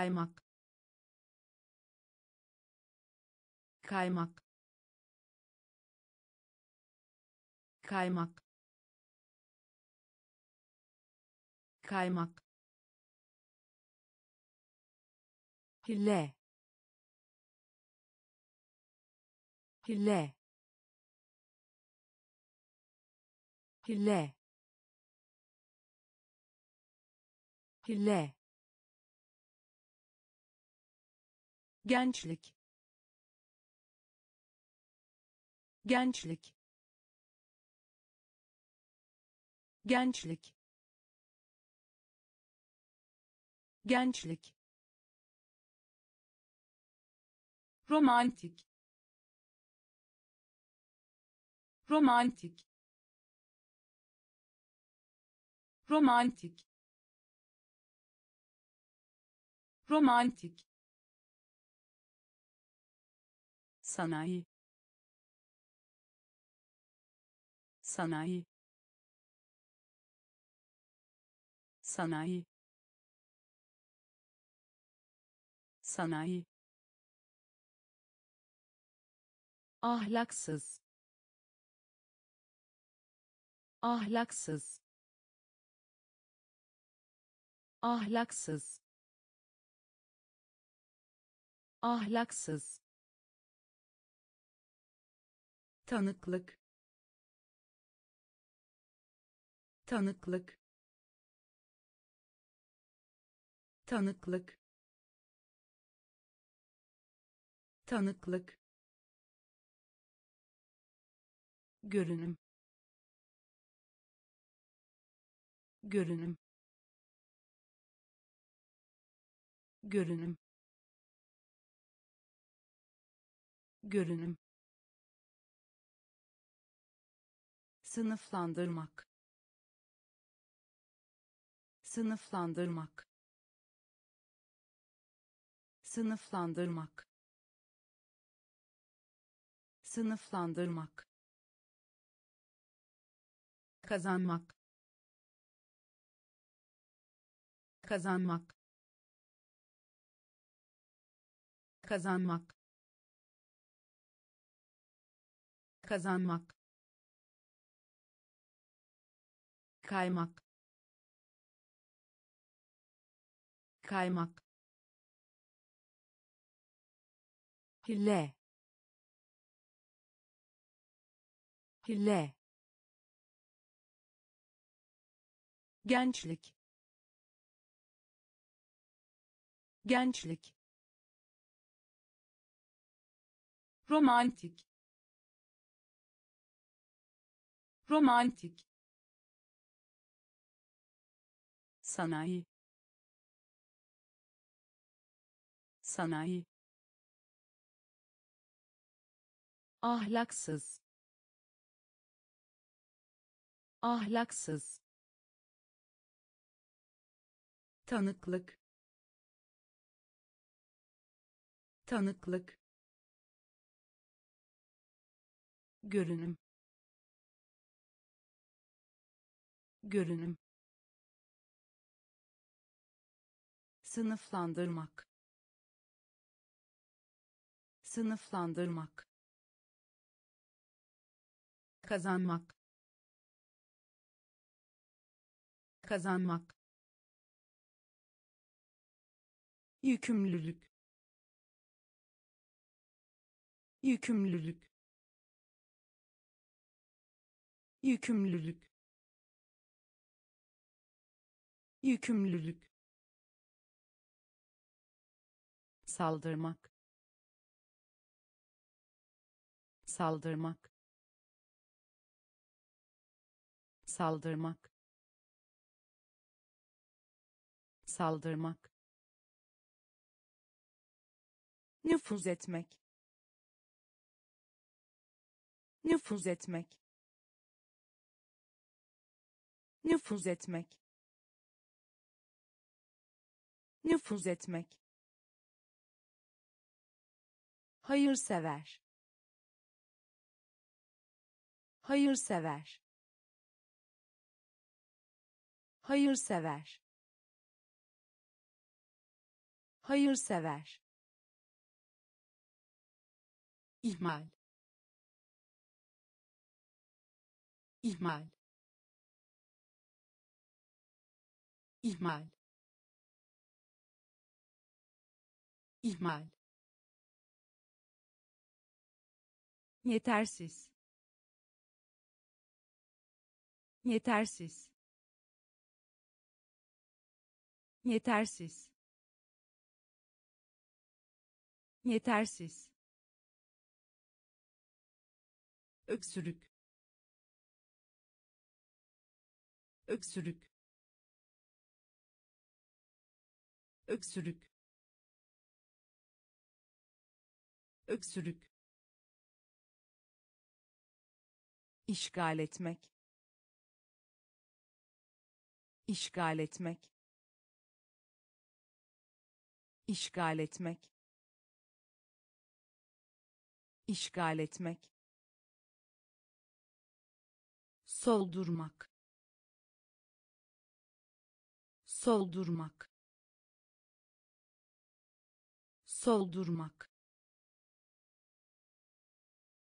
kaymak. Kaymak. Kaymak. Kaymak. Hile. Hile. Hile. Hile gençlik. Gençlik. Gençlik. Gençlik. Romantik. Romantik. Romantik. Romantik sanayi. Sanayi. Sanayi. Sanayi. Ahlaksız. Ahlaksız. Ahlaksız. Ahlaksız tanıklık. Tanıklık. Tanıklık. Tanıklık. Görünüm. Görünüm. Görünüm. Görünüm sınıflandırmak. Sınıflandırmak. Sınıflandırmak. Sınıflandırmak. Kazanmak. Kazanmak. Kazanmak. Kazanmak kaymak. Kaymak. Hile. Hile. Gençlik. Gençlik. Romantik. Romantik sanayi. Sanayi. Ahlaksız. Ahlaksız. Tanıklık. Tanıklık. Görünüm. Görünüm sınıflandırmak. Sınıflandırmak. Kazanmak. Kazanmak. Yükümlülük. Yükümlülük. Yükümlülük. Yükümlülük saldırmak. Saldırmak. Saldırmak. Saldırmak. Nüfuz etmek. Nüfuz etmek. Nüfuz etmek. Nüfuz etmek hayırsever. Hayırsever. Hayırsever. Hayırsever. İhmal. İhmal. İhmal. İhmal yetersiz. Yetersiz. Yetersiz. Yetersiz. Öksürük. Öksürük. Öksürük. Öksürük işgal etmek. İşgal etmek. İşgal etmek. İşgal etmek. Soldurmak. Soldurmak. Soldurmak.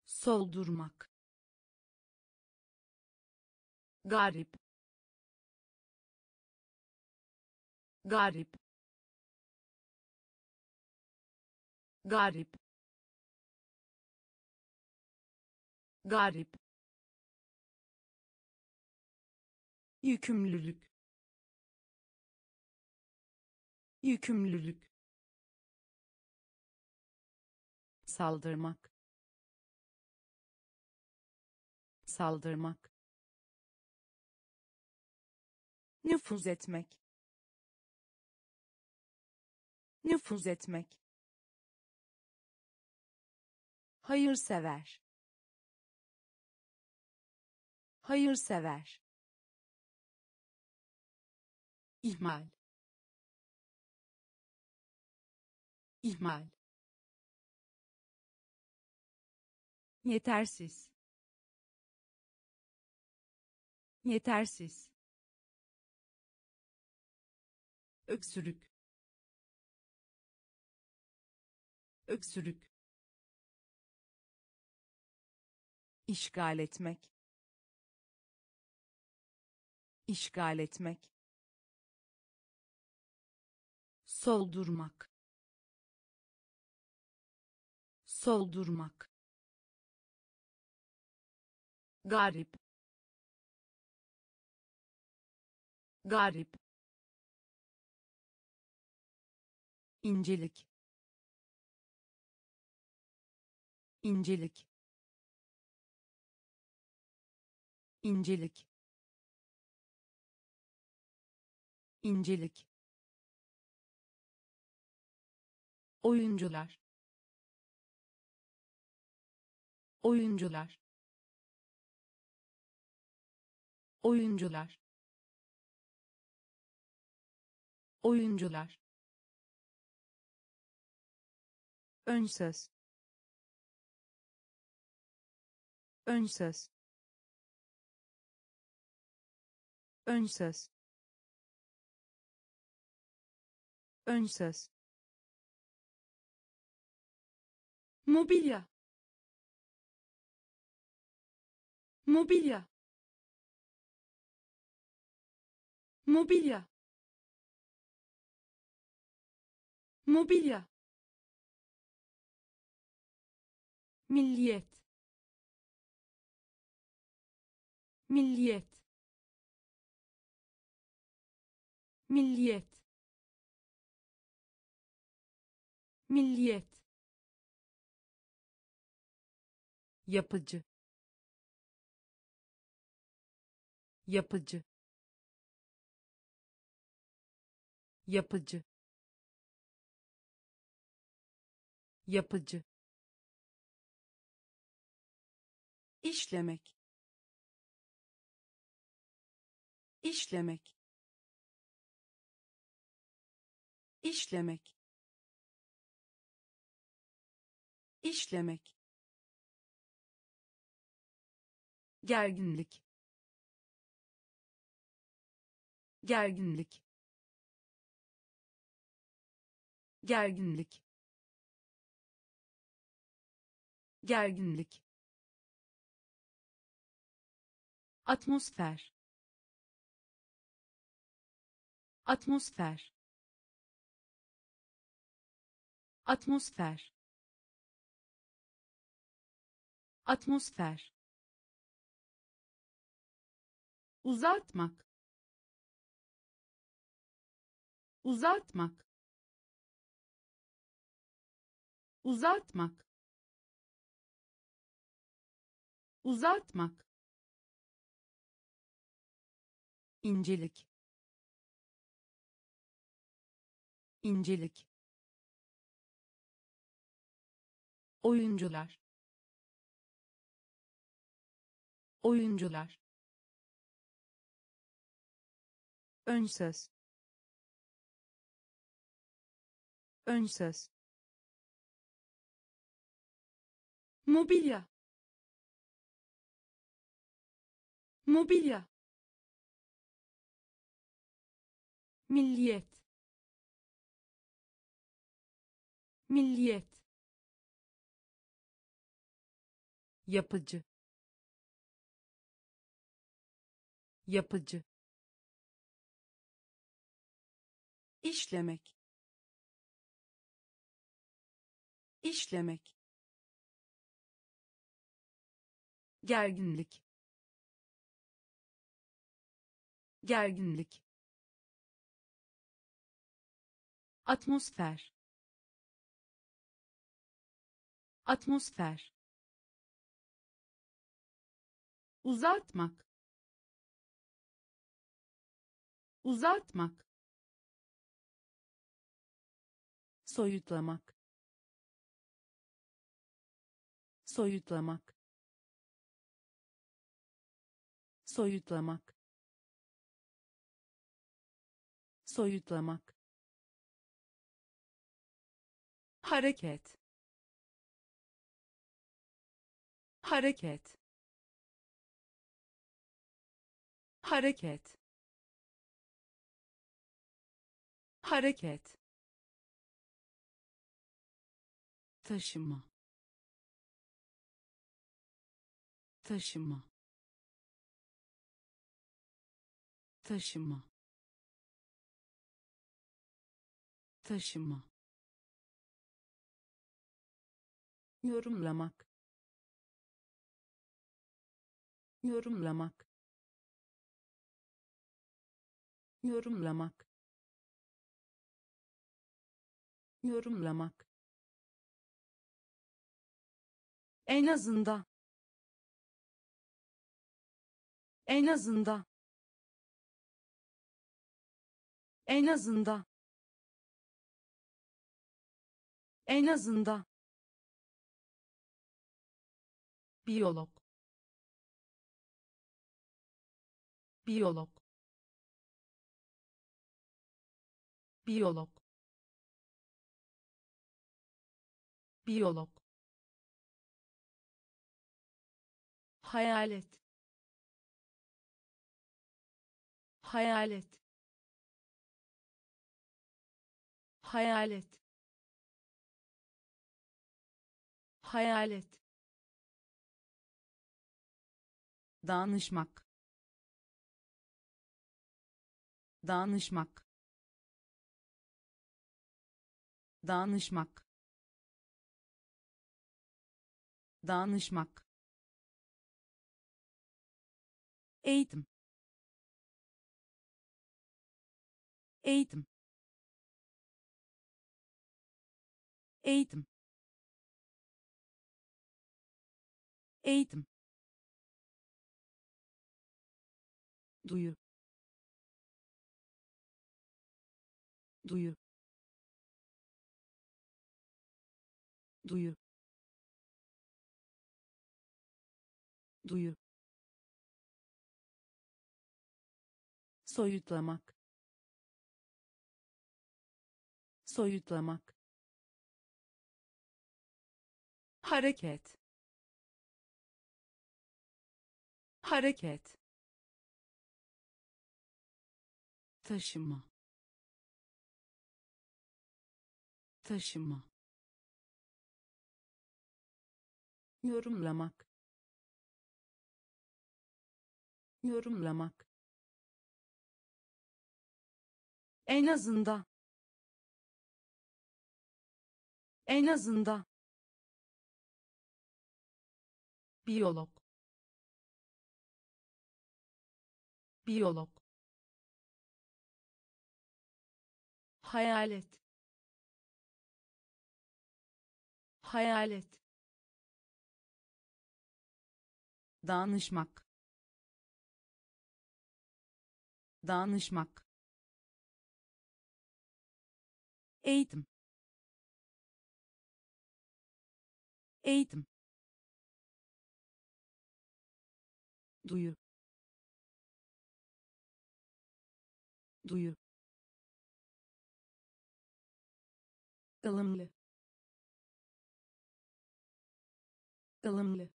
Soldurmak garip. Garip. Garip. Garip. Yükümlülük. Yükümlülük. Saldırmak. Saldırmak nüfuz etmek. Nüfuz etmek. Hayırsever. Hayırsever. İhmal. İhmal. Yetersiz. Yetersiz öksürük. Öksürük. İşgal etmek. İşgal etmek. Soldurmak. Soldurmak. Garip. Garip incelik. İncelik. İncelik. İncelik. Oyuncular. Oyuncular. Oyuncular. Oyuncular ön söz ön söz ön söz ön söz mobilya. Mobilya. Mobilya. Mobilya milliyet. Milliyet. Milliyet. Milliyet. Yapıcı. Yapıcı. Yapıcı. Yapıcı işlemek. İşlemek. İşlemek. İşlemek. Gerginlik. Gerginlik. Gerginlik. Gerginlik atmosfer. Atmosfer. Atmosfer. Atmosfer. Uzatmak. Uzatmak. Uzatmak. Uzatmak incelik. İncelik. Oyuncular. Oyuncular. Ön söz. Ön söz. Mobilya. Mobilya milliyet. Milliyet. Yapıcı. Yapıcı. İşlemek. İşlemek. Gerginlik. Gerginlik atmosfer. Atmosfer. Uzatmak. Uzatmak. Soyutlamak. Soyutlamak. Soyutlamak. Soyutlamak hareket. Hareket. Hareket. Hareket. Taşıma. Taşıma. Taşıma. Taşıma yorumlamak. Yorumlamak. Yorumlamak. Yorumlamak. En azından. En azından. En azından. En azından biyolog. Biyolog. Biyolog. Biyolog. Hayalet. Hayalet. Hayalet. Hayalet danışmak. Danışmak. Danışmak. Danışmak. Eğitim. Eğitim. Eğitim. Eğitim duyu. Duyu. Duyu. Duyu. Soyutlamak. Soyutlamak. Hareket. Hareket taşıma. Taşıma. Yorumlamak. Yorumlamak. En azından en azından biyolog. Biyolog hayalet hayalet danışmak. Danışmak. Eğitim. Eğitim. Duyu. Duyu ılımlı ılımlı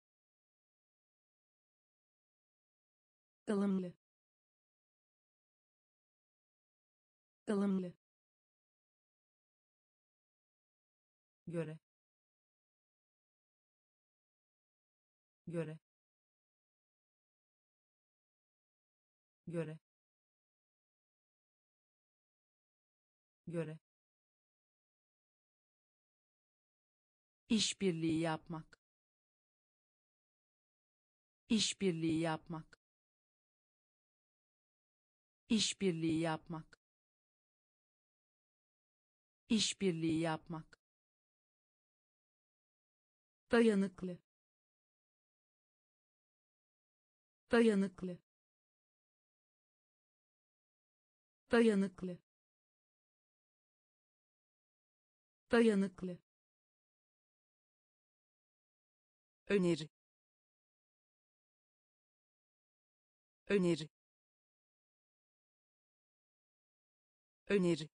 ılımlı ılımlı göre. Göre. Göre. Göre işbirliği yapmak. İşbirliği yapmak. İşbirliği yapmak. İşbirliği yapmak. Dayanıklı. Dayanıklı. Dayanıklı. Dayanıklı öneri. Öneri. Öneri.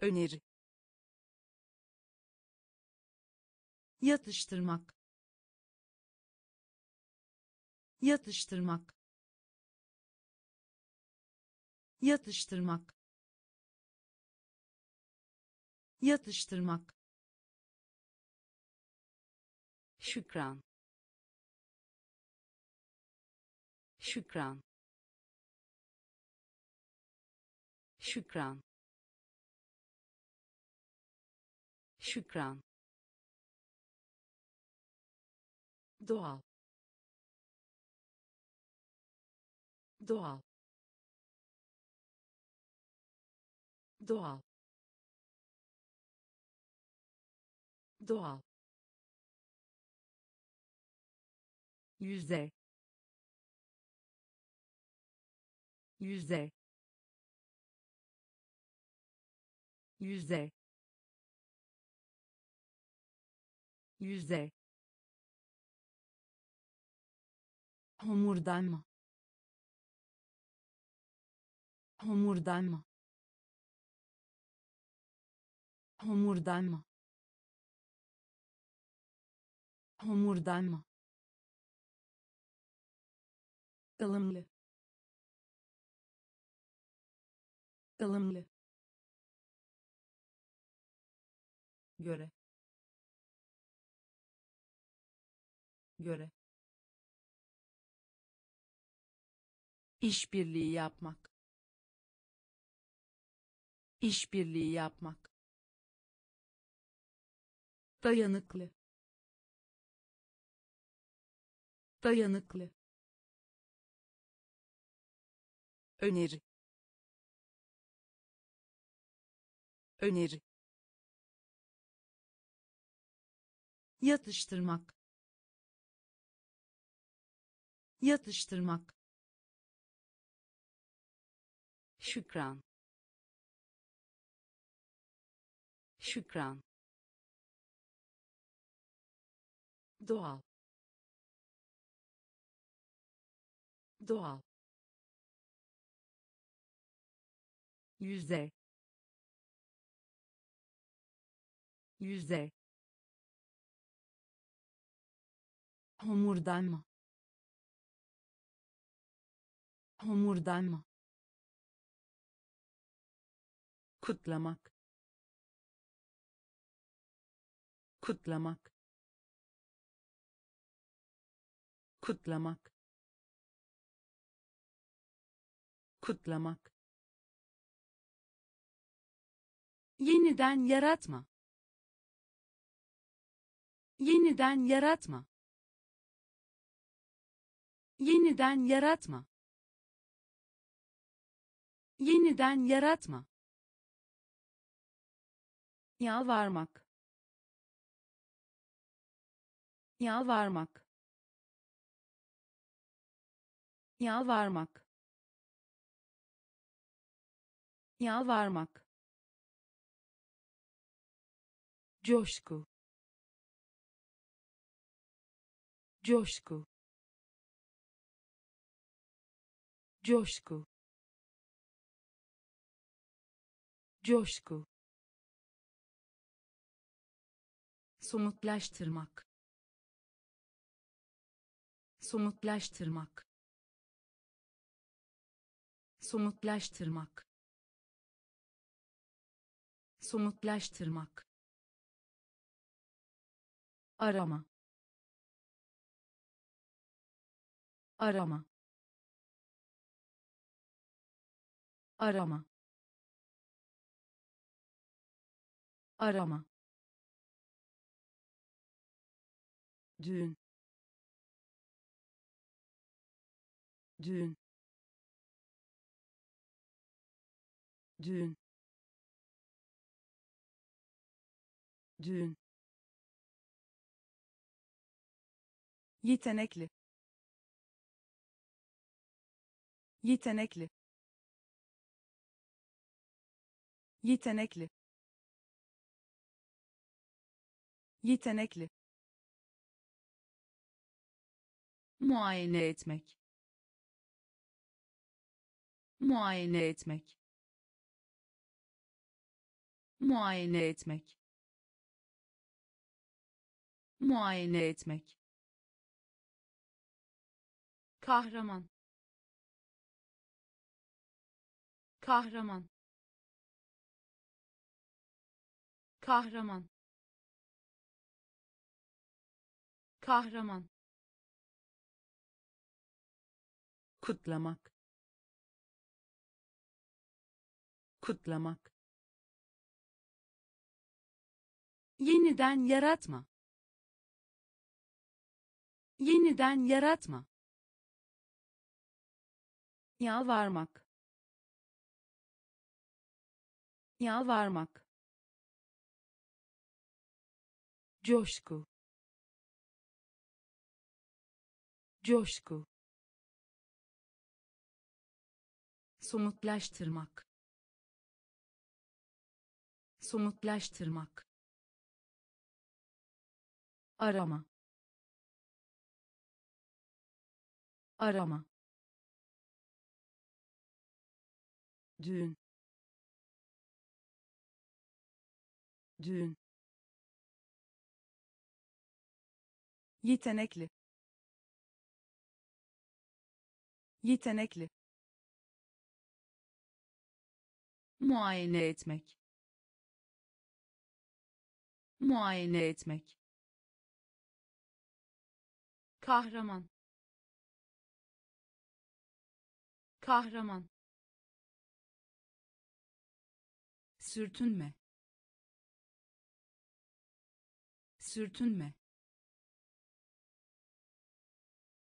Öneri. Yatıştırmak. Yatıştırmak. Yatıştırmak. Yatıştırmak şükran. Şükran. Şükran. Şükran. Doğal. Doğal. Doğal. Doğal yüzde yüzde yüzde yüzde. Homurdanma homurdanma homurdanma homurdanma ılımlı ılımlı göre. Göre. İşbirliği yapmak. İşbirliği yapmak. Dayanıklı. Dayanıklı öneri. Öneri. Yatıştırmak. Yatıştırmak. Şükran. Şükran. Doğal. Doğal yüzde. Yüzde. Homurdanma homurdanma kutlamak. Kutlamak. Kutlamak. Kutlamak yeniden yaratma. Yeniden yaratma. Yeniden yaratma. Yeniden yaratma. Yalvarmak. Yalvarmak. Yalvarmak. Yalvarmak coşku. Coşku. Coşku. Coşku. Somutlaştırmak. Somutlaştırmak. Somutlaştırmak. Somutlaştırmak arama. Arama. Arama. Arama. Düğün. Düğün. Düğün. Düğün yetenekli. Yetenekli. Yetenekli. Yetenekli. Muayene etmek. Muayene etmek. Muayene etmek. Muayene etmek kahraman. Kahraman. Kahraman. Kahraman. Kutlamak. Kutlamak. Yeniden yaratma. Yeniden yaratma yalvarmak. Yalvarmak. Coşku. Coşku. Somutlaştırmak. Somutlaştırmak. Arama. Arama düğün. Düğün. Yetenekli. Yetenekli. Muayene etmek. Muayene etmek. Kahraman. Kahraman sürtünme. Sürtünme.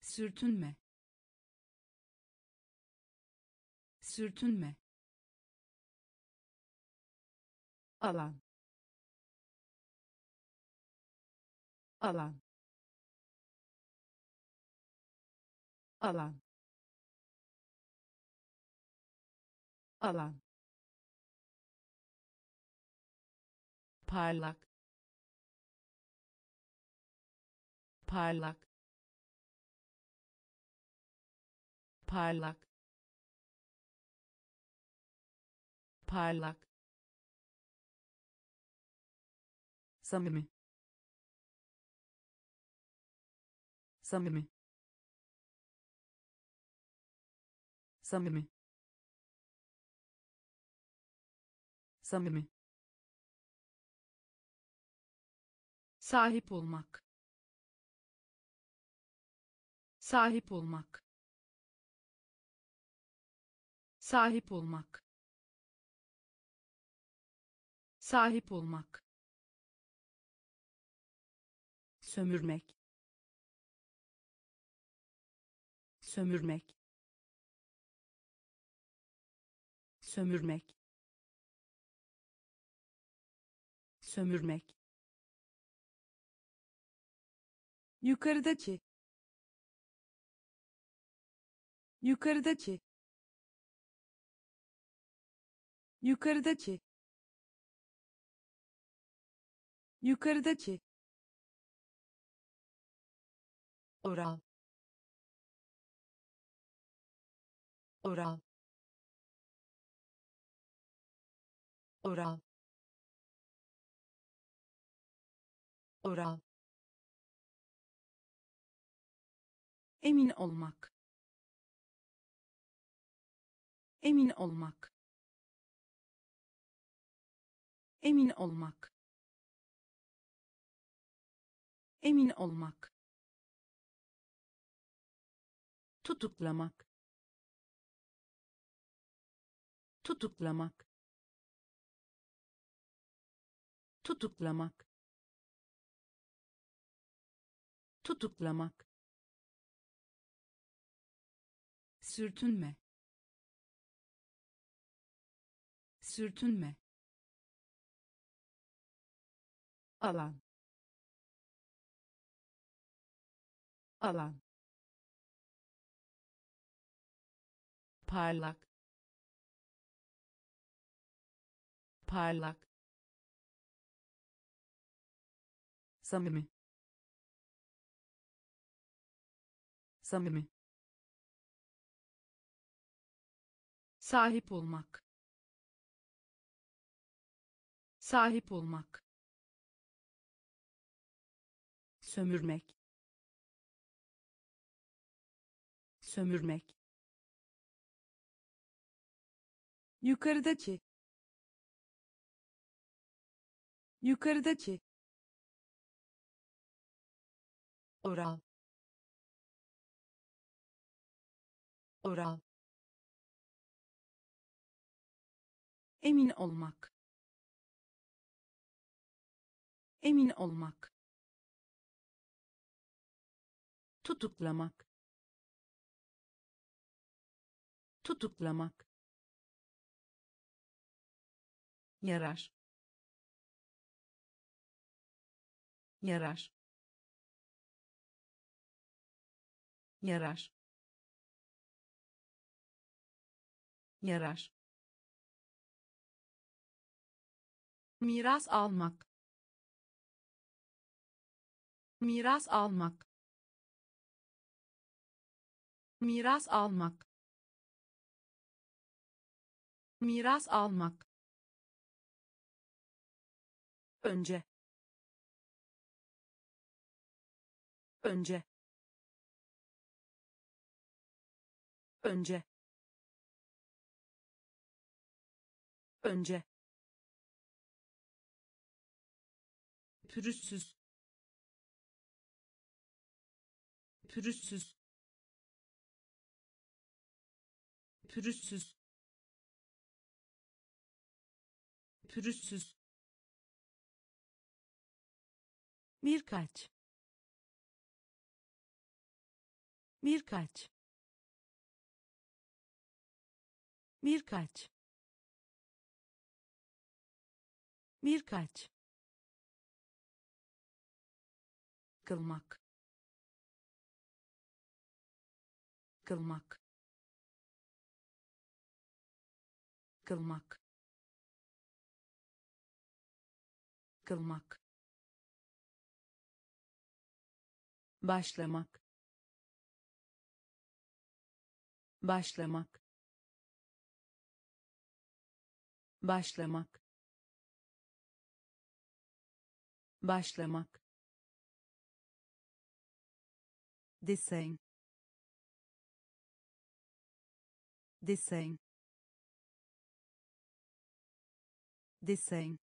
Sürtünme. Sürtünme. Alan. Alan. Alan. Alan parlak parlak parlak parlak. Samimi. Samimi. Samimi. Samimi sahip olmak. Sahip olmak. Sahip olmak. Sahip olmak. Sömürmek. Sömürmek. Sömürmek. Sömürmek yukarıdaki. Yukarıdaki. Yukarıdaki. Yukarıdaki. Oral oral oral oral emin olmak. Emin olmak. Emin olmak. Emin olmak. Tutuklamak. Tutuklamak. Tutuklamak. Tutuklamak sürtünme. Sürtünme. Alan. Alan. Parlak. Parlak. Samimi. Samimi sahip olmak. Sahip olmak. Sömürmek. Sömürmek. Yukarıdaki. Yukarıdaki. Oral. Oral emin olmak. Emin olmak. Tutuklamak. Tutuklamak. Yarar. Yarar. Yarar. Yarar miras almak. Miras almak. Miras almak. Miras almak. Önce. Önce. Önce. Önce pürüzsüz. Pürüzsüz. Pürüzsüz. Pürüzsüz. Birkaç. Birkaç. Birkaç. Birkaç kılmak. Kılmak. Kılmak. Kılmak. Başlamak. Başlamak. Başlamak. Başlamak desen desen desen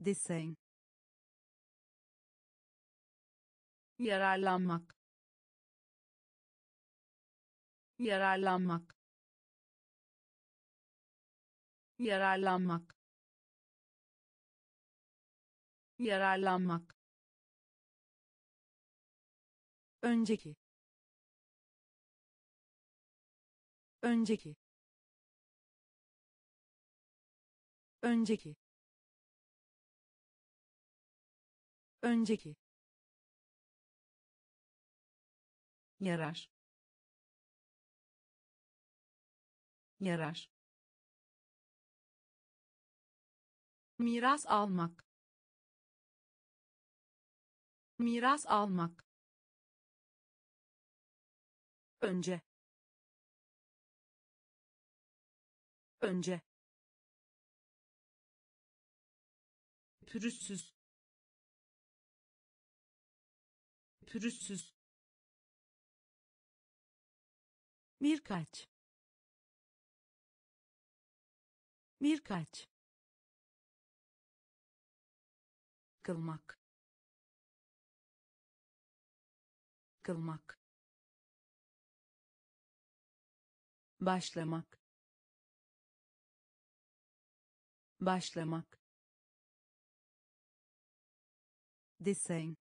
desen yararlanmak. Yararlanmak. Yararlanmak. Yararlanmak önceki. Önceki. Önceki. Önceki. Yarar. Yarar. Miras almak. Miras almak önce. Önce. Pürüzsüz. Pürüzsüz. Birkaç. Birkaç. Kılmak. Kılmak başlamak. Başlamak. Desen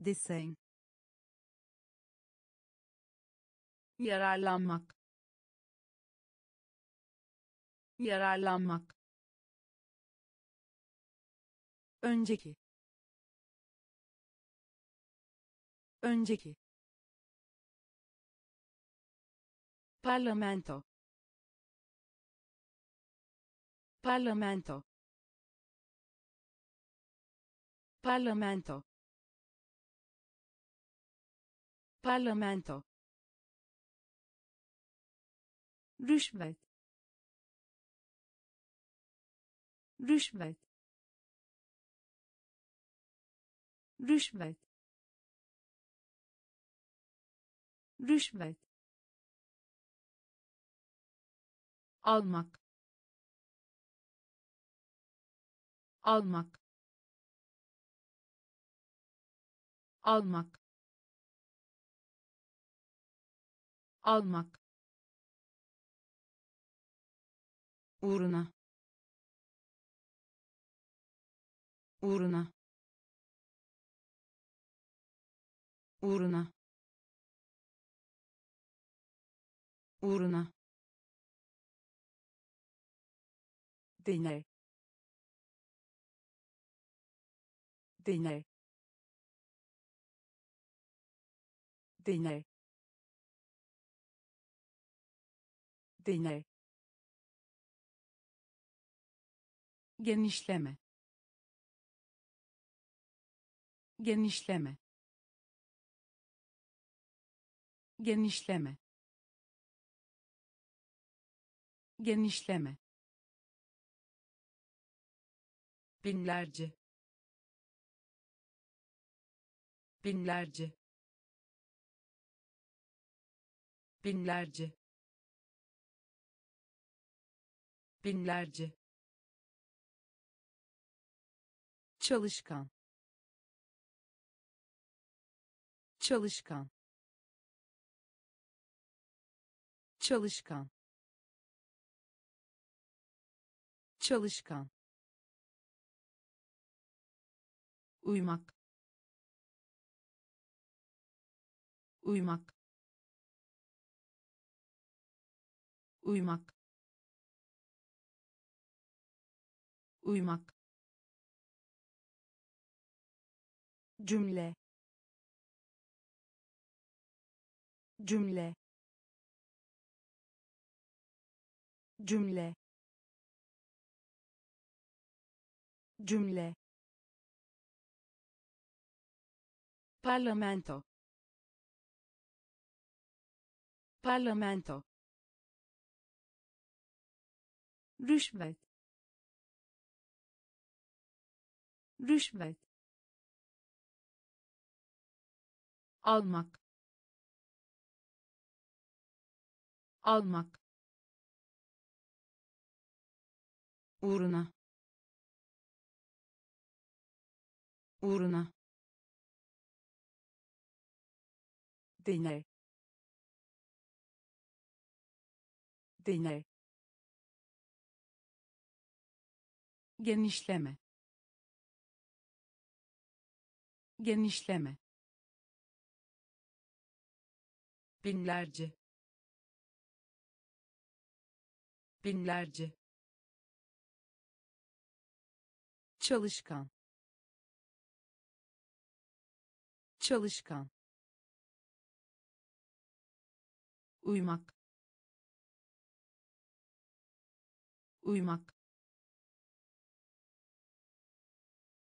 desen yararlanmak. Yararlanmak. Önceki. Önceki parlamento. Parlamento. Parlamento. Parlamento. Rüşvet. Rüşvet. Rüşvet. Rüşvet almak. Almak. Almak. Almak. Uğruna. Uğruna. Uğruna. Uğruna deney deney deney deney genişleme. Genişleme. Genişleme. Genişleme binlerce. Binlerce. Binlerce. Binlerce. Çalışkan. Çalışkan. Çalışkan. Çalışkan uymak. Uymak. Uymak. Uymak. Cümle. Cümle. Cümle. Cümle parlamento. Parlamento. Rüşvet. Rüşvet. Almak. Almak. Uğruna. Uğruna deney deney genişleme. Genişleme. Binlerce. Binlerce. Çalışkan. Çalışkan uymak. Uymak.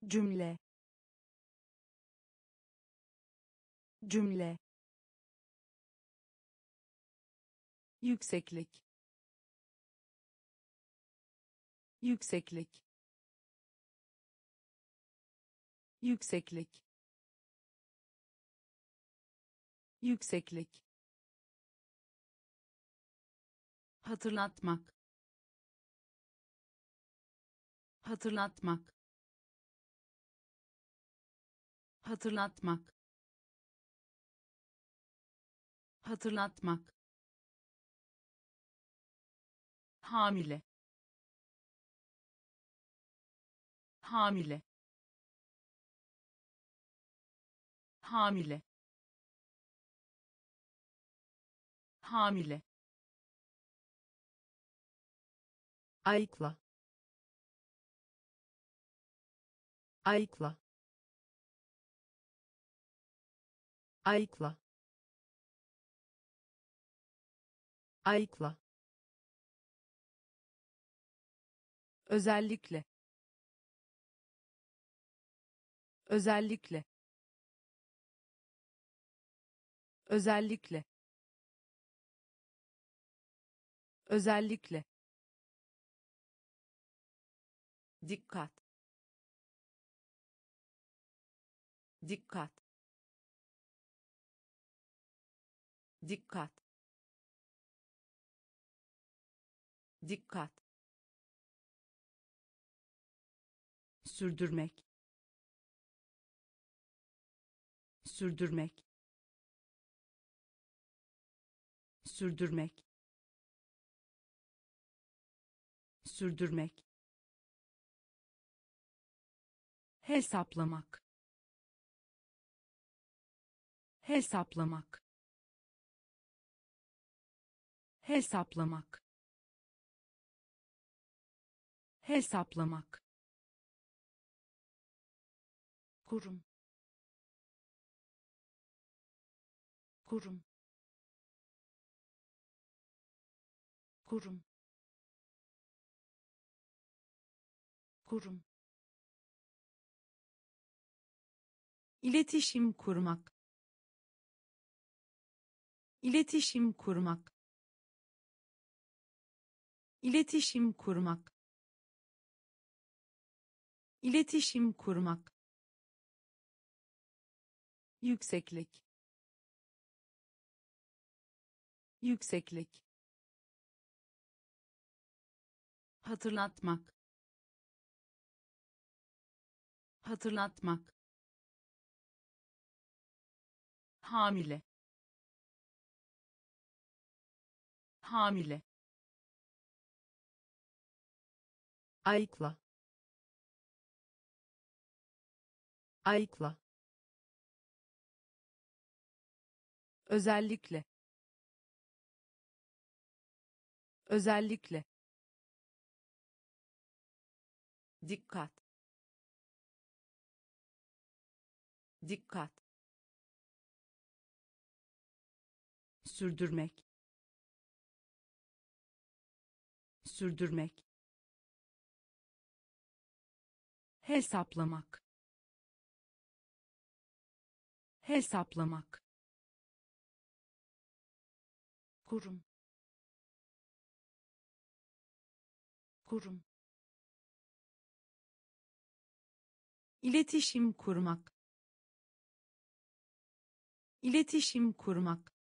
Cümle. Cümle. Yükseklik. Yükseklik. Yükseklik. Yükseklik hatırlatmak. Hatırlatmak. Hatırlatmak. Hatırlatmak. Hamile. Hamile. Hamile. Hamile ayıkla. Ayıkla. Ayıkla. Ayıkla. Özellikle. Özellikle. Özellikle. Özellikle dikkat. Dikkat. Dikkat. Dikkat. Sürdürmek. Sürdürmek. Sürdürmek. Sürdürmek hesaplamak. Hesaplamak. Hesaplamak. Hesaplamak. Kurum. Kurum. Kurum. Kurum iletişim kurmak. İletişim kurmak. İletişim kurmak. İletişim kurmak. Yükseklik. Yükseklik. Hatırlatmak. Hatırlatmak hamile. Hamile. Ayıkla. Ayıkla. Özellikle. Özellikle. Dikkat. Dikkat sürdürmek. Sürdürmek. Hesaplamak. Hesaplamak. Kurum. Kurum. İletişim kurmak. İletişim kurmak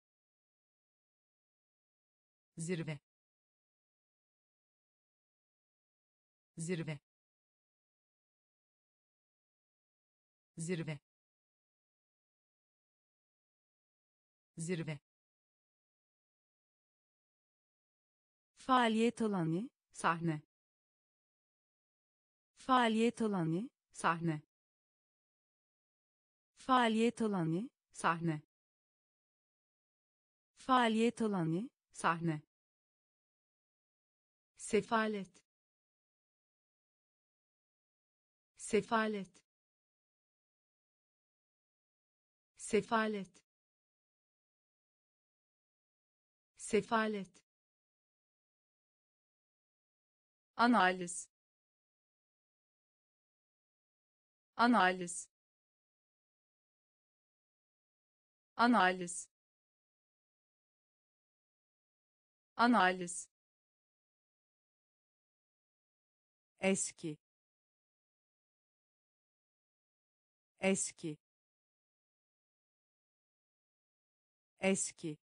zirve. Zirve. Zirve. Zirve. Faaliyet alanı sahne. Faaliyet alanı sahne. Faaliyet alanı sahne. Faaliyet alanı sahne sefalet. Sefalet. Sefalet. Sefalet. Analiz. Analiz. Analiz. Analiz eski. Eski. Eski.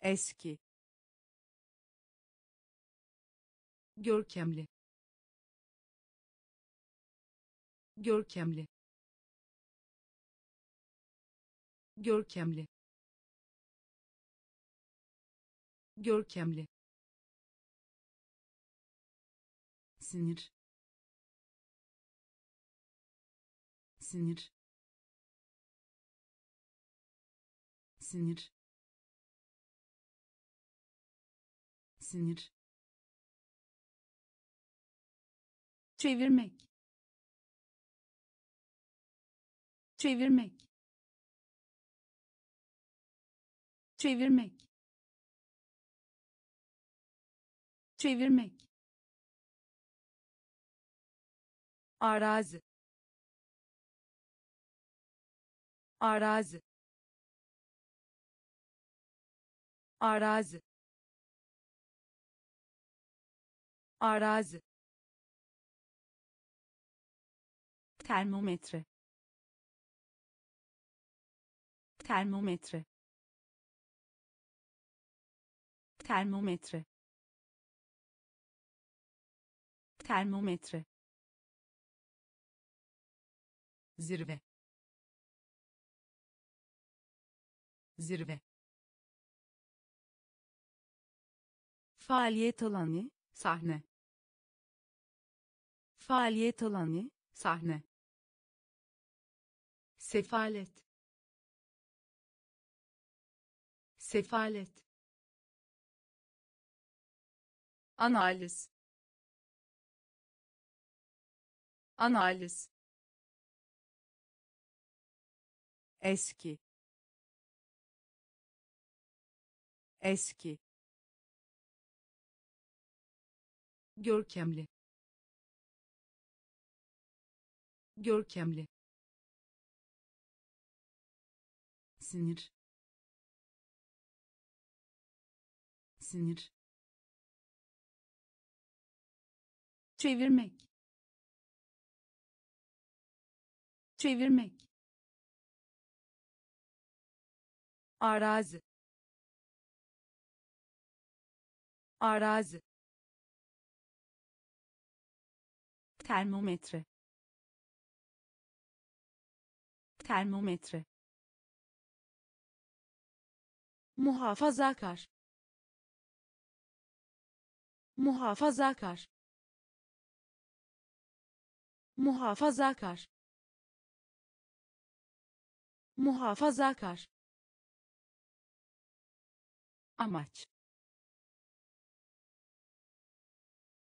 Eski. Görkemli. Görkemli. Görkemli. Görkemli sinir. Sinir. Sinir. Sinir. Çevirmek. Çevirmek. Çevirmek. Çevirmek arazi. Arazi. Arazi. Arazi. Termometre. Termometre. Termometre. Termometre zirve. Zirve. Faaliyet alanı sahne. Faaliyet alanı sahne. Sefalet. Sefalet. Analiz. Analiz eski. Eski. Görkemli. Görkemli. Sinir. Sinir. Çevirmek. Çevirmek arazi. Arazi. Termometre. Termometre. Muhafazakar. Muhafazakar. Muhafazakar. Muhafazakar amaç.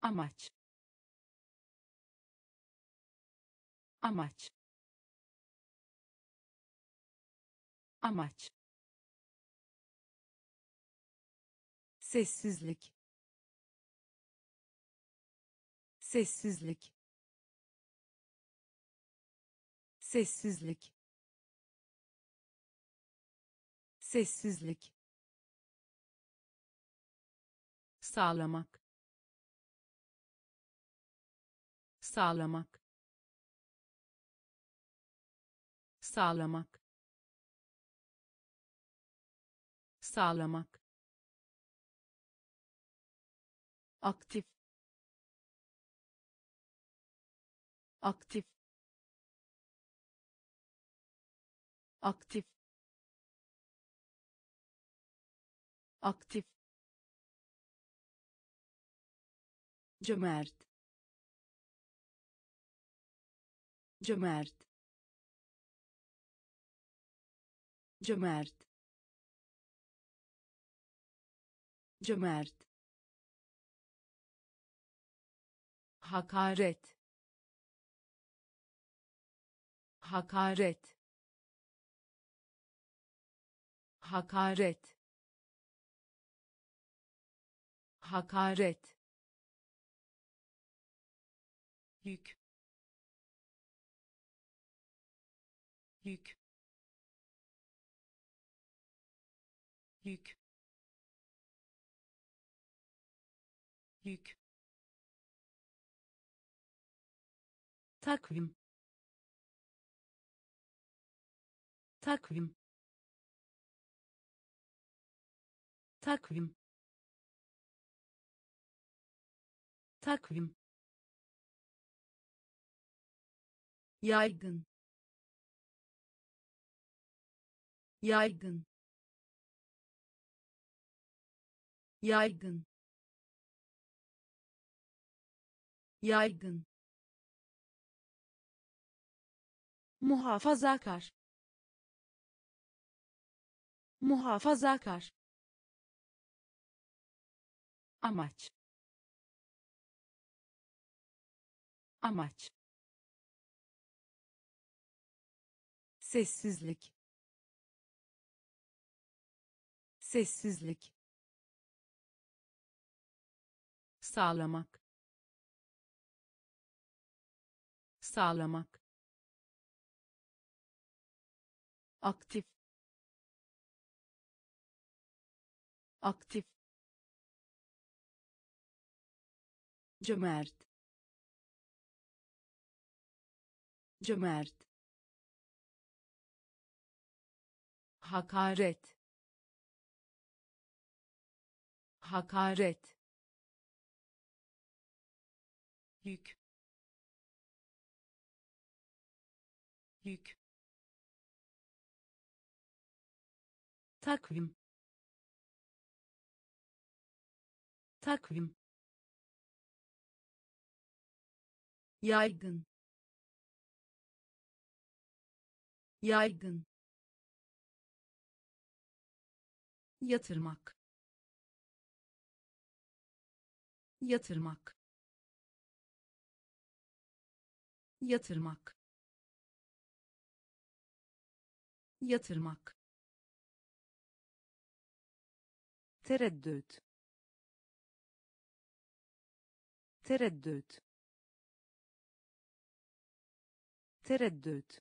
Amaç. Amaç. Amaç. Sessizlik. Sessizlik. Sessizlik. Sessizlik sağlamak. Sağlamak. Sağlamak. Sağlamak. Aktif. Aktif. Aktif. Aktif cömert. Cömert. Cömert. Cömert. Hakaret. Hakaret. Hakaret. Hakaret yük. Yük. Yük. Yük. Takvim. Takvim. Takvim. Takvim yaygın. Yaygın. Yaygın. Yaygın. Muhafazakar. Muhafazakar. Amaç. Amaç sessizlik. Sessizlik. Sağlamak. Sağlamak. Aktif. Aktif. Cömert. Cömert hakaret hakaret yük yük takvim takvim yaygın yaygın yatırmak. Yatırmak. Yatırmak. Yatırmak. Tereddüt. Tereddüt. Tereddüt.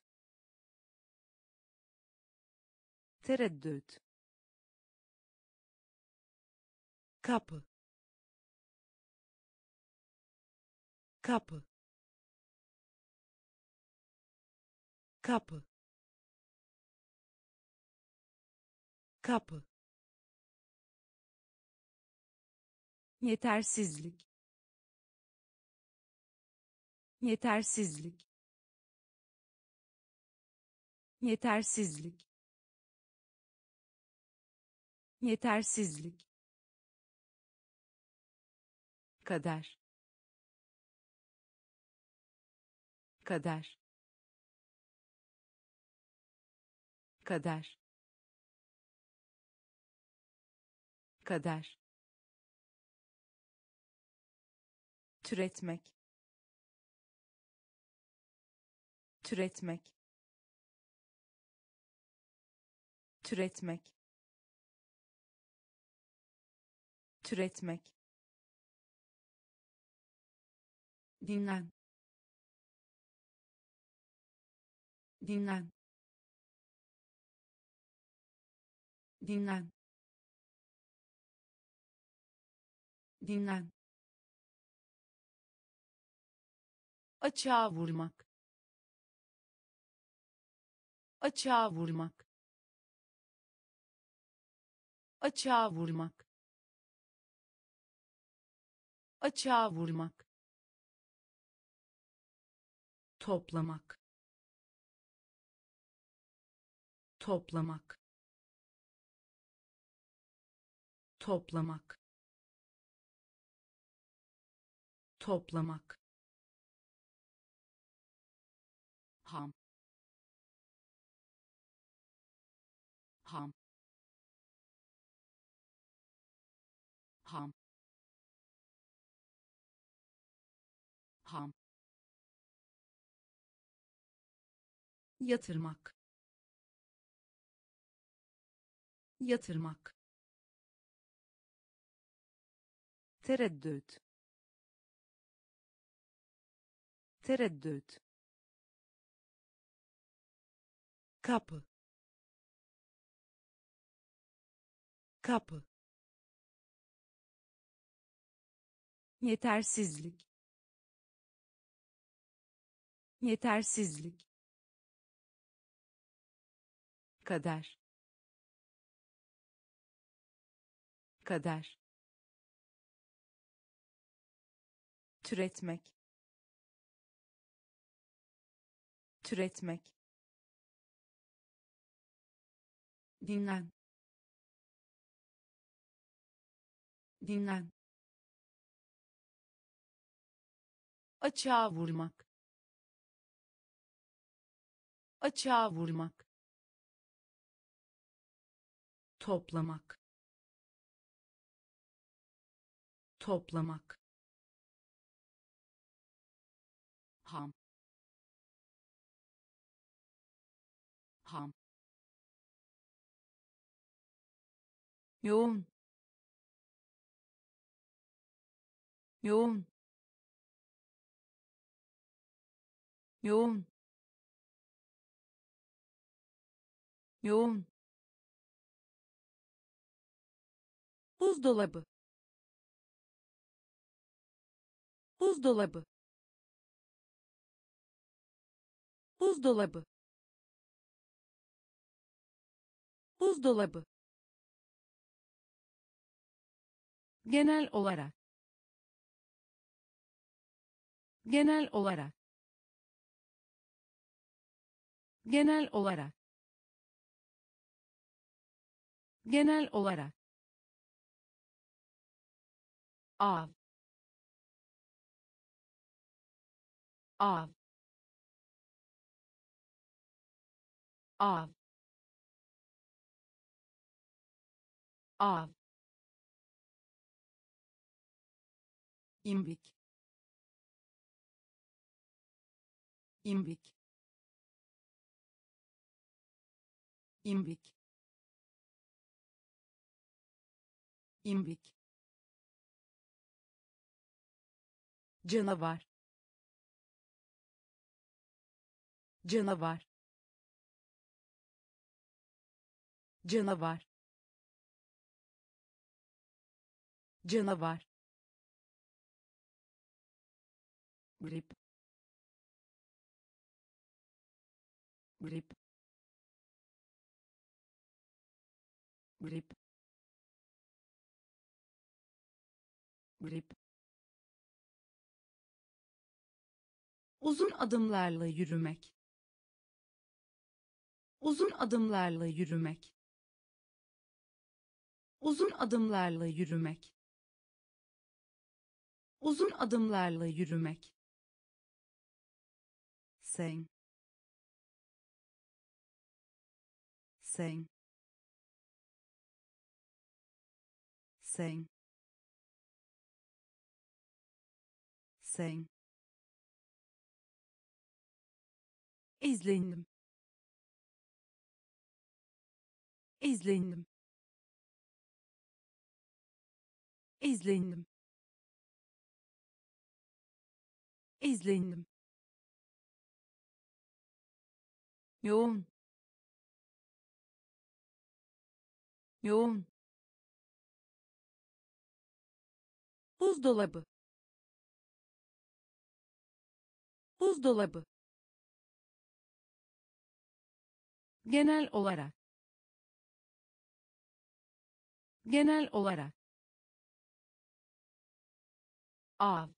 Tereddüt kapı. Kapı. Kapı. Kapı. Yetersizlik. Yetersizlik. Yetersizlik. Yetersizlik kader. Kader. Kader. Kader. Türetmek. Türetmek. Türetmek. Türetmek dinlen. Dinlen. Dinlen. Dinlen. Açığa vurmak. Açığa vurmak. Açığa vurmak. Açığa vurmak toplamak. Toplamak. Toplamak. Toplamak yatırmak. Yatırmak. Tereddüt. Tereddüt. Kapı. Kapı. Yetersizlik. Yetersizlik kader. Kader. Türetmek. Türetmek. Dinlen. Dinlen. Açığa vurmak. Açığa vurmak toplamak. Toplamak. Ham. Ham. Yoğun. Yoğun. Yoğun. Yoğun buzdolabı. Buzdolabı. Buzdolabı. Buzdolabı. Genel olarak. Genel olarak. Genel olarak. Genel olarak av av av av. İmbik imbik imbik imbik canavar. Canavar. Canavar. Canavar. Grip. Grip. Grip. Grip uzun adımlarla yürümek. Uzun adımlarla yürümek. Uzun adımlarla yürümek. Uzun adımlarla yürümek. Sen sen sen sen izlendim izlendim izlendim izlendim yoğun. Yoğun. Buzdolabı. Buzdolabı genel olarak. Genel olarak. Av.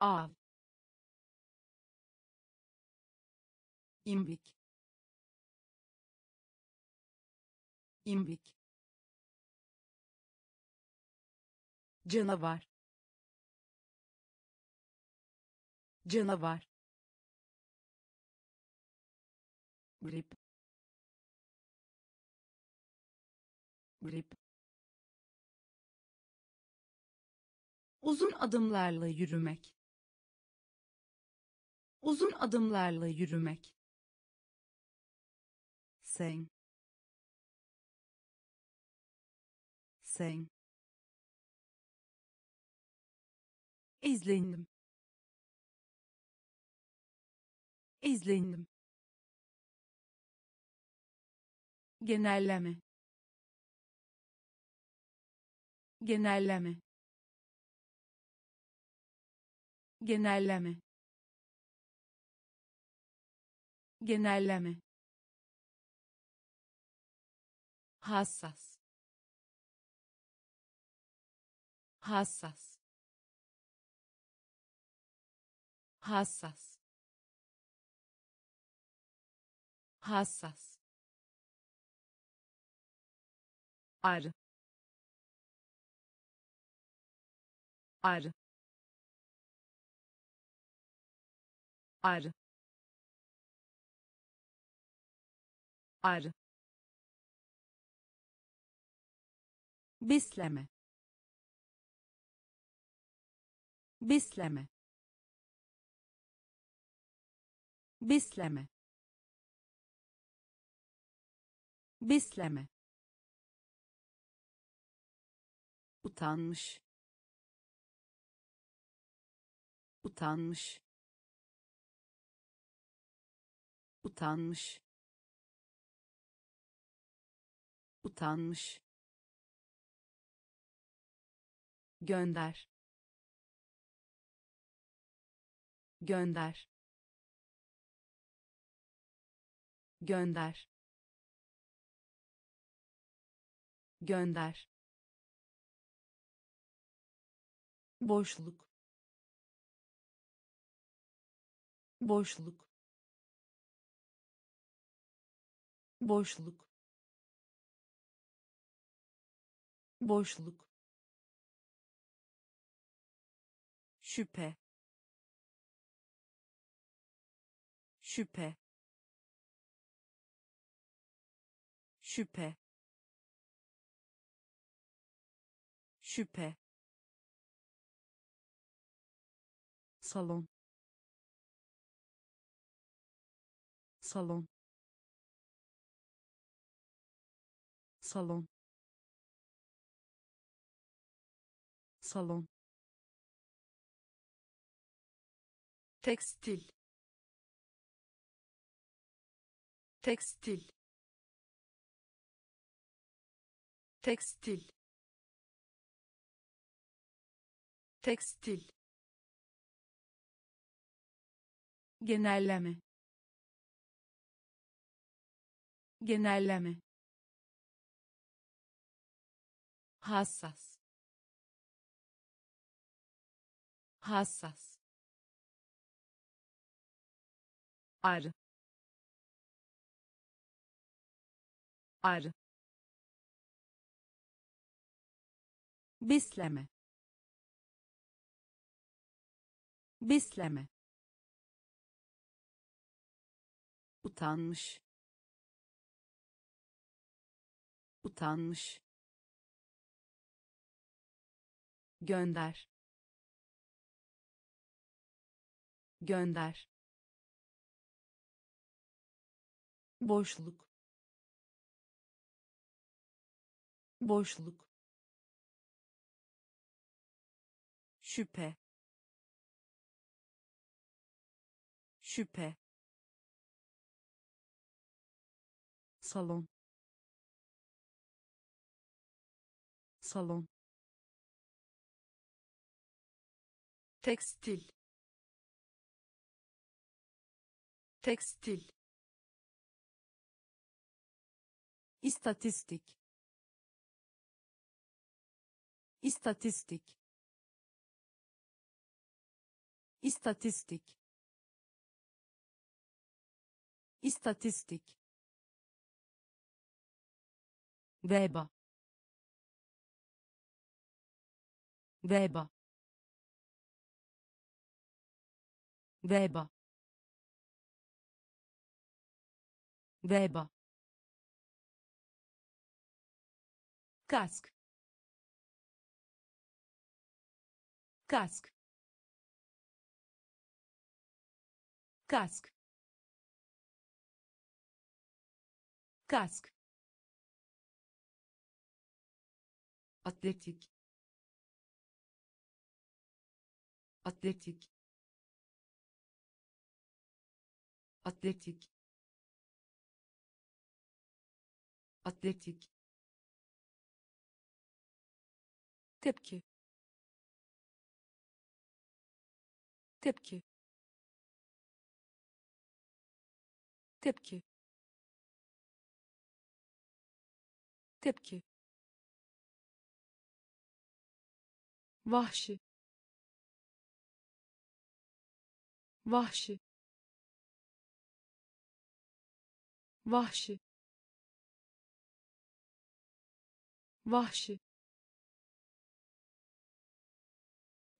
Av. İmbik. İmbik. Canavar. Canavar grip. Grip. Uzun adımlarla yürümek. Uzun adımlarla yürümek. Sen sen izlendim. İzlendim genelleme. Genelleme. Genelleme. Genelleme. Hassas. Hassas. Hassas. Hassas ar ar ar ar. Besleme besleme besleme besleme utanmış. Utanmış. Utanmış. Utanmış. Gönder. Gönder. Gönder. Gönder boşluk. Boşluk. Boşluk. Boşluk. Şüphe. Şüphe. Şüphe. Şüphe salon. Salon. Salon. Salon. Tekstil. Tekstil. Tekstil. Tekstil genelleme. Genelleme. Hassas. Hassas. Ar. Ar. Besleme. Besleme utanmış. Utanmış. Gönder. Gönder. Boşluk. Boşluk. Şüphe. Şüphe salon. Salon. Tekstil. Tekstil. İstatistik. İstatistik. İstatistik. İstatistik veba veba veba veba kask. Kask. Kask. Kask atletik. Atletik. Atletik. Atletik. Tepki. Tepki. Tepki. Tepki vahşi. Vahşi. Vahşi. Vahşi.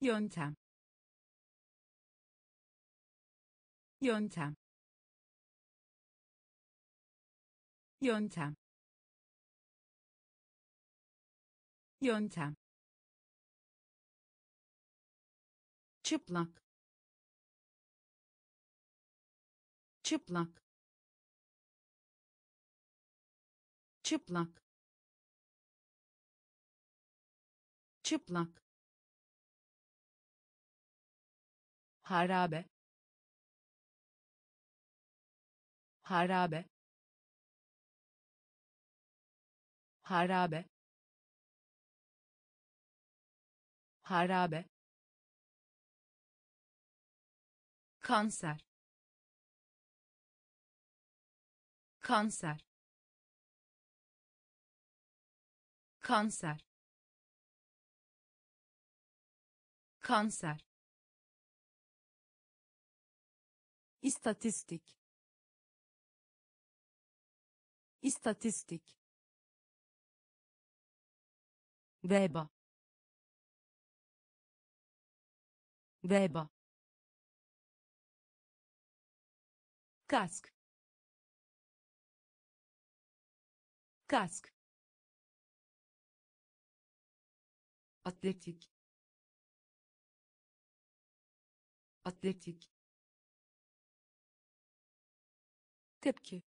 Yöntem. Yöntem. Yöntem. Yöntem çıplak. Çıplak. Çıplak. Çıplak. Harabe. Harabe. Harabe. Harabe kanser. Kanser. Kanser. Kanser. İstatistik. İstatistik. Veba. Veba kask. Kask. Atletik. Atletik. Tepki.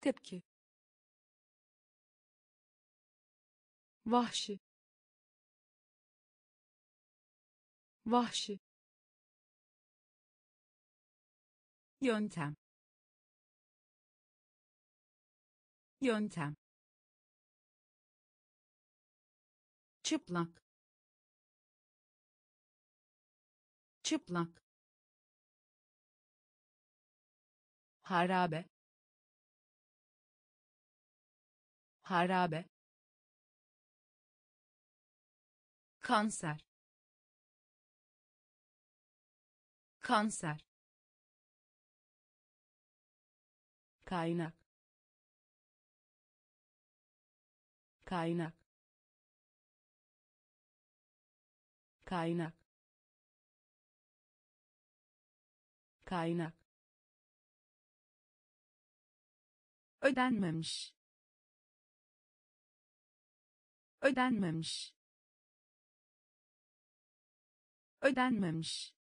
Tepki. Vahşi. Vahşi yöntem. Yöntem. Çıplak. Çıplak. Harabe. Harabe. Kanser. Kanser kaynak. Kaynak. Kaynak. Kaynak. Ödenmemiş. Ödenmemiş. Ödenmemiş.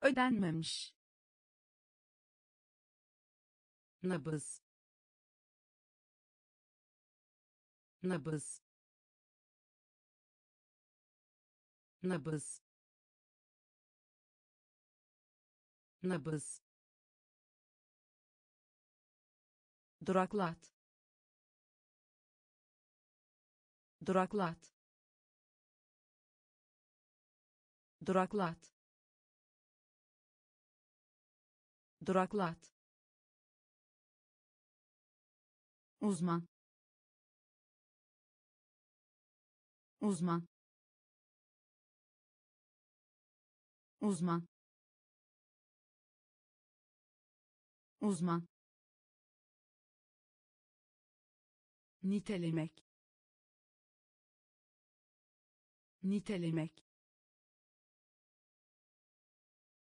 Ödenmemiş nabız. Nabız. Nabız. Nabız. Duraklat. Duraklat. Duraklat. Duraklat uzman. Uzman. Uzman. Uzman. Nitelemek. Nitelemek.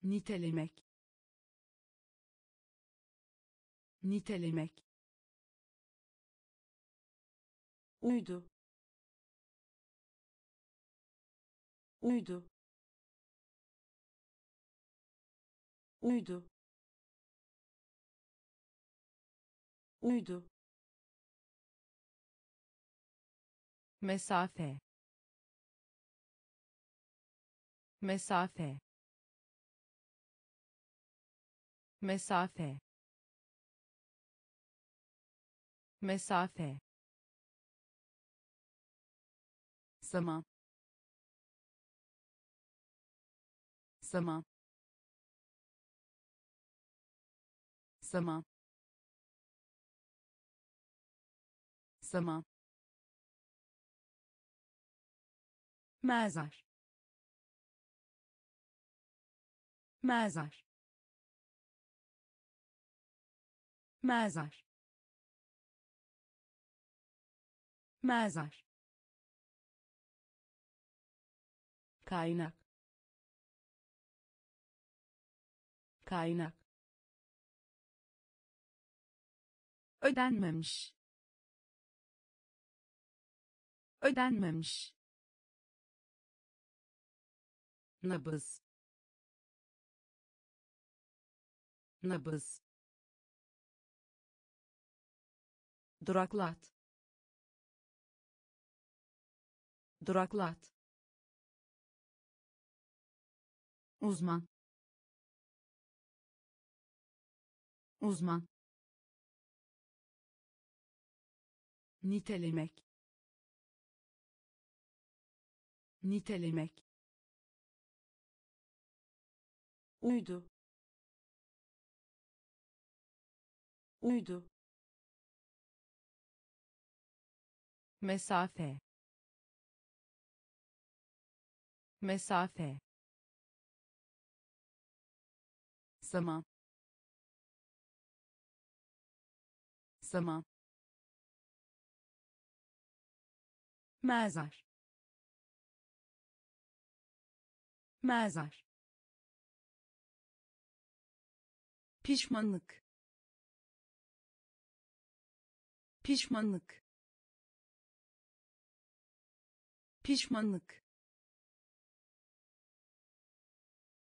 Nitelemek. Nitelemek uydu uydu uydu uydu mesafe. Mesafe. Mesafe. Mesafe zaman zaman zaman zaman mezar. Mezar. Mezar. Mezar kaynak. Kaynak. Ödenmemiş. Ödenmemiş. Nabız. Nabız. Duraklat. Duraklat uzman. Uzman. Nitelemek. Nitelemek. Uydu. Uydu. Mesafe. Mesafe zaman zaman mezar. Mezar. Pişmanlık. Pişmanlık. Pişmanlık.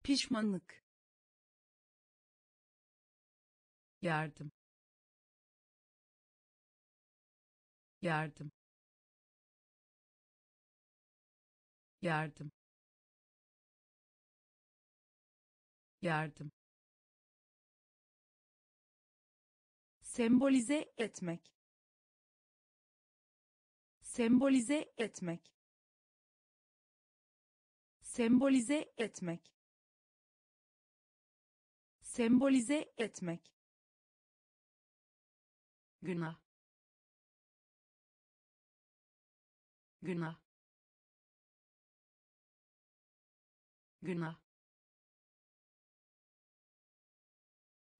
Pişmanlık yardım. Yardım. Yardım. Yardım. Sembolize etmek. Sembolize etmek. Sembolize etmek. Sembolize etmek günah. Günah. Günah.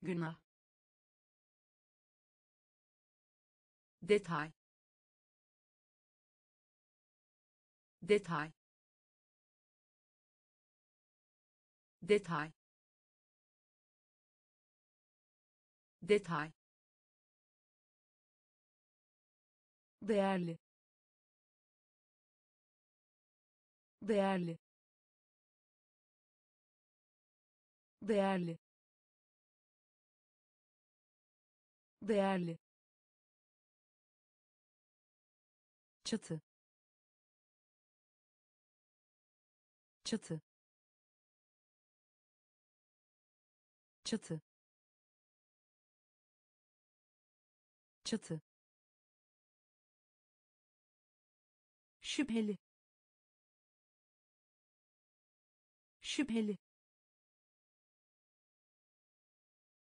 Günah. Detay. Detay. Detay. Detay değerli. Değerli. Değerli. Değerli. Çatı. Çatı. Çatı. Çatı şüpheli. Şüpheli.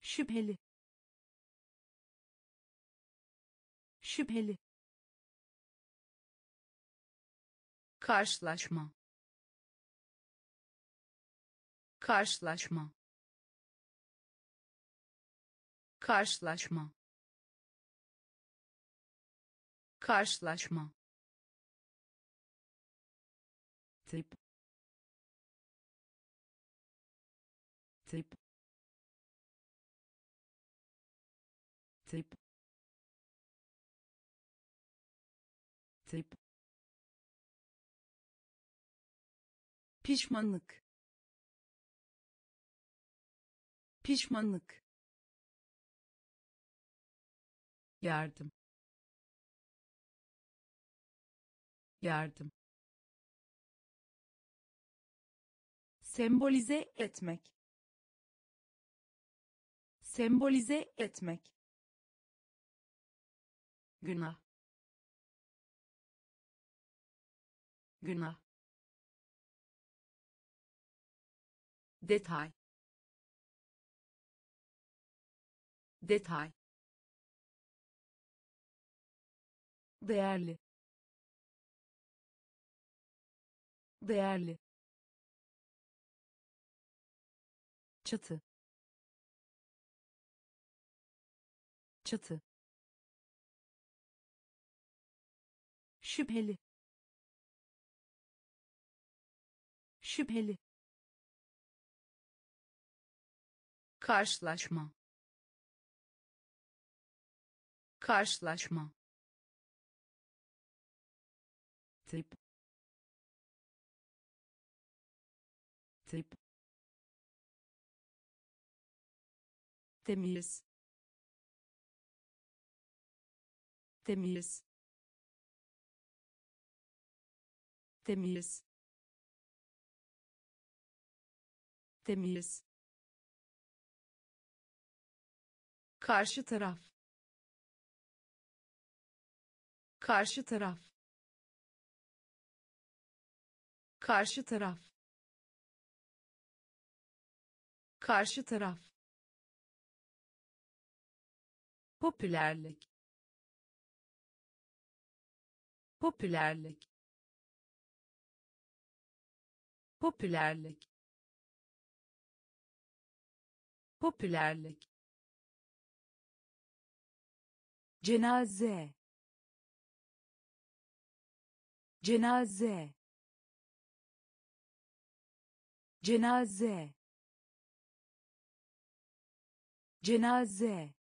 Şüpheli. Şüpheli. Karşılaşma. Karşılaşma. Karşılaşma. Karşılaşma tip. Tip. Tip. Tip. Pişmanlık. Pişmanlık. Yardım. Yardım sembolize etmek. Sembolize etmek. Günah. Günah. Detay. Detay. Değerli. Değerli çatı. Çatı. Şüpheli. Şüpheli. Karşılaşma. Karşılaşma. Tip tip temiz. Temiz. Temiz. Temiz. Karşı taraf. Karşı taraf. Karşı taraf. Karşı taraf popülerlik. Popülerlik. Popülerlik. Popülerlik. Cenaze. Cenaze. Cenaze. Cenaze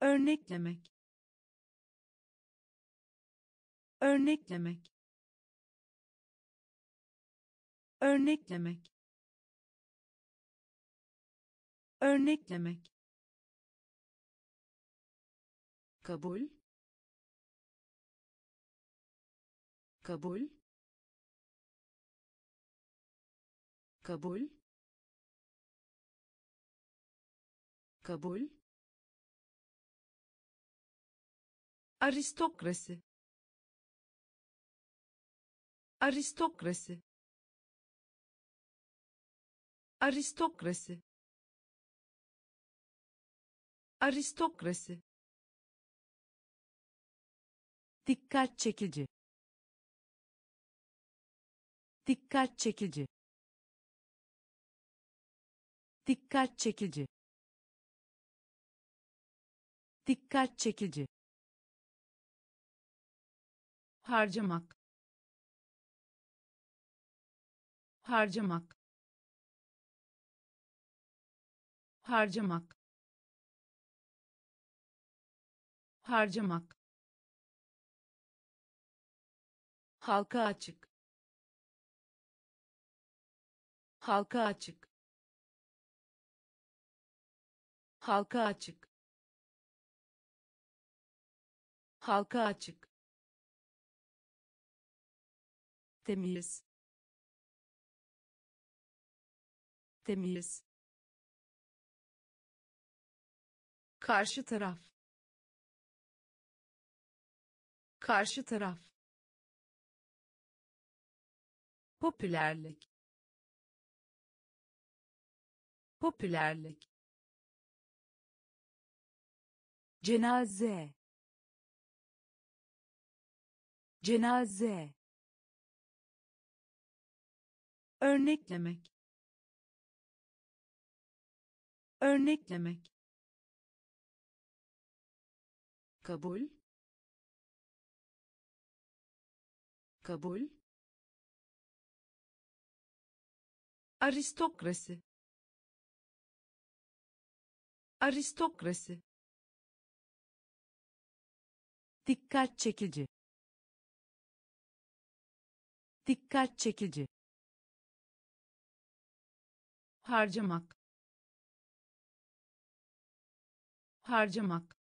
örneklemek. Örneklemek. Örneklemek. Örneklemek. Kabul. Kabul. Kabul. Kabul aristokrasi. Aristokrasi. Aristokrasi. Aristokrasi. Dikkat çekici. Dikkat çekici. Dikkat çekici. Dikkat çekici harcamak. Harcamak. Harcamak. Harcamak. Halka açık. Halka açık. Halka açık. Halka açık temiz. Temiz. Karşı taraf. Karşı taraf. Popülerlik. Popülerlik. Cenaze. Cenaze örneklemek. Örneklemek. Kabul. Kabul. Aristokrasi. Aristokrasi. Dikkat çekici. Dikkat çekici harcamak. Harcamak.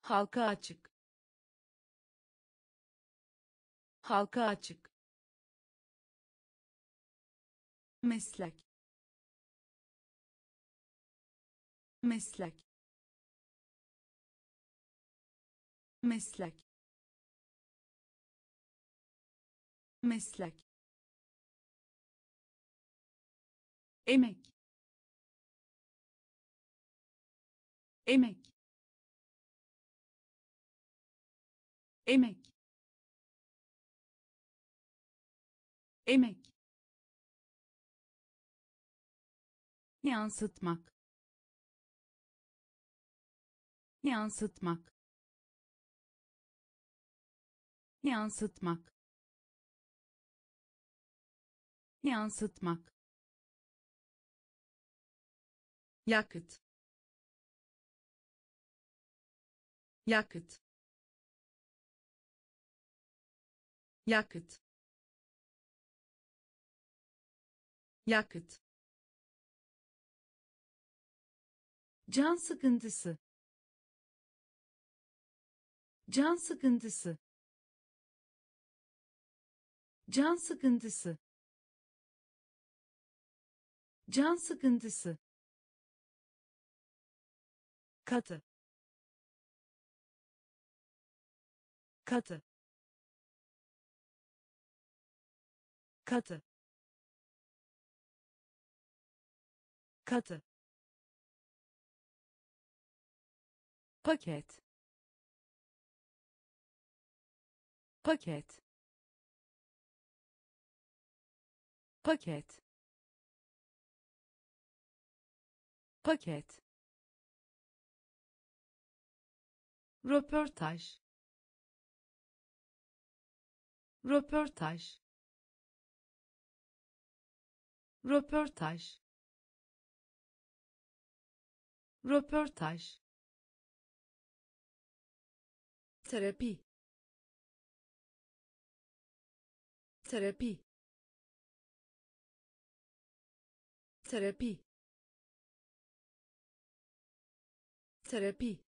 Halka açık. Halka açık. Meslek. Meslek. Meslek. Meslek emek. Emek. Emek. Emek. Yansıtmak. Yansıtmak. Yansıtmak. Yansıtmak yakıt. Yakıt. Yakıt. Yakıt. Can sıkıntısı. Can sıkıntısı. Can sıkıntısı. Can sıkıntısı katı. Katı. Katı. Katı. Paket. Paket. Paket. Paket röportaj. Röportaj. Röportaj. Röportaj. Terapi. Terapi. Terapi. Terapi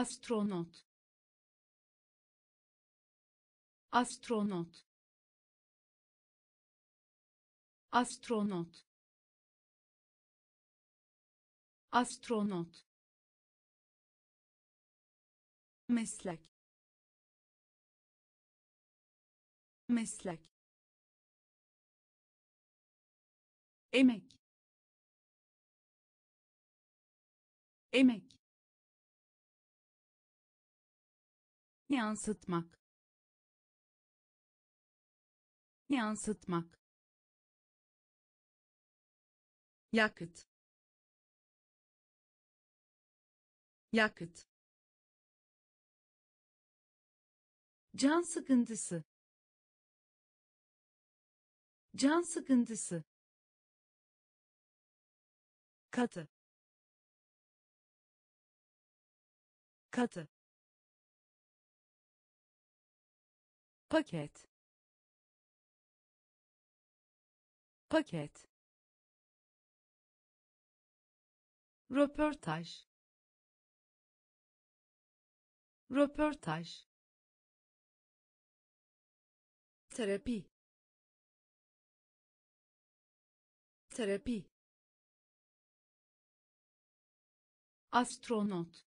astronot. Astronot. Astronot. Astronot. Meslek. Meslek. Emek. Emek yansıtmak. Yansıtmak. Yakıt. Yakıt. Can sıkıntısı. Can sıkıntısı. Katı. Katı paket. Paket. Röportaj. Röportaj. Terapi. Terapi. Astronot.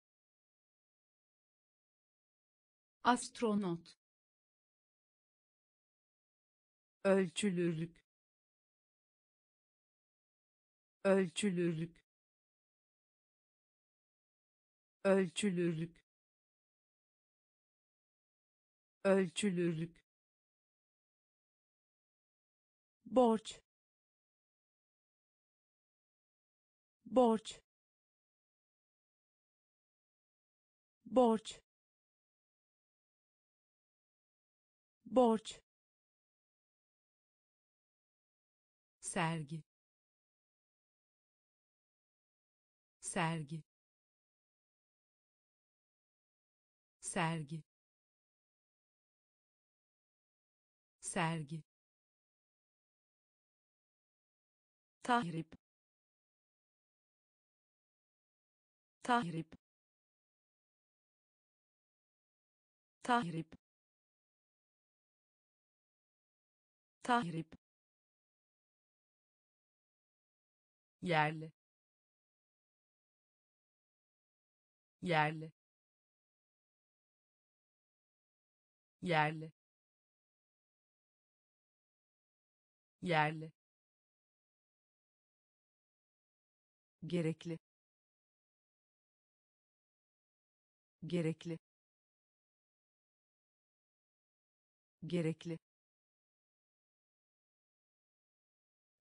Astronot ölçülürlük. Ölçülürlük. Ölçülürlük. Ölçülürlük. Borç. Borç. Borç. Borç sergi. Sergi. Sergi. Sergi. Tahrip. Tahrip. Tahrip. Tahrip yerli. Yerli. Yerli. Yerli. Gerekli. Gerekli. Gerekli.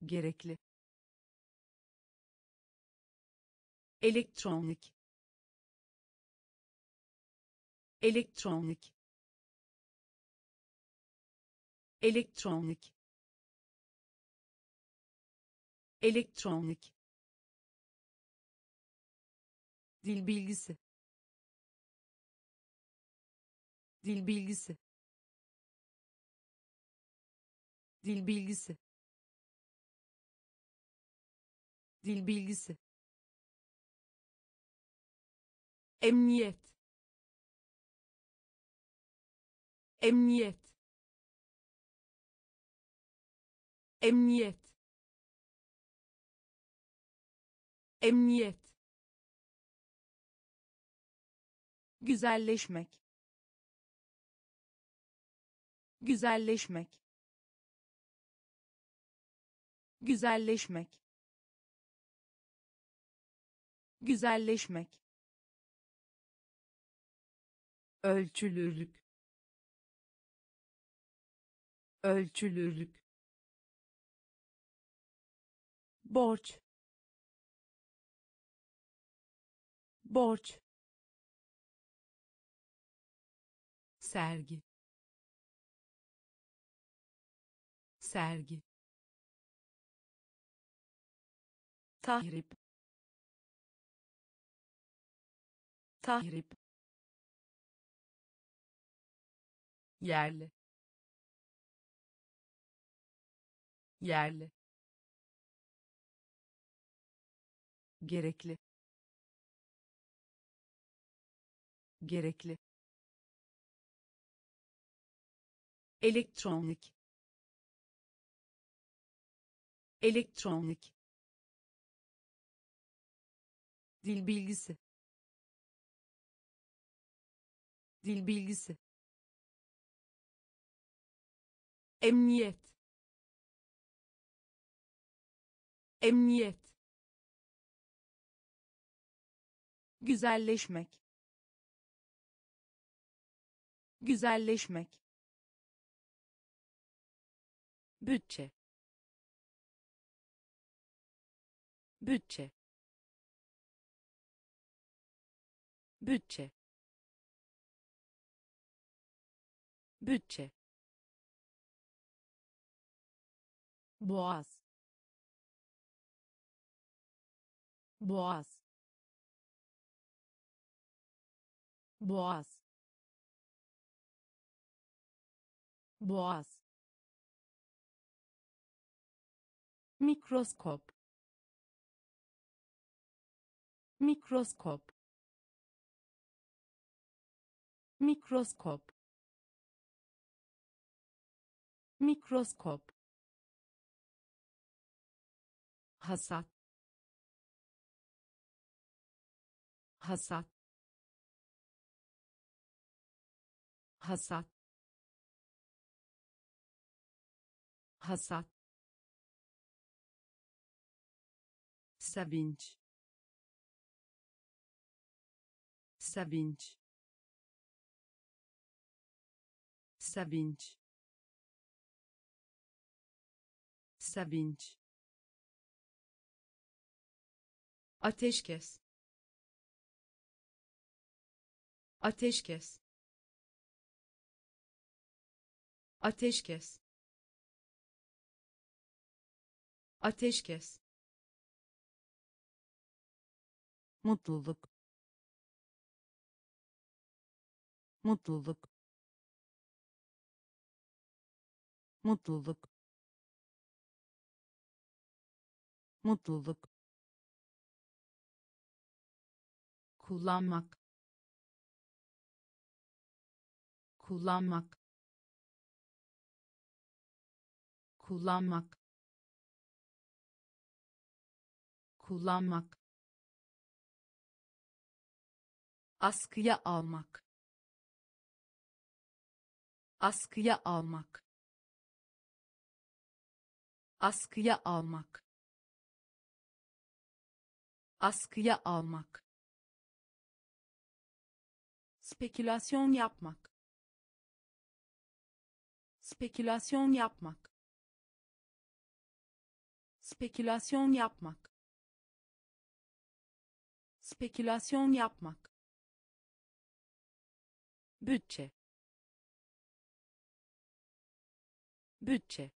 Gerekli elektronik. Elektronik. Elektronik. Elektronik. Dil bilgisi. Dil bilgisi. Dil bilgisi. Dil bilgisi emniyet. Emniyet. Emniyet. Emniyet. Güzelleşmek. Güzelleşmek. Güzelleşmek. Güzelleşmek ölçülürlük ölçülürlük borç borç sergi sergi tahrip tahrip yerli. Yerli. Gerekli. Gerekli. Elektronik. Elektronik. Dil bilgisi. Dil bilgisi emniyet. Emniyet. Güzelleşmek. Güzelleşmek. Bütçe. Bütçe. Bütçe. Bütçe boğaz. Boğaz. Boğaz. Boğaz. Mikroskop. Mikroskop. Mikroskop. Mikroskop hasat. Hasat. Hasat. Hasat. Sevinç. Sevinç. Sevinç. Sevinç ateşkes. Ateşkes. Ateşkes. Ateşkes. Mutluluk. Mutluluk. Mutluluk. Mutluluk kullanmak. Kullanmak. Kullanmak. Kullanmak. Askıya almak. Askıya almak. Askıya almak. Askıya almak spekülasyon yapmak. Spekülasyon yapmak. Spekülasyon yapmak. Spekülasyon yapmak. Bütçe. Bütçe.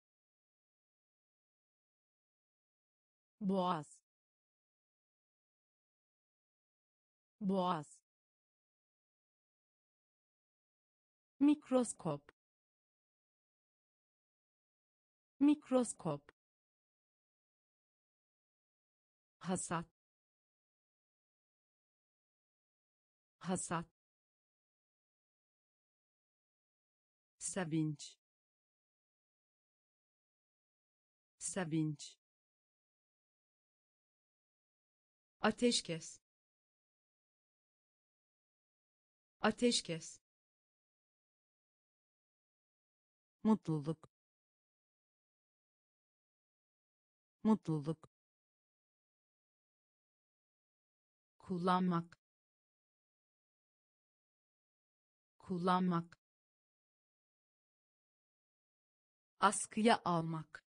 Boğaz. Boğaz mikroskop. Mikroskop. Hasat. Hasat. Sevinç. Sevinç. Ateşkes. Ateşkes mutluluk. Mutluluk. Kullanmak. Kullanmak. Askıya almak.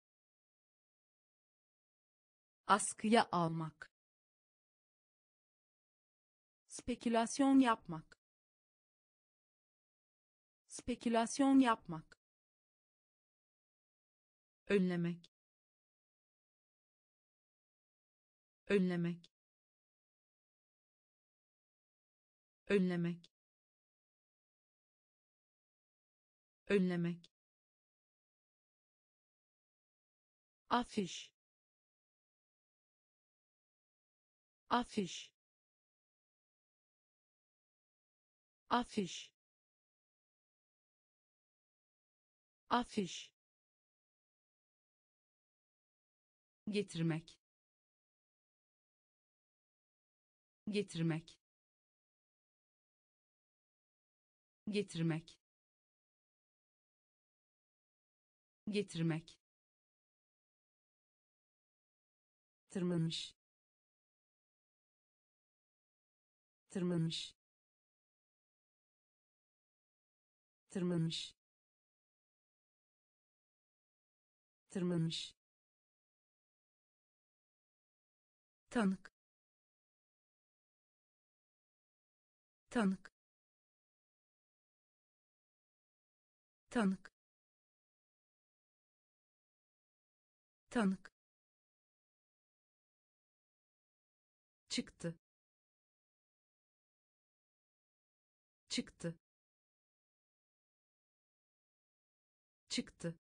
Askıya almak. Spekülasyon yapmak. Spekülasyon yapmak önlemek. Önlemek. Önlemek. Önlemek. Afiş. Afiş. Afiş. Afiş getirmek getirmek getirmek getirmek. Tırmanmış tırmanmış. Tırmanmış tırmanmış tanık. Tanık. Tanık. Tanık. Çıktı. Çıktı. Çıktı.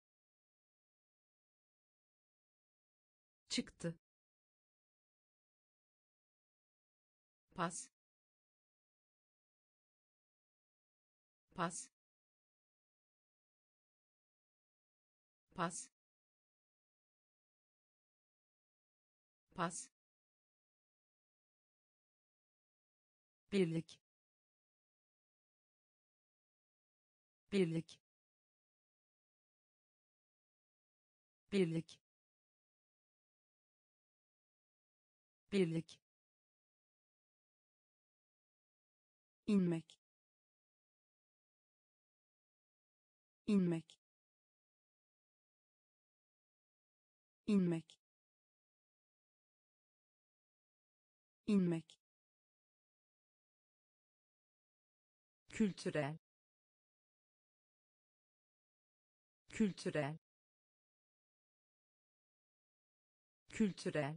Çıktı pas. Pas. Pas. Pas. Birlik. Birlik. Birlik. Birlik inmek. İnmek. İnmek. İnmek. Kültürel kültürel kültürel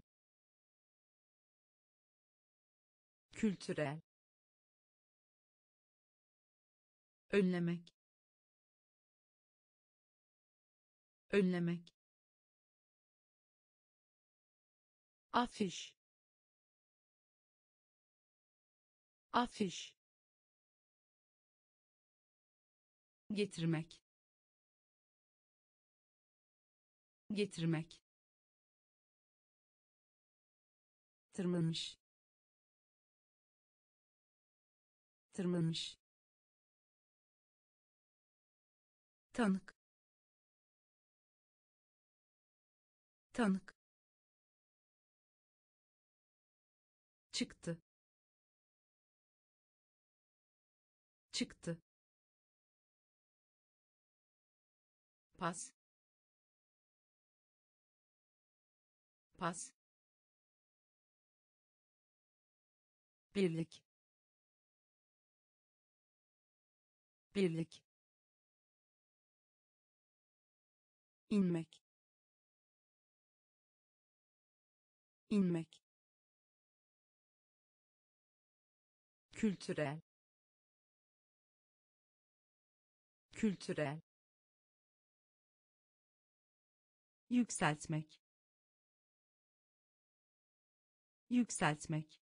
kültürel önlemek önlemek afiş afiş getirmek getirmek tırmanmış tırmanmış tanık. Tanık. Çıktı. Çıktı. Pas. Pas. Birlik. Birlik inmek. İnmek. Kültürel kültürel yükseltmek. Yükseltmek.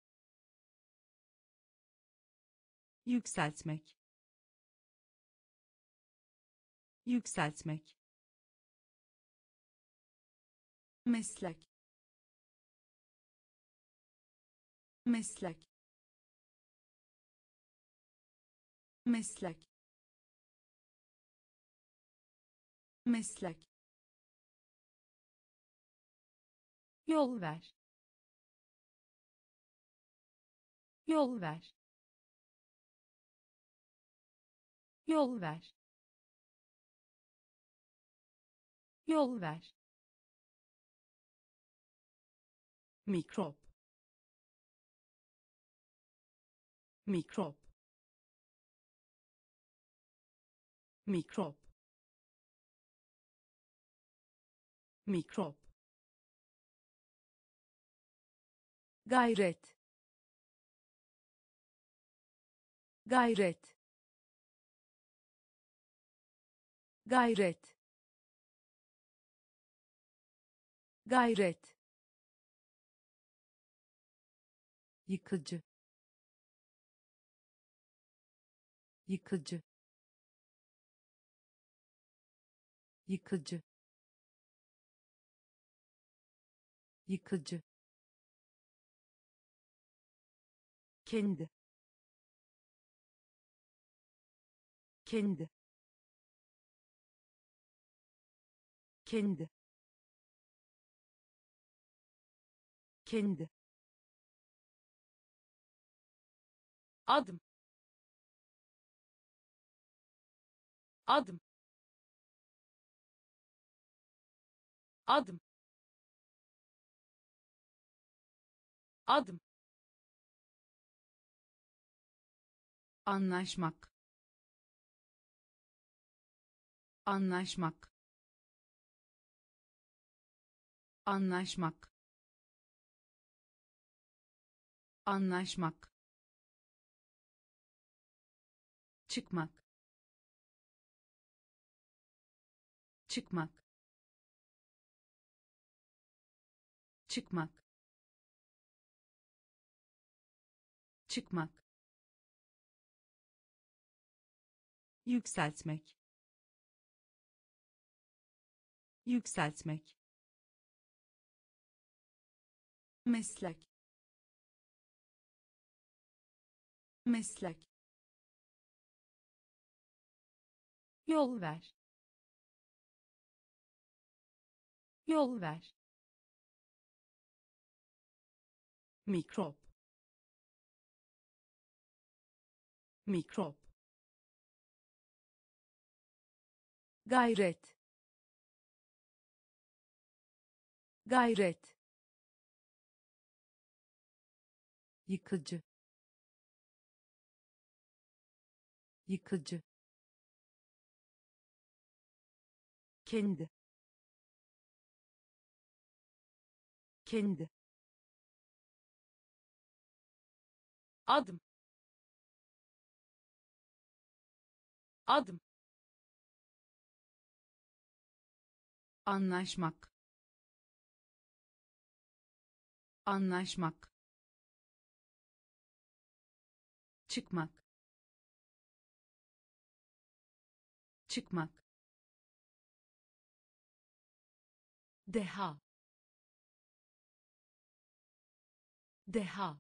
Yükseltmek. Yükseltmek meslek. Meslek. Meslek. Meslek. Yol ver. Yol ver. Yol ver. Yol ver mikrop. Mikrop. Mikrop. Mikrop. Gayret. Gayret. Gayret. Gayret yıkıcı. Yıkıcı. Yıkıcı. Yıkıcı. Kendi. Kendi. Kendi. Kendi adım. Adım. Adım. Adım. Anlaşmak. Anlaşmak. Anlaşmak. Anlaşmak çıkmak. Çıkmak. Çıkmak. Çıkmak. Yükseltmek. Yükseltmek. Meslek. Meslek yol ver. Yol ver. Mikrop. Mikrop. Gayret. Gayret. Yıkıcı. Yıkıcı kendi. Kendi. Adım. Adım. Anlaşmak. Anlaşmak. Çıkmak. Çıkmak deha. Deha.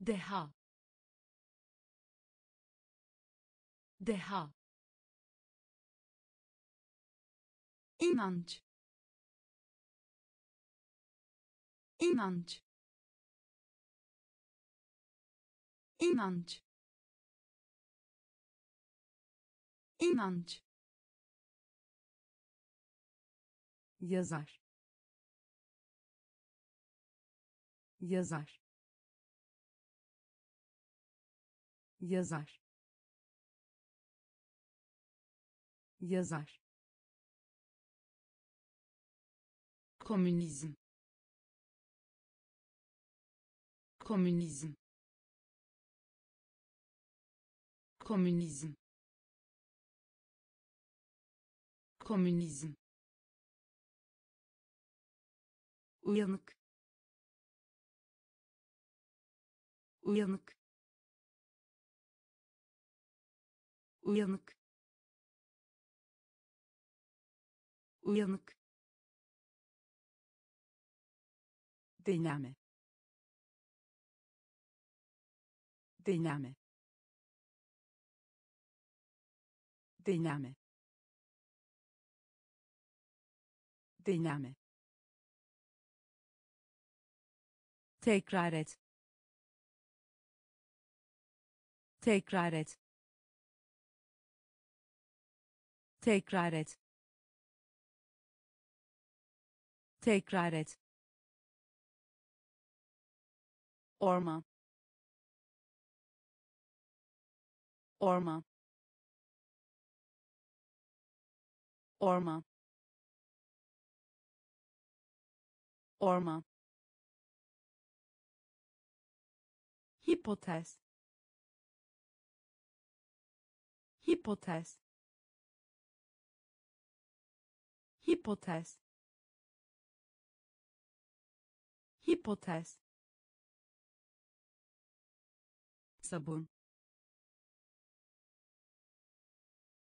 Deha. Deha. İnanç. İnanç. İnanç. İnanç yazar. Yazar. Yazar. Yazar. Komünizm. Komünizm. Komünizm. Komünizm uyanık. Uyanık. Uyanık. Uyanık. Deneme. Deneme. Deneme. Deneme tekrar et. Tekrar et. Tekrar et. Tekrar et. Orman orman orman orman hipotez hipotez hipotez hipotez sabun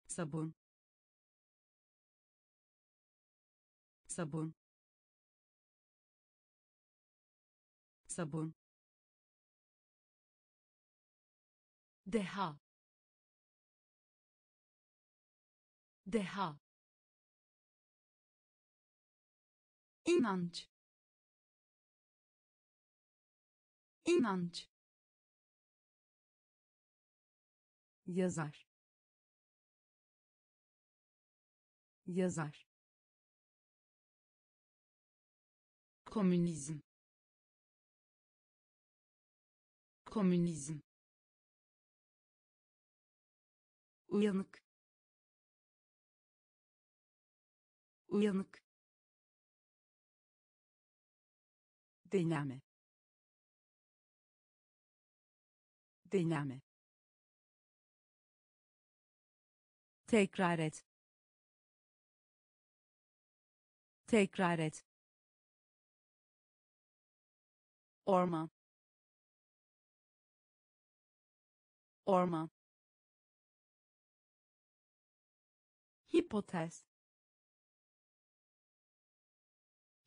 sabun sabun sabun deha. Deha. İnanç. İnanç. Yazar. Yazar. Komünizm. Komünizm uyanık. Uyanık. Deneme. Deneme. Tekrar et. Tekrar et. Orman orman hipotez.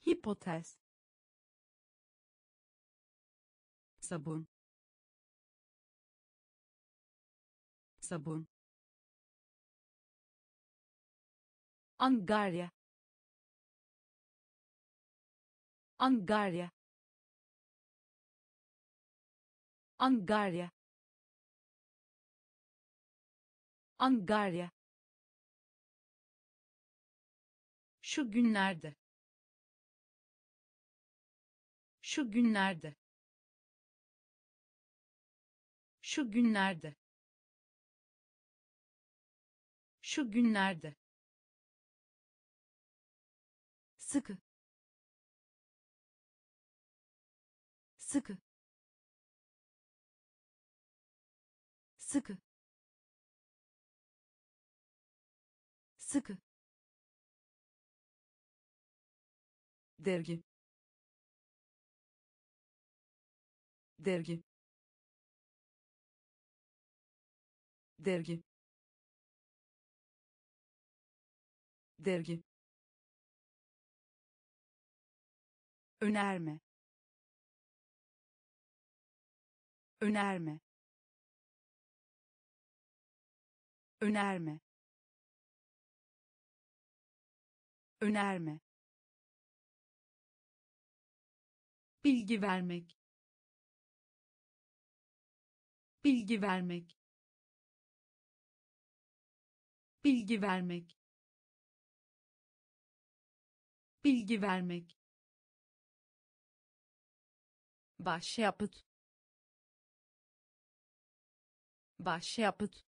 Hipotez. Sabun. Sabun. Angarya. Angarya. Angarya. Angarya Şu günlerde. Şu günlerde. Şu günlerde. Şu günlerde. Sıkı. Sıkı. Sıkı. Sıkı dergi. Dergi. Dergi. Dergi. Önerme. Önerme. Önerme. Önerme bilgi vermek. Bilgi vermek. Bilgi vermek. Bilgi vermek. Başyapıt başyapıt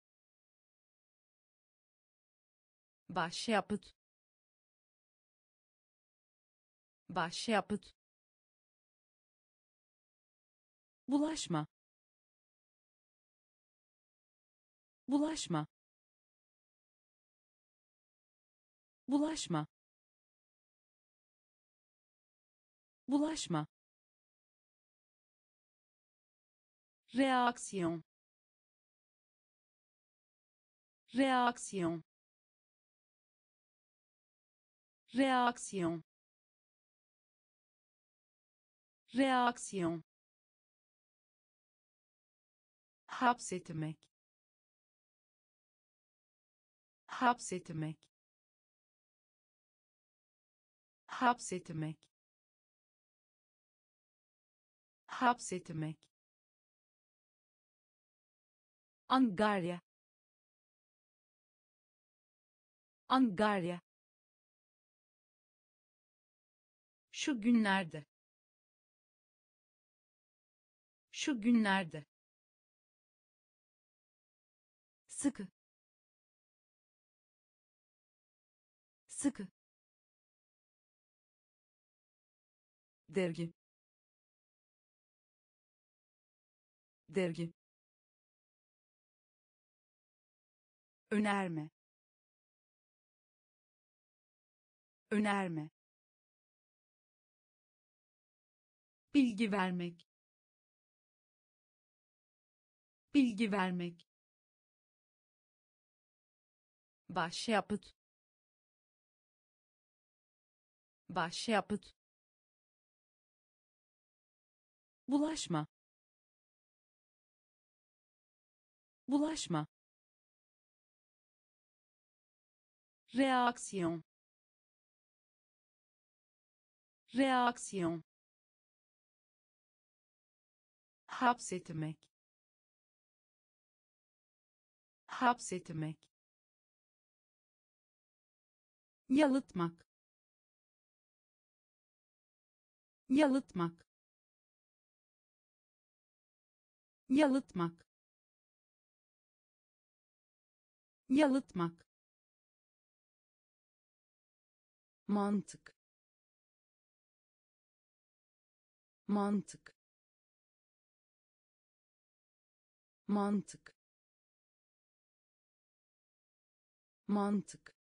başyapıt başyapıt bulaşma. Bulaşma. Bulaşma. Bulaşma. Reaksiyon. Reaksiyon. Reaksiyon. Reaksiyon hapsetmek hapsetmek hapsetmek hapsetmek. Angarya Angarya. Şu günlerde Şu günlerde sıkı. Sıkı. Dergi. Dergi. Önerme. Önerme. Bilgi vermek. Bilgi vermek başyapıt başyapıt bulaşma. Bulaşma. Reaksiyon. Reaksiyon. Hapsetmek. Hapsetmek yalıtmak. Yalıtmak. Yalıtmak. Yalıtmak. Mantık. Mantık. Mantık. Mantık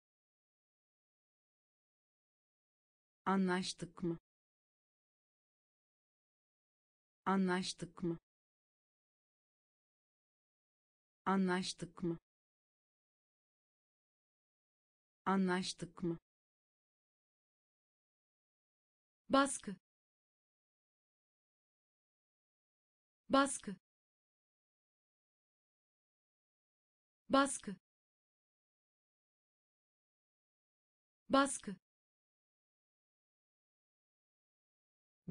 anlaştık mı? Anlaştık mı? Anlaştık mı? Anlaştık mı? Baskı. Baskı. Baskı. Baskı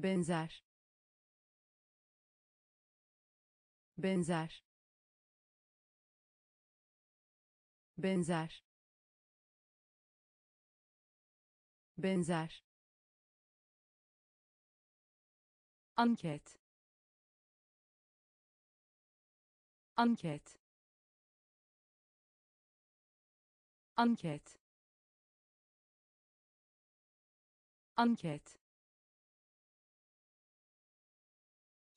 benzer. Benzer. Benzer. Benzer. Anket. Anket. Anket. Anket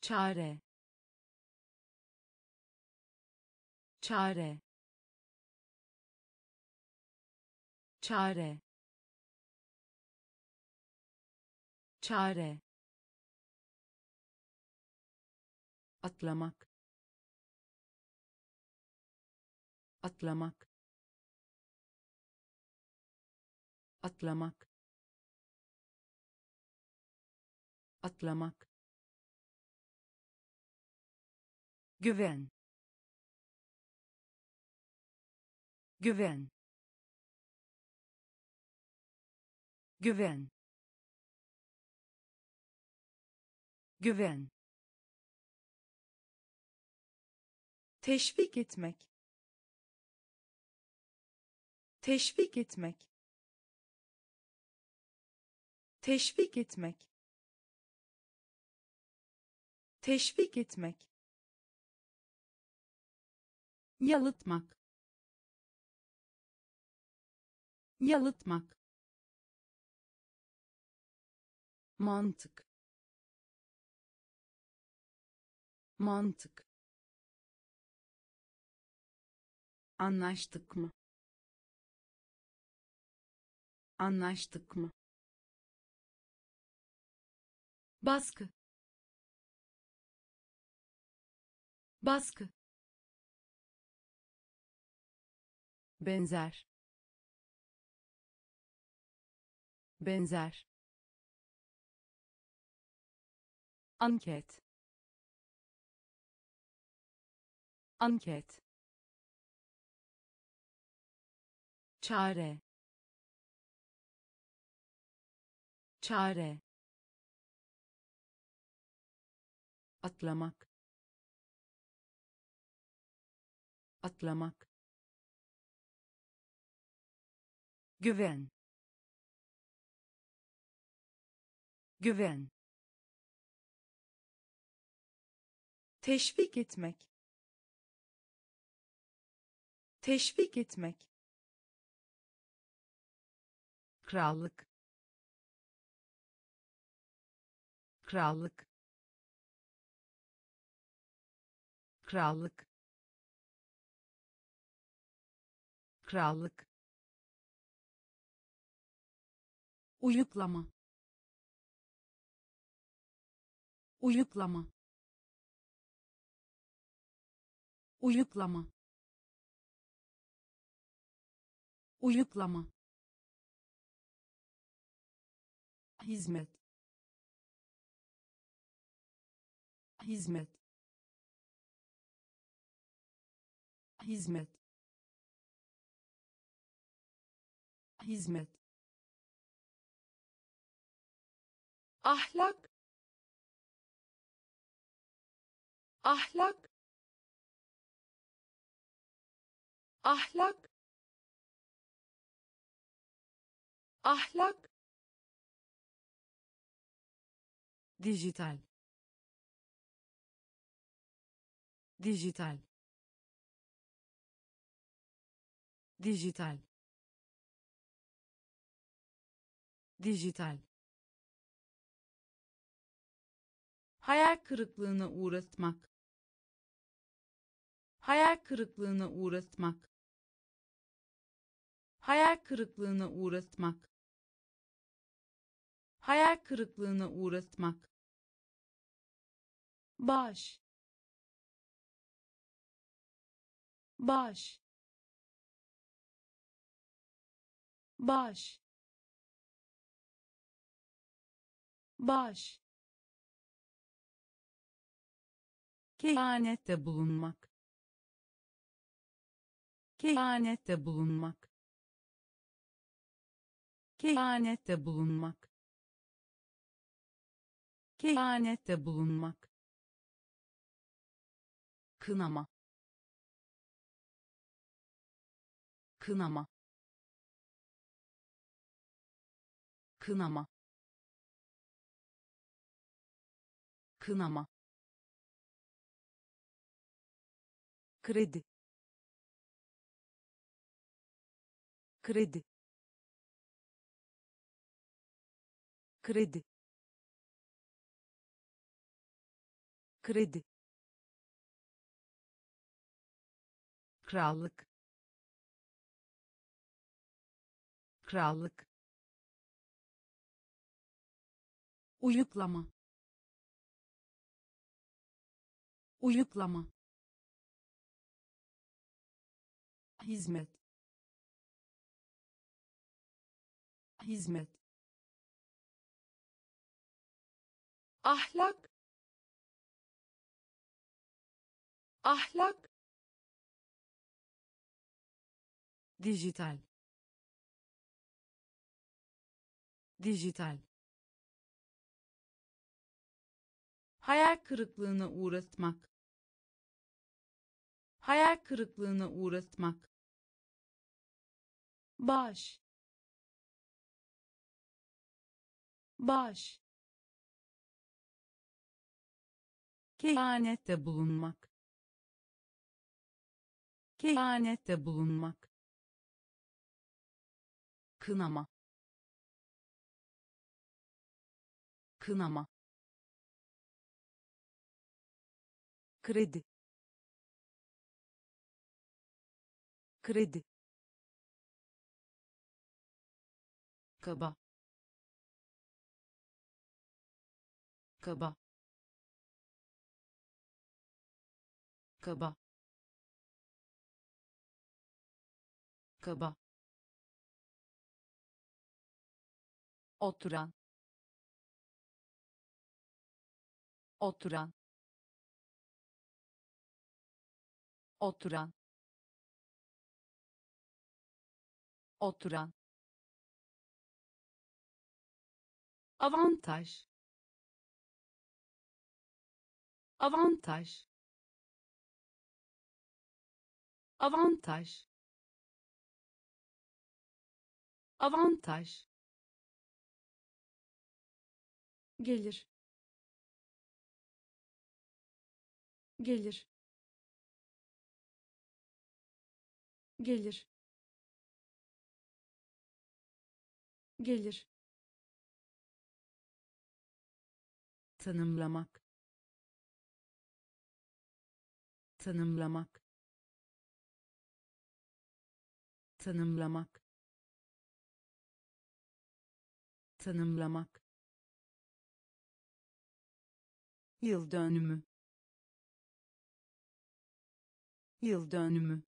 çare. Çare. Çare. Çare. Atlamak. Atlamak. Atlamak. Atlamak güven. Güven. Güven. Güven. Teşvik etmek. Teşvik etmek. Teşvik etmek. Teşvik etmek yalıtmak. Yalıtmak. Mantık. Mantık. Anlaştık mı? Anlaştık mı? Baskı. Baskı benzer. Benzer. Anket. Anket. Çare. Çare. Atlamak. Atlamak güven. Güven. Teşvik etmek. Teşvik etmek. Krallık. Krallık. Krallık. Krallık uyuklama. Uyuklama. Uyuklama. Uyuklama. Hizmet. Hizmet. Hizmet. Hizmet ahlak. Ahlak. Ahlak. Ahlak. Dijital. Dijital. Dijital. Dijital hayal kırıklığına uğratmak. Hayal kırıklığına uğratmak. Hayal kırıklığına uğratmak. Hayal kırıklığına uğratmak. Baş. Baş. Baş. Baş kehanette bulunmak. Kehanette bulunmak. Kehanette bulunmak. Kehanette bulunmak. Kınama. Kınama. Kınama. Kınama kredi. Kredi. Kredi. Kredi. Krallık. Krallık. Uyuklama. Uyuklama hizmet. Hizmet. Ahlak. Ahlak. Dijital. Dijital. Hayal kırıklığına uğratmak. Hayal kırıklığına uğratmak baş. Baş. Kehanette bulunmak. Kehanette bulunmak. Kınama. Kınama. Kredi. Kredi kaba. Kaba. Kaba. Kaba. Oturan. Oturan. Oturan. Oturan avantaj. Avantaj. Avantaj. Avantaj. Gelir. Gelir. Gelir. Gelir tanımlamak. Tanımlamak. Tanımlamak. Tanımlamak. Yıl dönümü. Yıl dönümü.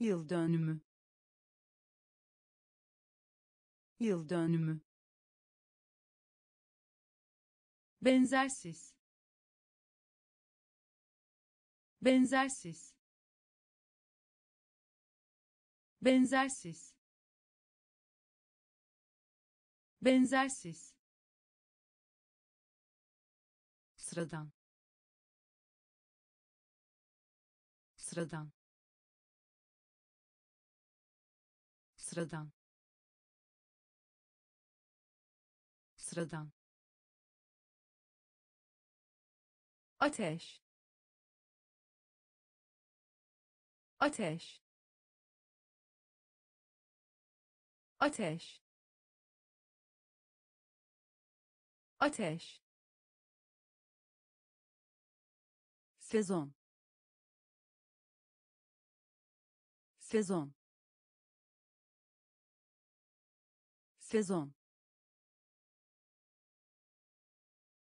Yıl dönümü. Yıl dönümü benzersiz. Benzersiz. Benzersiz. Benzersiz. Sıradan. Sıradan. Sıradan. Sıradan ateş. Ateş. Ateş. Ateş. Sezon. Sezon. Sezon.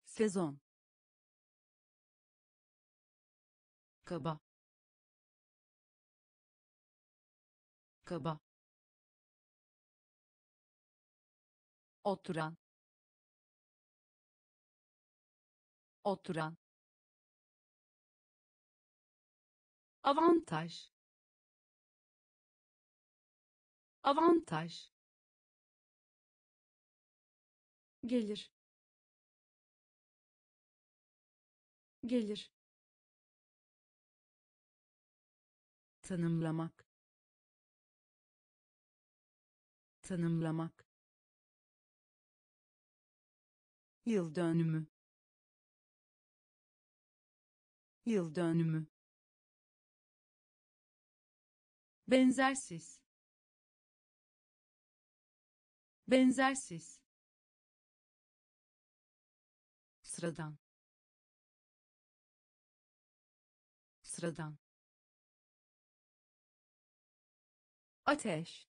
Sezon kaba. Kaba. Oturan. Oturan. Avantaj. Avantaj. Gelir. Gelir tanımlamak. Tanımlamak. Yıl dönümü. Yıl dönümü. Benzersiz. Benzersiz. Sıradan. Sıradan ateş.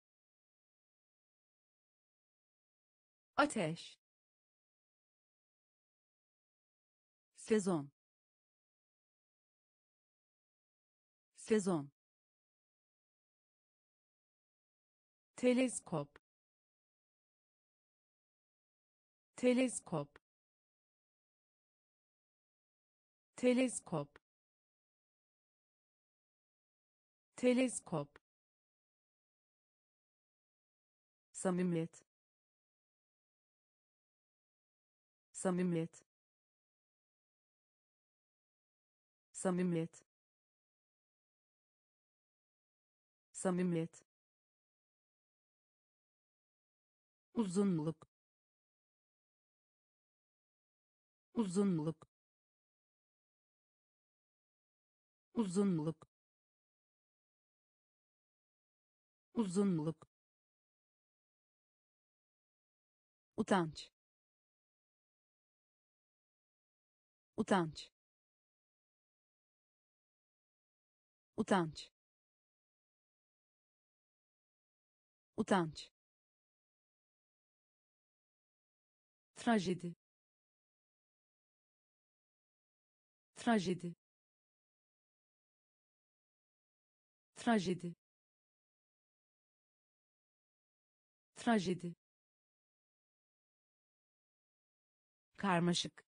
Ateş. Sezon. Sezon. Teleskop. Teleskop. Teleskop. Teleskop samimiyet. Samimiyet. Samimiyet. Samimiyet. Uzunluk. Uzunluk. Uzunluk. Uzunluk utanç. Utanç. Utanç. Utanç. Trajedi trajedi trajedi trajedi karmaşık.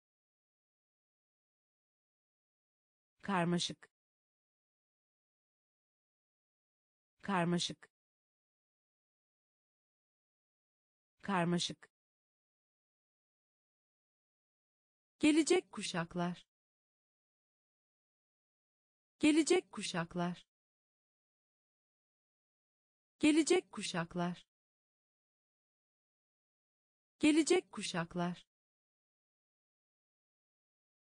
Karmaşık. Karmaşık. Karmaşık. Gelecek kuşaklar. Gelecek kuşaklar. Gelecek kuşaklar. Gelecek kuşaklar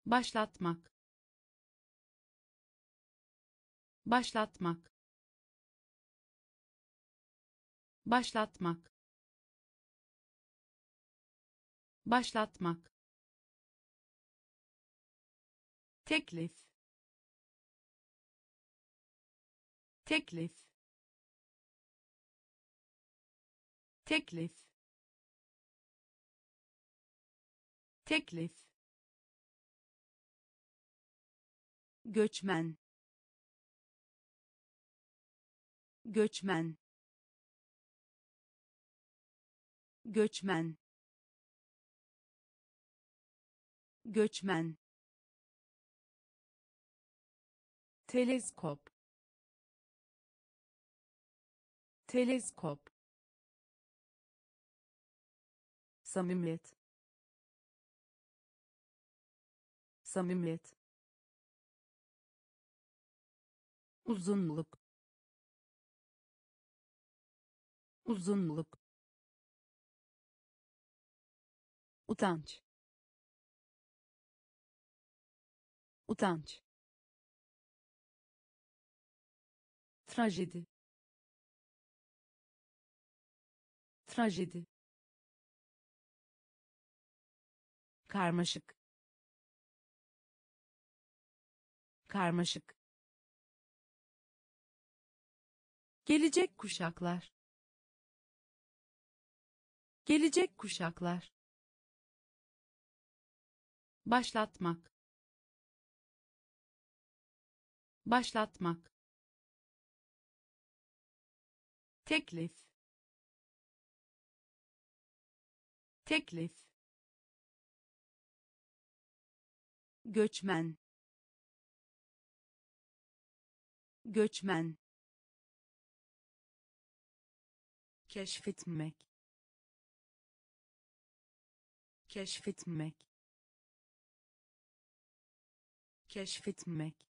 başlatmak. Başlatmak. Başlatmak. Başlatmak. Teklif. Teklif. Teklif. Teklif göçmen. Göçmen. Göçmen. Göçmen. Teleskop. Teleskop. Samimiyet. Samimiyet uzunluk. Uzunluk. Utanç. Utanç. Trajedi. Trajedi. Karmaşık. Karmaşık gelecek kuşaklar. Gelecek kuşaklar. Başlatmak. Başlatmak. Teklif. Teklif. Göçmen. Göçmen keşfetmek keşfetmek keşfetmek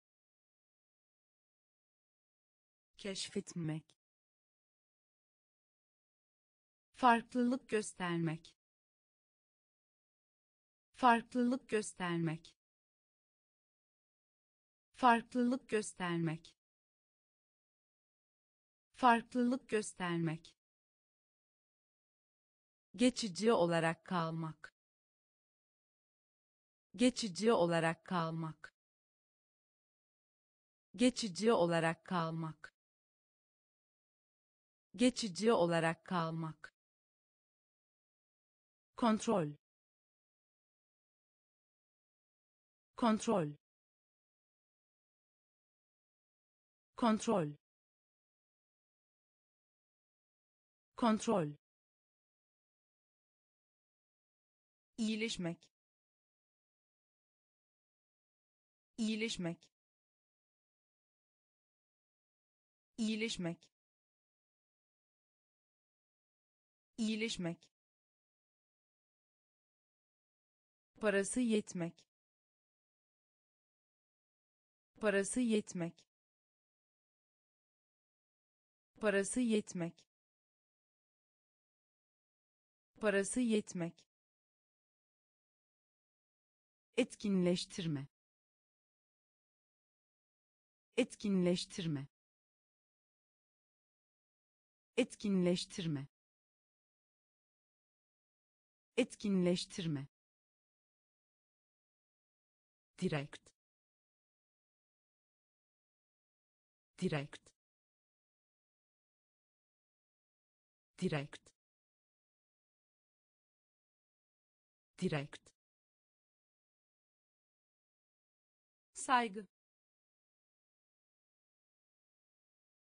keşfetmek. Farklılık göstermek farklılık göstermek. Farklılık göstermek farklılık göstermek geçici olarak kalmak. Geçici olarak kalmak. Geçici olarak kalmak. Geçici olarak kalmak. Kontrol. Kontrol. Kontrol. Kontrol iyileşmek. İyileşmek. İyileşmek. İyileşmek. Parası yetmek. Parası yetmek. Parası yetmek. Parası yetmek etkinleştirme. Etkinleştirme. Etkinleştirme. Etkinleştirme. Direkt. Direkt. Direkt. Direkt saygı.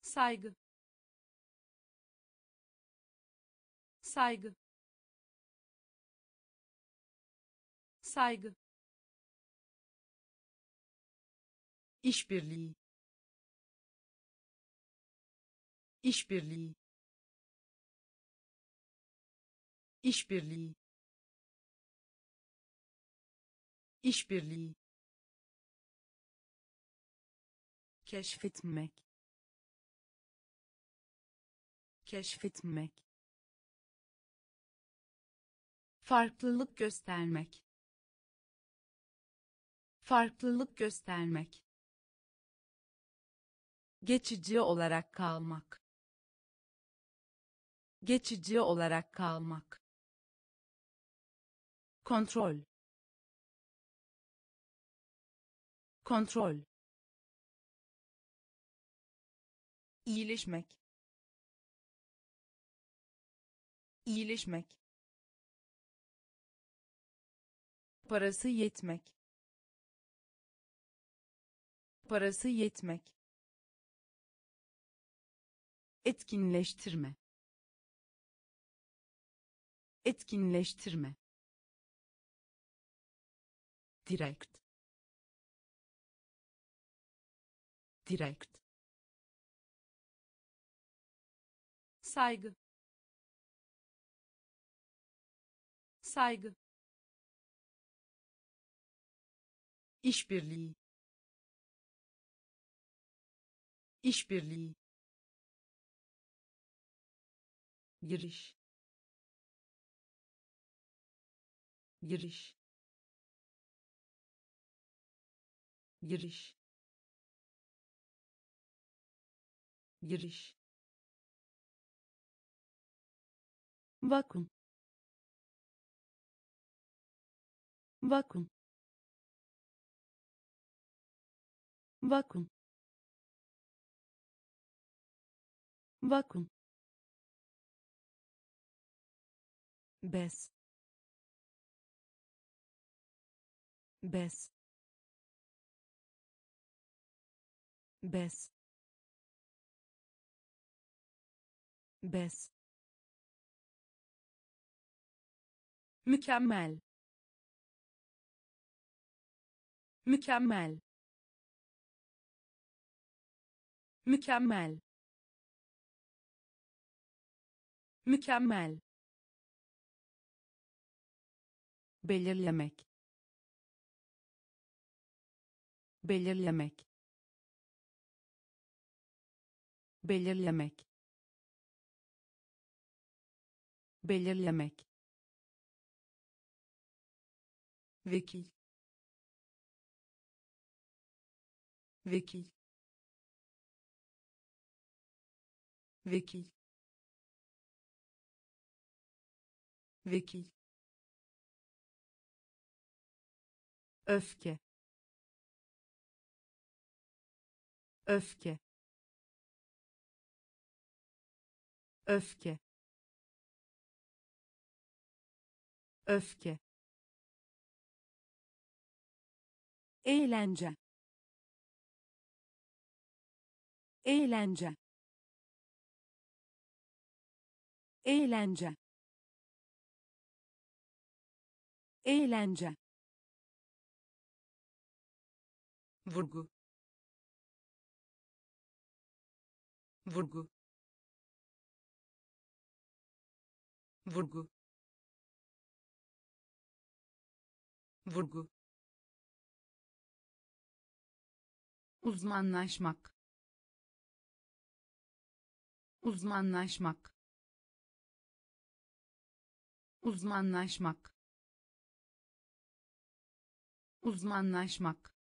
Saygı. Saygı. Saygı. İşbirliği. İşbirliği. İşbirliği. İşbirliği keşfetmek keşfetmek farklılık göstermek farklılık göstermek geçici olarak kalmak geçici olarak kalmak kontrol kontrol iyileşmek. İyileşmek. Parası yetmek. Parası yetmek. Etkinleştirme. Etkinleştirme. Direkt. Direkt saygı. Saygı. İşbirliği. İşbirliği. Giriş. Giriş. Giriş. Giriş vakum. Vakum. Vakum. Vakum. Bez bez bez bez mükemmel. Mükemmel. Mükemmel. Mükemmel. Belirlemek. Belirlemek. Belirlemek. Belirlemek vekil. Vekil. Vekil. Vekil. Öfke. Öfke. Öfke. Öfke eğlence. Eğlence. Eğlence. Eğlence. Vurgu. Vurgu. Vurgu. Vurgu uzmanlaşmak. Uzmanlaşmak. Uzmanlaşmak. Uzmanlaşmak.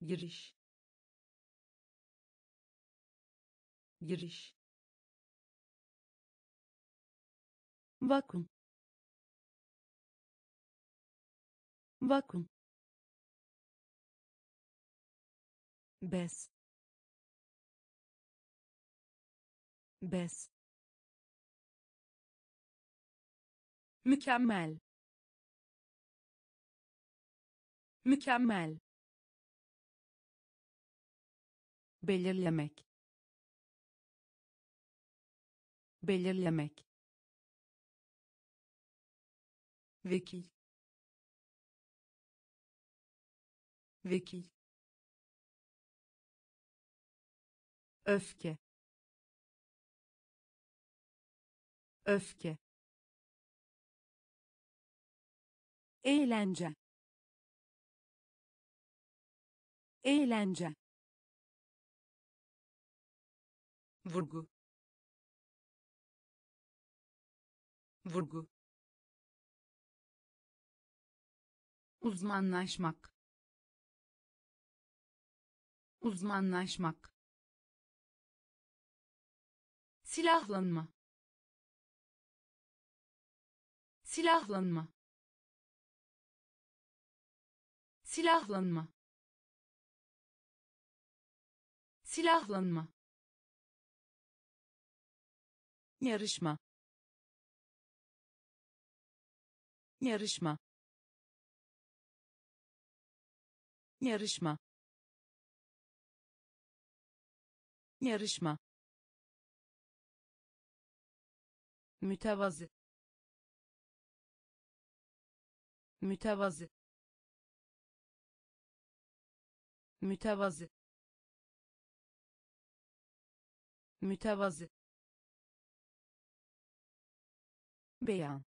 Giriş. Giriş. Vakum. Vakum bez bez mükemmel. Mükemmel. Belirlemek. Belirlemek. Vekil. Vekil öfke. Öfke. Eğlence. Eğlence. Vurgu. Vurgu. Uzmanlaşmak. Uzmanlaşmak silahlanma. Silahlanma. Silahlanma. Silahlanma. Yarışma. Yarışma. Yarışma. Yarışma mütevazı mütevazı mütevazı mütevazı. Beyan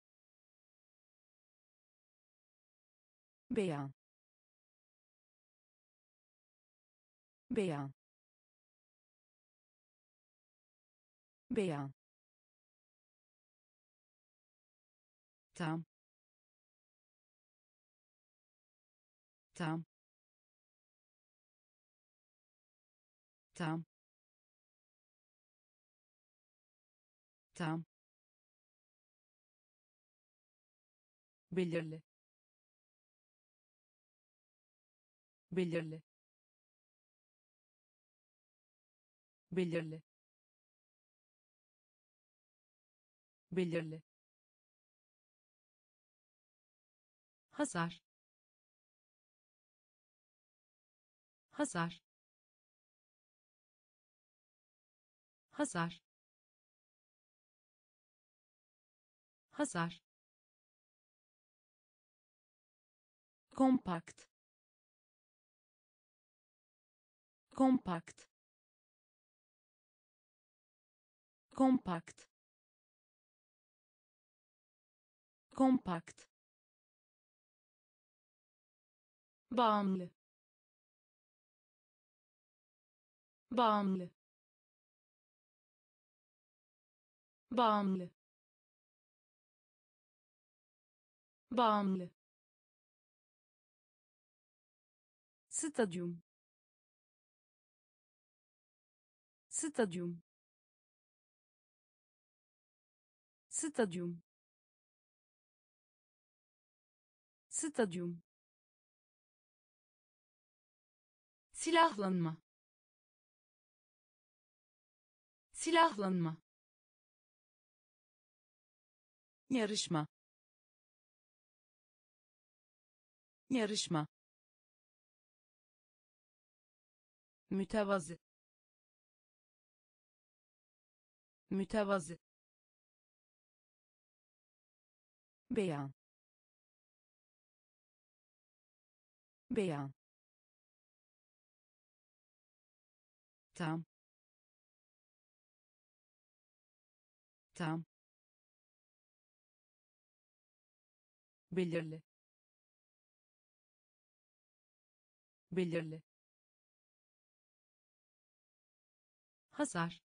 beyan. Beyan beyan tam tam tam tam belirli. Belirli. Belirli. Belirli hasar hasar hasar hasar kompakt. Kompakt. Kompakt. Kompakt bağımlı bağımlı bağımlı bağımlı stadyum stadyum stadyum stadyum silahlanma. Silahlanma. Yarışma. Yarışma. Mütevazı. Mütevazı. Beyan. Beyan tam tam belirli. Belirli. Hasar.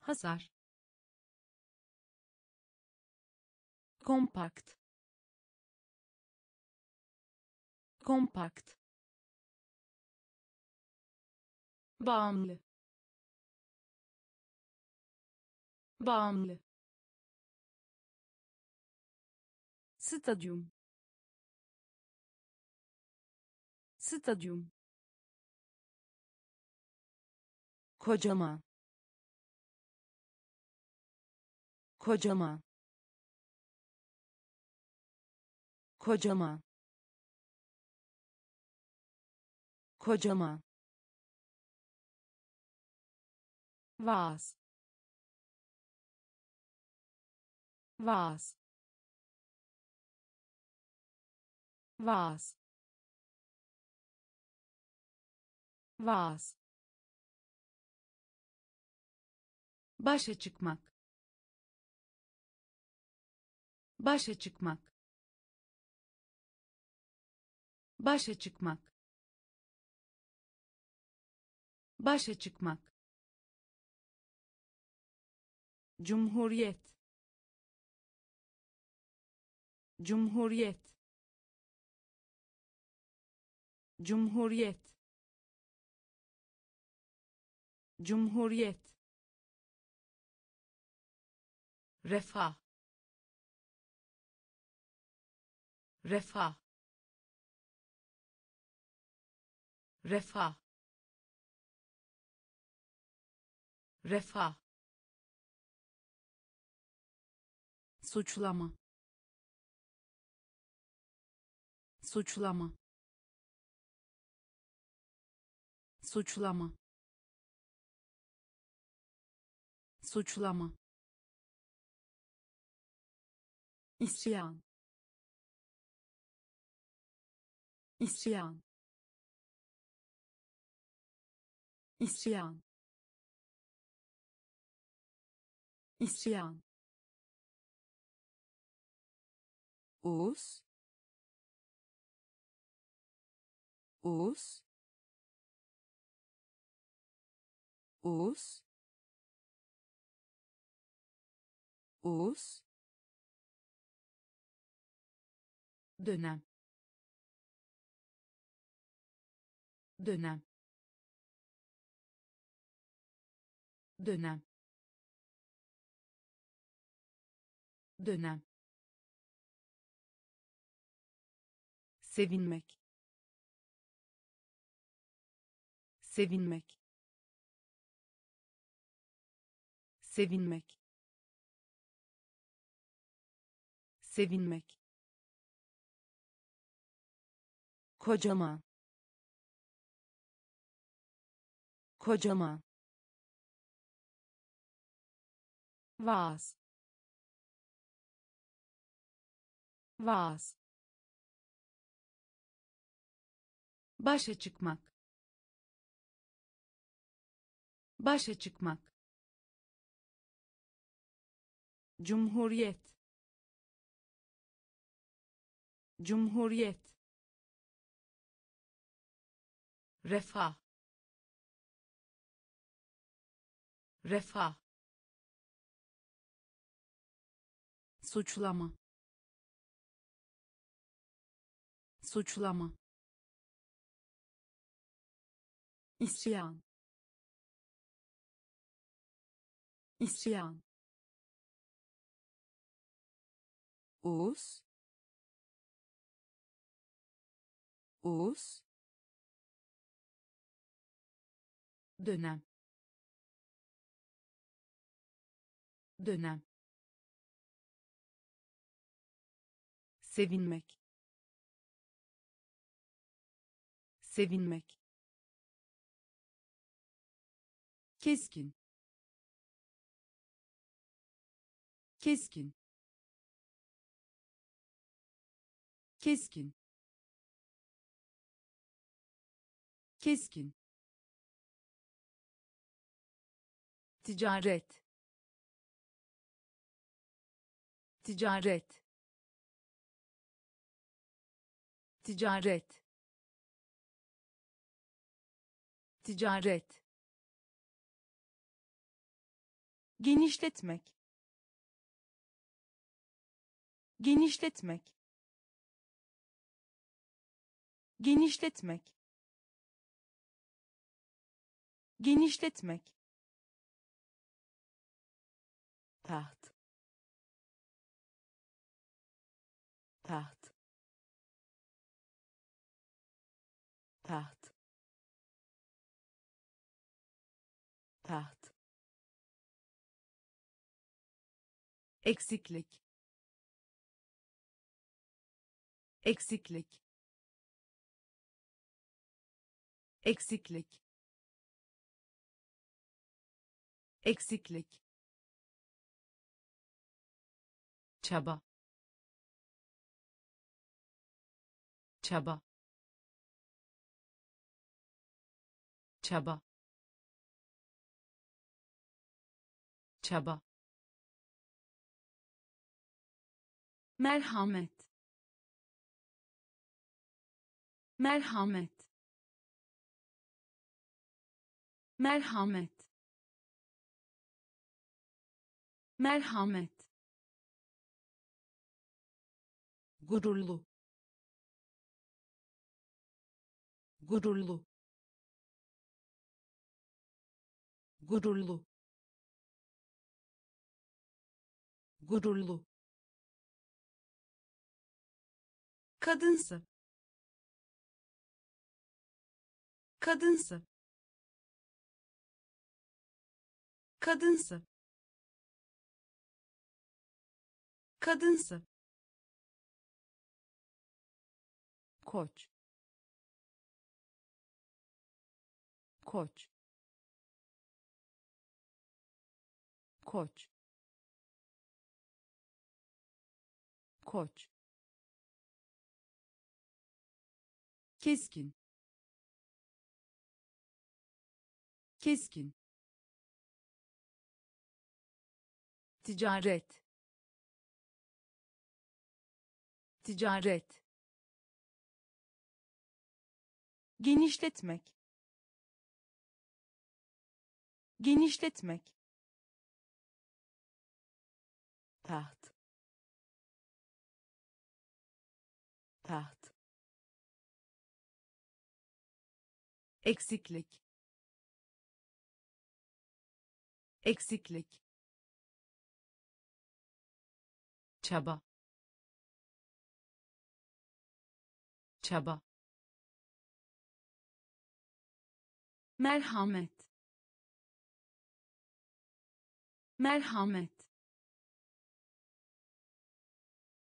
Hasar. Kompakt. Kompakt bağımlı. Bağımlı. Stadyum. Stadyum. Kocaman kocaman kocaman kocaman vaaz vaaz vaaz vaaz başa çıkmak. Başa çıkmak. Başa çıkmak. Başa çıkmak Cumhuriyet. Cumhuriyet. Cumhuriyet. Cumhuriyet. Refah. Refah. Refah. Refah suçlama. Suçlama. Suçlama. Suçlama. İsyan. İsyan. İsyan. İsyan Uz Uz Uz Uz dönem dönem dönem dönem sevinmek. Sevinmek. Sevinmek. Sevinmek. Kocaman kocaman vaaz. Vaaz başa çıkmak Başa çıkmak. Cumhuriyet. Cumhuriyet. Refah. Refah. Suçlama. Suçlama. İsyan. İsyan. Us. Us. dönem dönem Sevinmek. Sevinmek. Keskin. Keskin. Keskin. Keskin. Ticaret. Ticaret. Ticaret. Ticaret genişletmek. Genişletmek. Genişletmek. Genişletmek. Taht. Taht. Taht. Taht eksiklik. Eksiklik. Eksiklik. Eksiklik. Çaba. Çaba. Çaba. Çaba merhamet. Merhamet. Merhamet. Merhamet. Gururlu. Gururlu. Gururlu. Gururlu kadınsı. Kadınsı. Kadınsı. Kadınsı. Koç. Koç. Koç. Koç keskin. Keskin. Ticaret. Ticaret. Genişletmek. Genişletmek. Taht. Taht eksiklik. Eksiklik. Çaba. Çaba. Merhamet. Merhamet.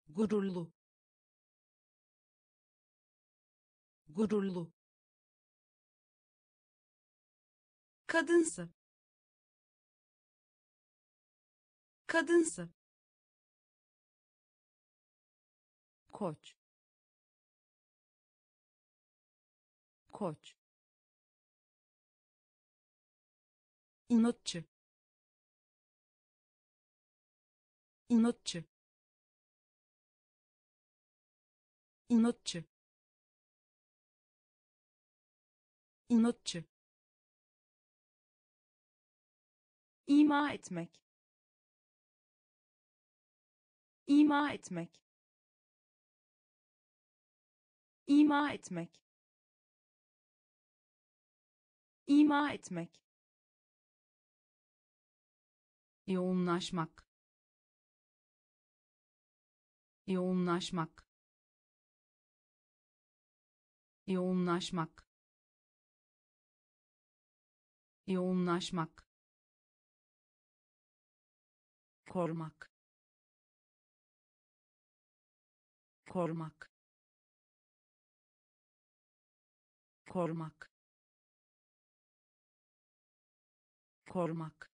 Gururlu. Gururlu kadınsı. Kadınsı. Koç. Koç. İnatçı. İnatçı. İnatçı. İnatçı ima etmek. İma etmek. İma etmek. İma etmek. Yoğunlaşmak. Yoğunlaşmak. Yoğunlaşmak. Yoğunlaşmak korumak korumak korumak korumak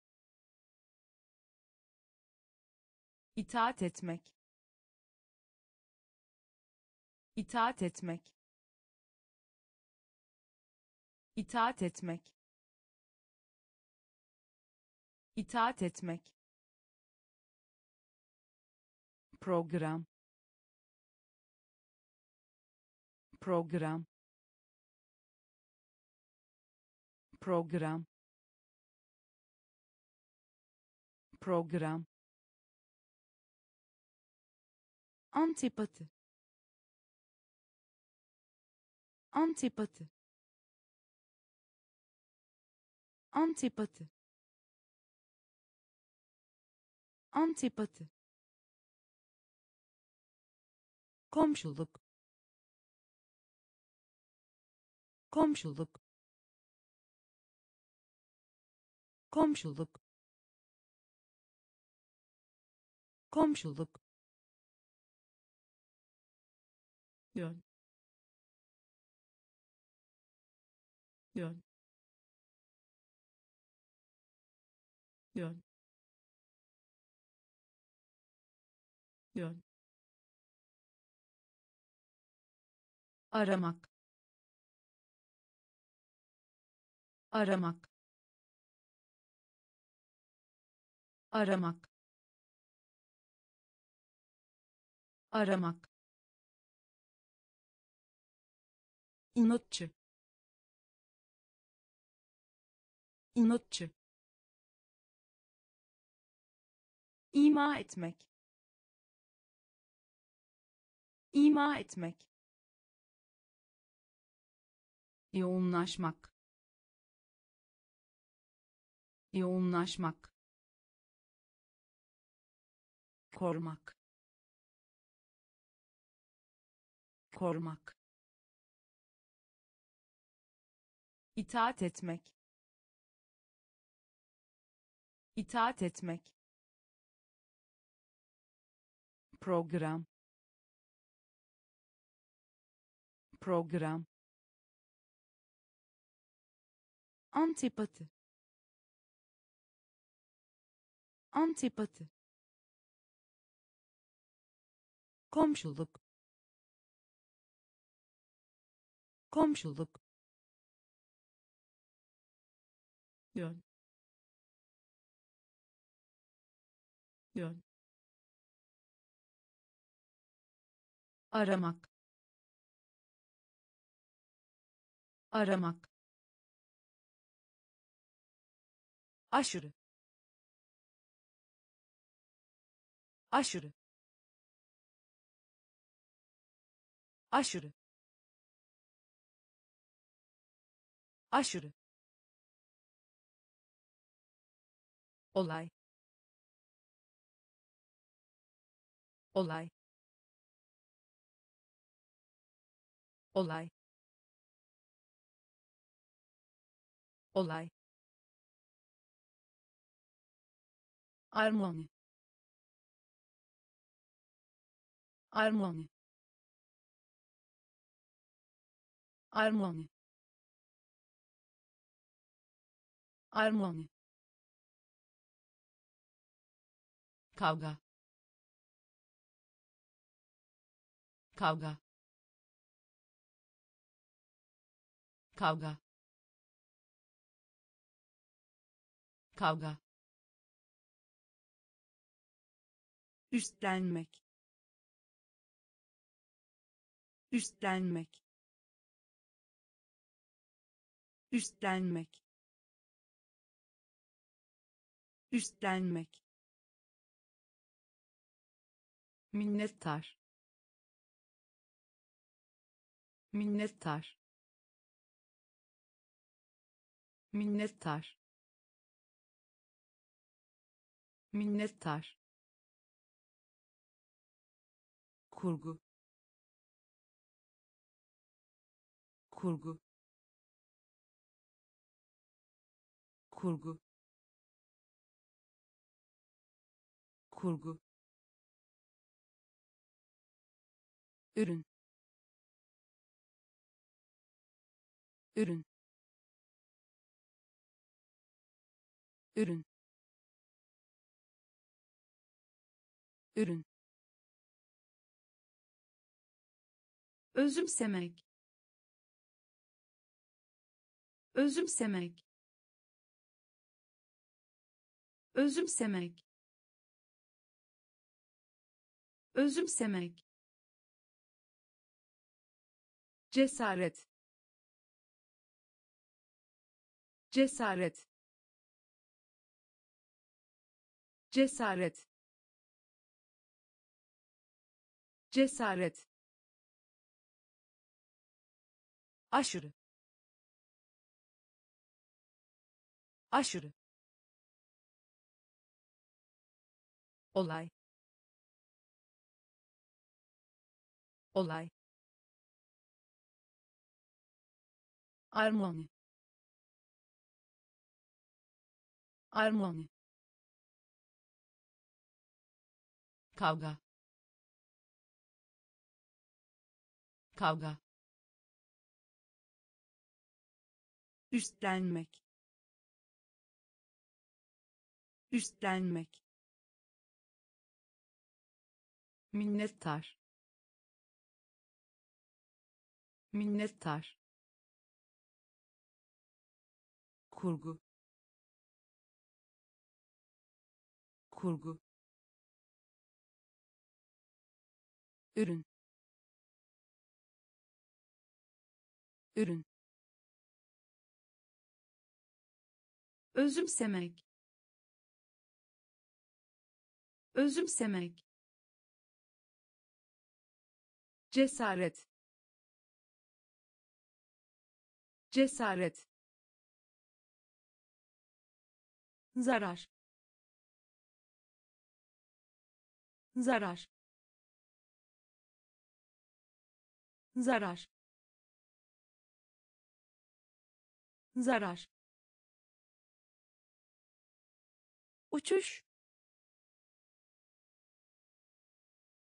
itaat etmek. İtaat etmek. İtaat etmek. İtaat etmek program. Program. Program. Program. Antipati. Antipati. Antipati. Antipati komşuluk. Komşuluk. Komşuluk. Komşuluk. Yön. Yön. Yön. Yön aramak. Aramak. Aramak. Aramak. İnatçı. İnatçı. İma etmek. İma etmek yoğunlaşmak. Yoğunlaşmak. Korumak. Korumak. İtaat etmek. İtaat etmek. Program. Program antipati. Antipati. Komşuluk. Komşuluk. Yön. Yön. Aramak. Aramak aşırı. Aşırı. Aşırı. Aşırı. Olay. Olay. Olay. Olay armoni armoni armoni armoni kavga. Kavga. Kavga. Kavga üstlenmek. Üstlenmek. Üstlenmek. Üstlenmek. Minnettar. Minnettar. Minnettar. Minnettar kurgu. Kurgu. Kurgu. Kurgu. Ürün. Ürün. Ürün. Ürün özümsemek. Özümsemek. Özümsemek. Özümsemek. Cesaret. Cesaret. Cesaret. Cesaret aşırı. Aşırı. Olay. Olay. Armoni. Armoni. Kavga. Kavga üstlenmek. Üstlenmek. Minnettar. Minnettar. Kurgu. Kurgu. Ürün. Ürün özümsemek. Özümsemek. Cesaret. Cesaret. Zarar. Zarar. Zarar. Zarar uçuş.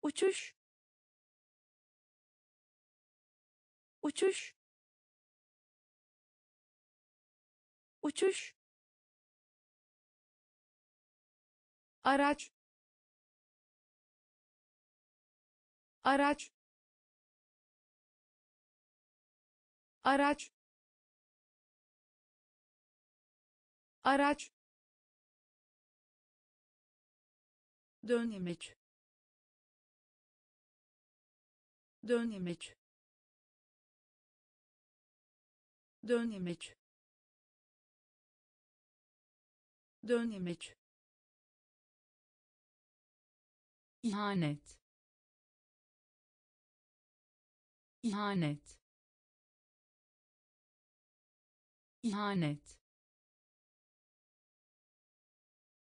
Uçuş. Uçuş. Uçuş. Araç. Araç. Araç. Araç dönemek dönemek dönemek dönemek ihanet. İhanet. İhanet.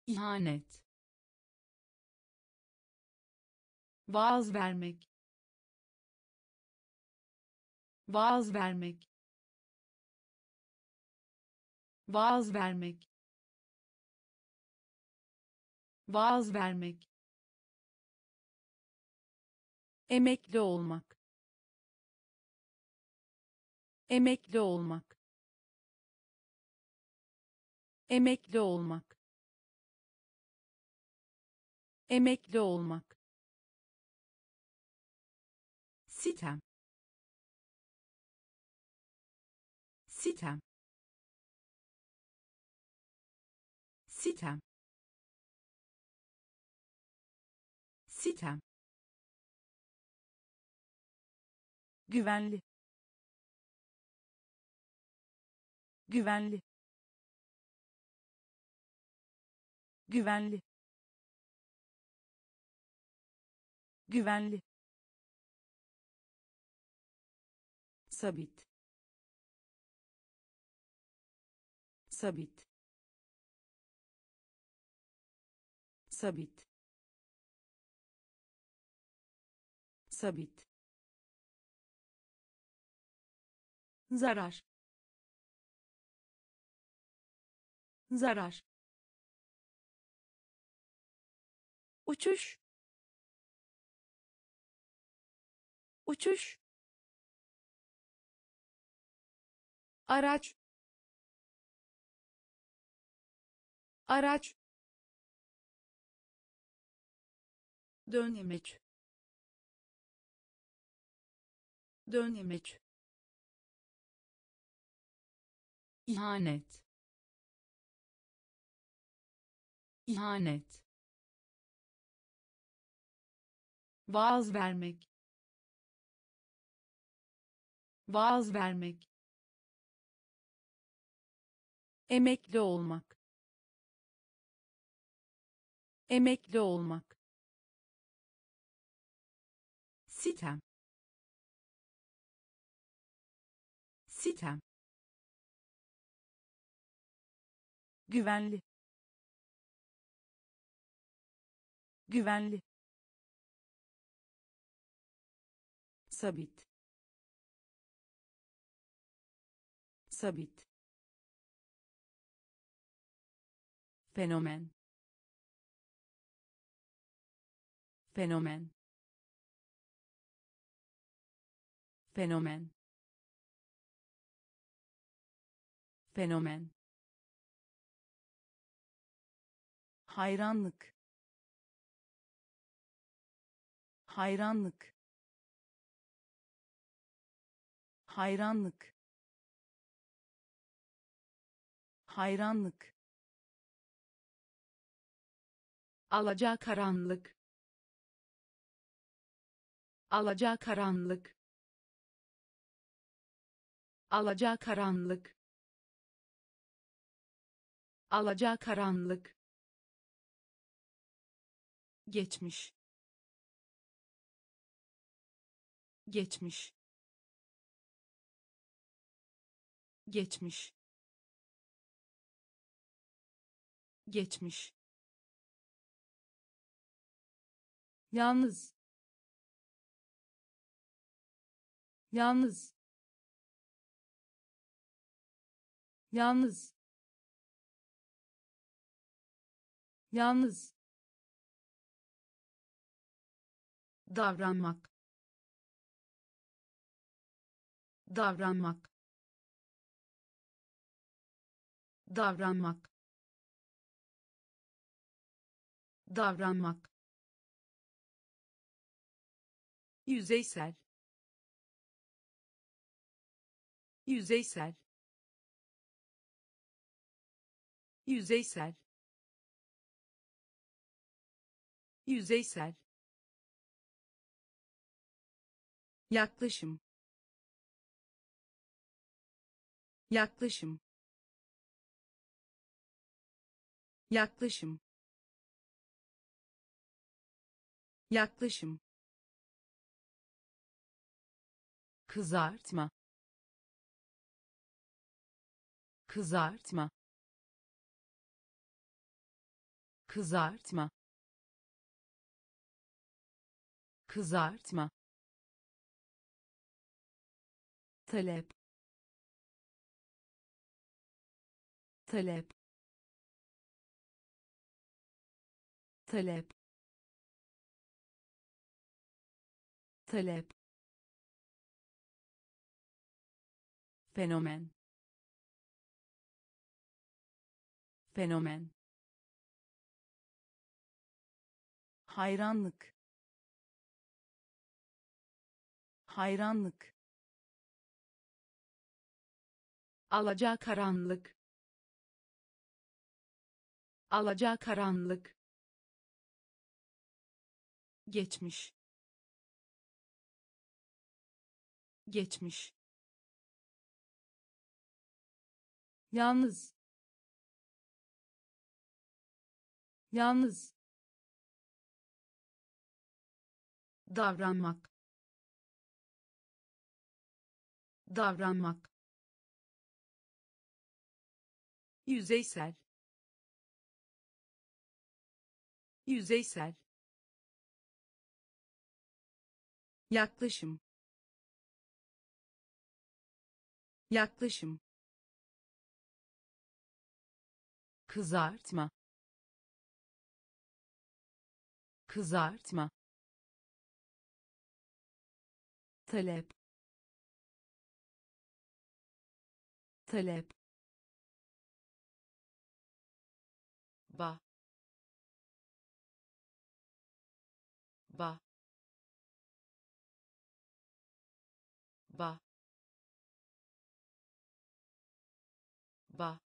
İhanet vaaz vermek. Vaaz vermek. Vaaz vermek. Vaaz vermek. Emekli olmak. Emekli olmak. Emekli olmak. Emekli olmak sitem. Sitem. Sitem. Sitem. Güvenli. Güvenli. Güvenli. Güvenli sabit. Sabit. Sabit. Sabit. Zarar. Zarar. Uçuş. Uçuş araç. Araç. Dönemeç dönemeç ihanet. İhanet. Vaaz vermek. Vaaz vermek emekli olmak. Emekli olmak. Sitem. Sitem. Güvenli. Güvenli. Sabit. Sabit fenomen. Fenomen. Fenomen. Fenomen. Hayranlık. Hayranlık. Hayranlık. Hayranlık alaca karanlık. Alaca karanlık. Alaca karanlık. Alaca karanlık. Geçmiş. Geçmiş. Geçmiş. Geçmiş yalnız. Yalnız. Yalnız. Yalnız. Davranmak. Davranmak. Davranmak. Davranmak yüzeysel yüzeysel yüzeysel yüzeysel. Yaklaşım yaklaşım yaklaşım yaklaşım kızartma. Kızartma. Kızartma. Kızartma. Talep. Talep. Talep. Talep fenomen. Fenomen. Hayranlık. Hayranlık. Alaca karanlık. Alacakaranlık geçmiş. Geçmiş yalnız. Yalnız. Davranmak. Davranmak. Yüzeysel. Yüzeysel. Yaklaşım. Yaklaşım kızartma. Kızartma. Talep. Talep. Ba. Ba. Ba. Ba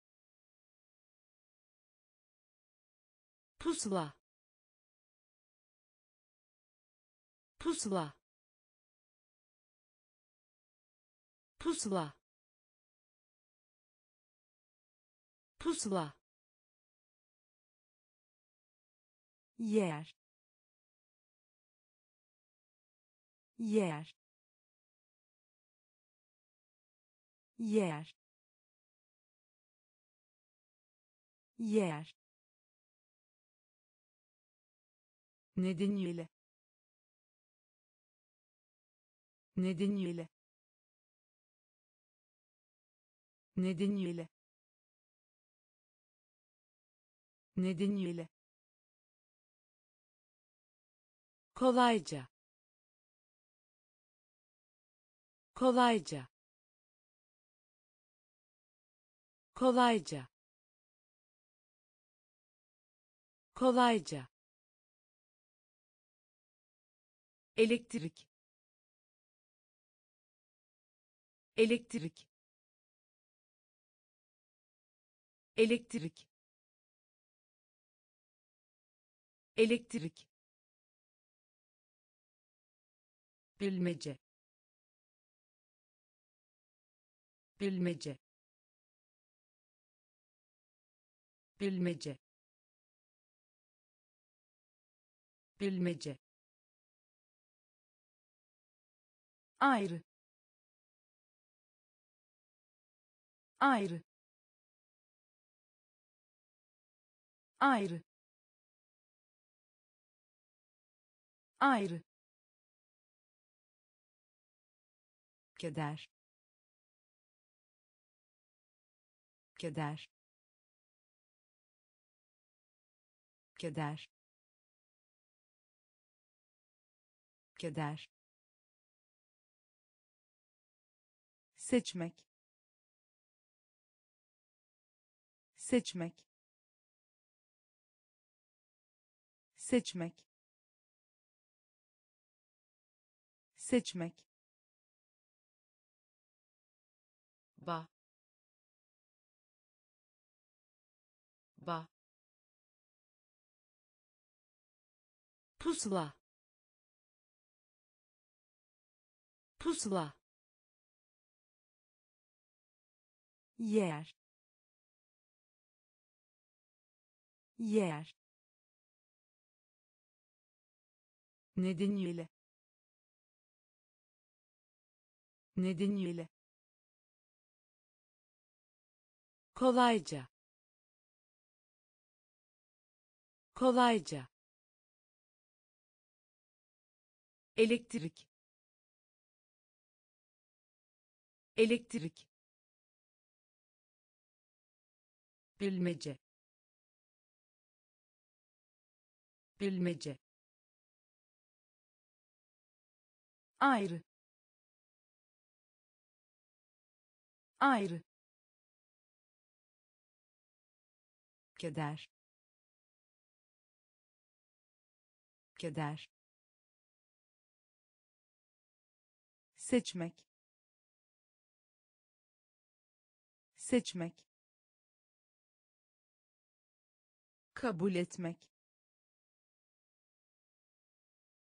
pusula. Pusula. Pusula. Pusula. Yer. Yer. Yer. Yer nedeniyle nedeniyle nedeniyle nedeniyle. Kolayca kolayca kolayca kolayca elektrik. Elektrik. Elektrik. Elektrik. Bilmece. Bilmece. Bilmece. Bilmece ayrı. Ayrı. Ayrı. Ayrı. Keder. Keder. Keder. Keder seçmek. Seçmek. Seçmek. Seçmek. Ba. Ba. Pusula. Pusula yer. Yer. Nedeniyle. Nedeniyle. Kolayca. Kolayca. Elektrik. Elektrik bilmece. Bilmece. Ayrı. Ayrı. Keder. Keder. Seçmek. Seçmek kabul etmek.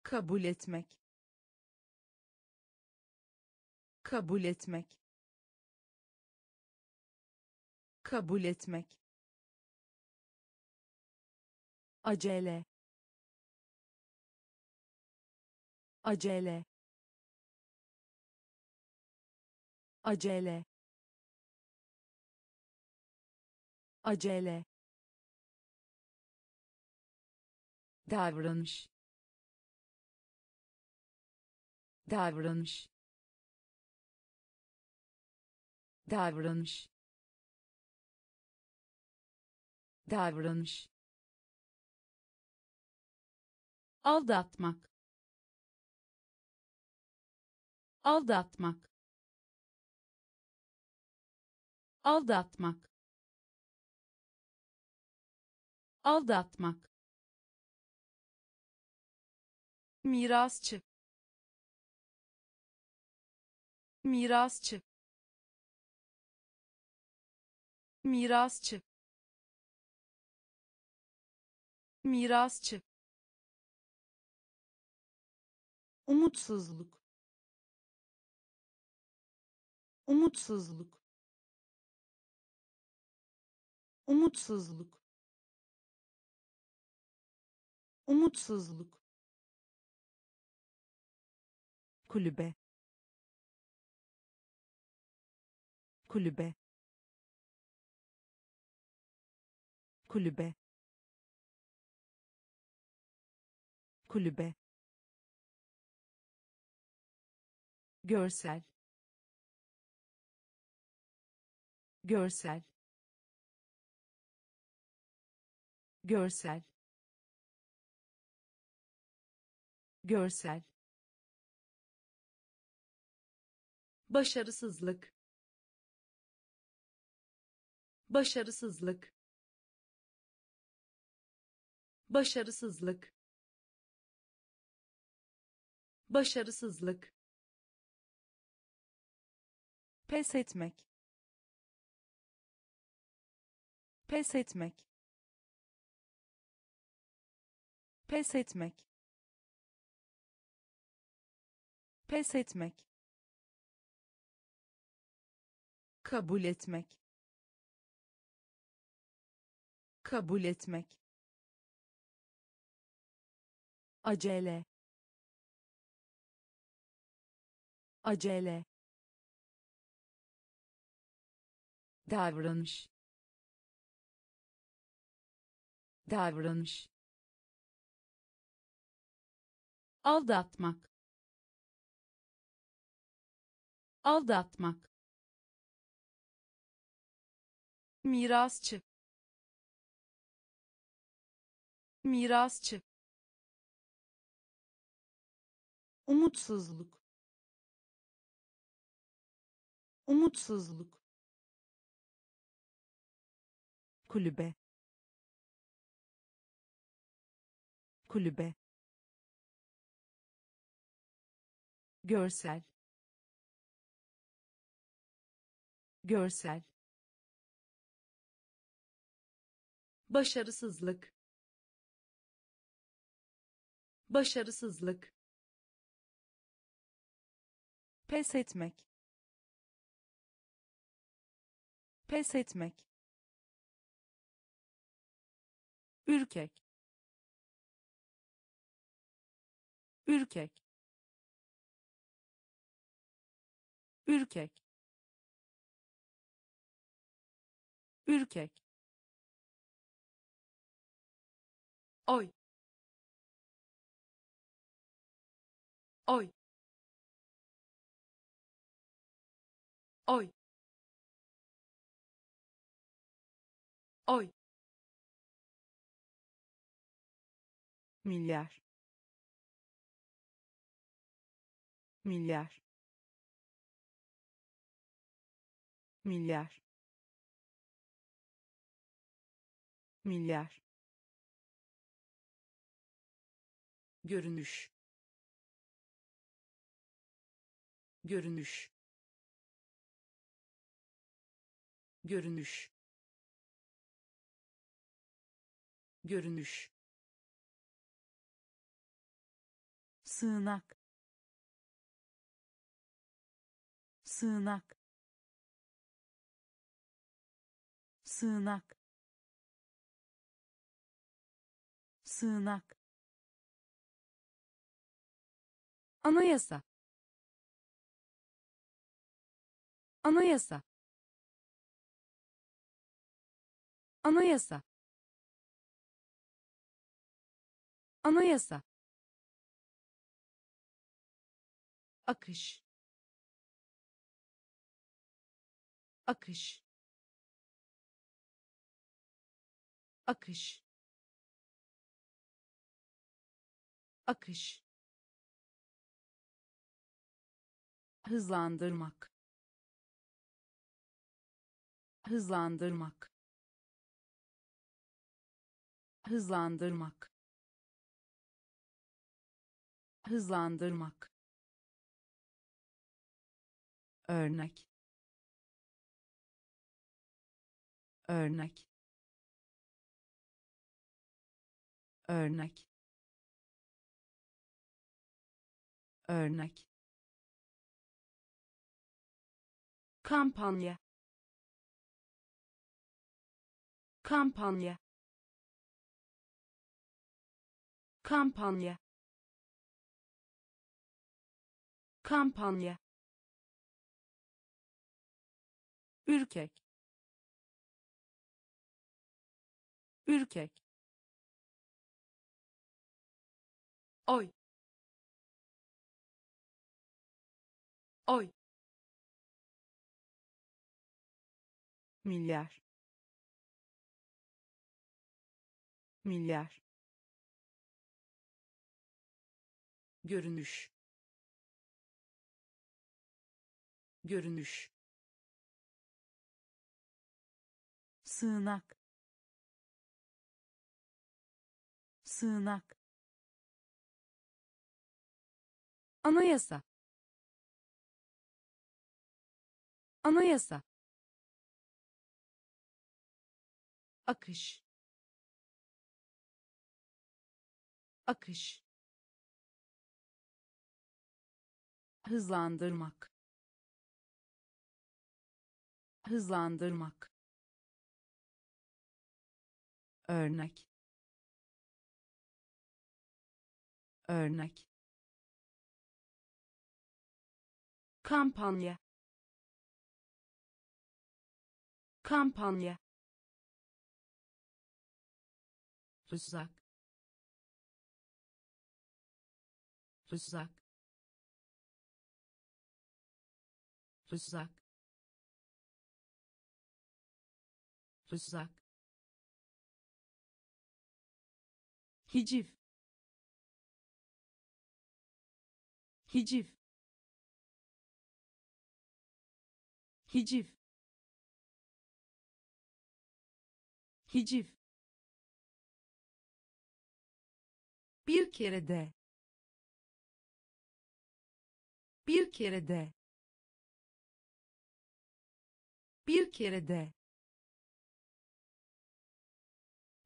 Kabul etmek. Kabul etmek. Kabul etmek. Acele. Acele. Acele. Acele davranış. Davranış. Davranış. Davranış. Aldatmak. Aldatmak. Aldatmak. Aldatmak mirasçı. Mirasçı. Mirasçı. Mirasçı. Umutsuzluk. Umutsuzluk. Umutsuzluk. Umutsuzluk kulübe. Kulübe. Kulübe. Kulübe. Görsel. Görsel. Görsel. Görsel başarısızlık. Başarısızlık. Başarısızlık. Başarısızlık. Pes etmek. Pes etmek. Pes etmek. Pes etmek kabul etmek. Kabul etmek. Acele. Acele. Davranış. Davranış. Aldatmak. Aldatmak mirasçı. Mirasçı. Umutsuzluk. Umutsuzluk. Kulübe. Kulübe. Görsel. Görsel başarısızlık. Başarısızlık. Pes etmek. Pes etmek. Ürkek. Ürkek. Ürkek. Ürkek oy. Oy. Oy. Oy. Milyar. Milyar. Milyar. Milyar görünüş. Görünüş. Görünüş. Görünüş. Sığınak. Sığınak. Sığınak. Sığınak anayasa. Anayasa. Anayasa. Anayasa. Akış. Akış. Akış. Akış hızlandırmak. Hızlandırmak. Hızlandırmak. Hızlandırmak. Örnek. Örnek. Örnek. Örnek kampanya. Kampanya. Kampanya. Kampanya. Ürkek. Ürkek. Oy. Oy milyar. Milyar. Görünüş. Görünüş. Sığınak. Sığınak. Anayasa. Anayasa akış. Akış. Hızlandırmak. Hızlandırmak. Örnek. Örnek. Kampanya. Kampanya tuzak tuzak tuzak tuzak hiciv hiciv hiciv hiciv bir kere de. Bir kere de. Bir kere de.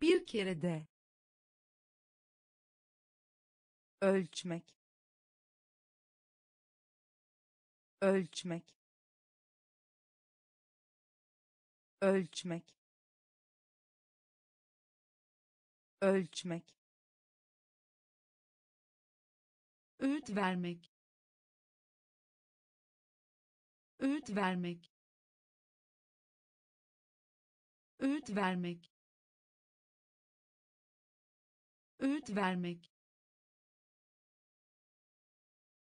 Bir kere de. Ölçmek. Ölçmek. Ölçmek. Ölçmek öğüt vermek. Öğüt vermek. Öğüt vermek. Öğüt vermek.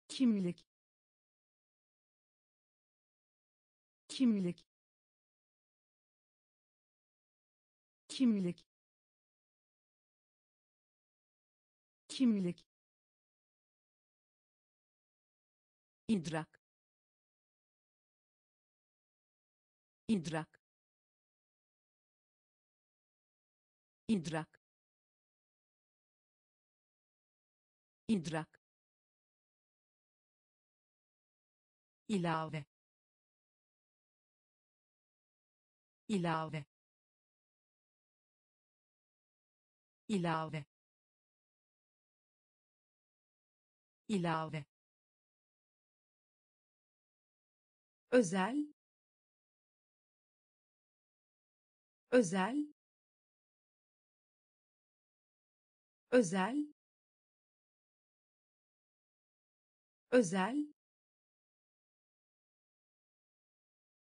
Kimlik. Kimlik. Kimlik. Kimlik idrak. İdrak. İdrak. İdrak. İlave. İlave. İlave. İlave özel özel özel özel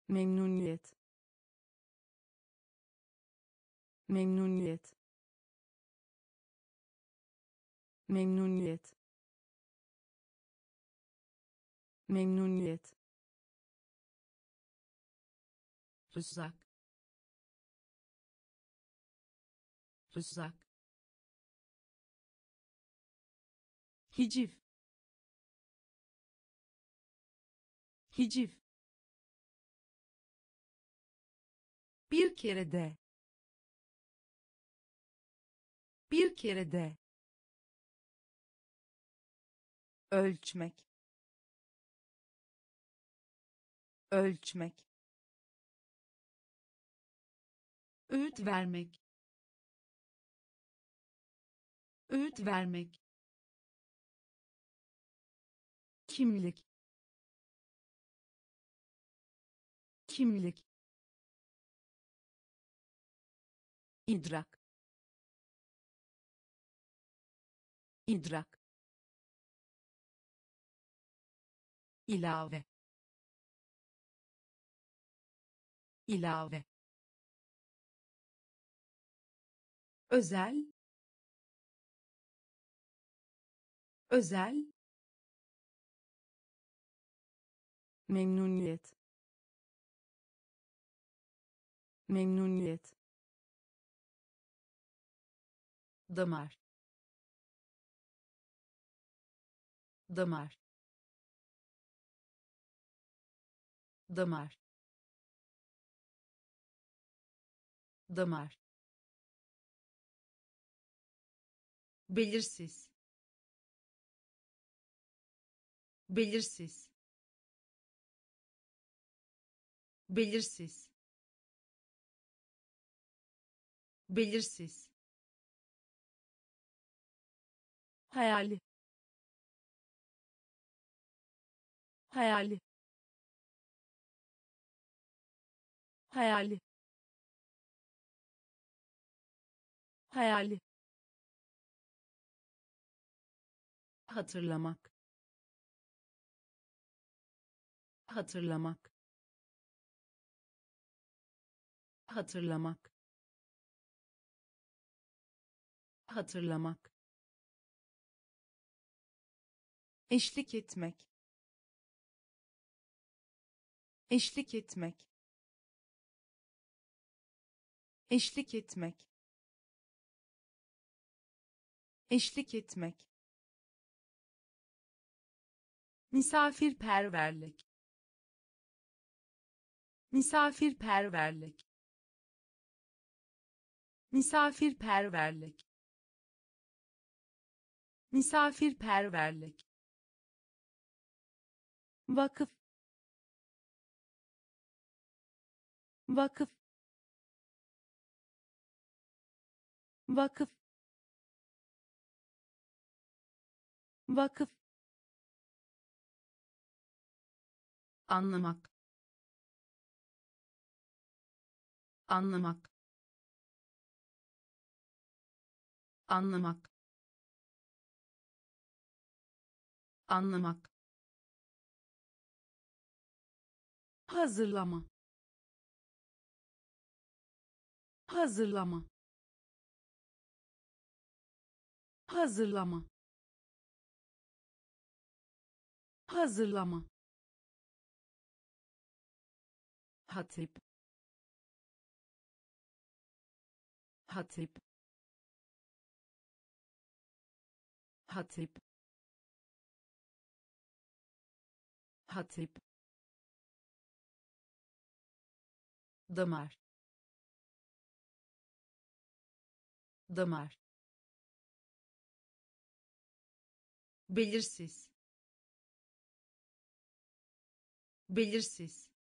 memnuniyet memnuniyet memnuniyet memnuniyet rızak rızak hiciv hiciv bir kere de. Bir kere de. Ölçmek. Ölçmek öğüt vermek. Öğüt vermek. Kimlik. Kimlik. İdrak. İdrak. İlave. İlave özel. Özel. Memnuniyet. Memnuniyet. Damar. Damar. Damar. Damar belirsiz. Belirsiz. Belirsiz. Belirsiz. Hayali. Hayali. Hayali. Hayali hatırlamak. Hatırlamak. Hatırlamak. Hatırlamak. Eşlik etmek. Eşlik etmek. Eşlik etmek. Eşlik etmek misafirperverlik. Misafirperverlik. Misafirperverlik. Misafirperverlik. Vakıf. Vakıf. Vakıf. Vakıf anlamak. Anlamak. Anlamak. Anlamak. Hazırlama. Hazırlama. Hazırlama. Hazırlama hatip hatip hatip hatip. Damar damar. Belirsiz belirsiz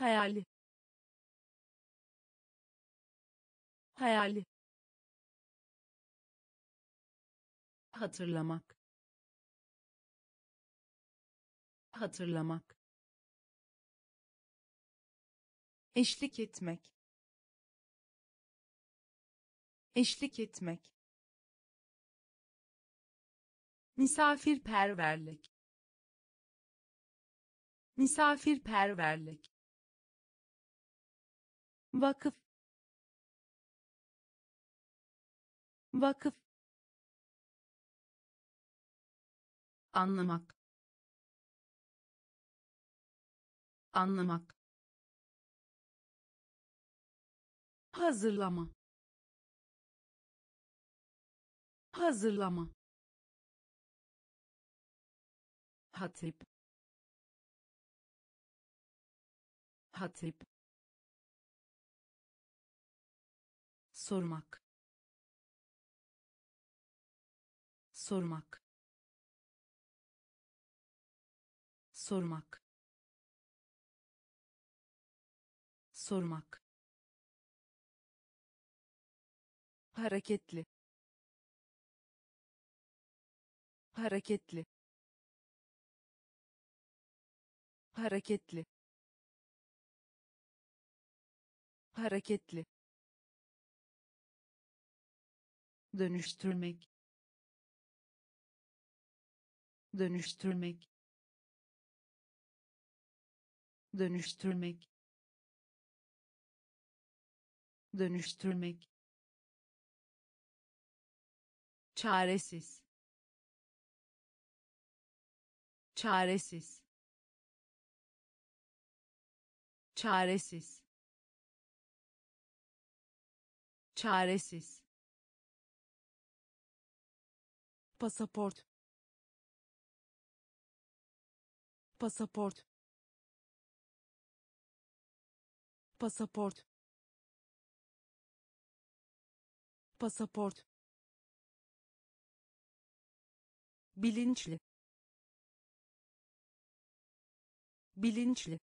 hayali. Hayali. Hatırlamak. Hatırlamak. Eşlik etmek. Eşlik etmek. Misafirperverlik. Misafirperverlik vakıf. Vakıf. Anlamak. Anlamak. Hazırlama. Hazırlama. Hatip. Hatip sormak. Sormak. Sormak. Sormak. Hareketli. Hareketli. Hareketli. Hareketli dönüştürmek dönüştürmek dönüştürmek dönüştürmek. Çaresiz. Çaresiz. Çaresiz. Çaresiz pasaport. Pasaport. Pasaport. Pasaport. Bilinçli. Bilinçli.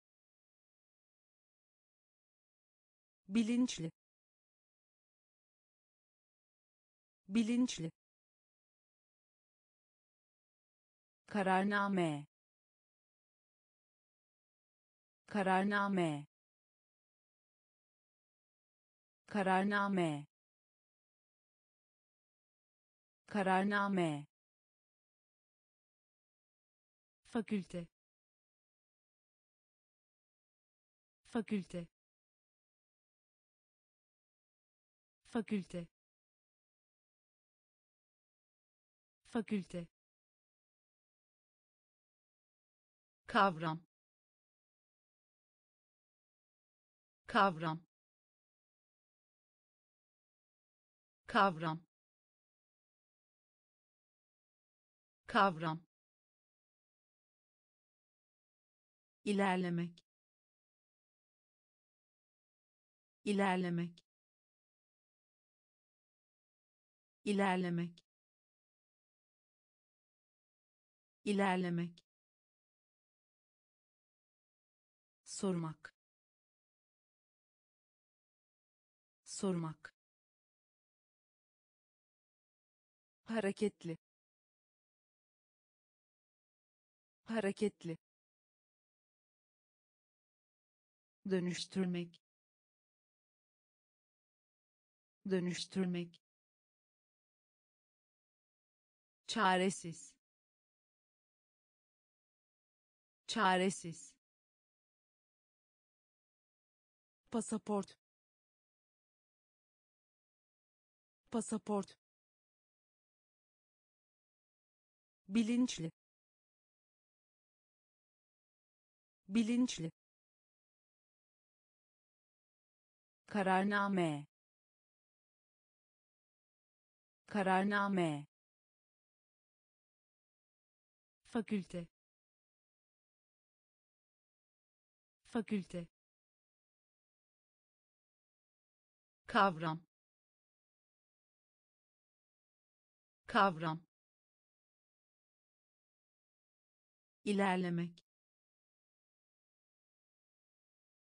Bilinçli. Bilinçli kararname. Kararname. Kararname. Kararname. Fakülte fakülte fakülte fakülte kavram kavram kavram kavram. İlerlemek ilerlemek. İlerlemek ilerlemek sormak. Sormak. Hareketli. Hareketli. Dönüştürmek. Dönüştürmek. Çaresiz. Çaresiz pasaport. Pasaport. Bilinçli. Bilinçli. Kararname. Kararname. Fakülte fakülte kavram kavram ilerlemek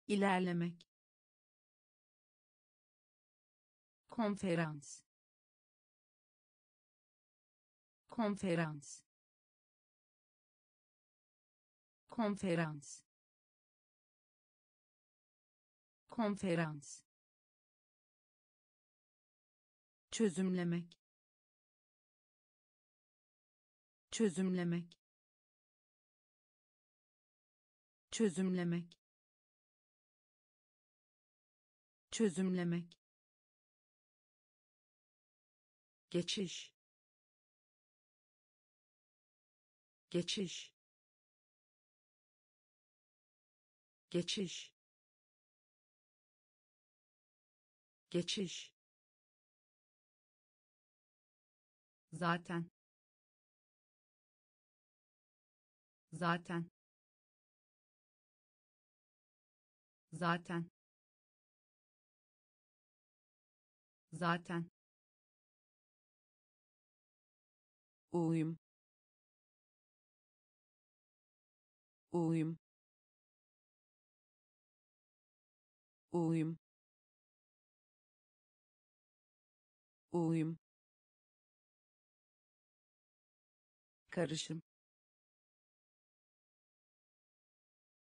ilerlemek konferans konferans konferans konferans çözümlemek. Çözümlemek. Çözümlemek. Çözümlemek. Geçiş. Geçiş. Geçiş. Geçiş zaten. Zaten. Zaten. Zaten. Uyum. Uyum. Uyum. Uyum karışım.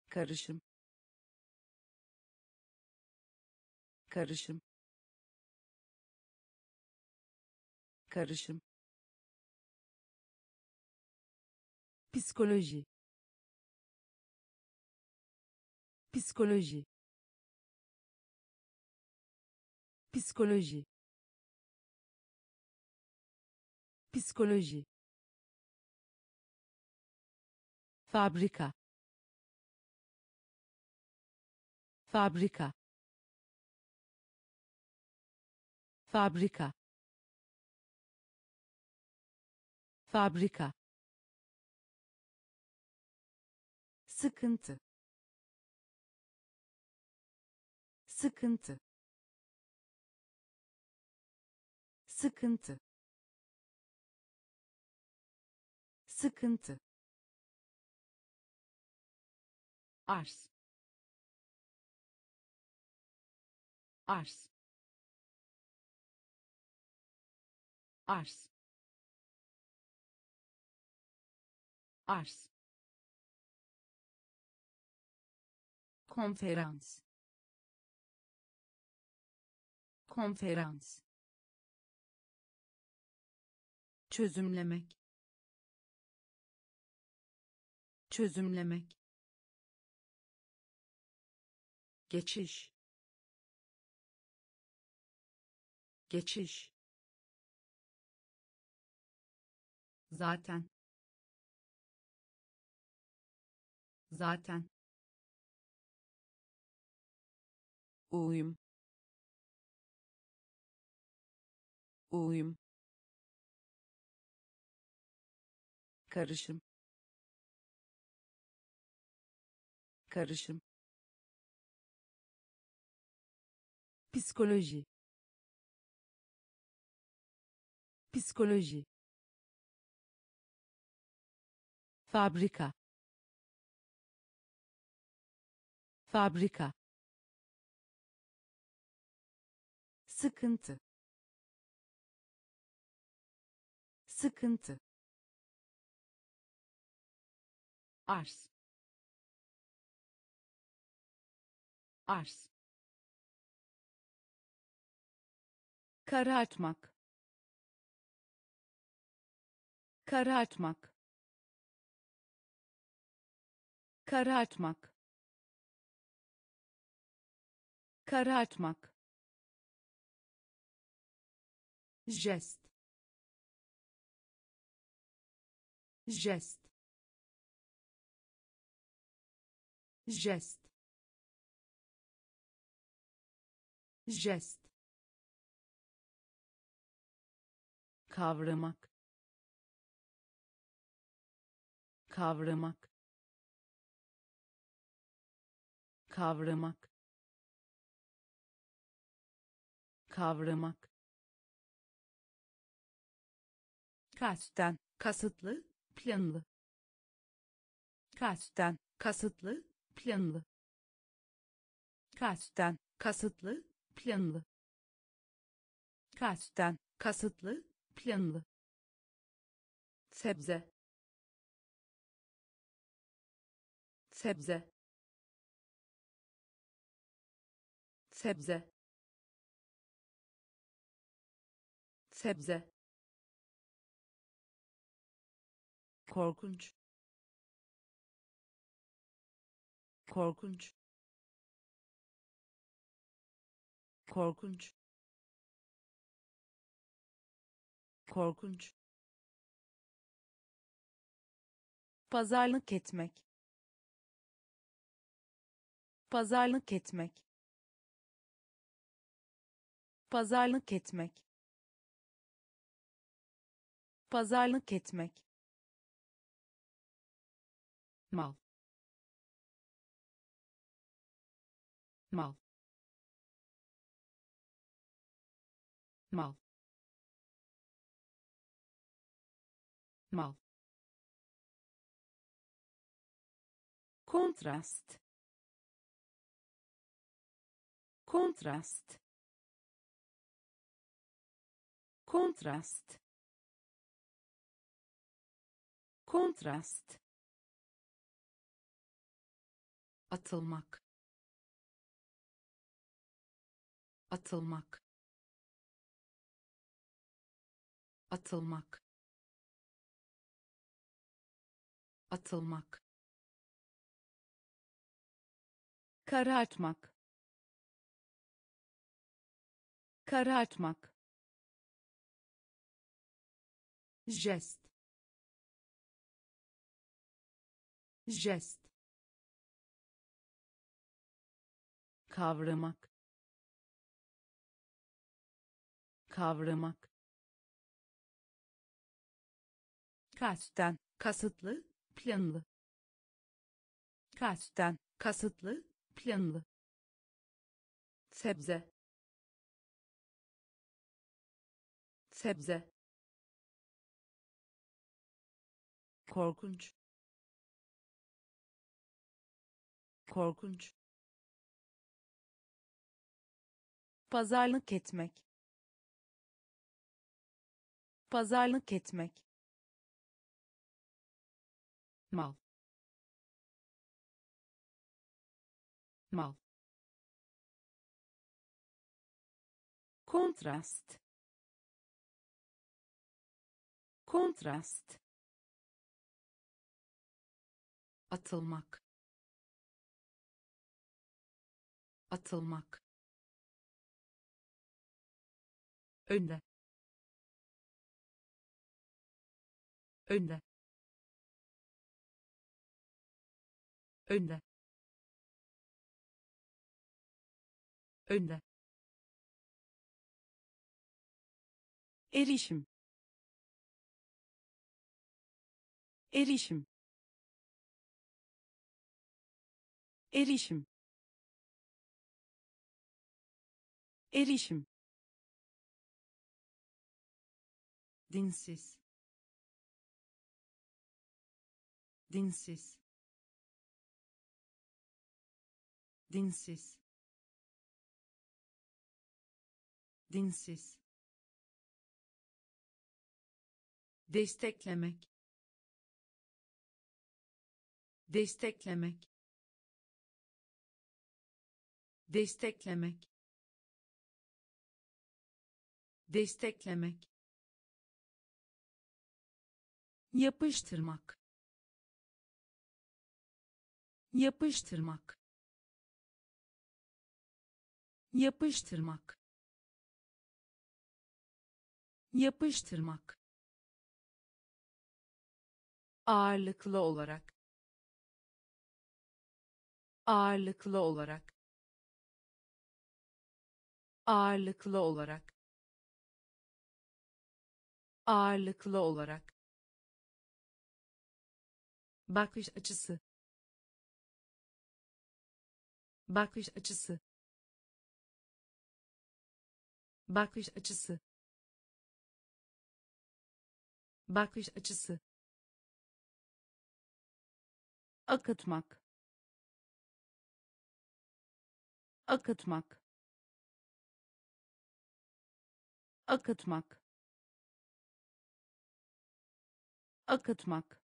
Karışım. Karışım. Karışım. Psikoloji. Psikoloji. Psikoloji. Psikoloji fabrika. Fabrika. Fabrika. Fabrika. Sıkıntı. Sıkıntı. Sıkıntı. Sıkıntı arz. Arz. Arz. Arz. Konferans. Konferans. Çözümlemek. Çözümlemek geçiş. Geçiş. Zaten. Zaten. Uyum. Uyum. Karışım. Karışım psikoloji. Psikoloji. Fabrika. Fabrika. Sıkıntı. Sıkıntı. Arz. Arz karartmak. Karartmak. Karartmak. Karartmak. Jest. Jest. Jest. Jest kavramak. Kavramak. Kavramak. Kavramak. Kasten. Kasıtlı planlı. Kasten. Kasıtlı planlı. Kasten. Kasıtlı planlı. Kasten. Kasıtlı planlı sebze sebze sebze sebze korkunç korkunç korkunç korkunç. Pazarlık etmek. Pazarlık etmek. Pazarlık etmek. Pazarlık etmek. Mal. Mal. Mal mal. Kontrast. Kontrast. Kontrast. Kontrast. Atılmak. Atılmak. Atılmak atılmak. Karartmak. Karartmak. Jest. Jest. Kavramak. Kavramak. Kasten. Kasıtlı planlı. Kasten kasıtlı planlı. Sebze. Sebze. Korkunç. Korkunç. Pazarlık etmek. Pazarlık etmek mal. Mal. Kontrast. Kontrast. Atılmak. Atılmak. Önde. Önde önde. Önde. Erişim. Erişim. Erişim. Erişim. Dinsiz. Dinsiz dinsiz. Dinsiz. Desteklemek. Desteklemek. Desteklemek. Desteklemek. Yapıştırmak. Yapıştırmak yapıştırmak. Yapıştırmak. Ağırlıklı olarak. Ağırlıklı olarak. Ağırlıklı olarak. Ağırlıklı olarak. Bakış açısı. Bakış açısı bakış açısı. Bakış açısı. Akıtmak. Akıtmak. Akıtmak. Akıtmak.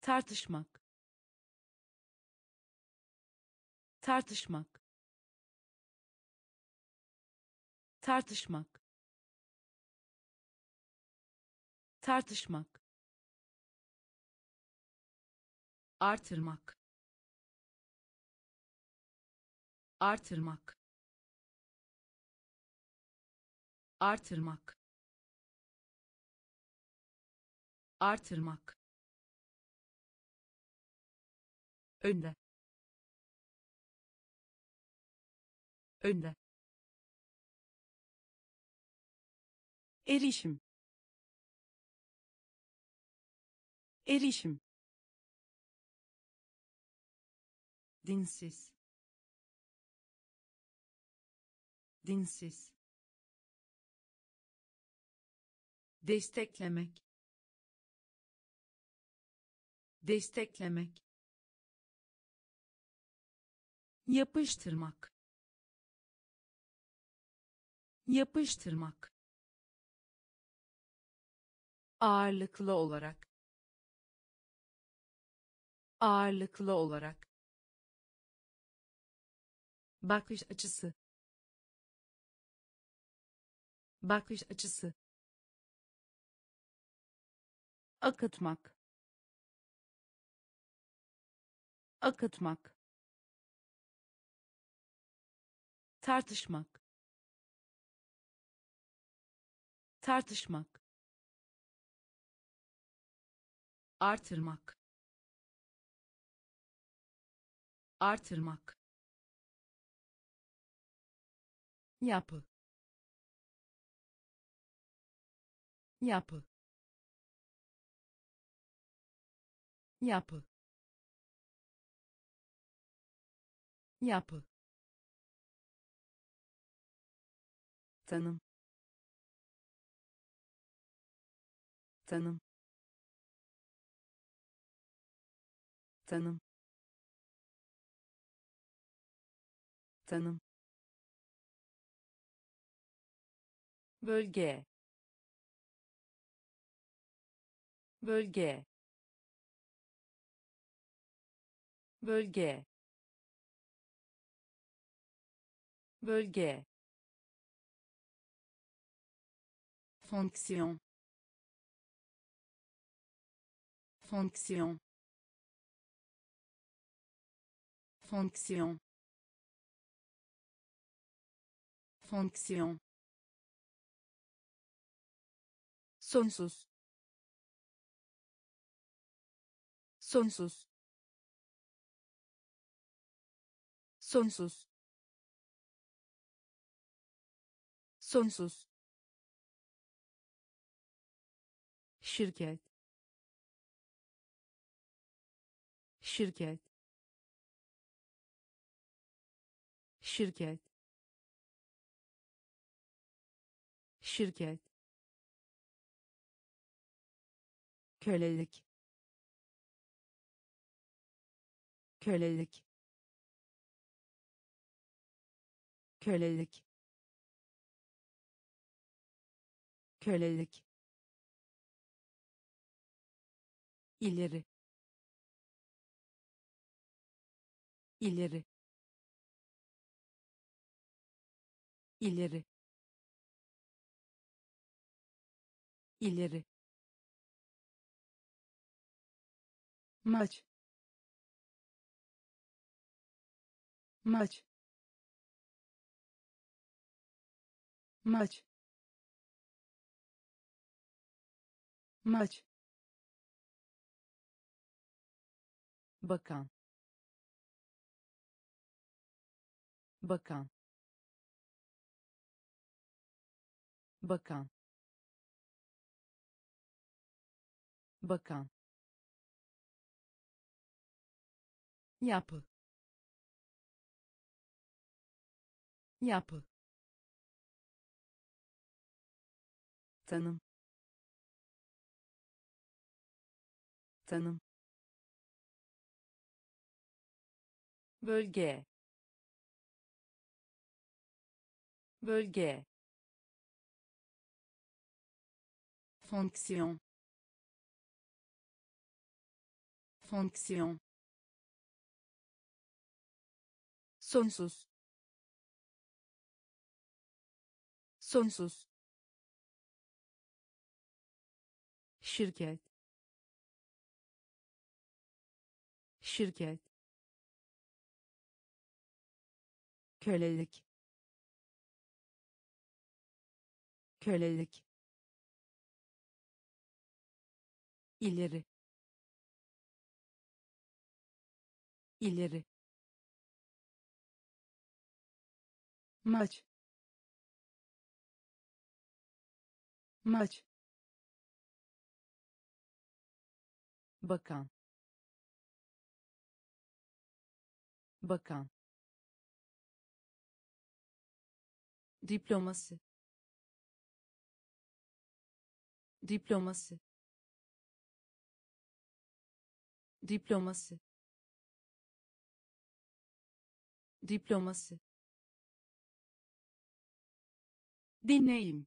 Tartışmak. Tartışmak tartışmak. Tartışmak. Artırmak. Artırmak. Artırmak. Artırmak. Önde. Önde erişim. Erişim. Dinsiz. Dinsiz. Desteklemek. Desteklemek. Yapıştırmak. Yapıştırmak ağırlıklı olarak. Ağırlıklı olarak. Bakış açısı. Bakış açısı. Akıtmak. Akıtmak. Tartışmak. Tartışmak artırmak. Artırmak. Yapı. Yapı. Yapı. Yapı. Tanım. Tanım tanım. Tanım. Bölge. Bölge. Bölge. Bölge. Fonksiyon. Fonksiyon fonksiyon fonksiyon sonsuz sonsuz sonsuz sonsuz şirket. Şirket şirket. Şirket. Kölelik. Kölelik. Kölelik. Kölelik. İleri. İleri ileri. İleri. Maç. Maç. Maç. Maç. Bakan. Bakan bakan. Bakan. Yapı. Yapı. Tanım. Tanım. Bölge. Bölge fonksiyon fonksiyon sonsuz sonsuz şirket. Şirket. Kölelik. Kölelik ileri. İleri. Maç. Maç. Bakan. Bakan. Diploması diploması diploması diploması deneyim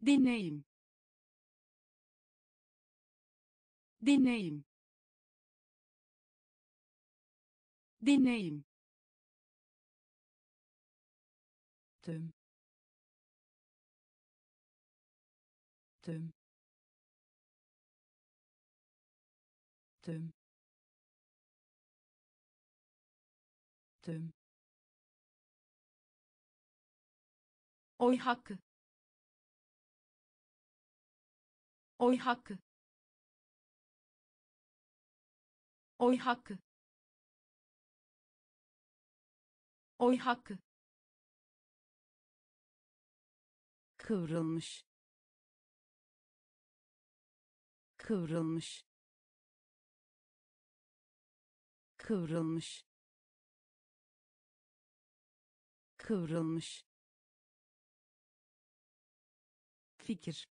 deneyim deneyim deneyim tüm. Tüm tüm. Tüm. Oy hakkı. Oy hakkı. Oy hakkı. Oy hakkı. Kıvrılmış. Kıvrılmış kıvrılmış. Kıvrılmış. Fikir.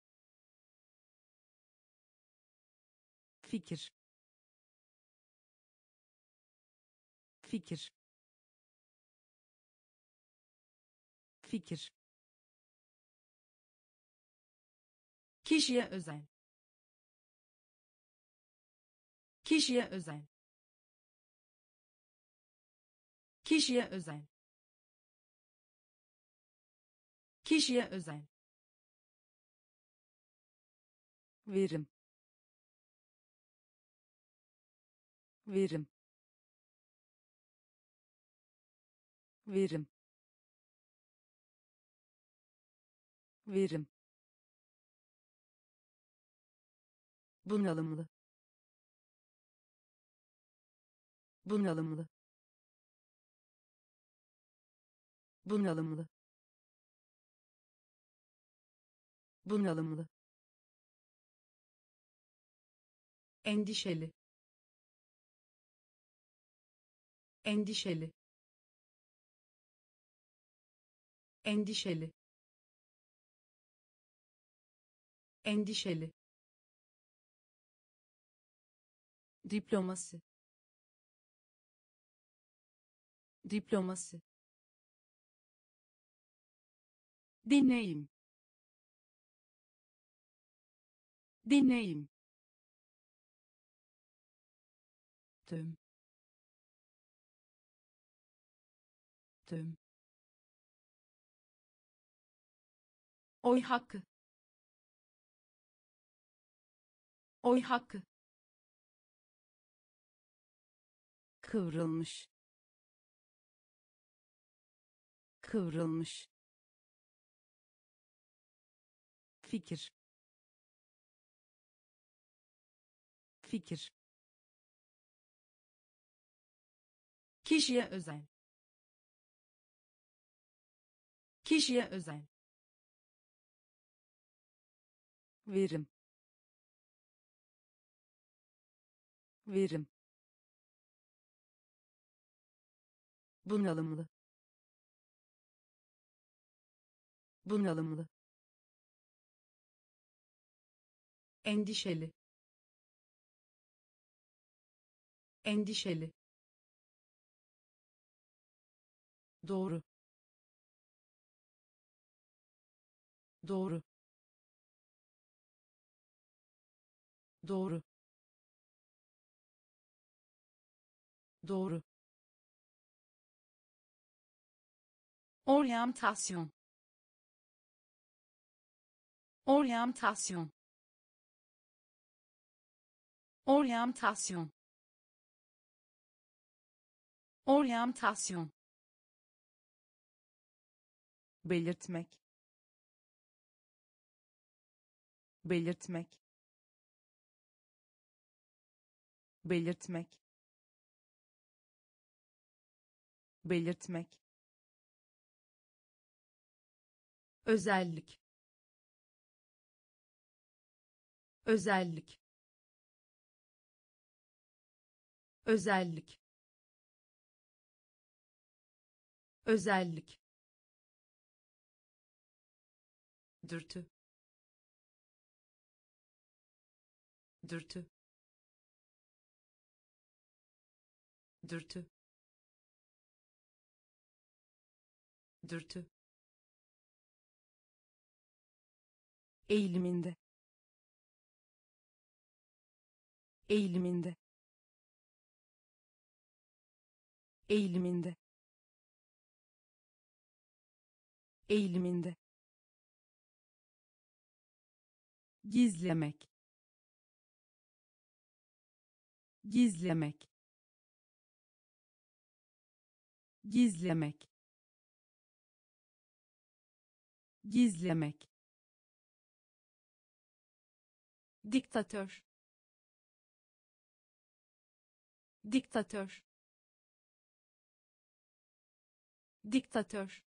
Fikir. Fikir. Fikir. Kişiye özel. Kişiye özel kişiye özel. Kişiye özel. Verim. Verim. Verim. Verim. Bunalımlı. Bunalımlı bunalımlı bunalımlı endişeli endişeli endişeli endişeli diploması diploması deneyim deneyim tüm. Tüm. Oy hakkı. Oy hakkı. Kıvrılmış. Kıvrılmış fikir. Fikir. Kişiye özel. Kişiye özel. Verim. Verim. Bunalımlı. Bunalımlı endişeli. Endişeli. Doğru. Doğru. Doğru. Doğru. Orientation. Orientation. Orientation. Orientation. belirtmek. Belirtmek. Belirtmek. Belirtmek. Özellik. Özellik özellik. Özellik. Dürtü. Dürtü. Dürtü. Dürtü. Eğiliminde. Eğiliminde eğiliminde. Eğiliminde. Gizlemek. Gizlemek. Gizlemek. Gizlemek. Diktatör. Diktatör diktatör.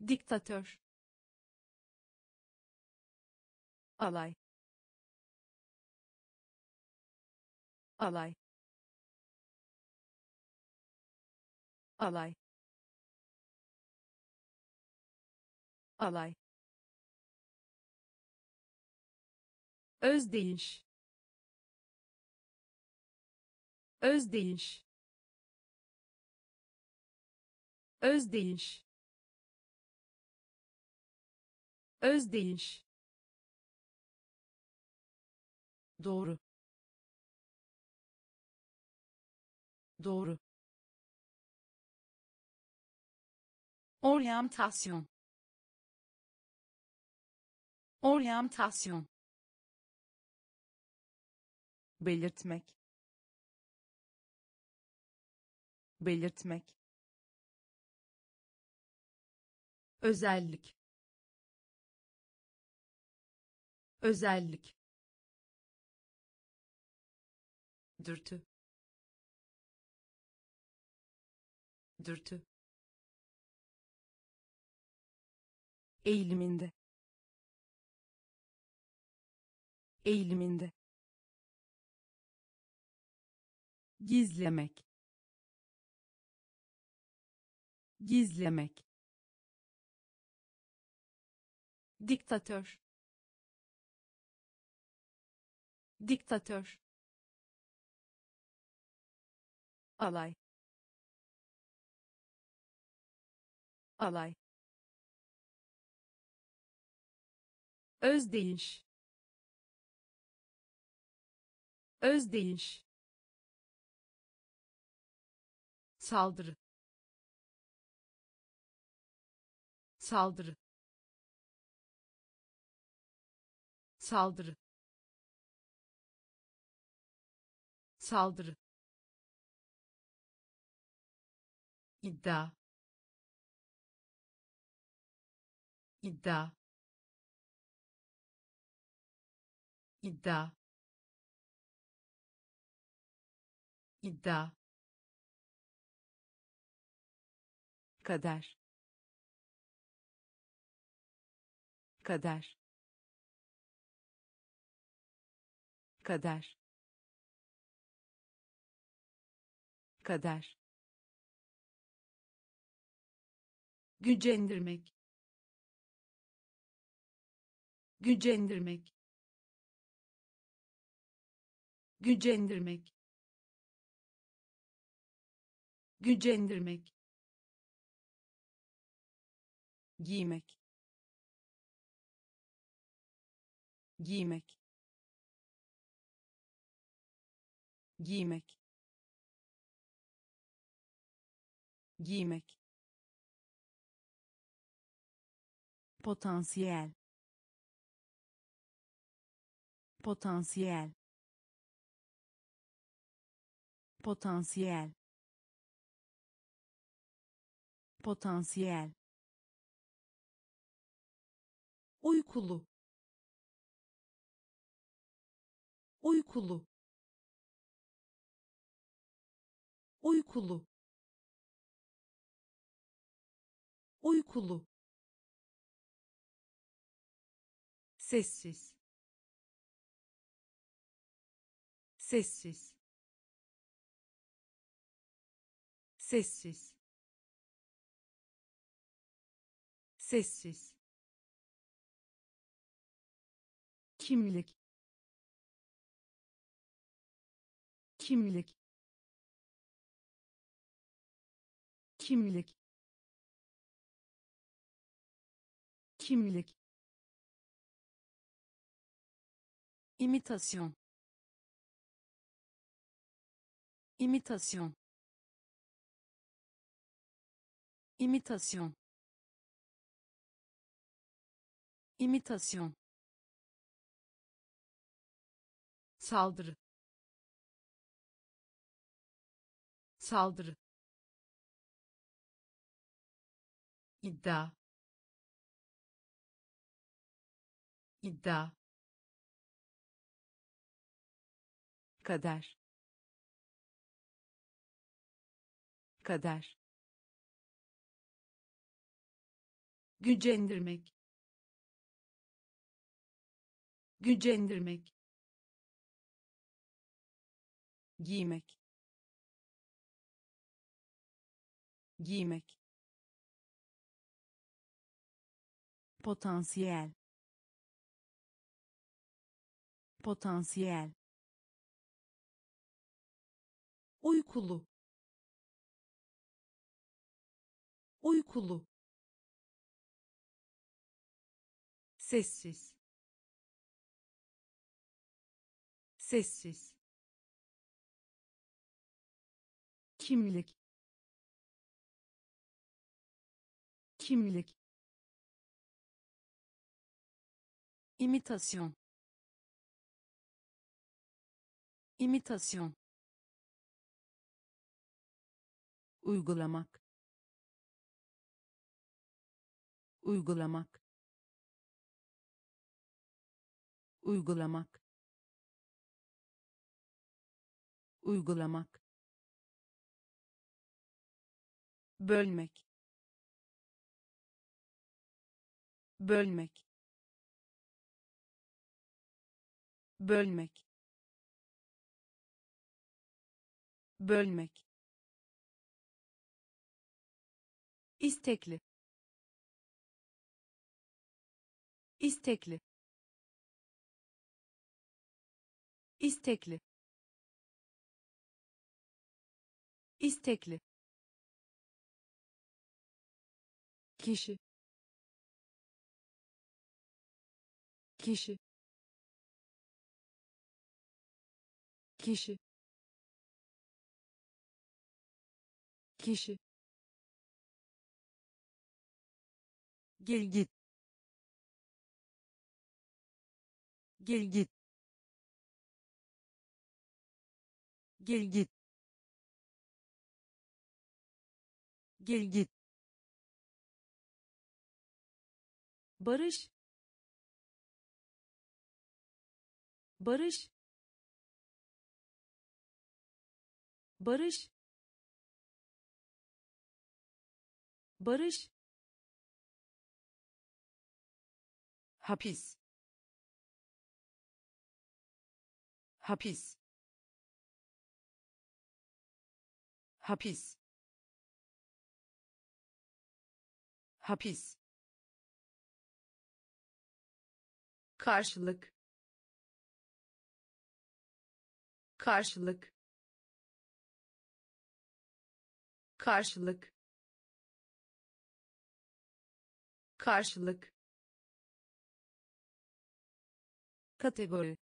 Diktatör. Alay. Alay. Alay. Alay. Özdeyiş özdeyiş özdeyiş özdeyiş doğru. Doğru. Orientation. Orientation. belirtmek. Belirtmek özellik. Özellik. Dürtü. Dürtü. Eğiliminde. Eğiliminde. Gizlemek. Gizlemek diktatör. Diktatör. Alay. Alay. Özdeyiş özdeyiş saldırı. Saldırı saldırı. Saldırı. İddia. İddia. İddia. İddia. Kader. Kader kader. Kader. Gücendirmek. Gücendirmek. Gücendirmek. Gücendirmek. Giymek. Giymek giymek. Giymek. Potansiyel. Potansiyel. Potansiyel. Potansiyel. Uykulu. Uykulu uykulu. Uykulu. Sessiz. Sessiz. Sessiz. Sessiz. Kimlik. Kimlik kimlik. Kimlik. İmitasyon. İmitasyon. İmitasyon. İmitasyon. Saldırı. Saldırı iddia. İddia. Kader. Kader. Gücendirmek. Gücendirmek. Giymek. Giymek potansiyel. Potansiyel. Uykulu. Uykulu. Sessiz. Sessiz. Kimlik. Kimlik imitasyon imitasyon uygulamak uygulamak uygulamak uygulamak bölmek bölmek bölmek. Bölmek. İstekli. İstekli. İstekli. İstekli. Kişi. Kişi kişi. Kişi. Gel git. Gel git. Gel git. Gel git. Barış. Barış barış. Barış. Hapis. Hapis. Hapis. Hapis. Karşılık. Karşılık karşılık. Karşılık. Kategori.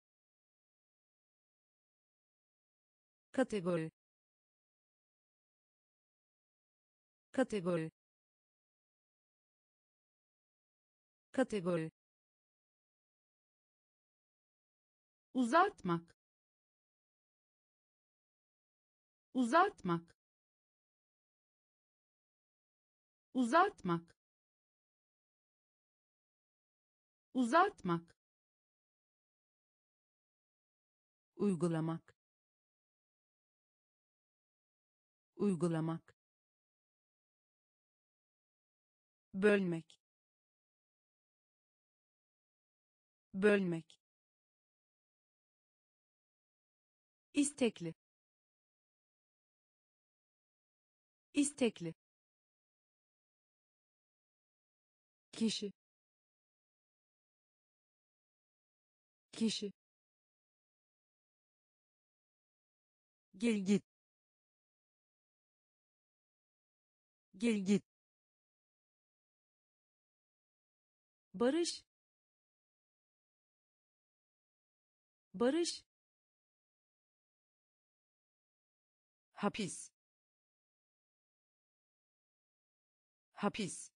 Kategori. Kategori. Kategori. Uzatmak. Uzatmak uzatmak. Uzatmak. Uygulamak. Uygulamak. Bölmek. Bölmek. İstekli. İstekli kişi. Kişi. Gel git. Gel git. Barış. Barış. Hapis. Hapis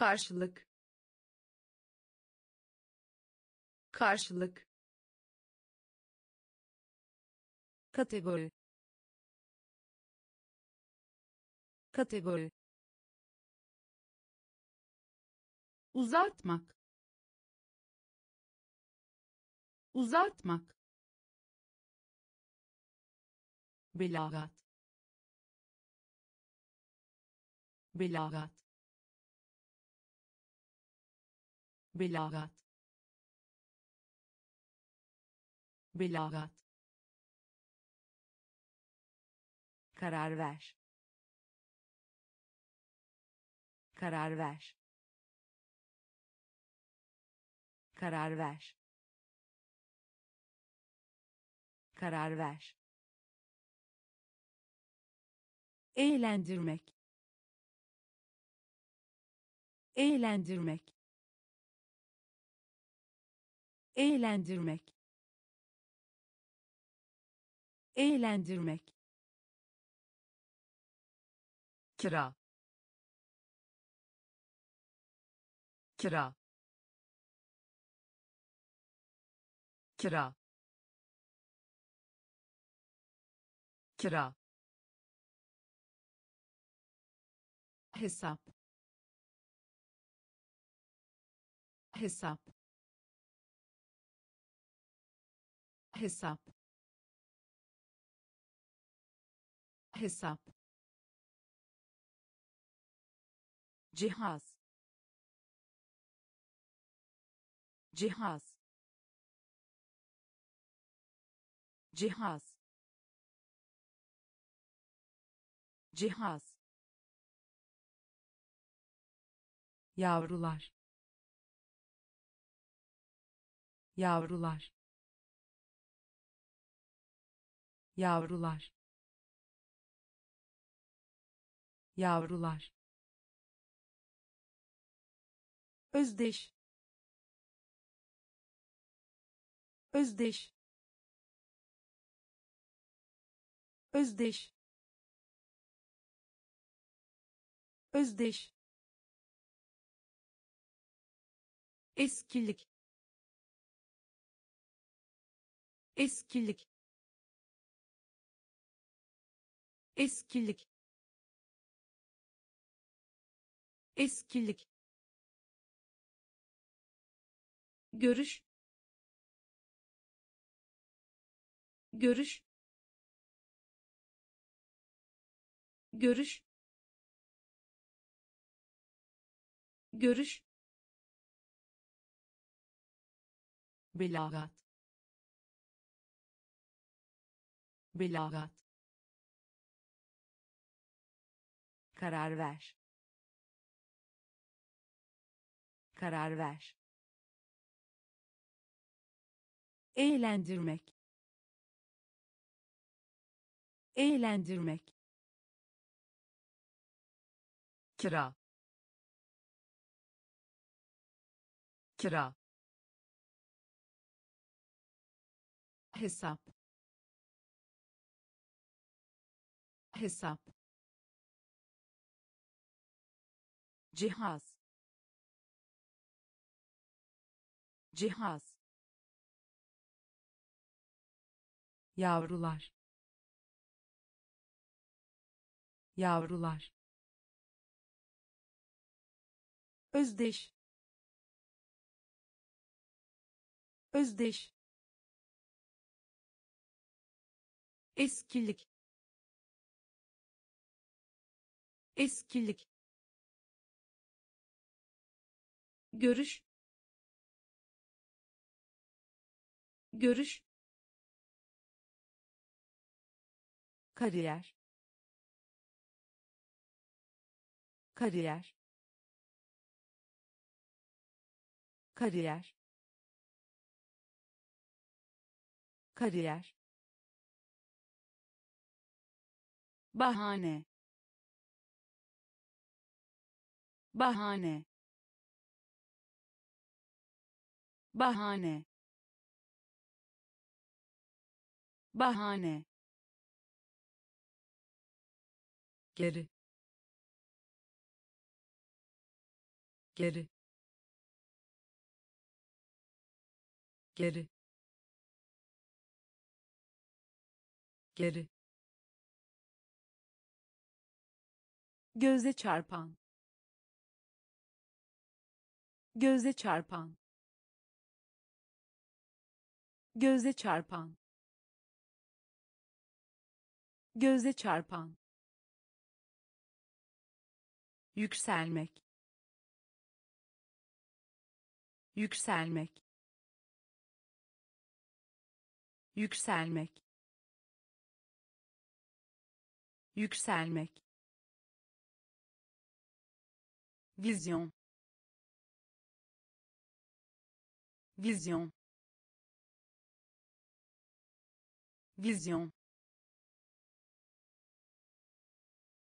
karşılık. Karşılık. Kategori. Kategori. Uzatmak. Uzatmak. Belagat. Belagat belagat. Belagat. Karar ver. Karar ver. Karar ver. Karar ver. Eğlendirmek. Eğlendirmek eğlendirmek. Eğlendirmek. Kira. Kira. Kira. Kira. Hesap. Hesap hesap. Hesap. Cihaz. Cihaz. Cihaz. Cihaz. Yavrular. Yavrular yavrular. Yavrular. Özdeş. Özdeş. Özdeş. Özdeş. Eskilik. Eskilik eskilik eskilik görüş. Görüş. Görüş. Görüş. Belagat. Belagat karar ver. Karar ver. Eğlendirmek. Eğlendirmek. Kira. Kira. Hesap. Hesap cihaz. Cihaz. Yavrular. Yavrular. Özdeş. Özdeş. Eskilik. Eskilik görüş. Görüş. Kariyer. Kariyer. Kariyer. Kariyer. Bahane. Bahane bahane. Bahane. Geri. Geri. Geri. Geri. Göze çarpan. Göze çarpan göze çarpan. Göze çarpan. Yükselmek. Yükselmek. Yükselmek. Yükselmek. Vizyon. Vizyon vizyon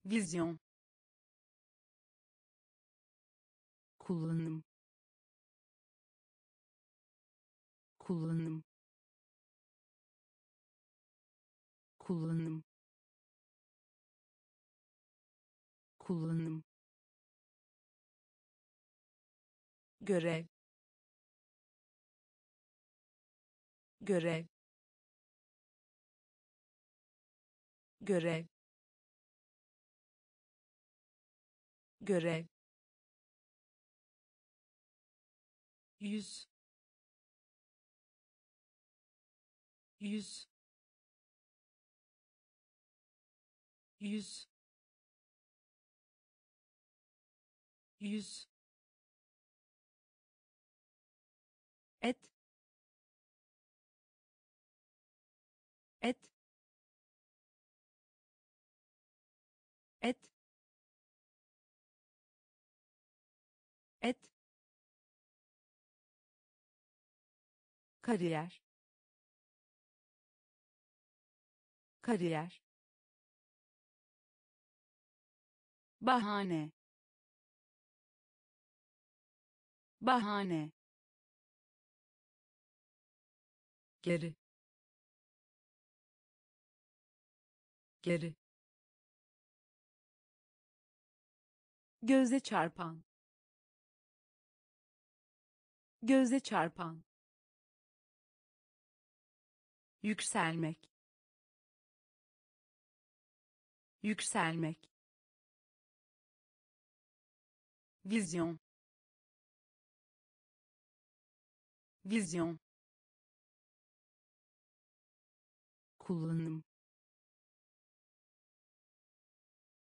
vizyon kullanım. Kullanım. Kullanım. Kullanım. Görev. Görev görev görev yüz. Yüz. Yüz. Yüz kariyer. Kariyer. Bahane. Bahane. Geri. Geri. Göze çarpan. Göze çarpan yükselmek. Yükselmek. Vizyon. Vizyon. Kullanım.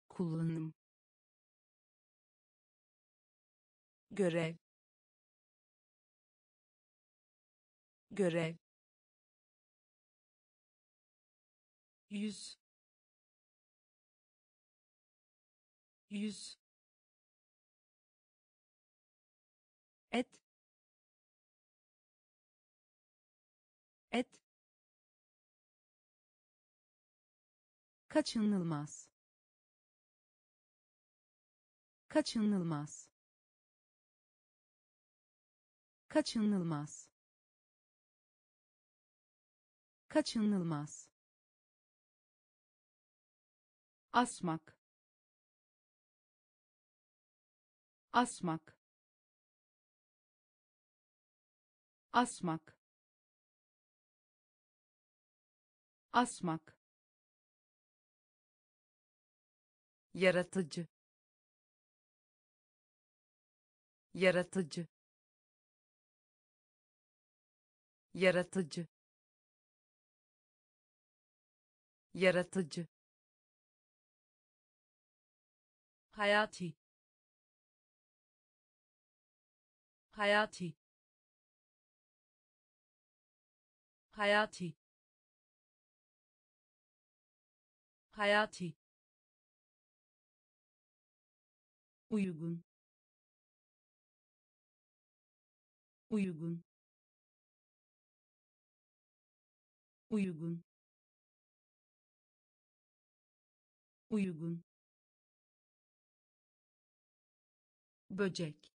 Kullanım. Görev. Görev yüz yüz. Et. Et. Kaçınılmaz. Kaçınılmaz. Kaçınılmaz. Kaçınılmaz asmak. Asmak. Asmak. Asmak. Yaratıcı. Yaratıcı. Yaratıcı. Yaratıcı hayati. Hayati. Hayati. Hayati. Uygun. Uygun. Uygun. Uygun böcek.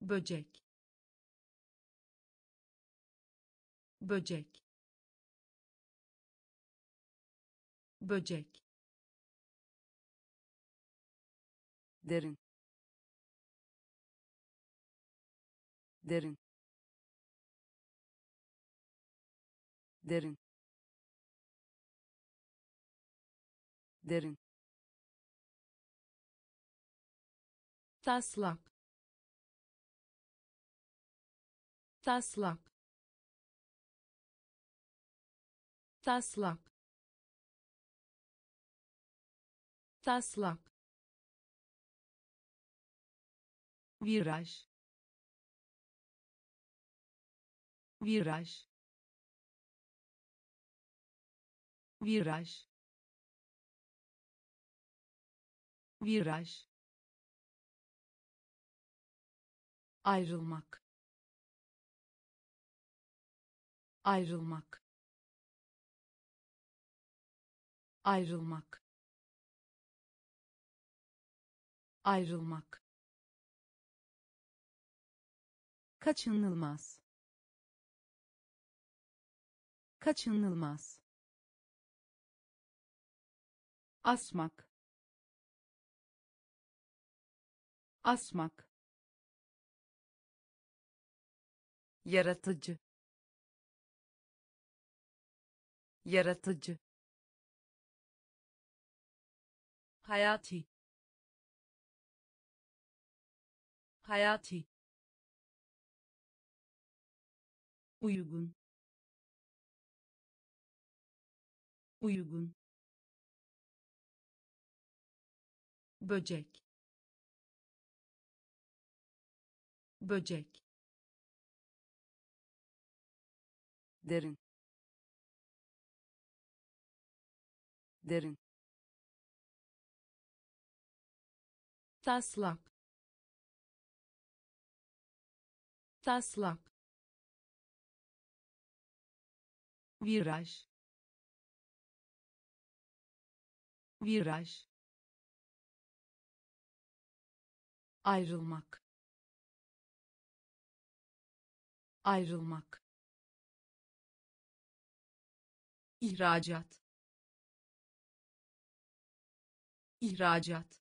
Böcek. Böcek. Böcek. Derin. Derin. Derin. Derin taslak. Taslak. Taslak. Taslak. Viraj. Viraj. Viraj. Viraj ayrılmak. Ayrılmak. Ayrılmak. Ayrılmak. Kaçınılmaz. Kaçınılmaz. Asmak. Asmak yaratıcı yaratıcı hayati hayati uygun uygun böcek böcek derin. Derin. Taslak. Taslak. Viraj. Viraj. Ayrılmak. Ayrılmak ihracat. İhracat.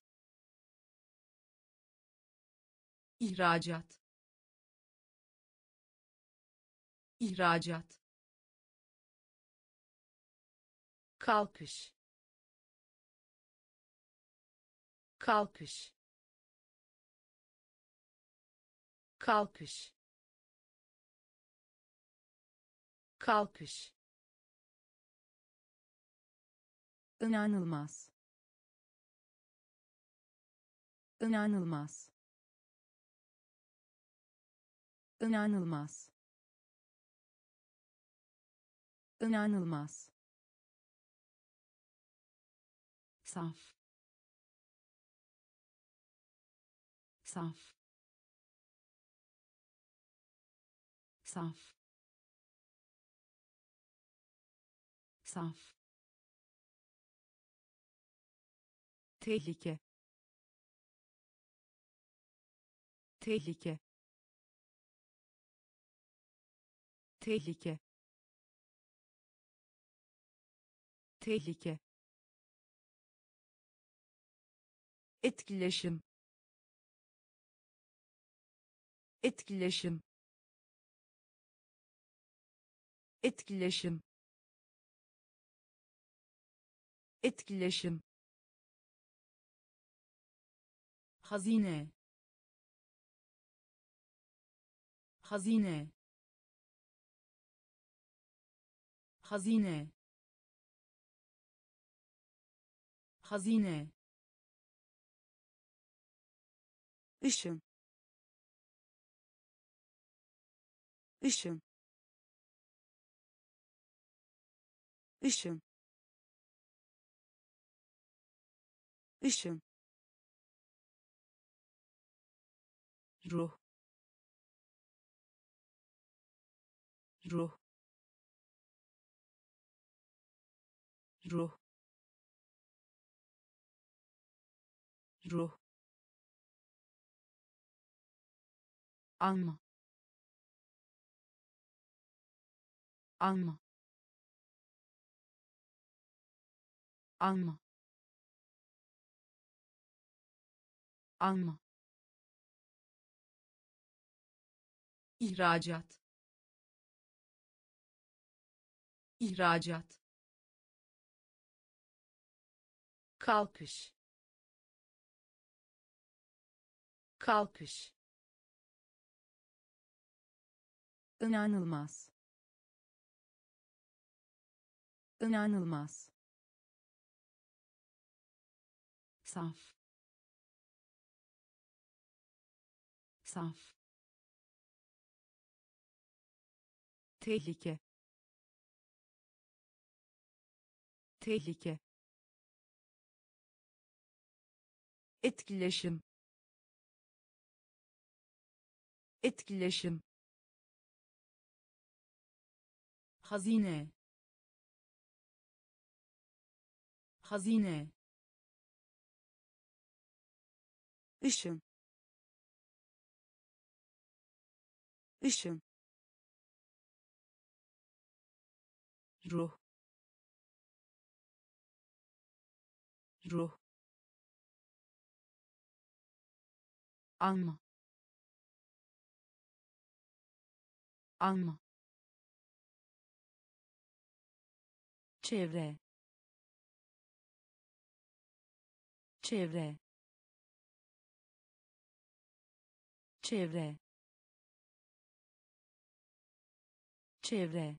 İhracat. İhracat. Kalkış. Kalkış. Kalkış. Kalkış inanılmaz. İnanılmaz. İnanılmaz. İnanılmaz. Saf. Saf. Saf. Saf tehlike. Tehlike. Tehlike. Tehlike. Etkileşim. Etkileşim. Etkileşim. Etkileşim hazine. Hazine. Hazine. Hazine. Işın ışın ışın ışın ruh. Ruh. Ruh. Ruh. Alma. Alma. Alma. Alma ihracat. İhracat. Kalkış. Kalkış. İnanılmaz. İnanılmaz. Saf. Saf tehlike. Tehlike. Etkileşim. Etkileşim. Hazine. Hazine. Işın ışın ruh. Ruh. Alma alma çevre. Çevre. Çevre. Çevre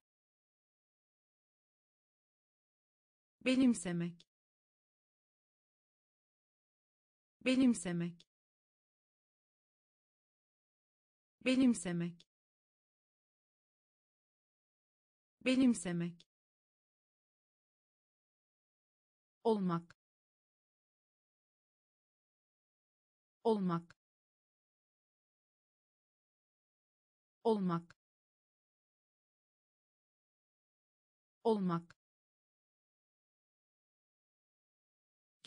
benimsemek. Benimsemek. Benimsemek. Benimsemek. Olmak. Olmak. Olmak. Olmak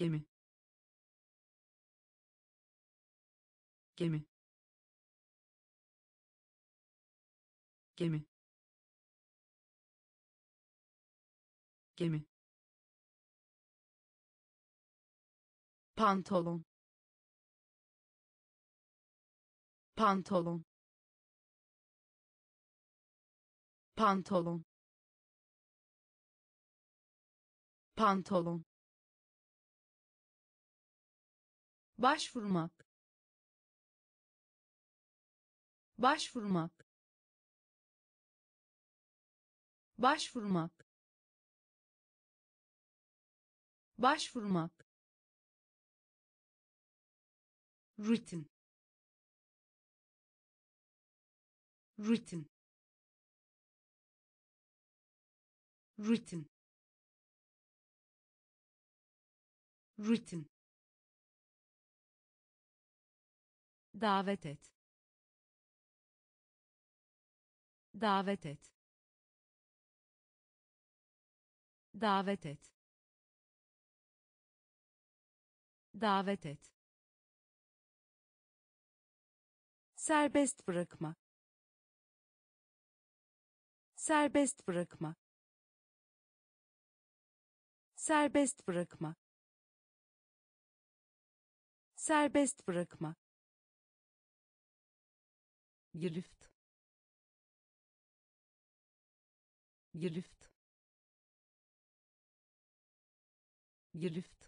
gemi. Gemi. Gemi. Gemi. Pantolon. Pantolon. Pantolon. Pantolon başvurmak. Başvurmak. Başvurmak. Başvurmak. Rutin. Rutin. Rutin. Rutin davet et. Davet et. Davet et. Davet et. Serbest bırakma. Serbest bırakma. Serbest bırakma. Serbest bırakma girift girift girift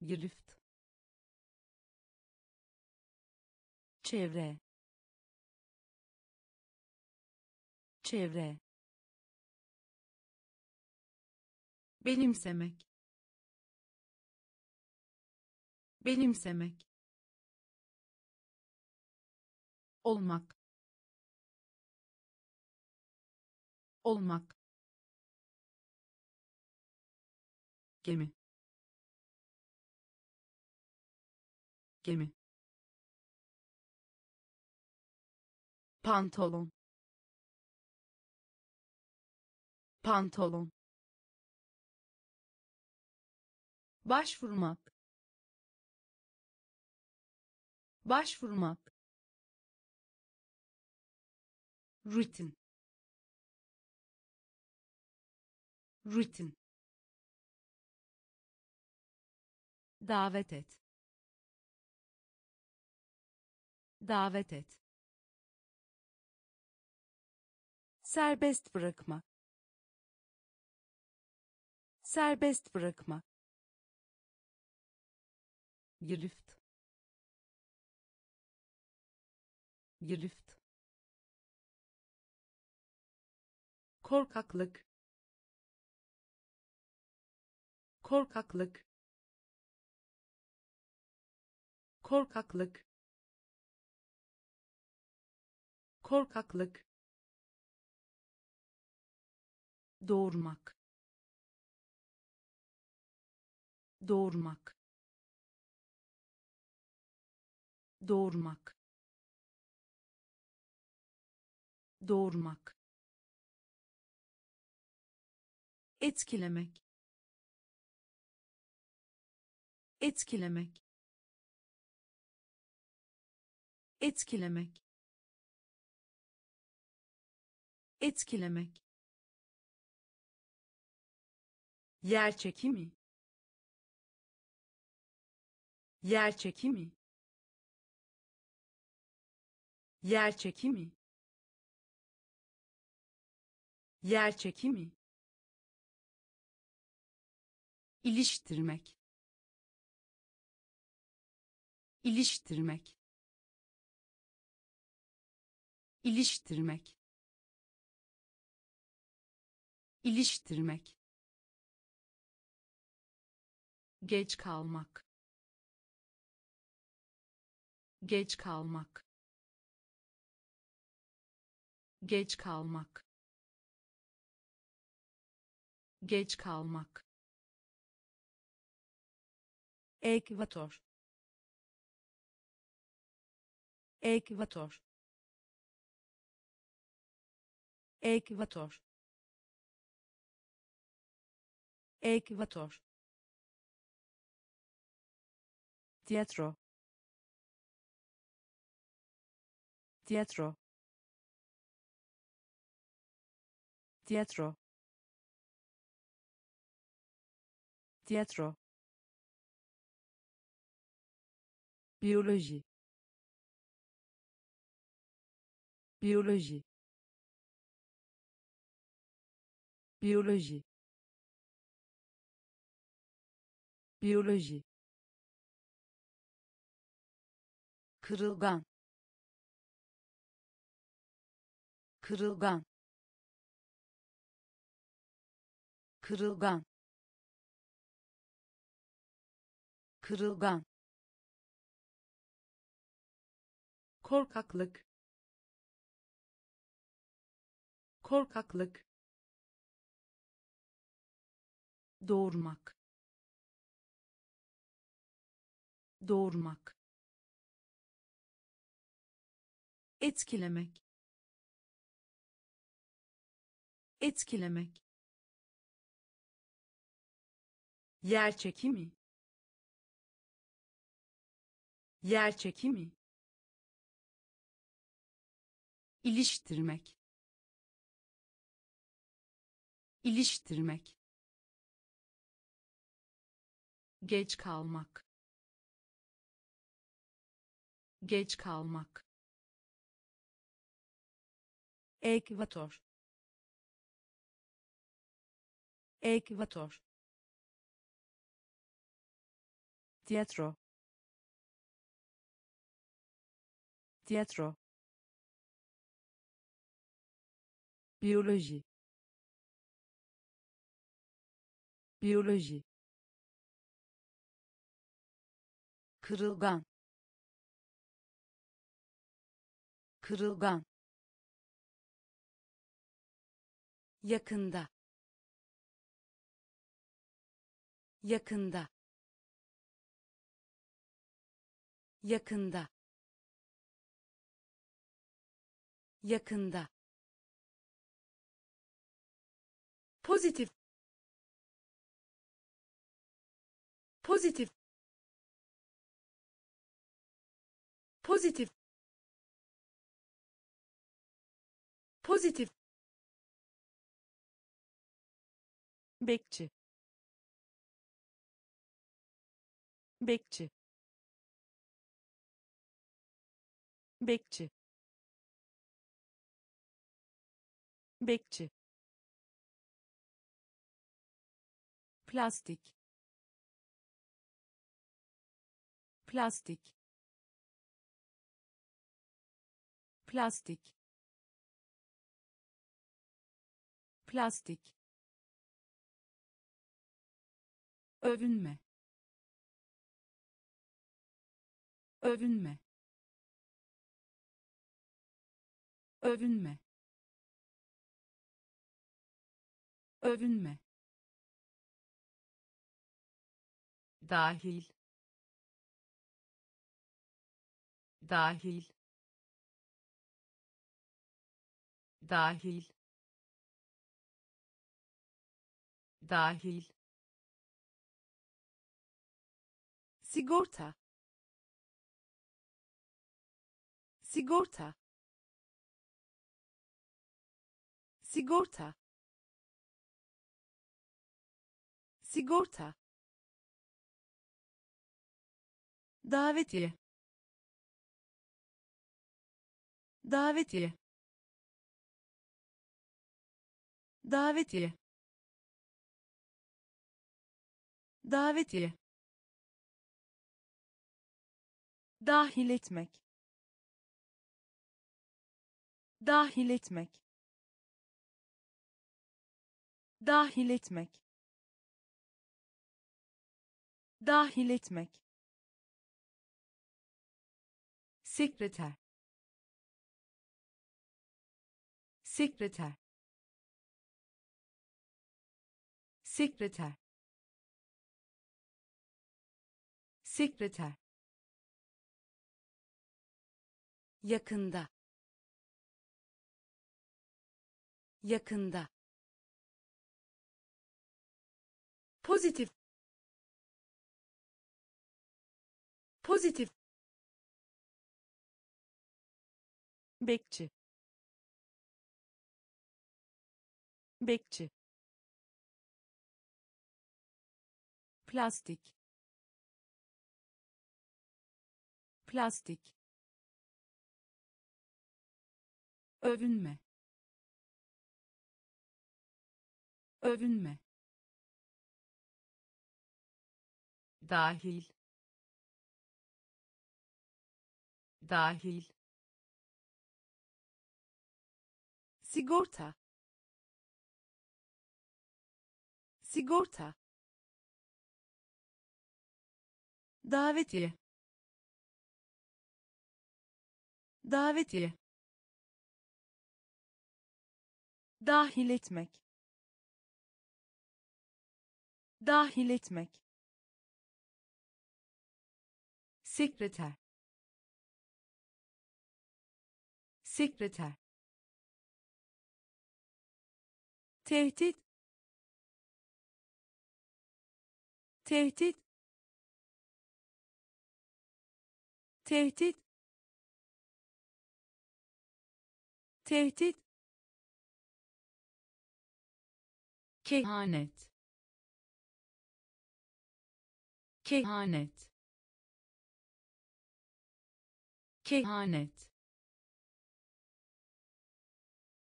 girift çevre. Çevre. Benimsemek. Benimsemek olmak. Olmak. Gemi. Gemi. Pantolon. Pantolon. Başvurmak. Başvurmak rutin rutin davet et. Davet et. Serbest bırakma. Serbest bırakma. Girift girift korkaklık. Korkaklık. Korkaklık. Korkaklık. Doğurmak. Doğurmak. Doğurmak. Doğurmak etkilemek. Etkilemek. Etkilemek. Etkilemek. Yer çekimi. Yer çekimi. Yer çekimi. Yer çekimi iliştirmek. İliştirmek. İliştirmek. İliştirmek. Geç kalmak. Geç kalmak. Geç kalmak. Geç kalmak ekvator ekvator ekvator ekvator tiyatro tiyatro tiyatro tiyatro biyoloji biyoloji biyoloji biyoloji kırılgan. Kırılgan. Kırılgan. Kırılgan korkaklık. Korkaklık. Doğurmak. Doğurmak. Etkilemek. Etkilemek. Yer çekimi. Yer çekimi iliştirmek. İliştirmek. Geç kalmak. Geç kalmak. Ekvator. Ekvator. Tiyatro. Tiyatro biyoloji biyoloji kırılgan. Kırılgan. Yakında. Yakında. Yakında. Yakında pozitif. Pozitif. Pozitif. Pozitif. Bekçi. Bekçi. Bekçi. Bekçi plastik. Plastik. Plastik. Plastik. Övünme. Övünme. Övünme. Övünme dahil. Dahil. Dahil. Dahil. Sigorta. Sigorta. Sigorta. Sigorta davetiye. Davetiye. Davetiye. Davetiye. Dahil etmek. Dahil etmek. Dahil etmek. Dahil etmek sekreter. Sekreter. Sekreter. Sekreter. Yakında. Yakında. Pozitif. Pozitif bekçi. Bekçi. Plastik. Plastik. Övünme. Övünme. Dahil. Dahil sigorta. Sigorta. Davetiye. Davetiye. Dahil etmek. Dahil etmek. Sekreter. Sekreter tehdit. Tehdit. Tehdit. Tehdit. Kehanet. Kehanet. Kehanet.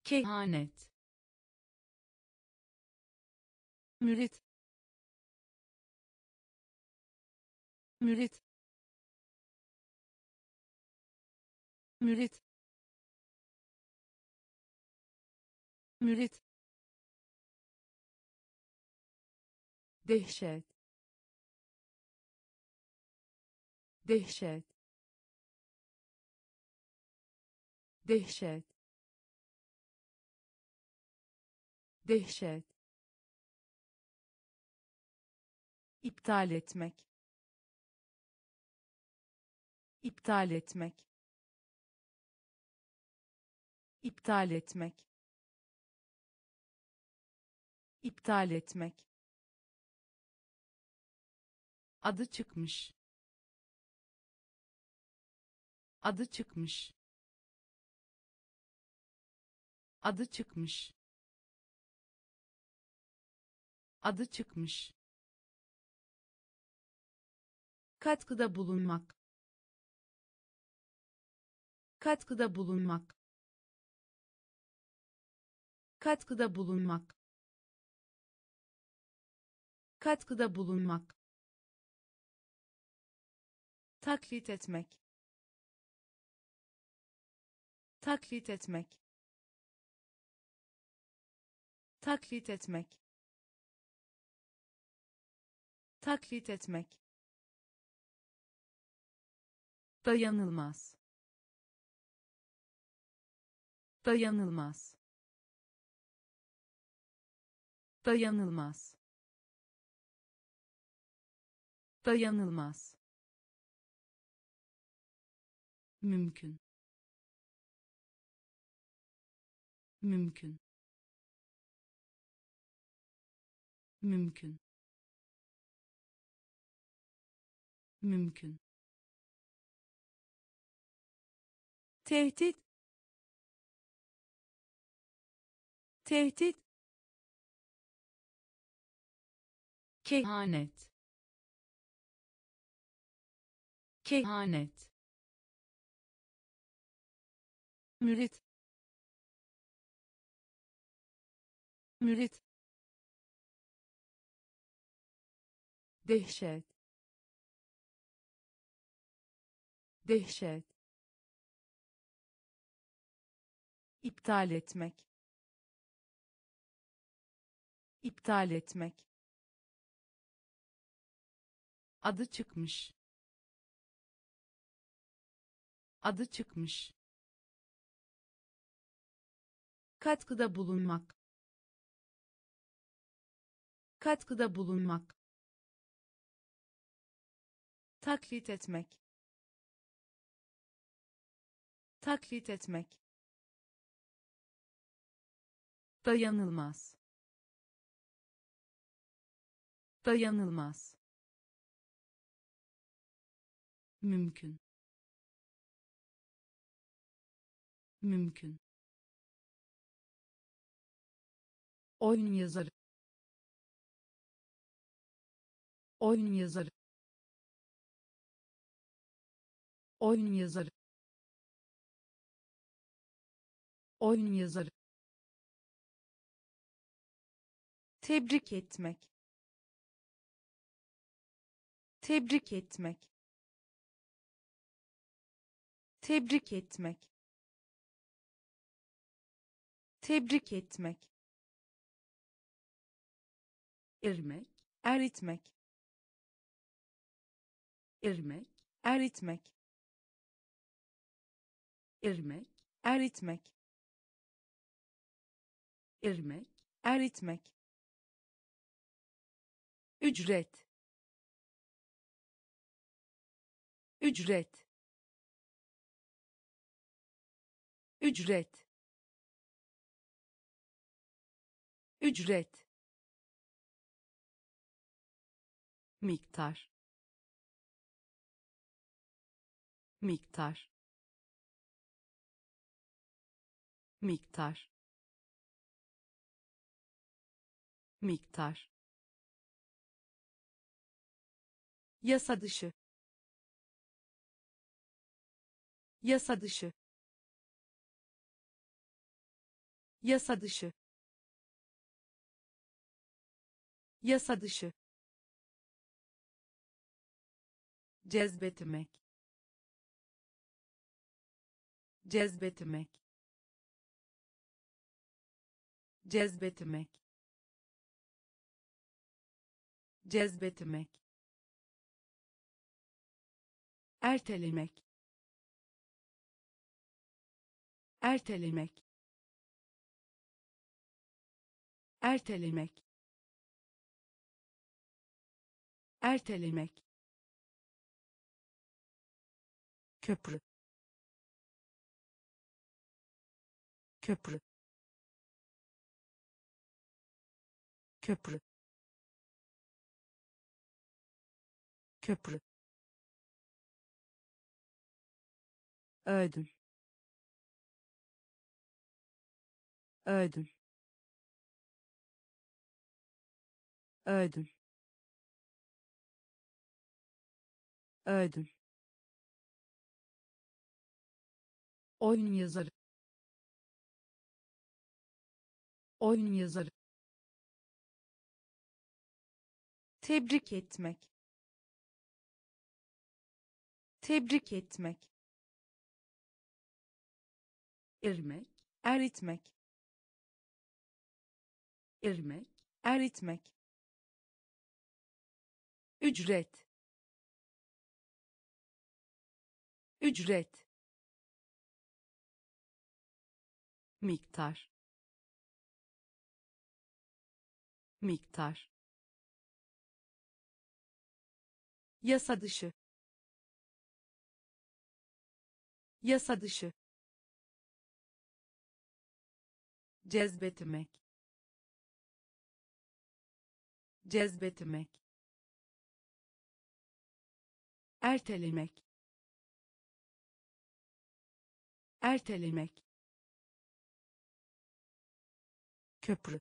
Kehanet mürit mürit mürit mürit. Dehşet dehşet. Dehşet dehşet iptal etmek. İptal etmek. İptal etmek. İptal etmek. Adı çıkmış. Adı çıkmış. Adı çıkmış. Adı çıkmış katkıda bulunmak. Katkıda bulunmak. Katkıda bulunmak. Katkıda bulunmak. Taklit etmek. Taklit etmek. Taklit etmek. Taklit etmek dayanılmaz. Dayanılmaz. Dayanılmaz. Dayanılmaz. Mümkün. Mümkün. Mümkün. Mümkün tehdit. Tehdit. Kehanet. Kehanet. Mürit. Mürit. Dehşet. Dehşet iptal etmek. İptal etmek. Adı çıkmış. Adı çıkmış. Katkıda bulunmak. Katkıda bulunmak. Taklit etmek. Taklit etmek dayanılmaz. Dayanılmaz. Mümkün. Mümkün. Oyun yazarı. Oyun yazarı. Oyun yazarı. Oyun yazarı tebrik etmek. Tebrik etmek. Tebrik etmek. Tebrik etmek. İrmek eritmek. İrmek eritmek. İrmek eritmek. İrmek eritmek ücret. Ücret. Ücret. Ücret. Miktar. Miktar. Miktar. Miktar yasa dışı. Yasa dışı. Yasa dışı. Yasa dışı. Cezbetmek. Cezbetmek. Cezbetmek. Cezbetmek ertelemek ertelemek ertelemek ertelemek. Köprü köprü köprü köprü ödül ödül ödül ödül oyun yazarı. Oyun yazarı. Tebrik etmek. Tebrik etmek irmek eritmek. İrmek eritmek. Ücret. Ücret. Miktar. Miktar. Yasa dışı. Yasa dışı cezbetmek cezbetmek ertelemek ertelemek köprü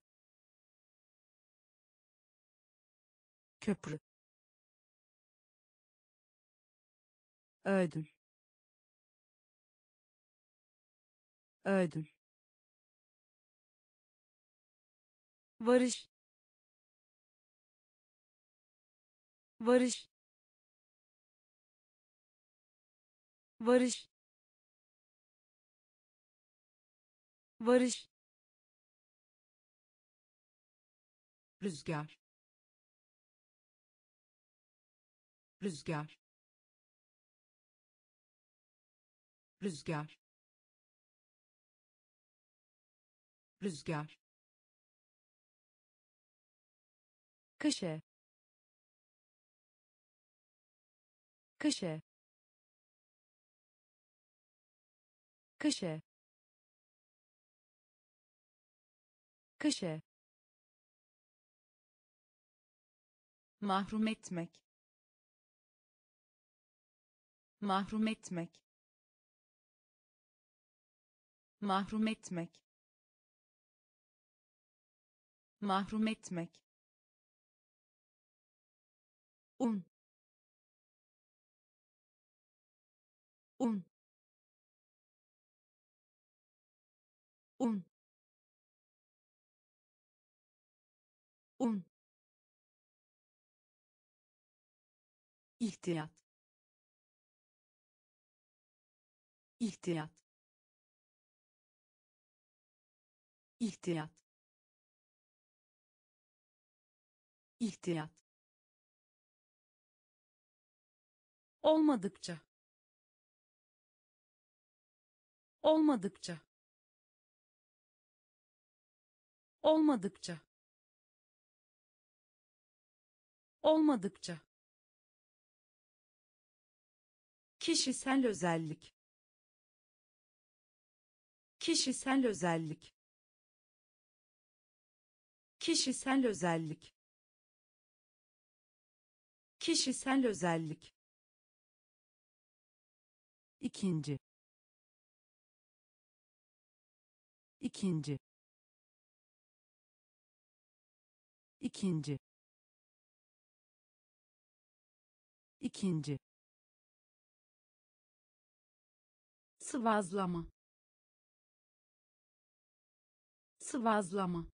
köprü ödül ödül varış varış varış varış. Rüzgar rüzgar rüzgar rüzgar kışe kışe kışe kışe mahrum etmek. Mahrum etmek. Mahrum etmek. Mahrum etmek un. Un. Un. Un. İhtiyat. İhtiyat. İhtiyat. İhtiyat olmadıkça. Olmadıkça. Olmadıkça. Olmadıkça. Kişisel özellik. Kişisel özellik. Kişisel özellik. Kişisel özellik. İkinci. İkinci. İkinci. İkinci. Sıvazlama. Sıvazlama.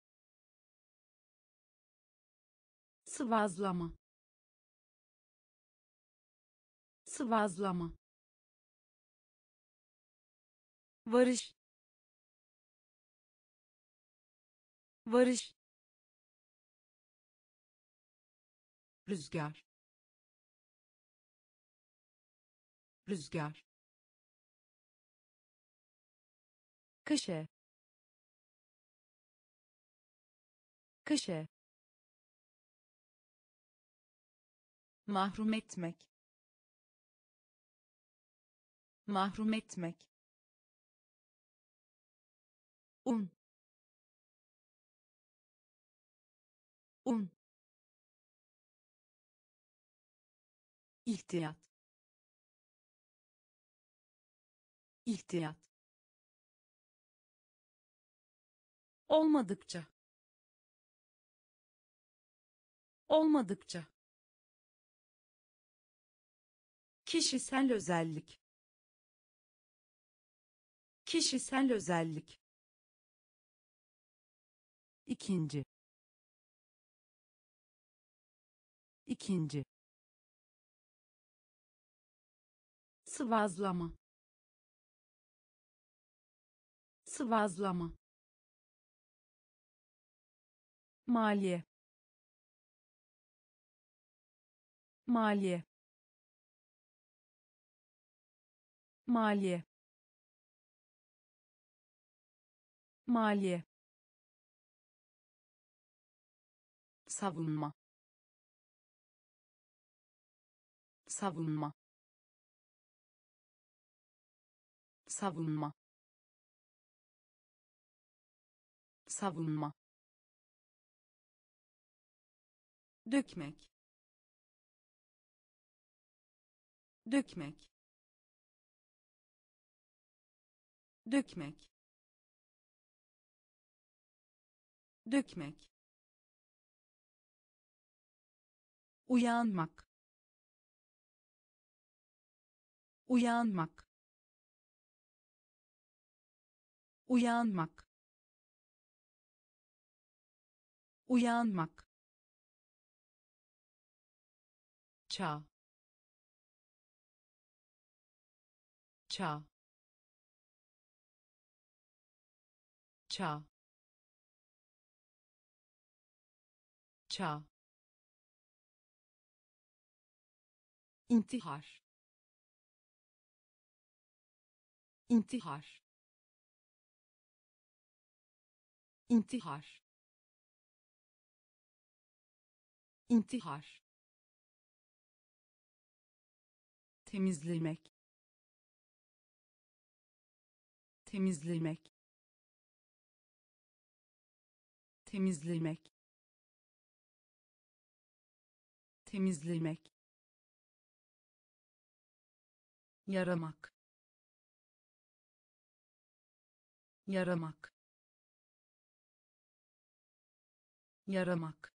Sıvazlama. Sıvazlama varış varış rüzgar rüzgar kışe kışe mahrum etmek mahrum etmek un. Un. İhtiyat. İhtiyat. Olmadıkça. Olmadıkça. Kişisel özellik. Kişisel özellik ikinci. İkinci. Sıvazlama. Sıvazlama. Maliye. Maliye. Maliye. Maliye savunma. Savunma. Savunma. Savunma. Dökmek. Dökmek. Dökmek. Dökmek uyanmak. Uyanmak. Uyanmak. Uyanmak. Çağ. Çağ. Çağ. Çağ intihar. İntihar. İntihar. İntihar. Temizlemek. Temizlemek. Temizlemek. Temizlemek yaramak. Yaramak. Yaramak.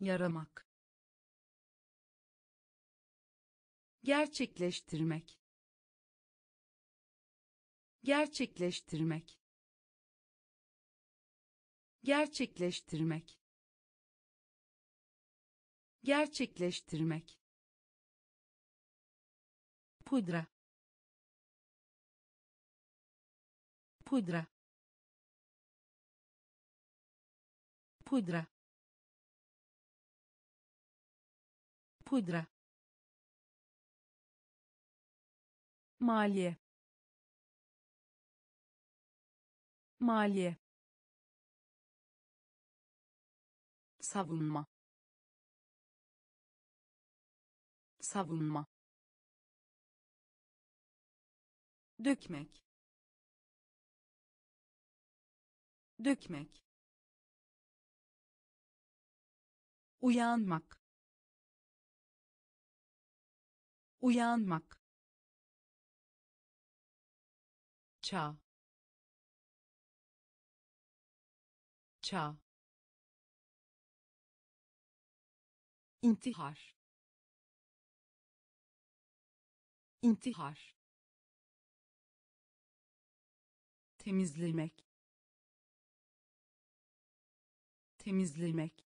Yaramak. Gerçekleştirmek. Gerçekleştirmek. Gerçekleştirmek. Gerçekleştirmek pudra pudra pudra pudra. Maliye maliye savunma savunma dökmek. Dökmek. Uyanmak. Uyanmak. Çağ. Çağ. İntihar. İntihar temizlemek. Temizlemek.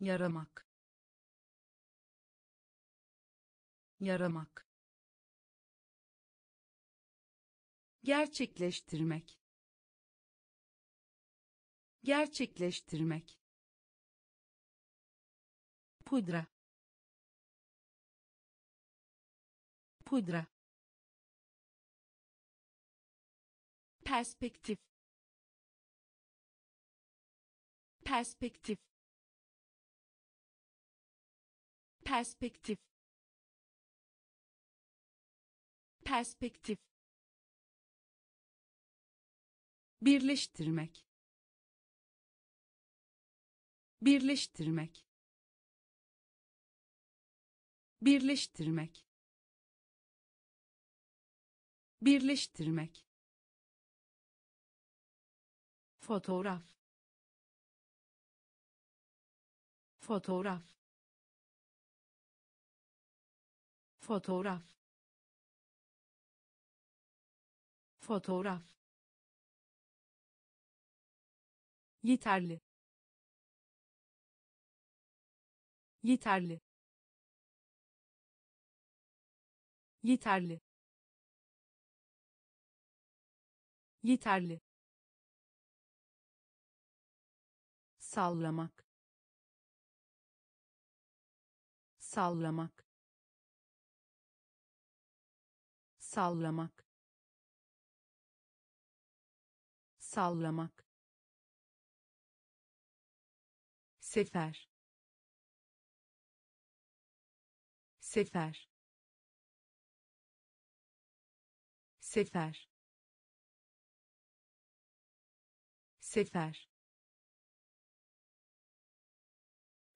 Yaramak. Yaramak. Gerçekleştirmek. Gerçekleştirmek. Pudra. Pudra perspektif. Perspektif. Perspektif. Perspektif. Birleştirmek. Birleştirmek. Birleştirmek. Birleştirmek fotoğraf. Fotoğraf. Fotoğraf. Fotoğraf. Yeterli. Yeterli. Yeterli. Yeterli sallamak. Sallamak. Sallamak. Sallamak. Sefer. Sefer. Sefer. Sefer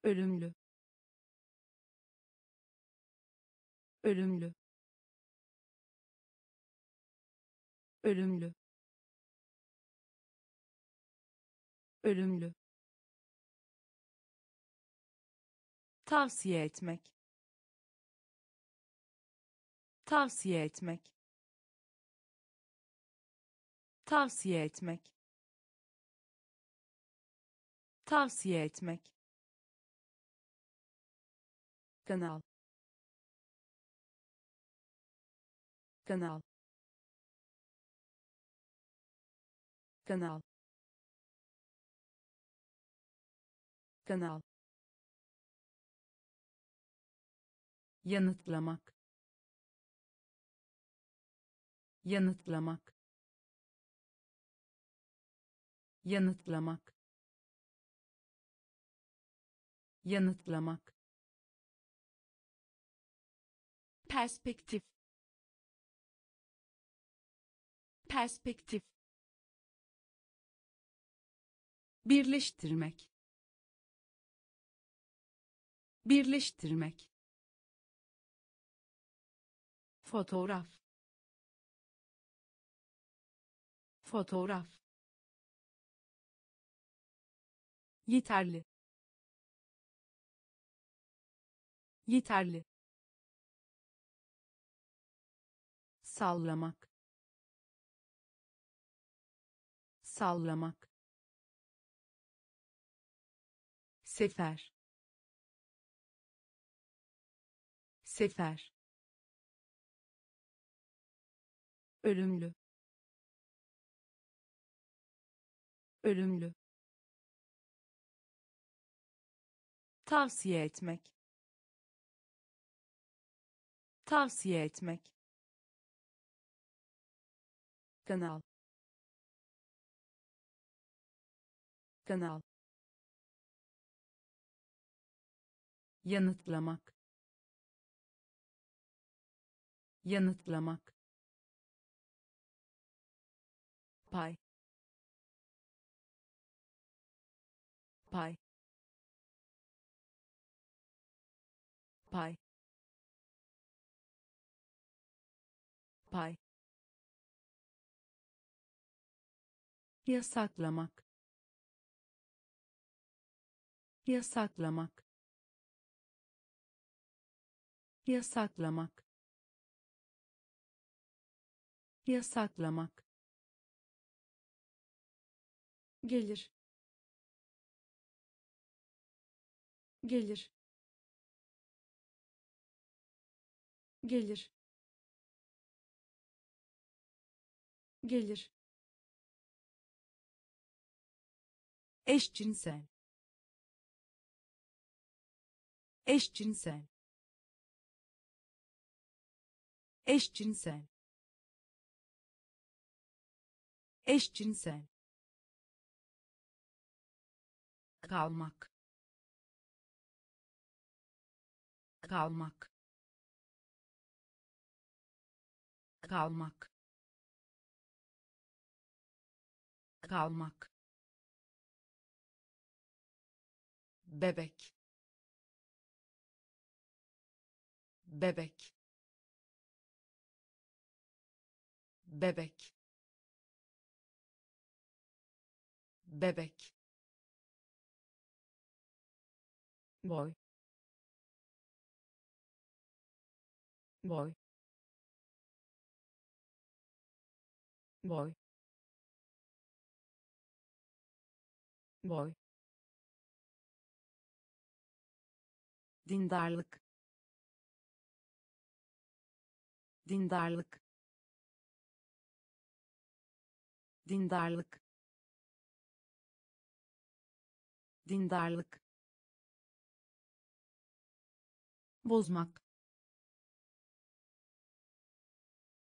ölümlü. Ölümlü. Ölümlü. Ölümlü. Tavsiye etmek. Tavsiye etmek. Tavsiye etmek. Tavsiye etmek kanal. Kanal. Kanal. Kanal. Yanıtlamak. Yanıtlamak. Yanıtlamak. Yanıtlamak perspektif. Perspektif. Birleştirmek. Birleştirmek. Fotoğraf. Fotoğraf. Yeterli. Yeterli sallamak. Sallamak. Sefer. Sefer. Ölümlü. Ölümlü. Tavsiye etmek. Tavsiye etmek kanal. Kanal. Yanıtlamak. Yanıtlamak. Pay. Pay. Pay. Pay yasaklamak. Yasaklamak. Yasaklamak. Yasaklamak. Gelir. Gelir. Gelir. Gelir eşcinsel eşcinsel eşcinsel eşcinsel kalmak. Kalmak. Kalmak. Kalmak bebek. Bebek. Bebek. Bebek. Boy. Boy. Boy. Boy dindarlık dindarlık dindarlık dindarlık. Bozmak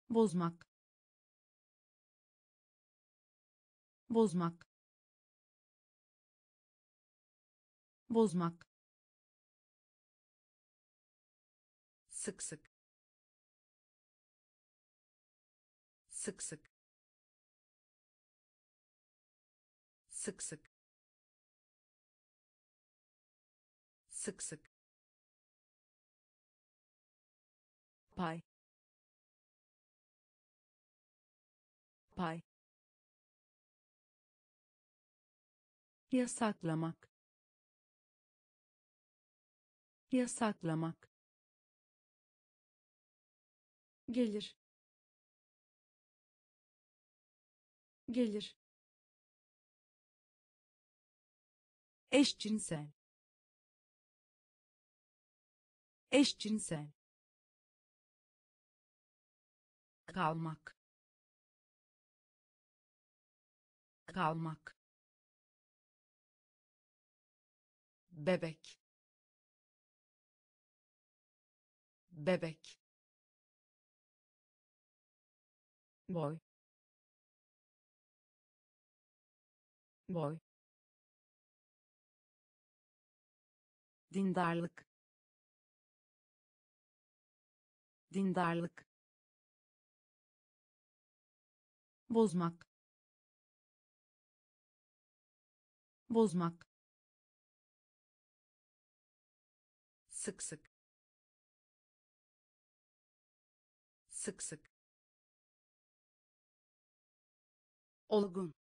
bozmak. Bozmak bozmak sık sık. Sık sık. Sık sık. Sık sık. Pay. Pay. Yasaklamak. Yasaklamak gelir. Gelir. Eşcinsel. Eşcinsel. Kalmak. Kalmak. Bebek. Bebek boy boy dindarlık. Dindarlık. Bozmak. Bozmak. Sık sık. Sık sık olgun.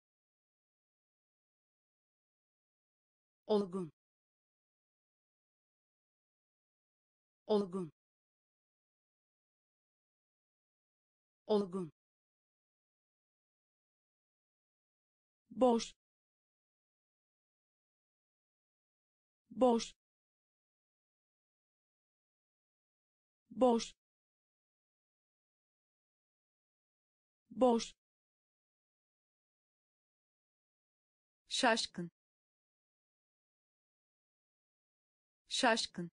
Olgun. Olgun. Olgun. Boş. Boş. Boş. Boş şaşkın. Şaşkın.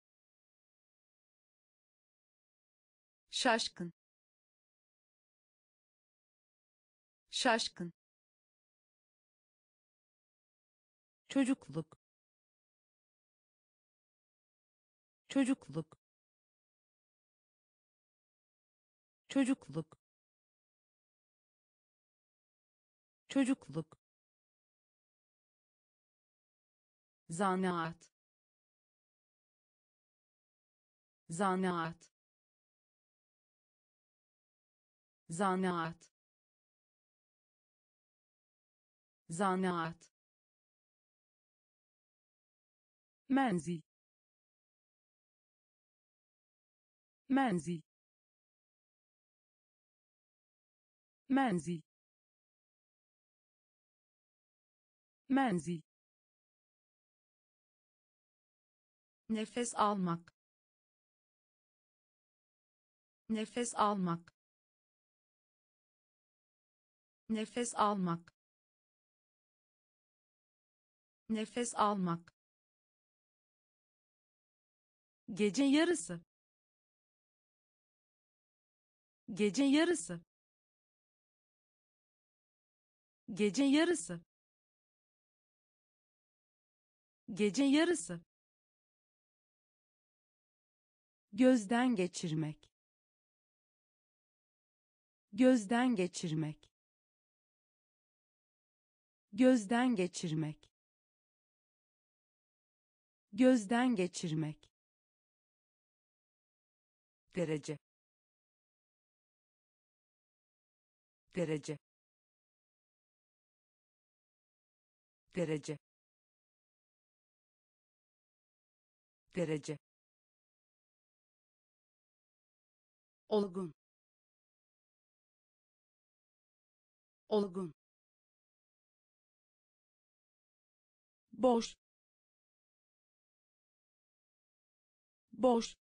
Şaşkın. Şaşkın. Çocukluk. Çocukluk. Çocukluk. Çocukluk zanaat zanaat zanaat zanaat menzil menzil menzil menzil nefes almak. Nefes almak. Nefes almak. Nefes almak. Gece yarısı. Gece yarısı. Gece yarısı. Gece yarısı gözden geçirmek. Gözden geçirmek. Gözden geçirmek. Gözden geçirmek. Derece. Derece. Derece. Derece olgun. Olgun. Boş. Boş.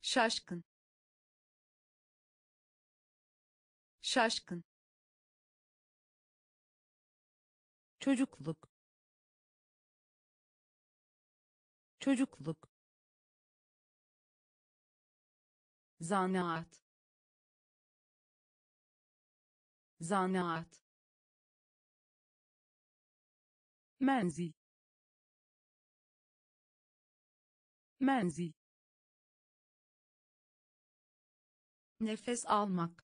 Şaşkın. Şaşkın. Çocukluk. Çocukluk zanaat. Zanaat. Menzil. Menzil. Nefes almak.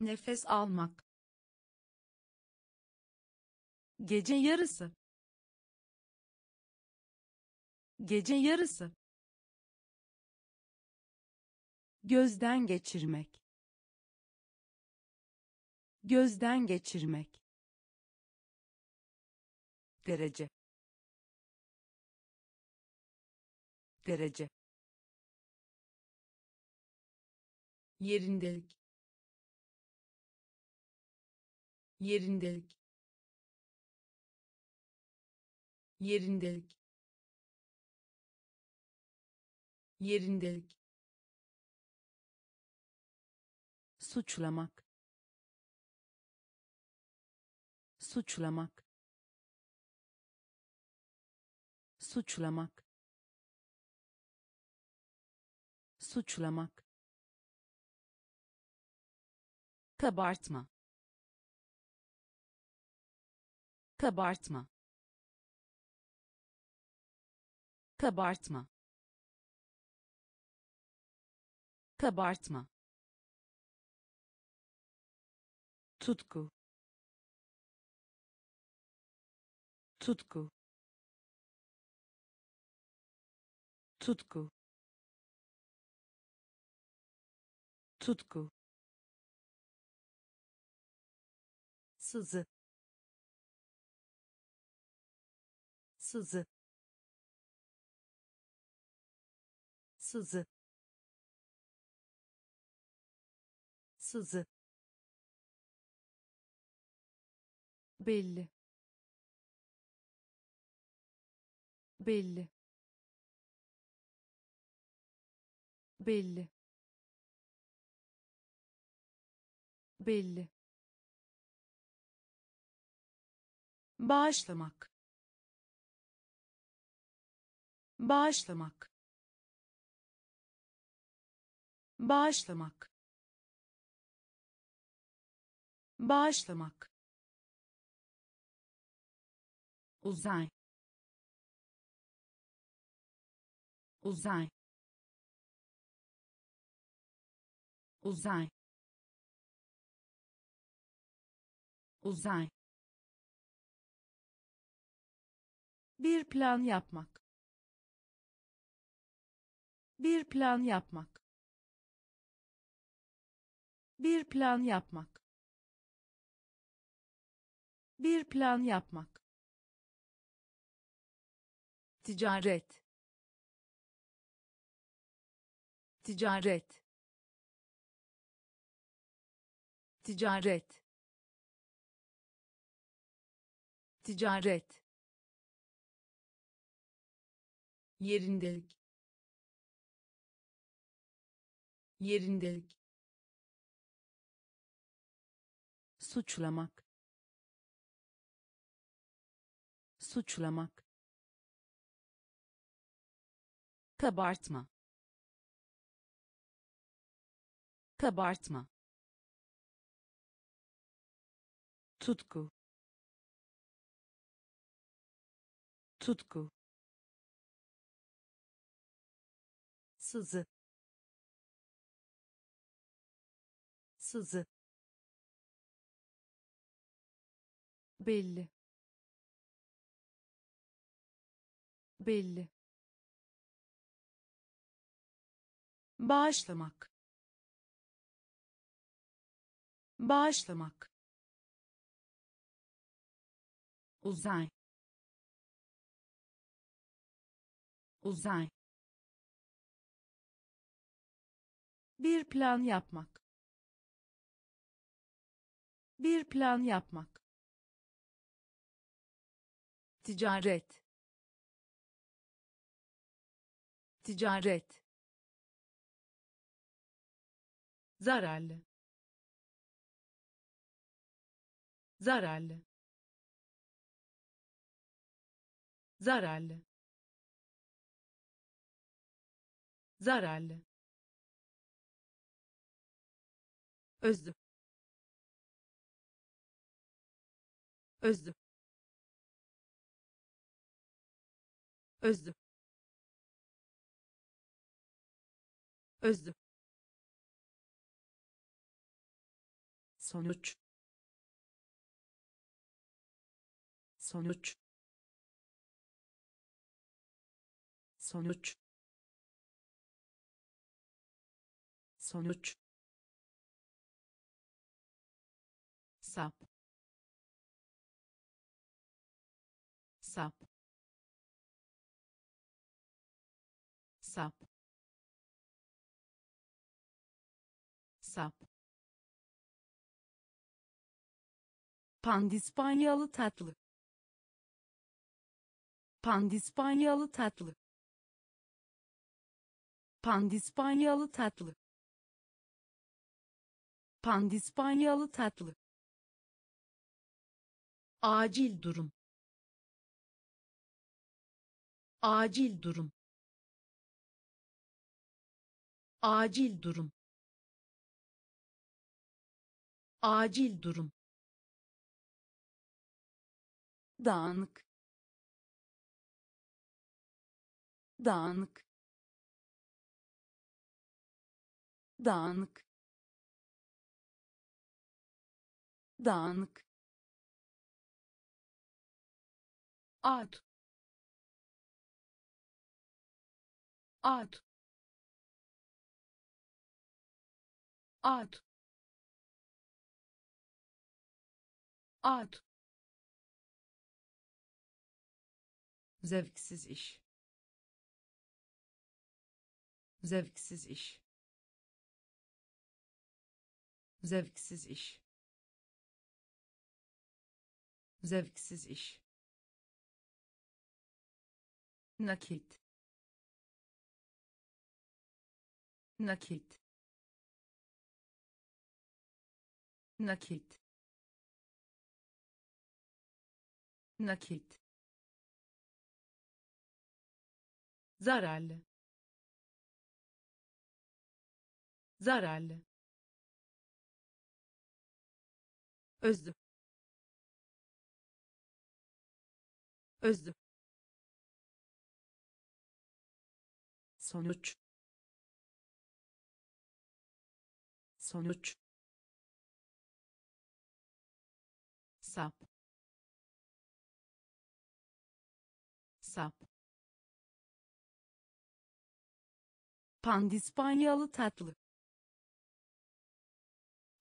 Nefes almak. Gece yarısı. Gece yarısı gözden geçirmek. Gözden geçirmek. Derece. Derece. Yerindelik. Yerindelik. Yerindelik. Yerindelik suçlamak. Suçlamak. Suçlamak. Suçlamak. Kabartma. Kabartma. Kabartma. Kabartma tutku tutku tutku tutku sızı sızı sızı sızı belli. Belli. Belli. Belli. Bağışlamak. Bağışlamak. Bağışlamak. Bağışlamak uzay. Uzay. Uzay. Uzay. Bir plan yapmak. Bir plan yapmak. Bir plan yapmak. Bir plan yapmak ticaret. Ticaret. Ticaret. Ticaret. Yerindelik. Yerindelik. Suçlamak. Suçlamak kabartma. Kabartma. Tutku. Tutku. Sızı. Sızı. Belli. Belli bağışlamak. Bağışlamak. Uzay. Uzay. Bir plan yapmak. Bir plan yapmak. Ticaret. Ticaret zararlı. Zararlı. Zararlı. Zararlı. Özlü. Özlü. Özlü. Özlü sonuç. Sonuç. Sonuç. Sonuç. Sap. Sap. Sap. Sap Pandispanyalı tatlı. Pandispanyalı tatlı. Pandispanyalı tatlı. Pandispanyalı tatlı. Acil durum. Acil durum. Acil durum. Acil durum dağınık. Dağınık. Dağınık. Dağınık. At. At. At. At zevksiz iş. Zevksiz iş. Zevksiz iş. Zevksiz iş. Nakit. Nakit. Nakit. Nakit zararlı. Zararlı. Özlü. Özlü. Sonuç. Sonuç. Sap. Sap Pandispanyalı tatlı.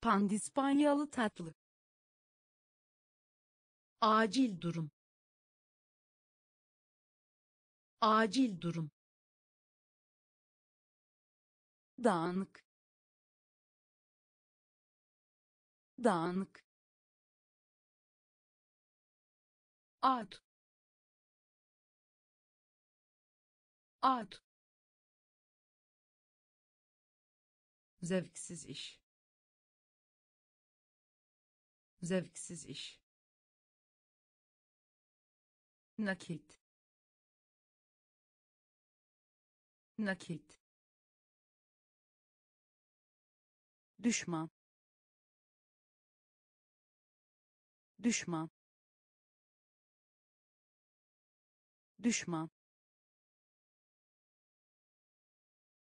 Pandispanyalı tatlı. Acil durum. Acil durum. Dağınık. Dağınık. At. At zevksiz iş. Zevksiz iş. Nakit. Nakit. Düşman. Düşman. Düşman.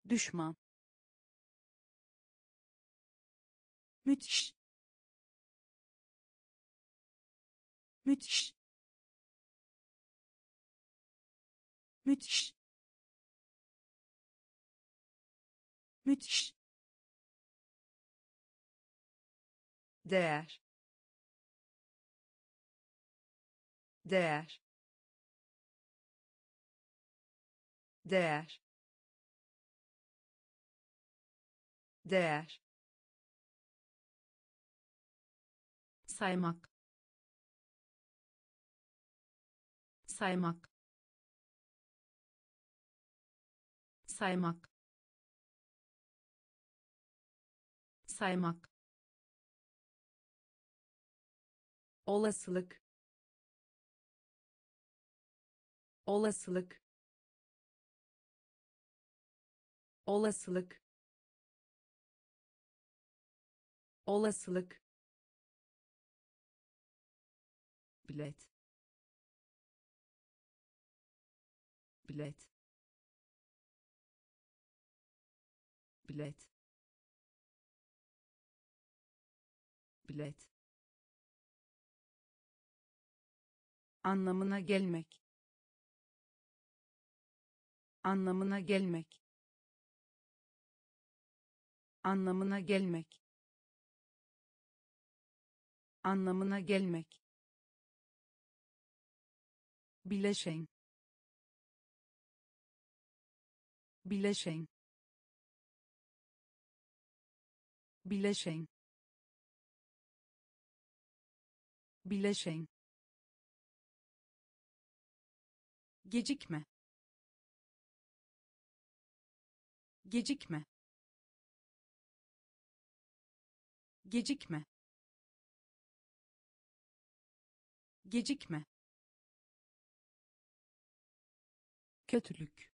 Düşman müthiş. Müthiş. Müthiş. Müthiş. Değer. Değer. Değer. Değer saymak. Saymak. Saymak. Saymak. Olasılık. Olasılık. Olasılık. Olasılık bilet. Bilet. Bilet. Bilet. Anlamına gelmek. Anlamına gelmek. Anlamına gelmek. Anlamına gelmek bileşen. Bileşen. Bileşen. Bileşen. Gecikme. Gecikme. Gecikme. Gecikme kötülük.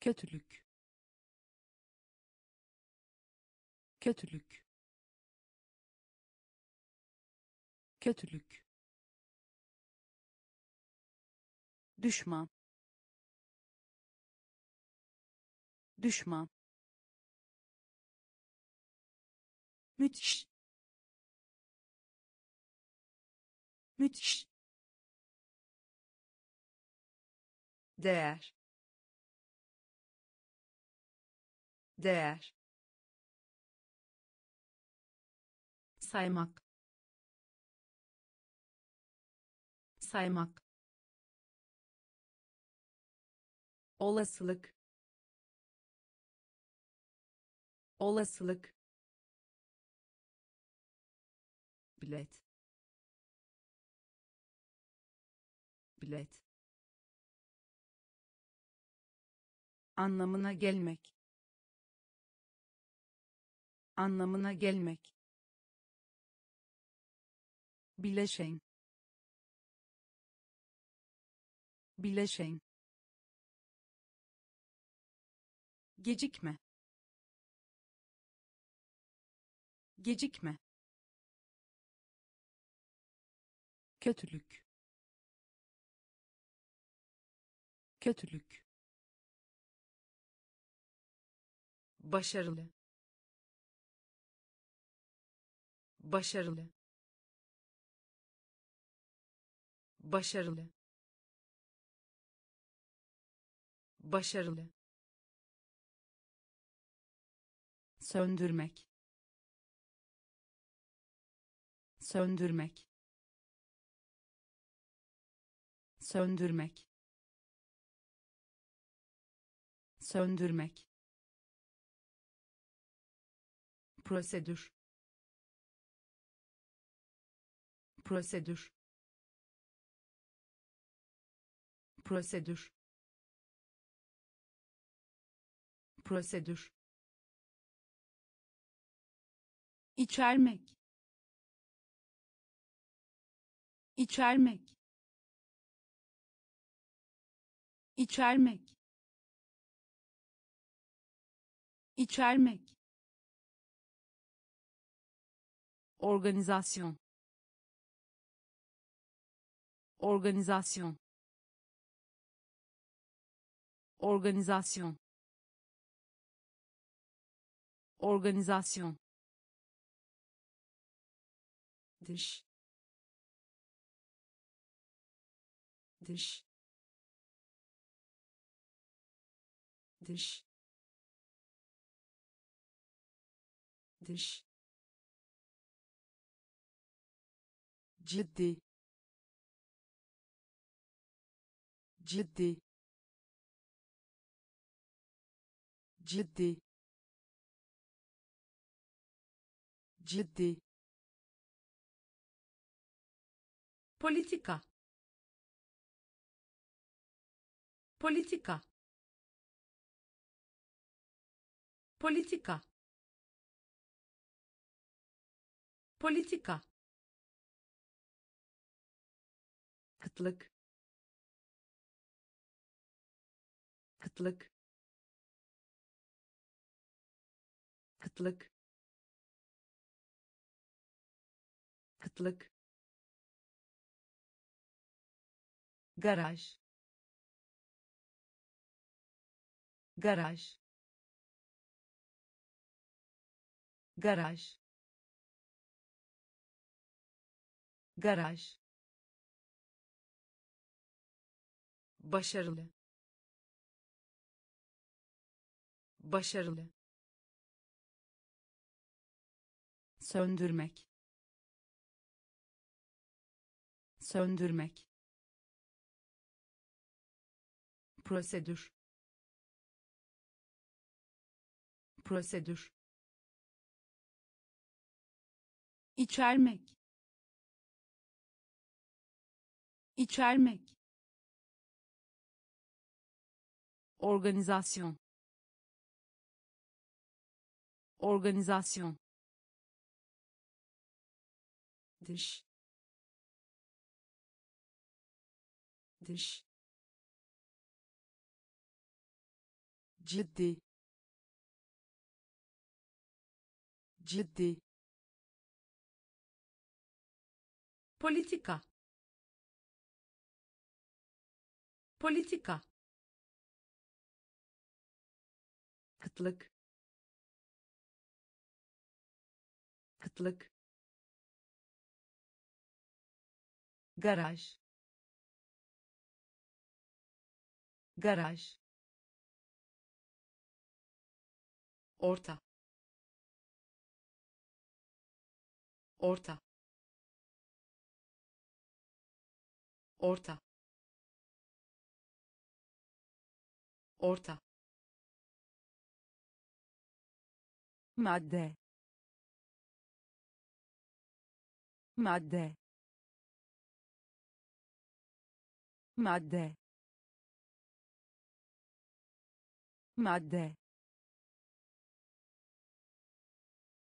Kötülük. Kötülük. Kötülük. Düşman. Düşman. Müthiş. Müthiş değer. Değer. Saymak. Saymak. Olasılık. Olasılık. Bilet. Bilet anlamına gelmek. Anlamına gelmek. Bileşen. Bileşen. Gecikme. Gecikme. Kötülük. Kötülük başarılı. Başarılı. Başarılı. Başarılı. Söndürmek. Söndürmek. Söndürmek. Söndürmek prosedür. Prosedür. Prosedür. Prosedür. İçermek. İçermek. İçermek. İçermek organizasyon. Organizasyon. Organizasyon. Organizasyon. Dış. Dış. Dış. Dış ciddi. Ciddi. Ciddi. Ciddi. Politika. Politika. Politika. Politika kıtlık. Kıtlık. Kıtlık. Kıtlık. Garaj. Garaj. Garaj. Garaj başarılı. Başarılı. Söndürmek. Söndürmek. Prosedür. Prosedür. İçermek. İçermek organizasyon organizasyon dış dış ciddi ciddi politika politika kıtlık. Kıtlık. Garaj. Garaj. Orta. Orta. Orta. Orta madde. Madde. Madde. Madde.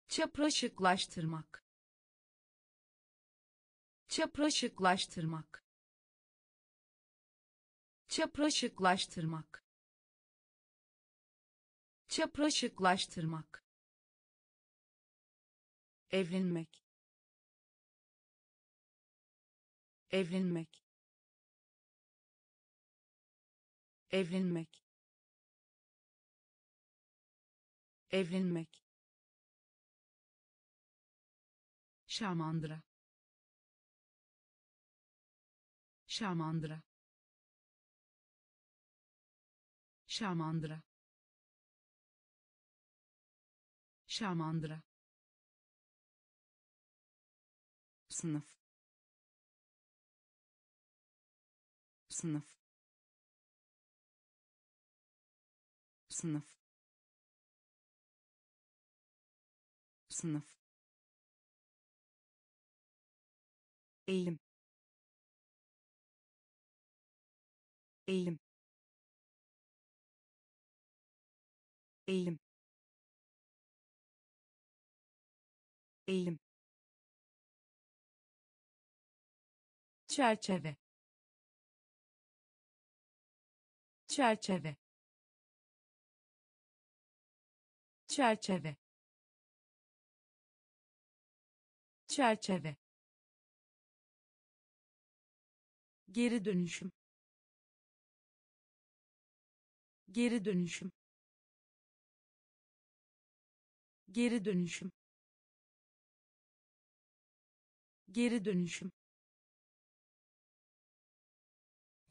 Çapraşıklaştırmak. Çapraşıklaştırmak. Çapraşıklaştırmak. Çapraşıklaştırmak evlenmek. Evlenmek. Evlenmek. Evlenmek. Şamandıra. Şamandıra. Şamandıra. Şamandıra sınıf. Sınıf. Sınıf. Sınıf. Eğilim. Eğilim. Eğilim. Eğilim çerçeve. Çerçeve. Çerçeve. Çerçeve. Geri dönüşüm. Geri dönüşüm. Geri dönüşüm. Geri dönüşüm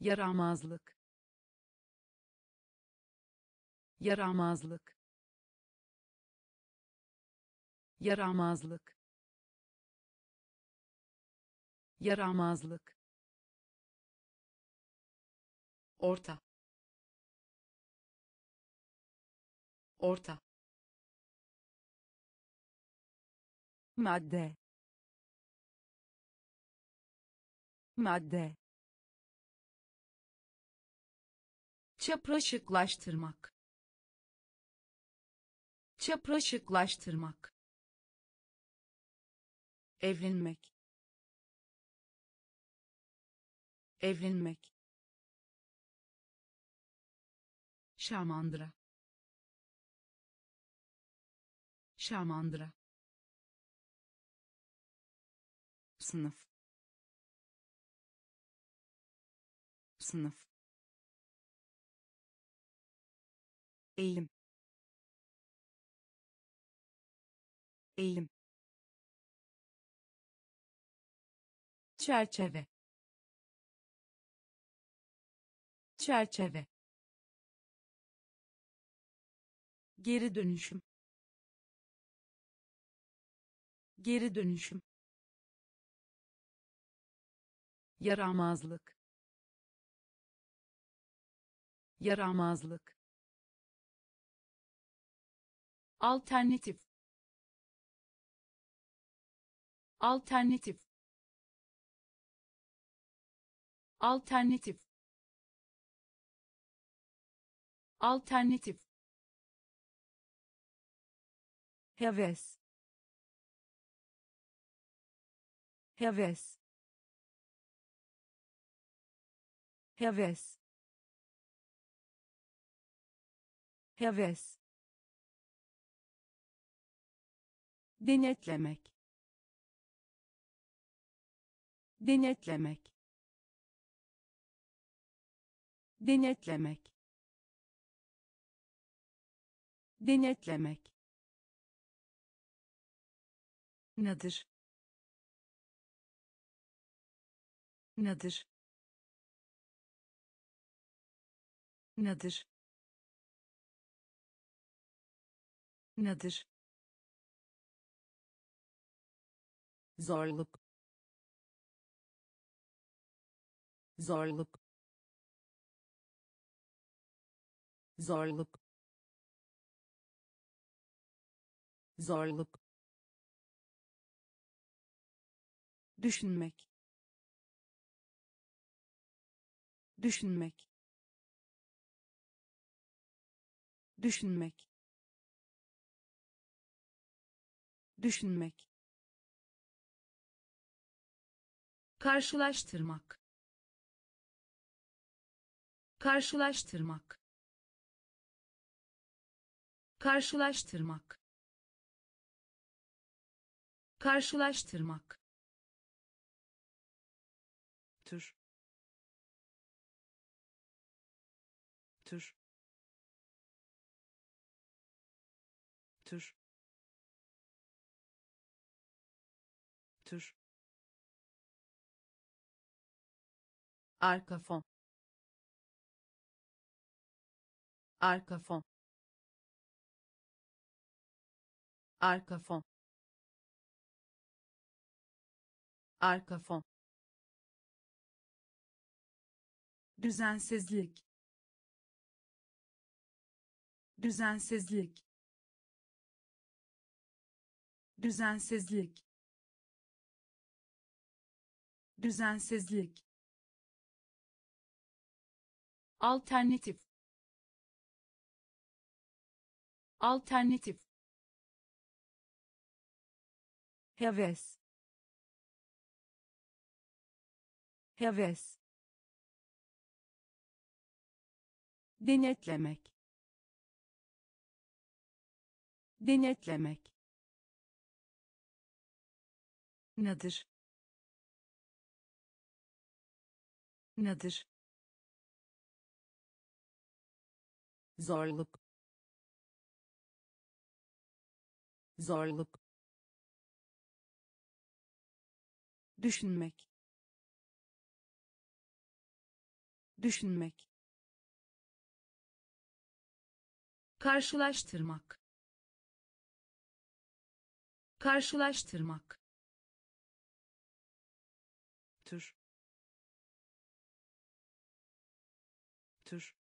yaramazlık. Yaramazlık. Yaramazlık. Yaramazlık. Orta. Orta. Madde. Madde çapraşıklaştırmak. Çapraşıklaştırmak. Evlenmek. Evlenmek. Şamandıra. Şamandıra. Sınıf. Sınıf eğilim. Eğilim. Çerçeve. Çerçeve. Geri dönüşüm. Geri dönüşüm. Yaramazlık. Yaramazlık alternatif. Alternatif. Alternatif. Alternatif. Heves. Heves. Heves. Heves denetlemek. Denetlemek. Denetlemek. Denetlemek. Nedir nedir nedir nedir zorluk. Zorluk. Zorluk. Zorluk. Düşünmek. Düşünmek. Düşünmek. Düşünmek karşılaştırmak. Karşılaştırmak. Karşılaştırmak. Karşılaştırmak. Tür. Tür. Tür. Tür arka fon. Arka fon. Arka fon. Arka fon. Düzensizlik. Düzensizlik. Düzensizlik. Düzensizlik alternatif. Alternatif. Heves. Heves. Denetlemek. Denetlemek. Nedir nedir zorluk. Zorluk. Düşünmek. Düşünmek. Karşılaştırmak. Karşılaştırmak. Tür. Tür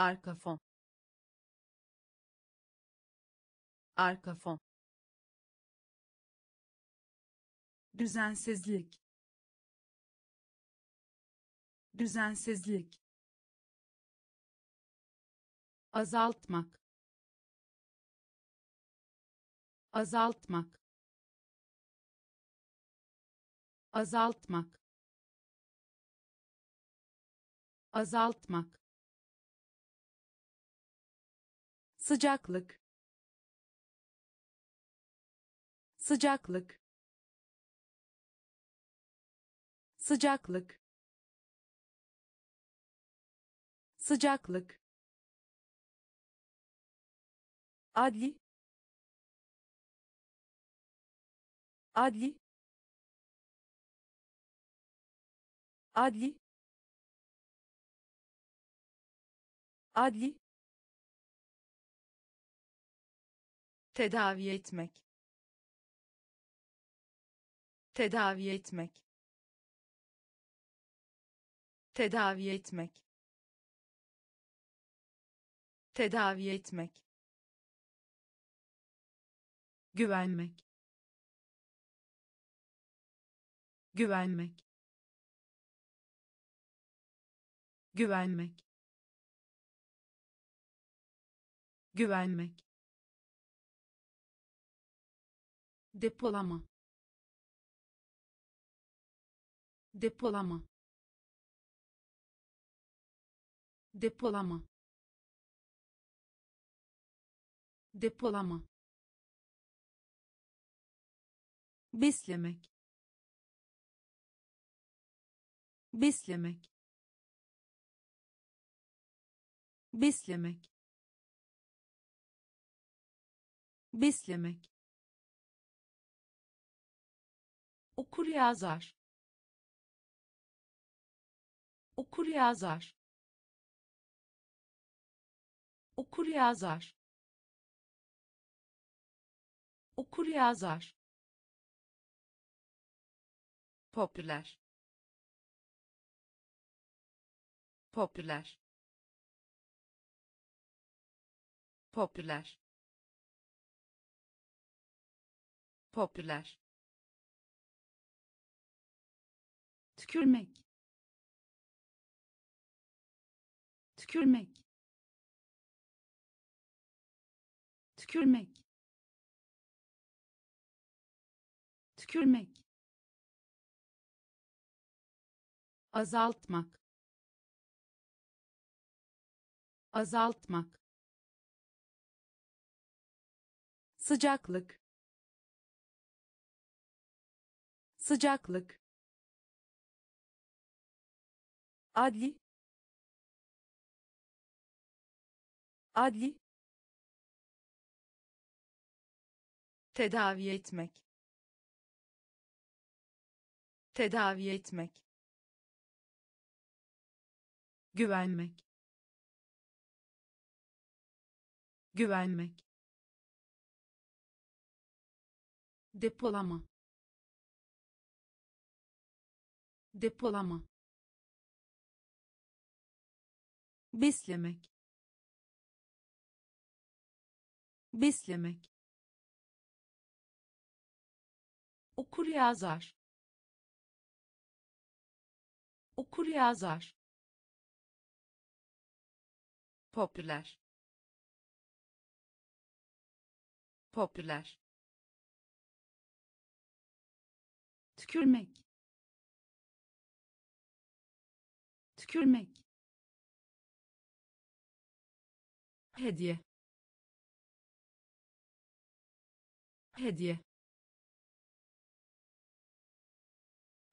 arka fon. Arka fon. Düzensizlik. Düzensizlik. Azaltmak. Azaltmak. Azaltmak. Azaltmak sıcaklık. Sıcaklık. Sıcaklık. Sıcaklık. Adli. Adli. Adli. Adli tedavi etmek. Tedavi etmek. Tedavi etmek. Tedavi etmek. Güvenmek. Güvenmek. Güvenmek. Güvenmek depolama. Depolama. Depolama. Depolama. Beslemek. Beslemek. Beslemek. Beslemek okur yazar. Okur yazar. Okur yazar. Okur yazar. Popüler. Popüler. Popüler. Popüler tükürmek. Tükürmek. Tükürmek. Tükürmek. Azaltmak. Azaltmak. Sıcaklık. Sıcaklık adli. Adli. Tedavi etmek. Tedavi etmek. Güvenmek. Güvenmek. Depolama. Depolama beslemek. Beslemek. Okur yazar. Okur yazar. Popüler. Popüler. Tükürmek. Tükürmek hediye. Hediye.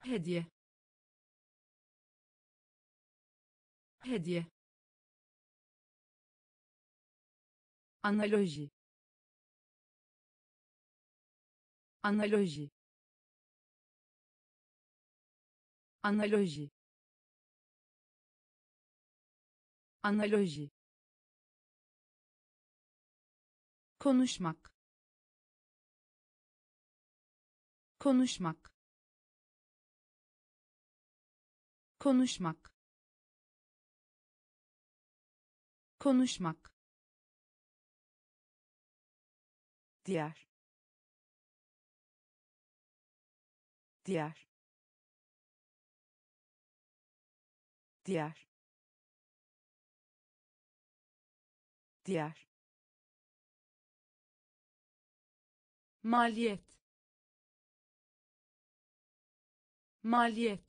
Hediye. Hediye. Analoji. Analoji. Analoji. Analoji konuşmak. Konuşmak. Konuşmak. Konuşmak. Diğer. Diğer. Diğer. Diğer maliyet. Maliyet.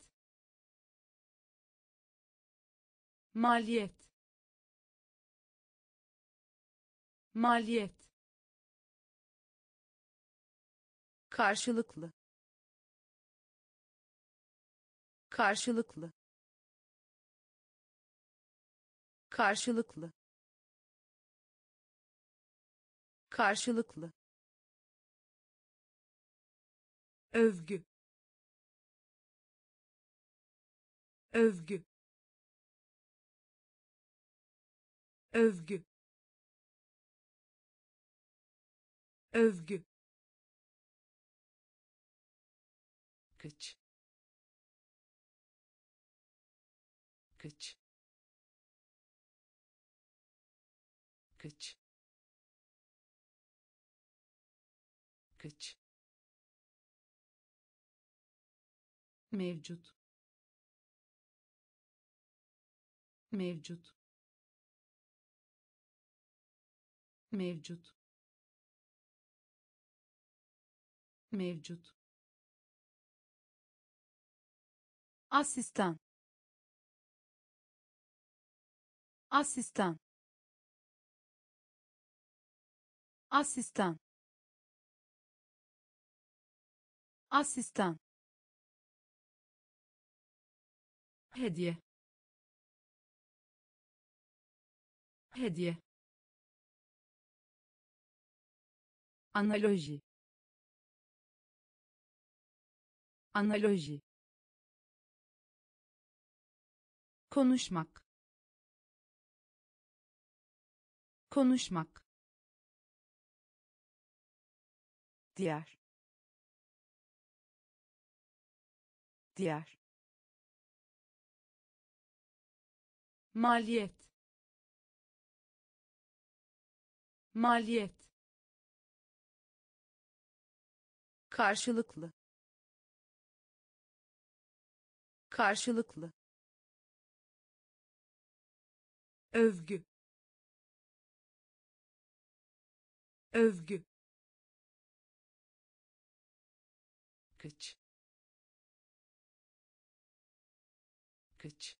Maliyet. Maliyet. Karşılıklı. Karşılıklı. Karşılıklı. Karşılıklı övgü. Övgü. Övgü. Övgü. Güç güç mevcut. Mevcut. Mevcut. Mevcut. Asistan. Asistan. Asistan. Asistan hediye. Hediye. Analoji. Analoji. Konuşmak. Konuşmak. Diğer diğer maliyet. Maliyet. Karşılıklı. Karşılıklı. Övgü. Övgü. Güç güç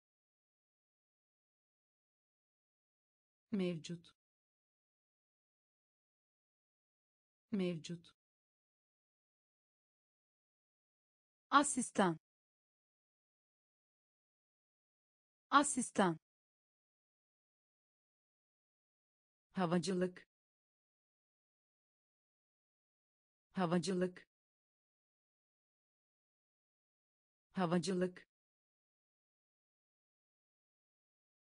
mevcut. Mevcut. Asistan. Asistan. Havacılık. Havacılık. Havacılık.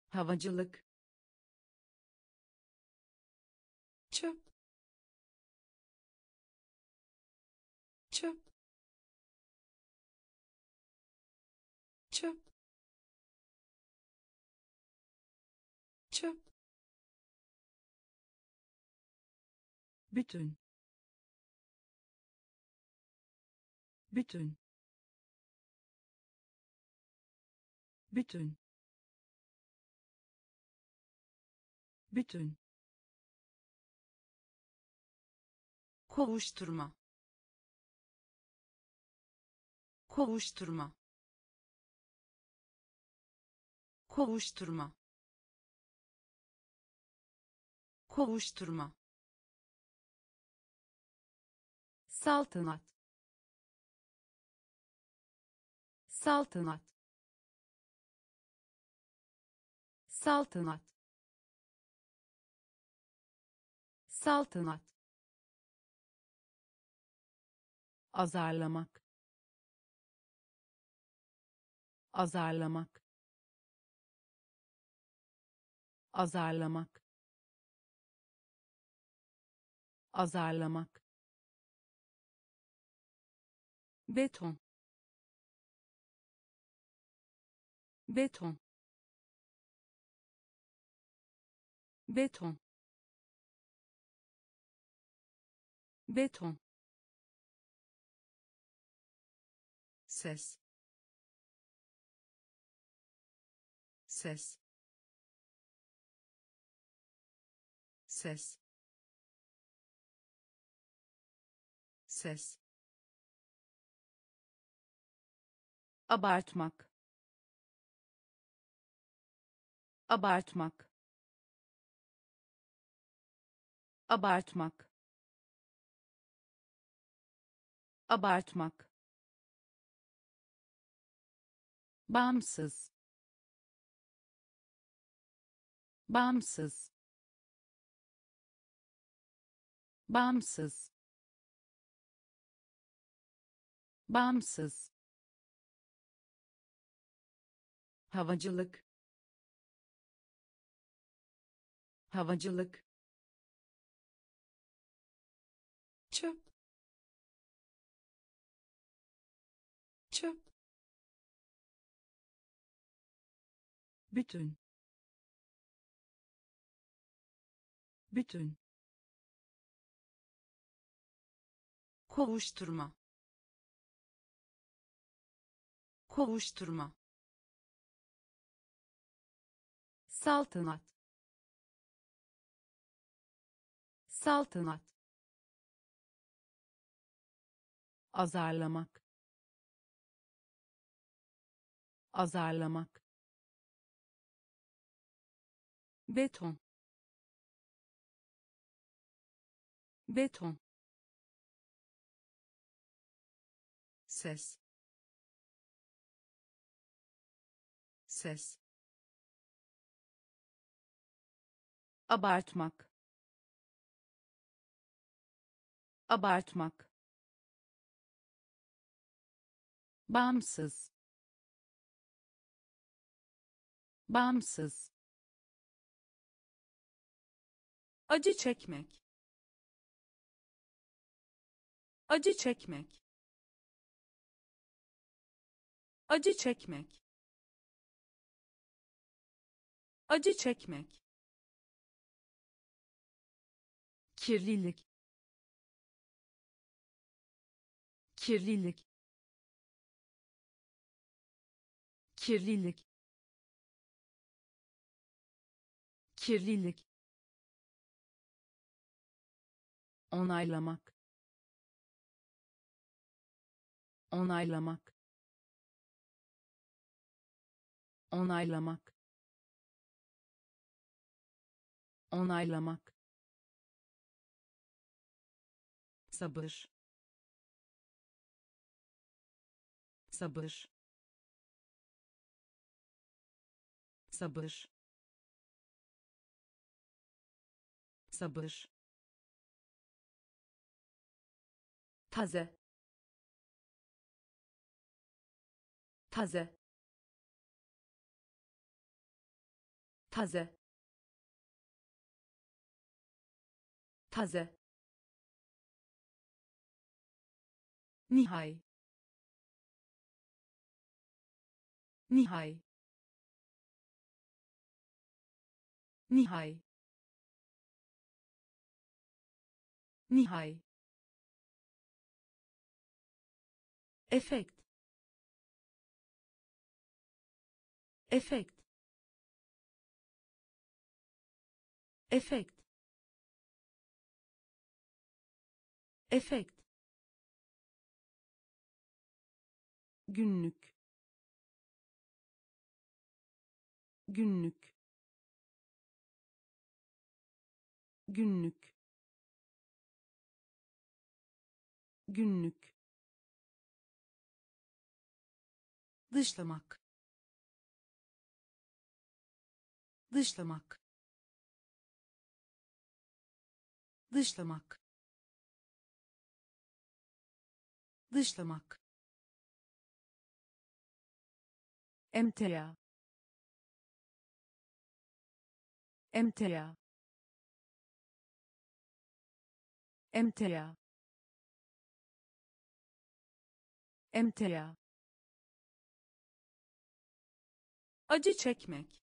Havacılık bütün. Bütün. Bütün. Bütün. Kovuşturma. Kovuşturma. Kovuşturma. Kovuşturma saltanat. Saltanat. Saltanat. Saltanat. Azarlamak. Azarlamak. Azarlamak. Azarlamak beton beton beton beton ses ses ses ses abartmak. Abartmak. Abartmak. Abartmak. Bağımsız. Bağımsız. Bağımsız. Bağımsız havacılık. Havacılık. Çöp. Çöp. Bütün. Bütün. Kovuşturma. Kovuşturma saltanat. Saltanat. Azarlamak. Azarlamak. Beton. Beton. Ses. Ses abartmak. Abartmak. Bağımsız. Bağımsız. Acı çekmek. Acı çekmek. Acı çekmek. Acı çekmek kirlilik kirlilik kirlilik kirlilik onaylamak onaylamak onaylamak onaylamak sabır. Sabır. Sabır. Sabır. Taze. Taze. Taze. Taze Nihai. Nihai. Nihai. Nihai. efekt efekt efekt efekt günlük. Günlük. Günlük. Günlük. Dışlamak. Dışlamak. Dışlamak. Dışlamak emtia emtia emtia emtia acı çekmek.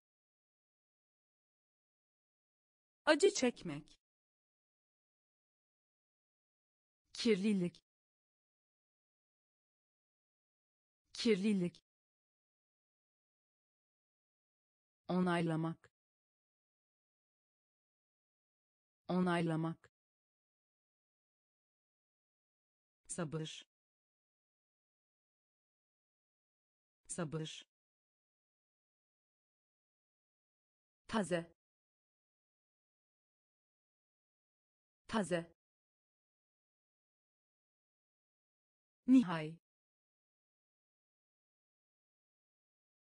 Acı çekmek. Kirlilik. Kirlilik onaylamak. Onaylamak. Sabır. Sabır. Taze. Taze. Nihai.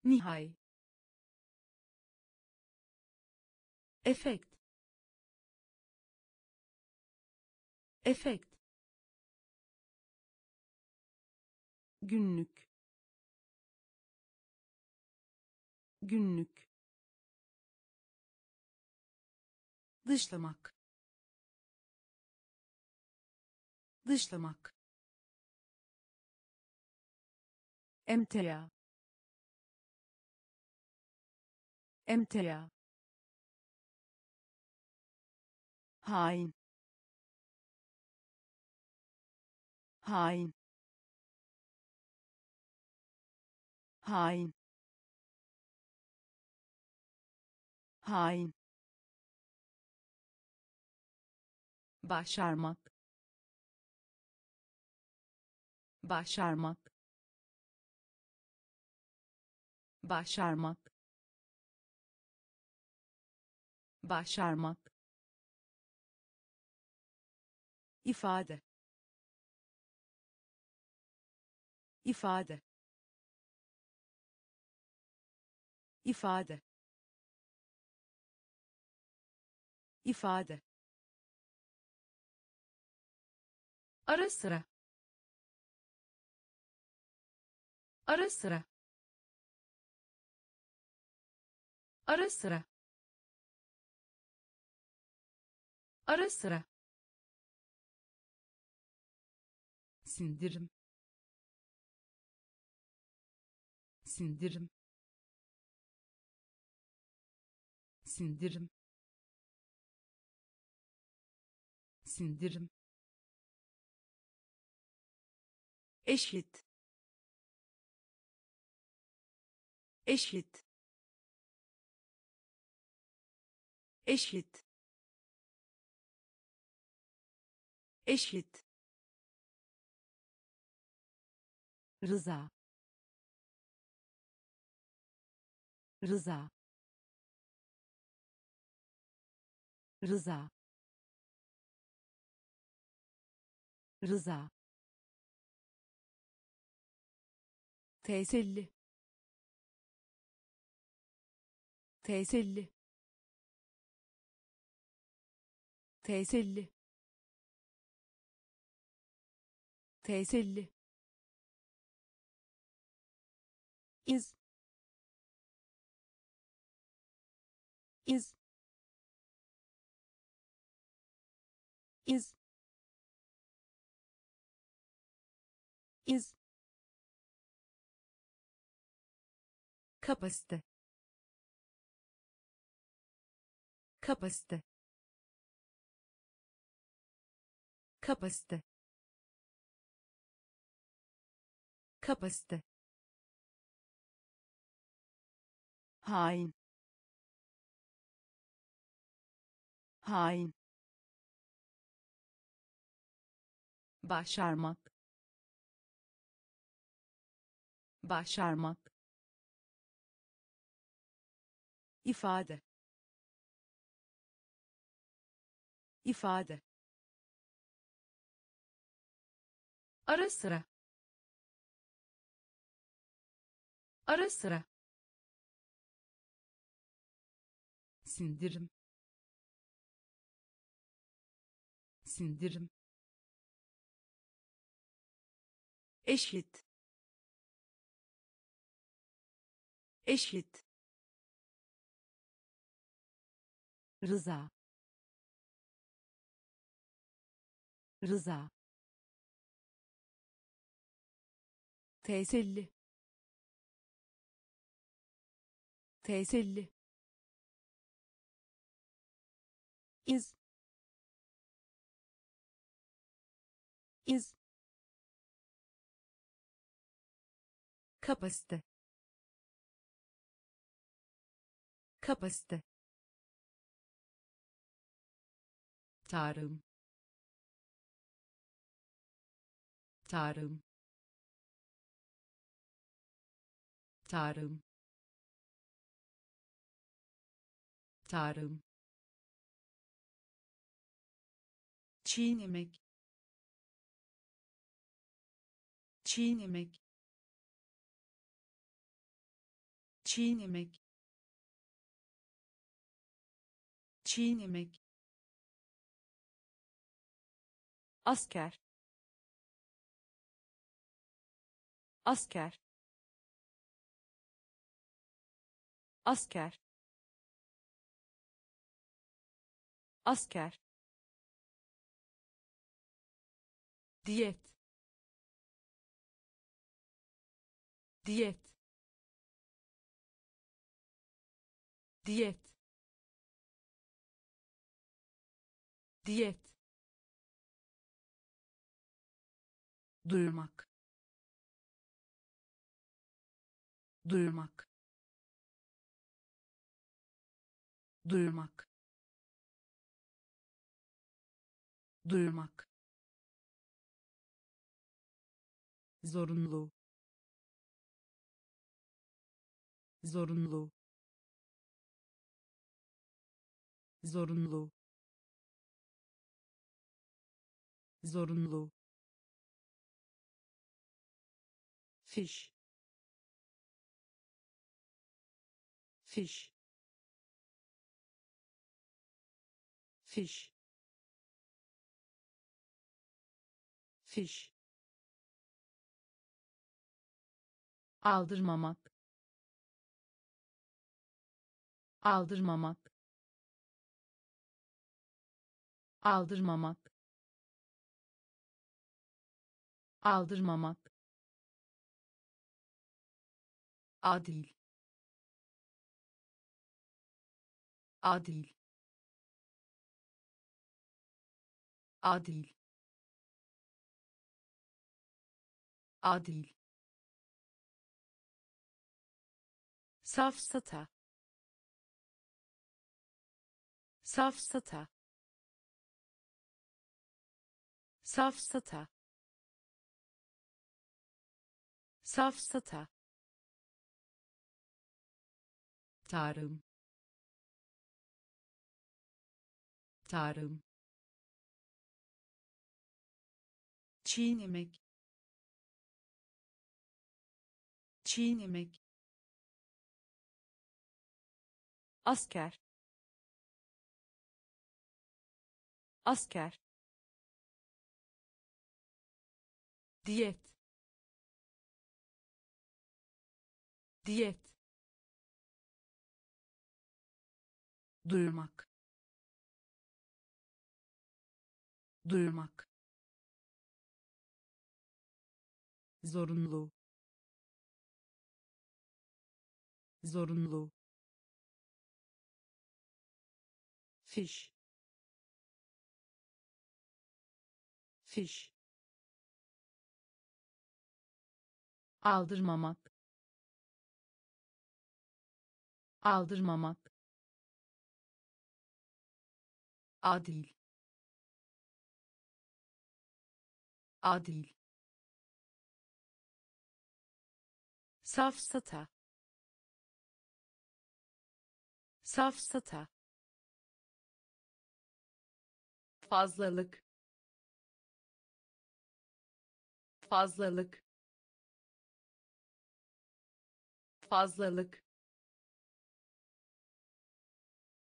Nihai. Efekt efekt günlük. Günlük. Dışlamak. Dışlamak. Emtia. Emtia hain. Hain. Hain. Hain. Başarmak. Başarmak. Başarmak. Başarmak ara sıra ara sıra ara sıra ara sıra sindirim. Sindirim. Sindirim. Sindirim. Eşit. Eşit. Eşit. Eşit rıza. Rıza. Rıza. Rıza. Teselli. Teselli. Teselli. Teselli iz iz iz iz kapasite kapasite kapasite kapasite hain. Hain. Başarmak. Başarmak. İfade. İfade. Ara sıra. Ara sıra sindirim. Sindirim. Eşit. Eşit. Rıza. Rıza. Teselli. Teselli iz iz kapasite. Kapasite. Tarım. Tarım. Tarım. Tarım çiğnemek çiğnemek çiğnemek çiğnemek asker. Asker. Asker. Asker diyet. Diyet. Diyet. Diyet. Duyurmak. Duyurmak. Duyurmak. Duyurmak zorunlu zorunlu zorunlu zorunlu. Fiş fiş fiş fiş aldırmamak. Aldırmamak. Aldırmamak. Aldırmamak. Adil. Adil. Adil. Adil safsata. Safsata. Safsata. Safsata. Tarım. Tarım. Çiğnemek. Çiğnemek asker. Asker. Diyet. Diyet. Duyurmak. Duyurmak. Zorunlu. Zorunlu fiş. Fiş. Aldırmamak. Aldırmamak. Adil. Adil. Safsata. Safsata fazlalık. Fazlalık. Fazlalık.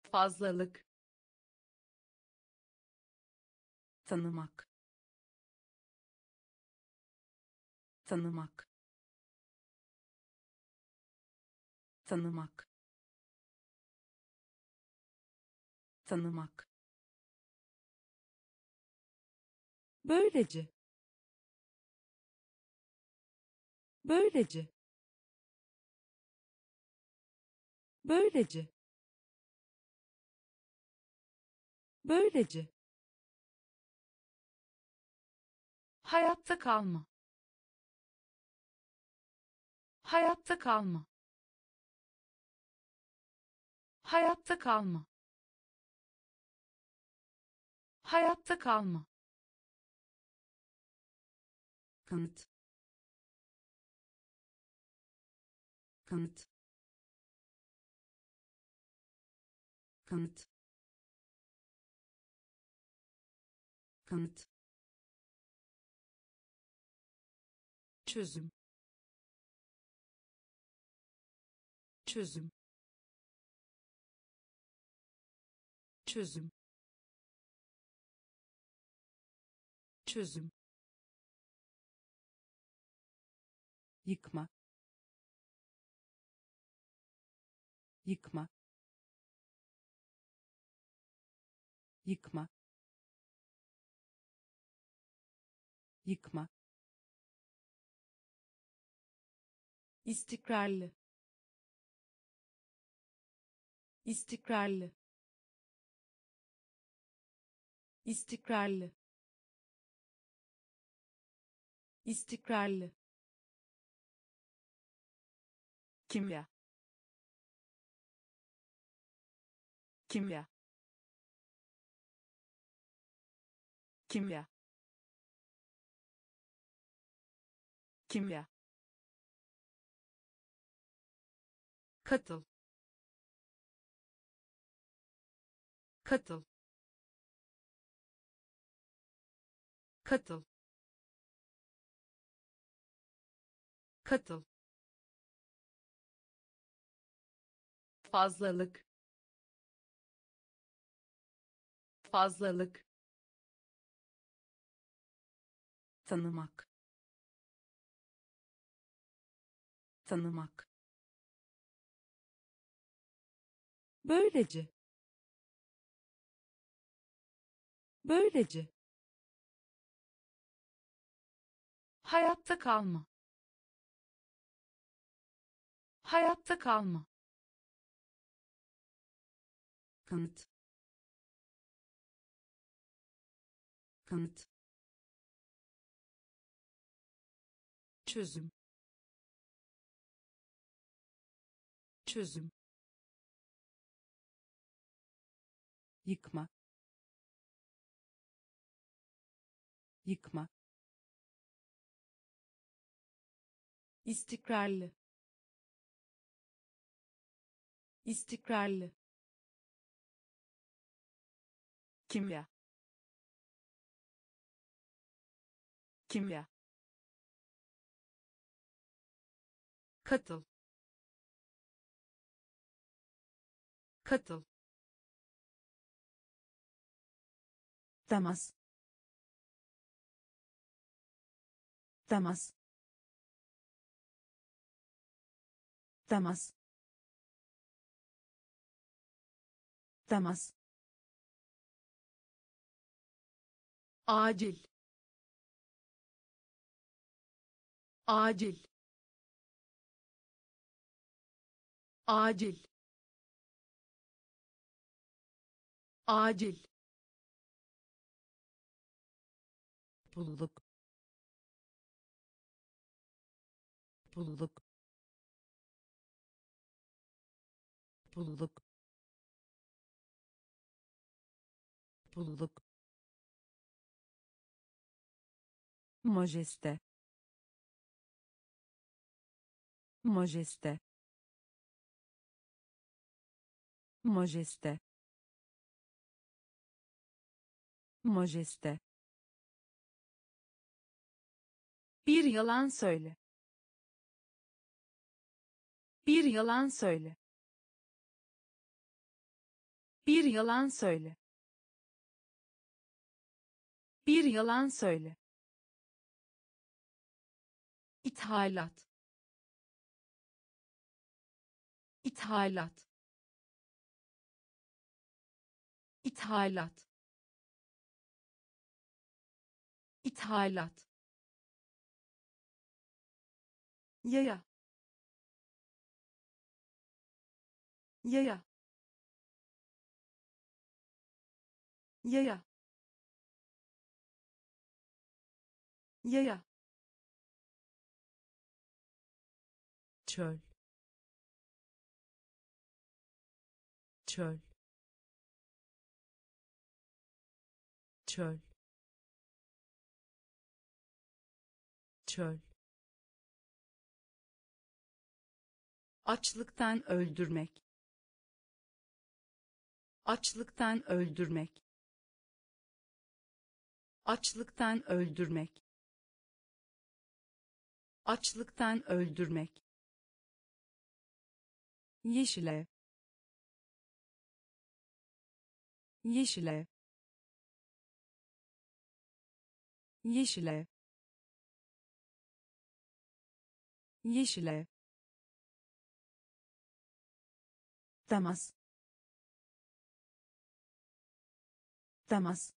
Fazlalık. Tanımak. Tanımak. Tanımak. Tanımak böylece. Böylece. Böylece. Böylece. Hayatta kalma. Hayatta kalma. Hayatta kalma. Hayatta kalma kanıt. Kanıt. Kanıt. Kanıt. Çözüm. Çözüm. Çözüm. Çözüm yıkma. Yıkma. Yıkma. Yıkma. İstikrarlı. İstikrarlı. İstikrarlı. İstikrarlı kimya. Kimya. Kimya. Kimya. Katıl. Katıl. Katıl. Katıl fazlalık. Fazlalık. Tanımak. Tanımak. Böylece. Böylece. Hayatta kalma. Hayatta kalma kanıt. Kanıt. Çözüm. Çözüm. Yıkma. Yıkma. İstikrarlı. İstikrarlı kimya. Kimya. Katıl. Katıl. Temas. Temas. Temas. Temas acil. Acil. Acil. Acil. Pulluk pulluk pulluk pulluk majeste majeste majeste majeste Bir yalan söyle. Bir yalan söyle. Bir yalan söyle. Bir yalan söyle. İthalat. İthalat. İthalat. İthalat. Yaya. Yaya. Yaya. Yaya. Çöl çöl çöl çöl Açlıktan öldürmek. Açlıktan öldürmek. Açlıktan öldürmek. Açlıktan öldürmek. Yeşile. Yeşile. Yeşile. Yeşile. Temas temas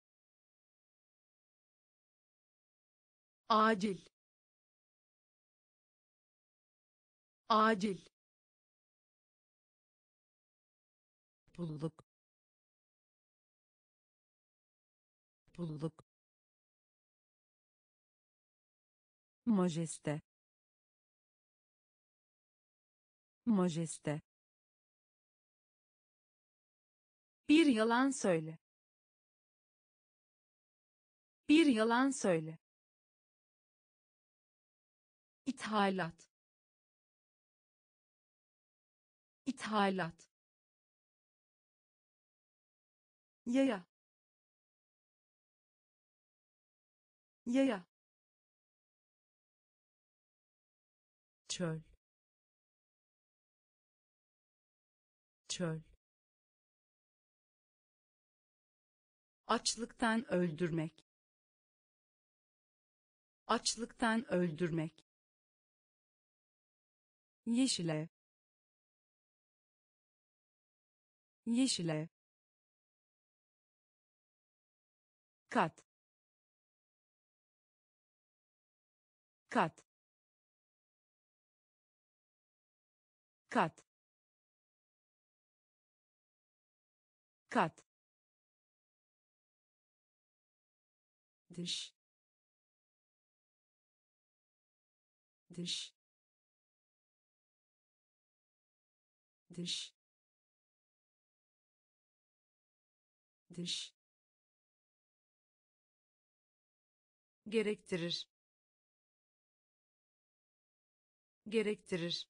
acil. Acil pulluk pulluk majeste majeste Bir yalan söyle. Bir yalan söyle. İthalat. İthalat. Yaya. Yaya. çöl çöl Açlıktan öldürmek. Açlıktan öldürmek. yeşile yeşile Kat. Kat. Kat. Kat. dış dış dış dış gerektirir. Gerektirir.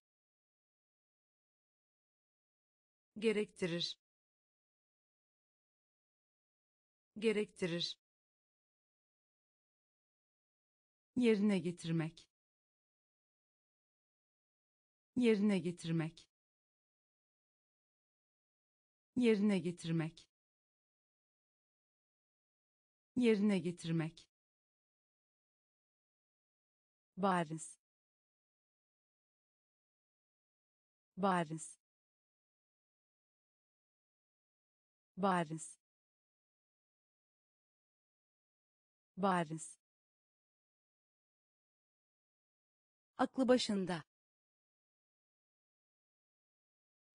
Gerektirir. Gerektirir. Yerine getirmek. Yerine getirmek. Yerine getirmek. Yerine getirmek bariz. Bariz. Bariz. Bariz. Aklı başında.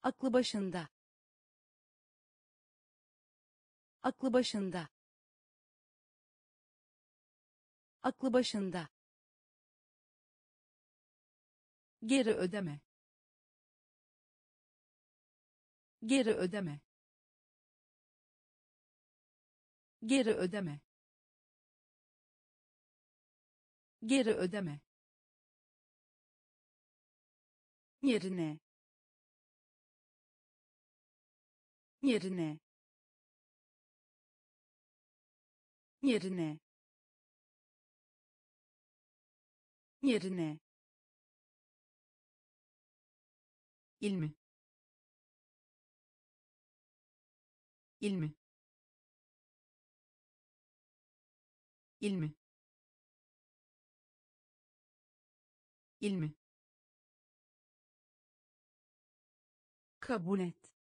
Aklı başında. Aklı başında. Aklı başında geri ödeme. Geri ödeme. Geri ödeme. Geri ödeme. Yerine. Yerine. Yerine. Yerine ilmi ilmi ilmi ilmi kabul et.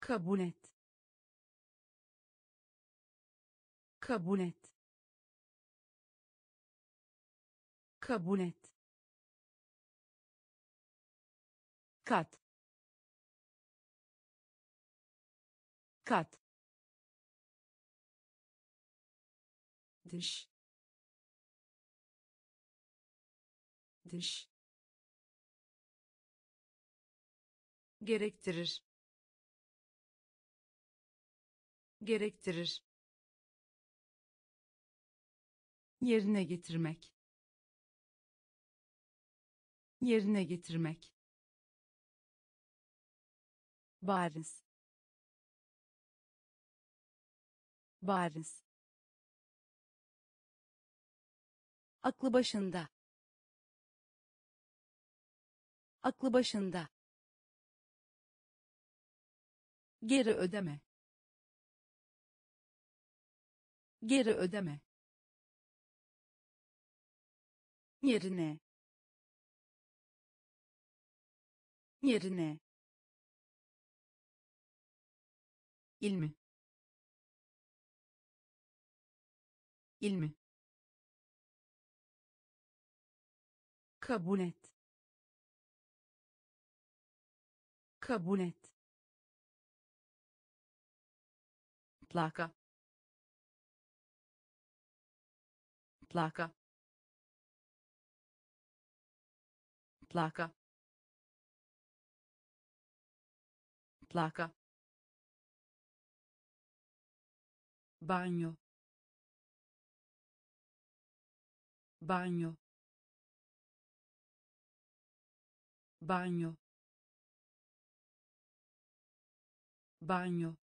Kabul et. Kabul et. Kabul et kat. Kat. Dış. Dış. Gerektirir. Gerektirir. Yerine getirmek. Yerine getirmek bariz. Bariz. Aklı başında. Aklı başında. Geri ödeme. Geri ödeme. Yerine. Yerine ilmi ilmi kabul et. Kabul et. Plaka plaka plaka plaka banyo. Banyo. Banyo. Banyo.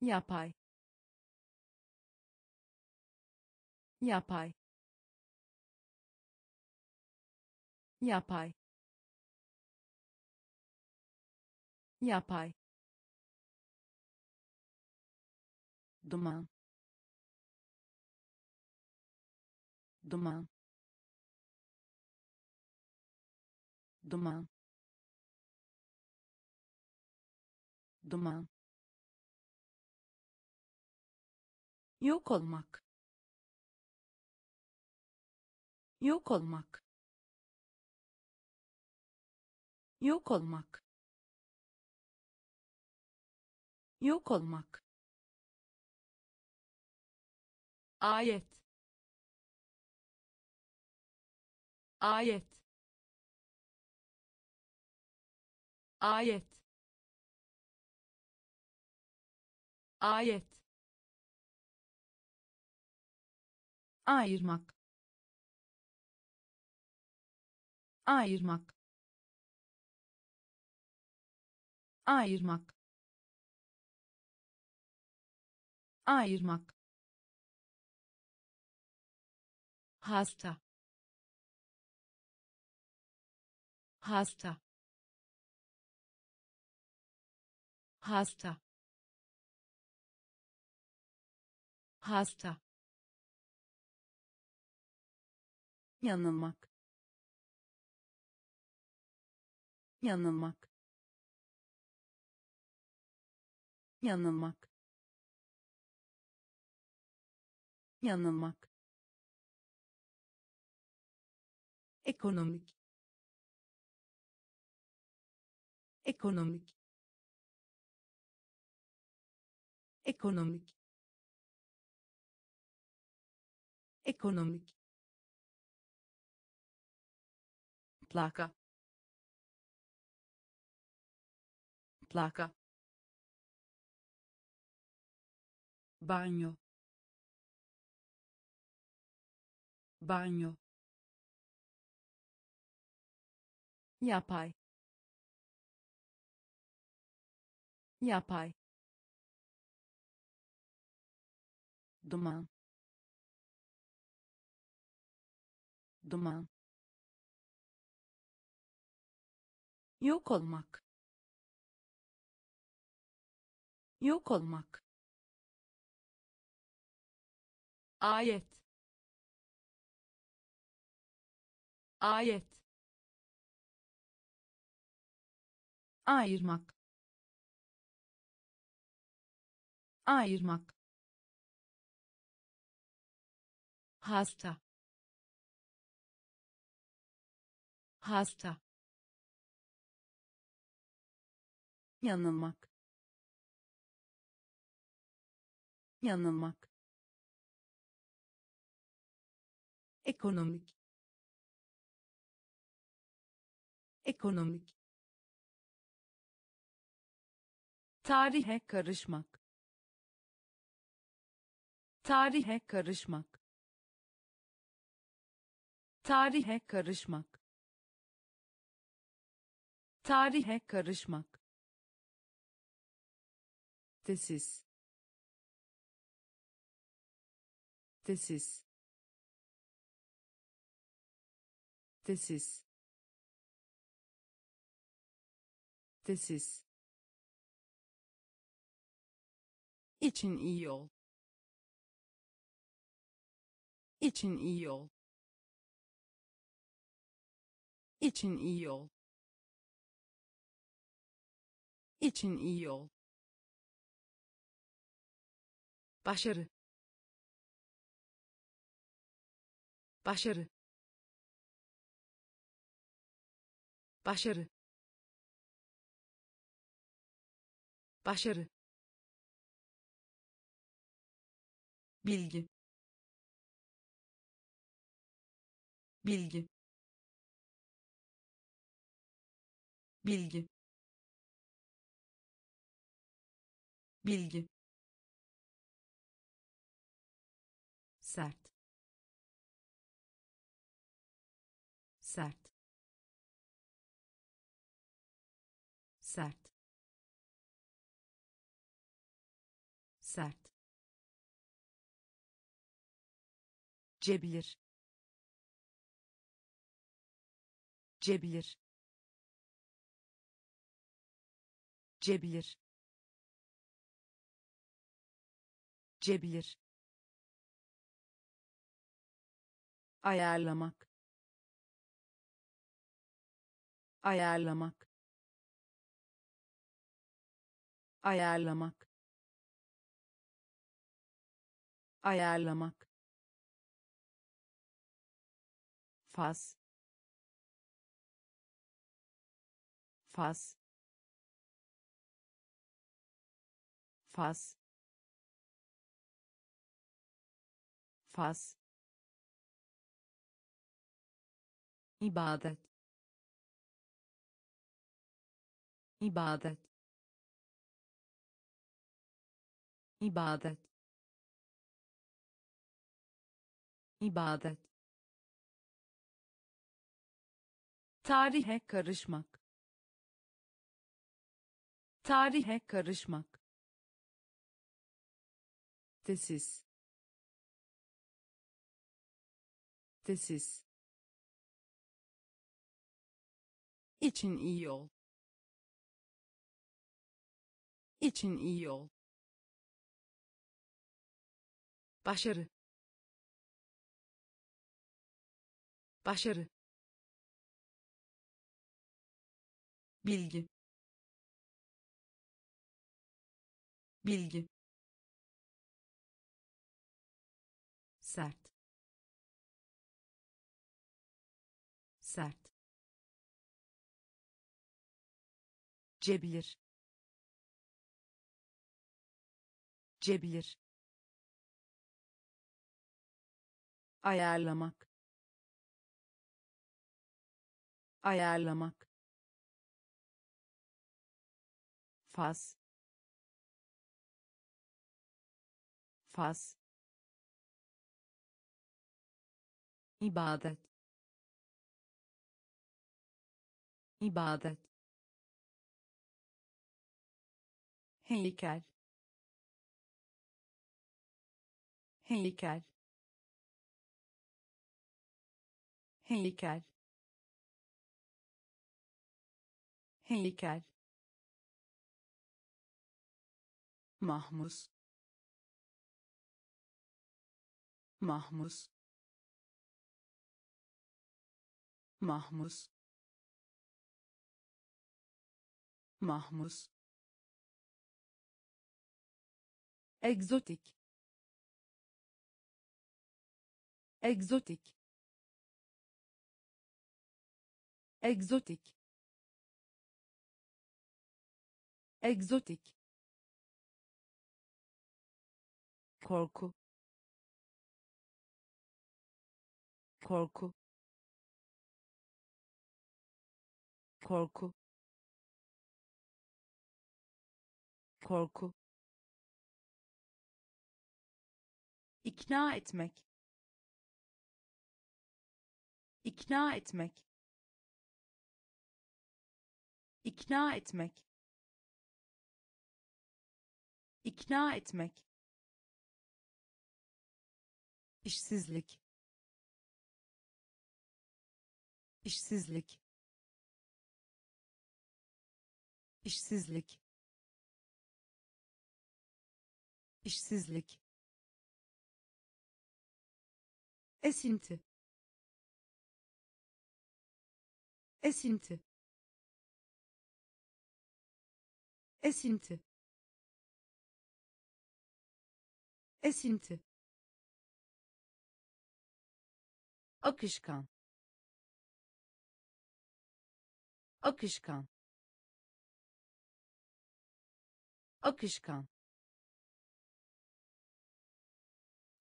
Yapay. Yapay. Yapay. Yapay duman. Duman. Duman. Duman. Yok olmak. Yok olmak. Yok olmak. Yok olmak ayet. Ayet. Ayet. Ayet. Ayırmak. Ayırmak. Ayırmak. Ayırmak hasta. Hasta. Hasta. Hasta. Yanılmak. Yanılmak. Yanılmak. Yanılmak ekonomik. Ekonomik. Ekonomik. Ekonomik. Plaka. Plaka. Banyo. Banyo yapay. Yapay. Duman. Duman. Yok olmak. Yok olmak. Ayet. Ayet ayırmak. Ayırmak. Hasta. Hasta. Yanılmak. Yanılmak. Ekonomik. Ekonomik tarihe karışmak. Tarihe karışmak. Tarihe karışmak. Tarihe karışmak. Tesis. Tesis. Tesis. Tesis için iyi ol. İçin iyi ol. İçin iyi ol. İçin iyi ol. Başarı. Başarı. Başarı. Başarı bilgi. Bilgi. Bilgi. Bilgi. Sert. Sert. Sert. Sert cebilir. Cebilir. Cebilir. Cebilir. Ayarlamak. Ayarlamak. Ayarlamak. Ayarlamak faz faz faz faz ibadet. İbadet. İbadet. İbadet tarihe karışmak. Tarihe karışmak. Tesis. Tesis. İçin iyi ol. İçin iyi yol başarı. Başarı bilgi. Bilgi. Sert. Sert. Cebilir. Cebilir. Ayarlamak. Ayarlamak faz faz ibadet. İbadet. Heykel. Heykel. Heykel. Heykel mahmus mahmus mahmus mahmus egzotik. Egzotik. Egzotik. Egzotik korku. Korku. Korku. Korku. İkna etmek. İkna etmek. İkna etmek. İkna etmek işsizlik. İşsizlik. İşsizlik. İşsizlik. Esinti. Esinti. Esinti. Esinti akışkan. Akışkan. Akışkan.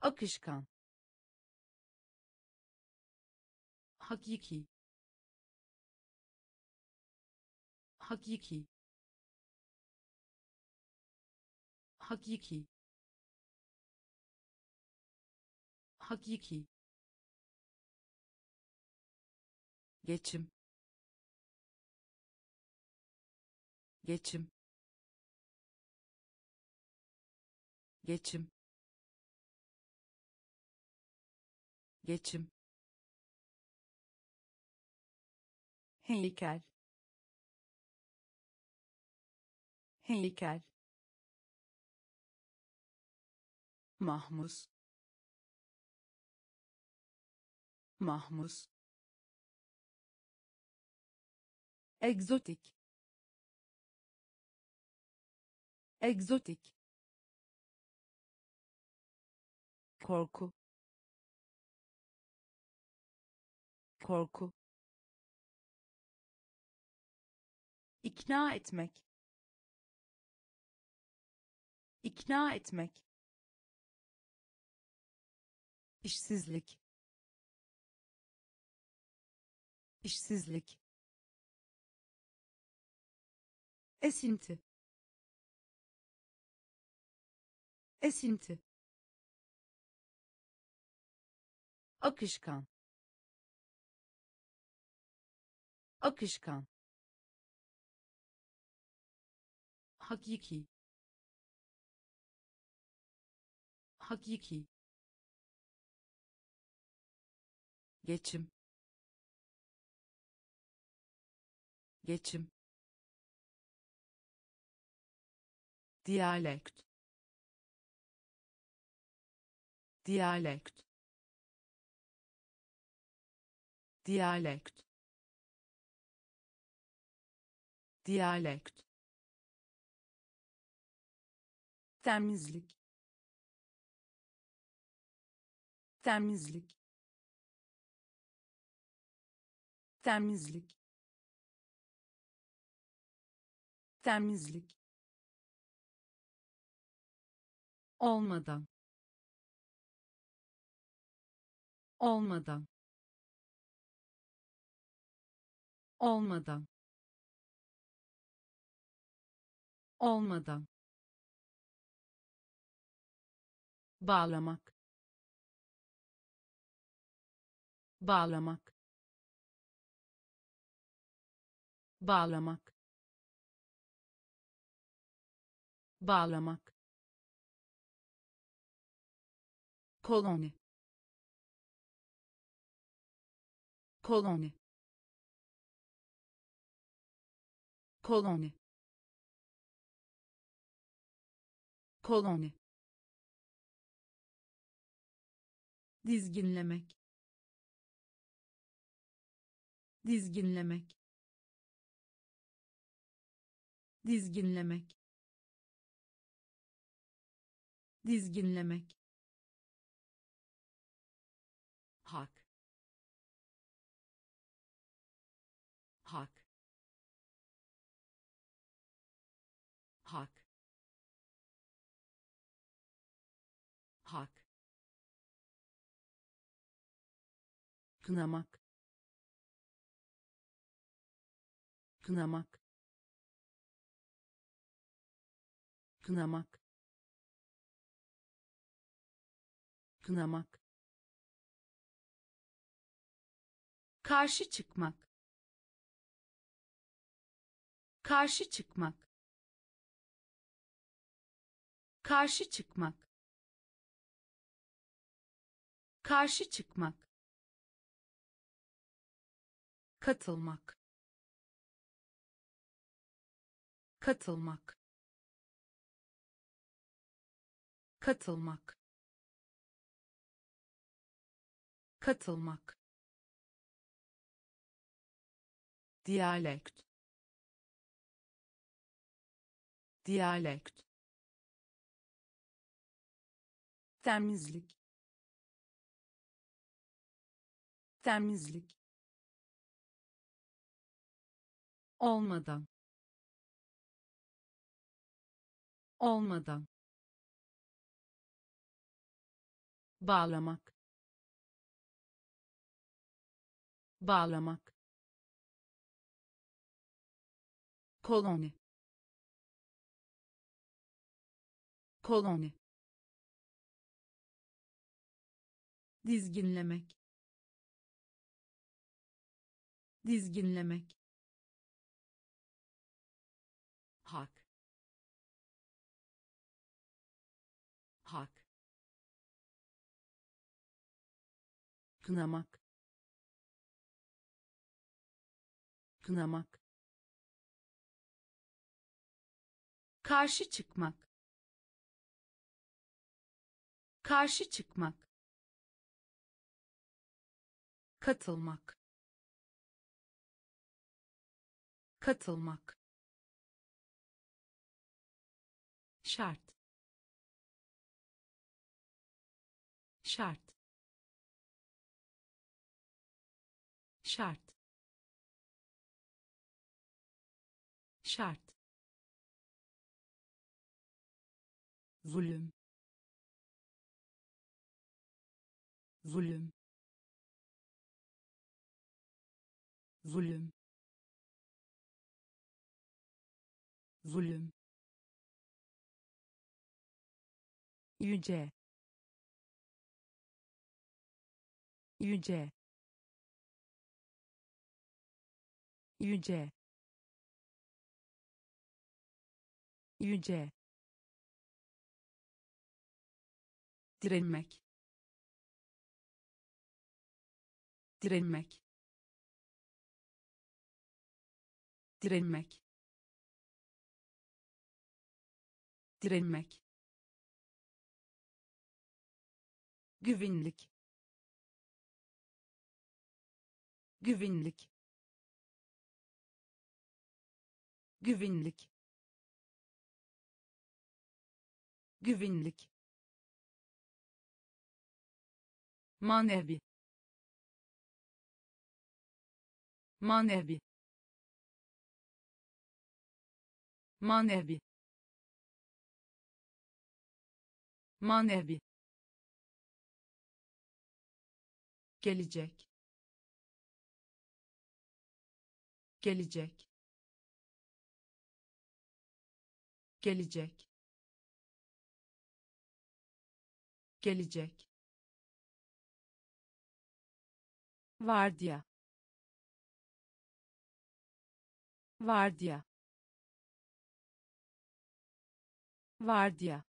Akışkan. Hakiki. Hakiki. Hakiki. Hakiki geçim. Geçim. Geçim. Geçim. Heykel. Heykel. Mahmus mahmus egzotik egzotik korku. Korku. İkna etmek. İkna etmek. İşsizlik. İşsizlik esinti. Esinti. Akışkan. Akışkan. Hakiki. Hakiki. Geçim. Geçim diyalekt diyalekt diyalekt diyalekt temizlik. Temizlik. Temizlik. Temizlik olmadan. Olmadan. Olmadan. Olmadan. Bağlamak. Bağlamak. Bağlamak. Bağlamak koloni. Koloni. Koloni. Koloni. Dizginlemek. Dizginlemek. Dizginlemek. Dizginlemek kınamak. Kınamak. Kınamak. Kınamak. Karşı çıkmak. Karşı çıkmak. Karşı çıkmak. Karşı çıkmak katılmak. Katılmak. Katılmak. Katılmak. Diyalekt. Diyalekt. Temizlik. Temizlik olmadan. Olmadan. Bağlamak. Bağlamak. Koloni. Koloni. Dizginlemek. Dizginlemek kınamak. Kınamak. Karşı çıkmak. Karşı çıkmak. Katılmak. Katılmak. Şart. Şart şart. Şart. Zulüm zulüm zulüm zulüm yüce. Yüce yüce. Yüce. Direnmek. Direnmek. Direnmek. Direnmek. Güvenlik. Güvenlik güvenlik. Güvenlik. Manevi. Manevi. Manevi. Manevi. Gelecek. Gelecek gelecek. Gelecek. Vardiya. Vardiya. Vardiya.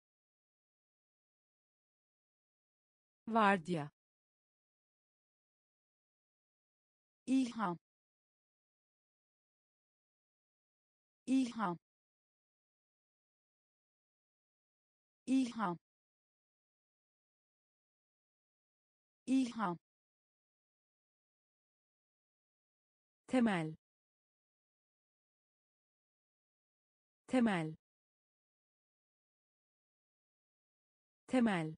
Vardiya. İlham. İlham ilham. İlham. Temel. Temel. Temel.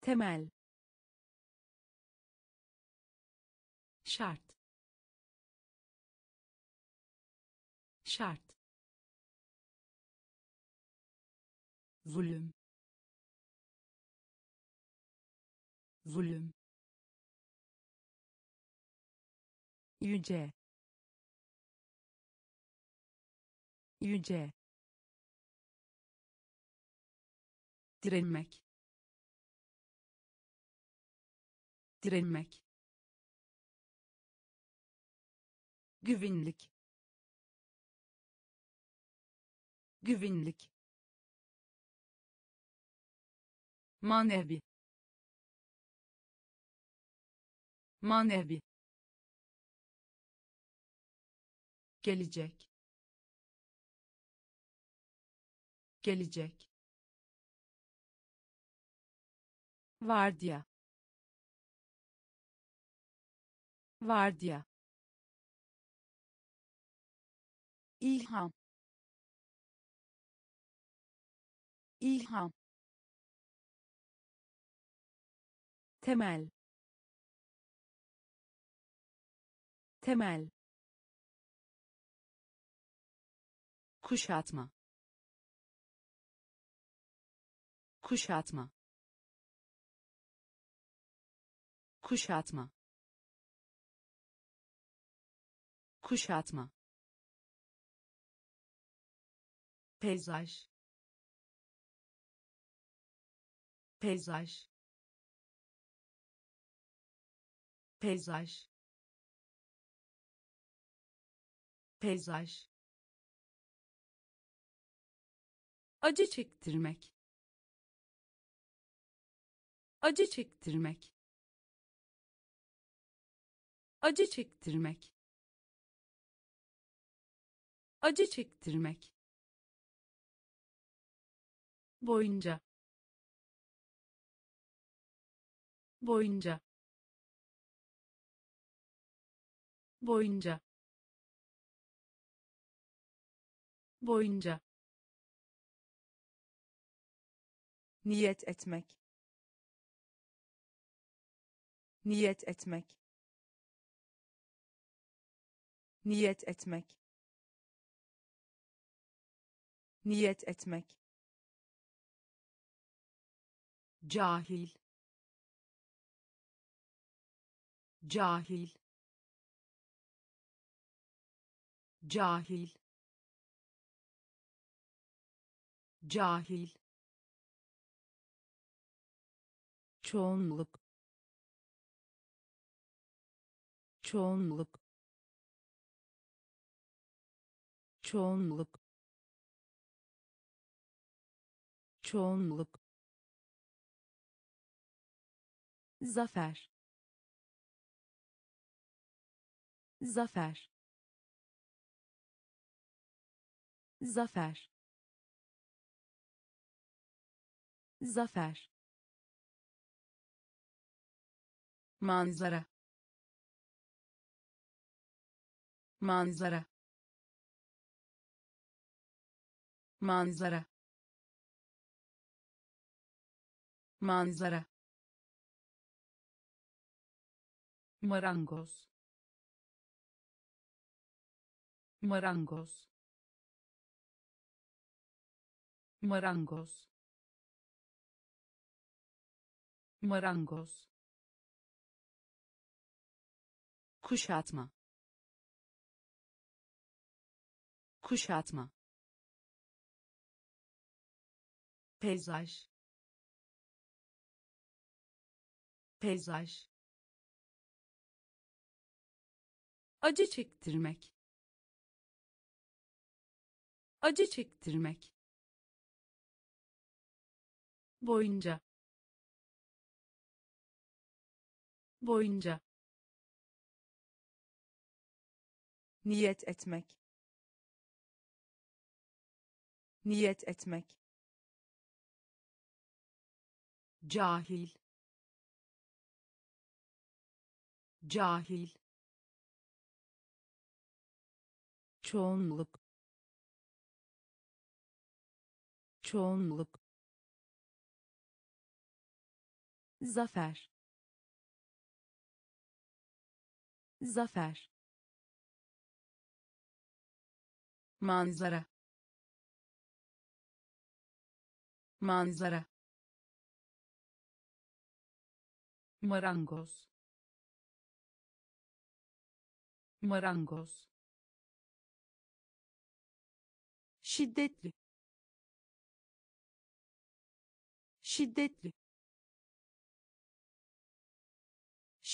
Temel. Şart. Şart zulüm zulüm yüce. Yüce. Direnmek. Direnmek. Güvenlik. Güvenlik manevi. Manevi. Gelecek. Gelecek. Vardiya. Vardiya. İlham. İlham temel. Temel. Kuşatma. Kuşatma. Kuşatma. Kuşatma. Peyzaj. Peyzaj peyzaj. Peyzaj. Acı çektirmek. Acı çektirmek. Acı çektirmek. Acı çektirmek. Boyunca. Boyunca boyunca boyunca niyet etmek niyet etmek niyet etmek niyet etmek cahil cahil cahil. Cahil. Çoğunluk. Çoğunluk. Çoğunluk. Çoğunluk. Zafer. Zafer zafer. Zafer. Manzara. Manzara. Manzara. Manzara. Marangoz. Marangoz marangoz marangoz kuşatma. Kuşatma. Peyzaj. Peyzaj. Acı çektirmek. Acı çektirmek boyunca boyunca niyet etmek niyet etmek cahil cahil çoğunluk çoğunluk zafer. Zafer. Manzara. Manzara. Marangoz. Marangoz. Şiddetli. Şiddetli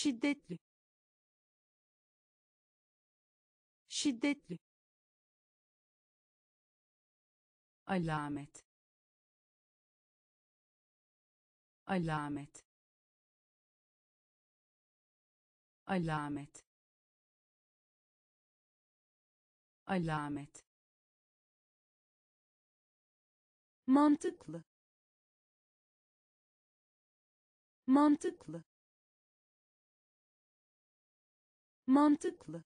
şiddetli. Şiddetli. Alamet. Alamet. Alamet. Alamet. Mantıklı. Mantıklı mantıklı.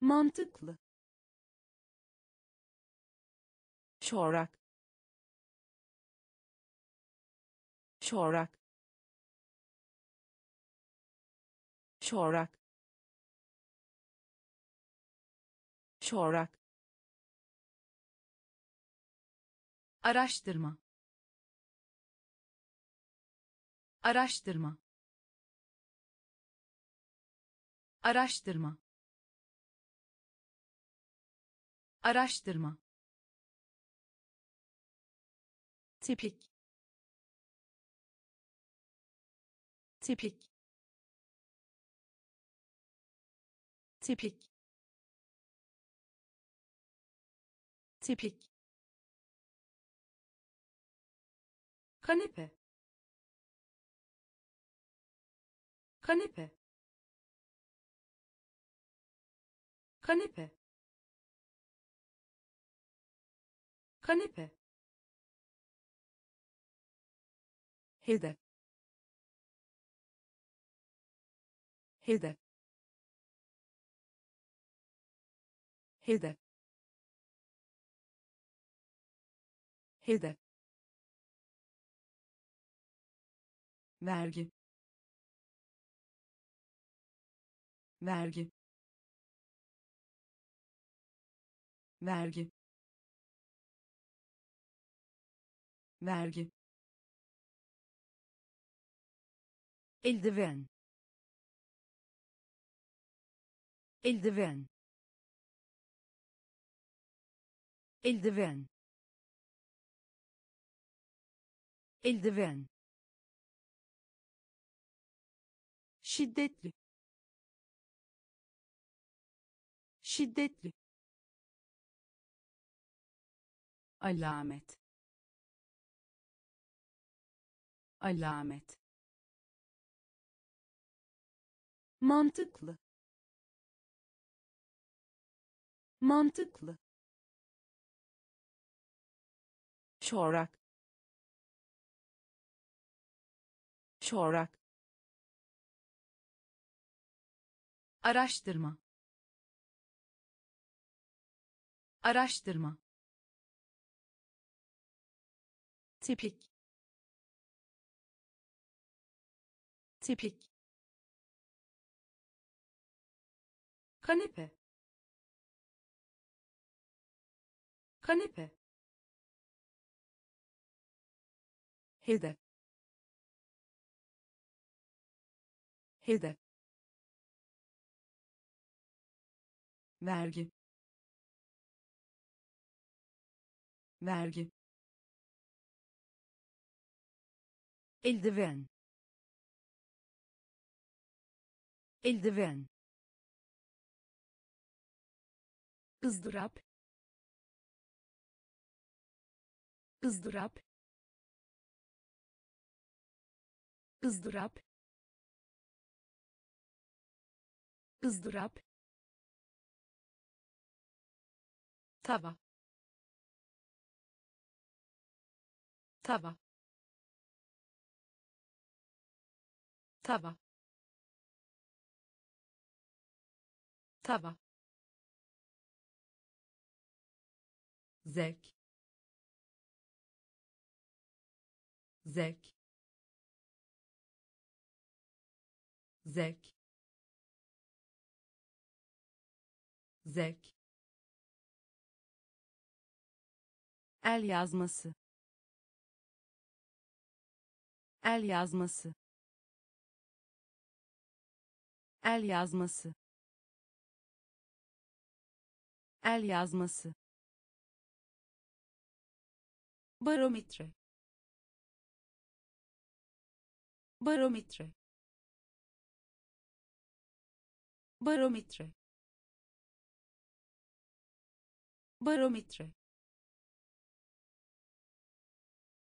Mantıklı. Çorak. Çorak. Çorak. Çorak. Araştırma. Araştırma araştırma. Araştırma. Tipik. Tipik. Tipik. Tipik. Kanepe. Kanepe kanepe. Kanepe. Hedef hedef hedef hedef vergi. Vergi vergi. Vergi. Eldiven. Eldiven. Eldiven. Eldiven. Şiddetli. Şiddetli alamet. Alamet. Mantıklı. Mantıklı. Çorak. Çorak. Araştırma. Araştırma tipik. Tipik. Kanepe. Kanepe. Hedef hedef vergi. Vergi eldiven. Eldiven. Izdırap ızdırap ızdırap ızdırap tava. Tava tava tava zevk. Zevk. Zevk. Zevk. El yazması. El yazması el yazması. El yazması. Barometre. Barometre. Barometre. Barometre.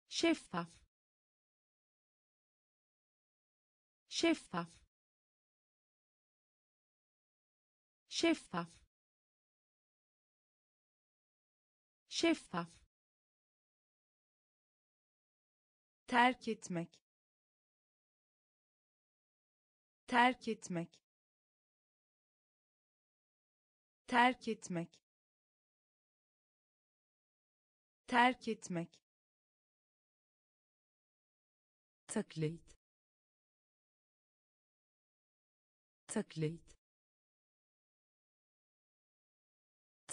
Şeffaf. Şeffaf şeffaf. Şeffaf. Terk etmek. Terk etmek. Terk etmek. Terk etmek. Taklit. Taklit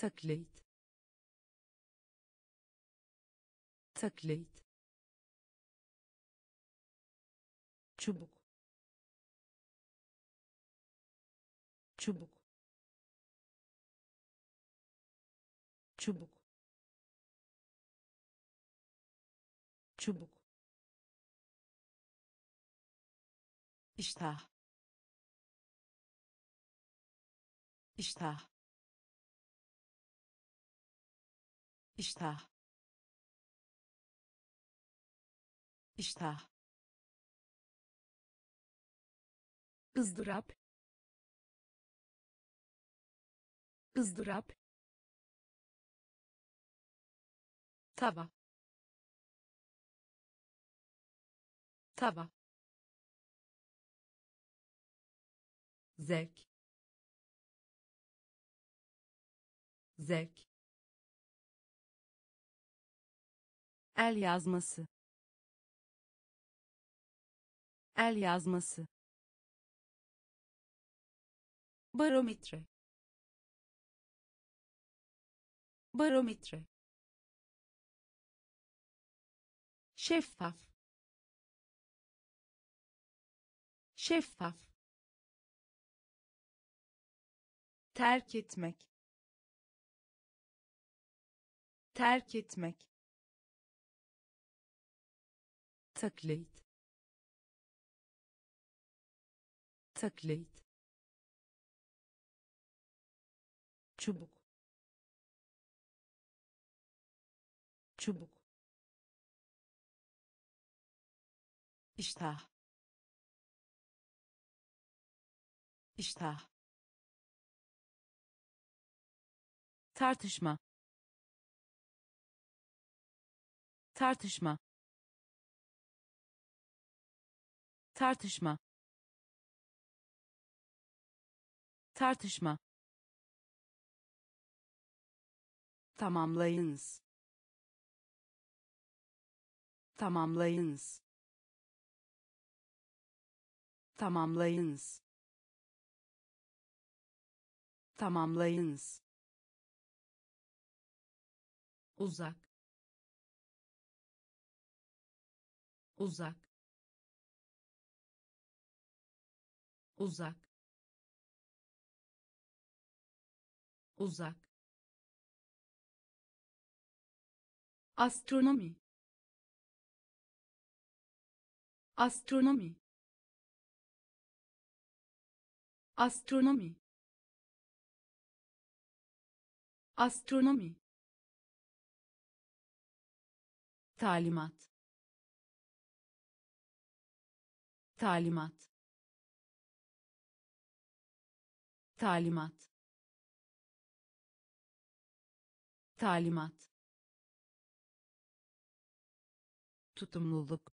taklit. Taklit. Çubuk. Çubuk. Çubuk. Çubuk. İştah. İştah iştah. İştah. Izdırap ızdırap tava. Tava. Zevk. Zevk el yazması. El yazması. Barometre. Barometre. Şeffaf. Şeffaf. Terk etmek. Terk etmek taklit. Taklit. Çubuk. Çubuk. İştah. İştah. Tartışma. Tartışma tartışma. Tartışma. Tamamlayınız. Tamamlayınız. Tamamlayınız. Tamamlayınız. Uzak. Uzak uzak. Uzak. Astronomi. Astronomi. Astronomi. Astronomi. Talimat. Talimat talimat. Talimat. Tutumluluk.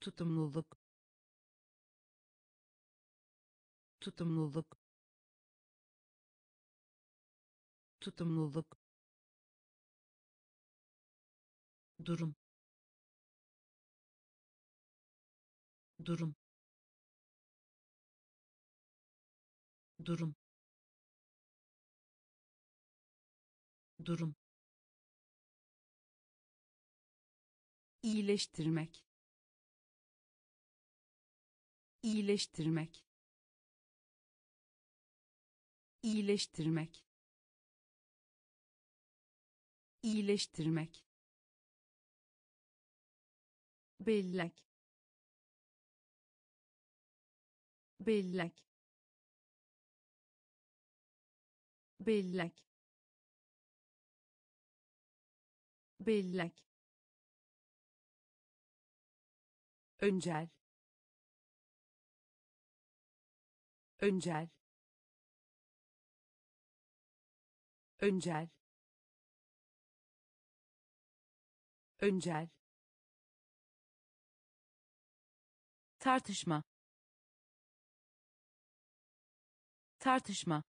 Tutumluluk. Tutumluluk. Tutumluluk. Durum. Durum durum. Durum. İyileştirmek. İyileştirmek. İyileştirmek. İyileştirmek. Bellek. Bellek bellek bellek öncel öncel öncel öncel. Tartışma tartışma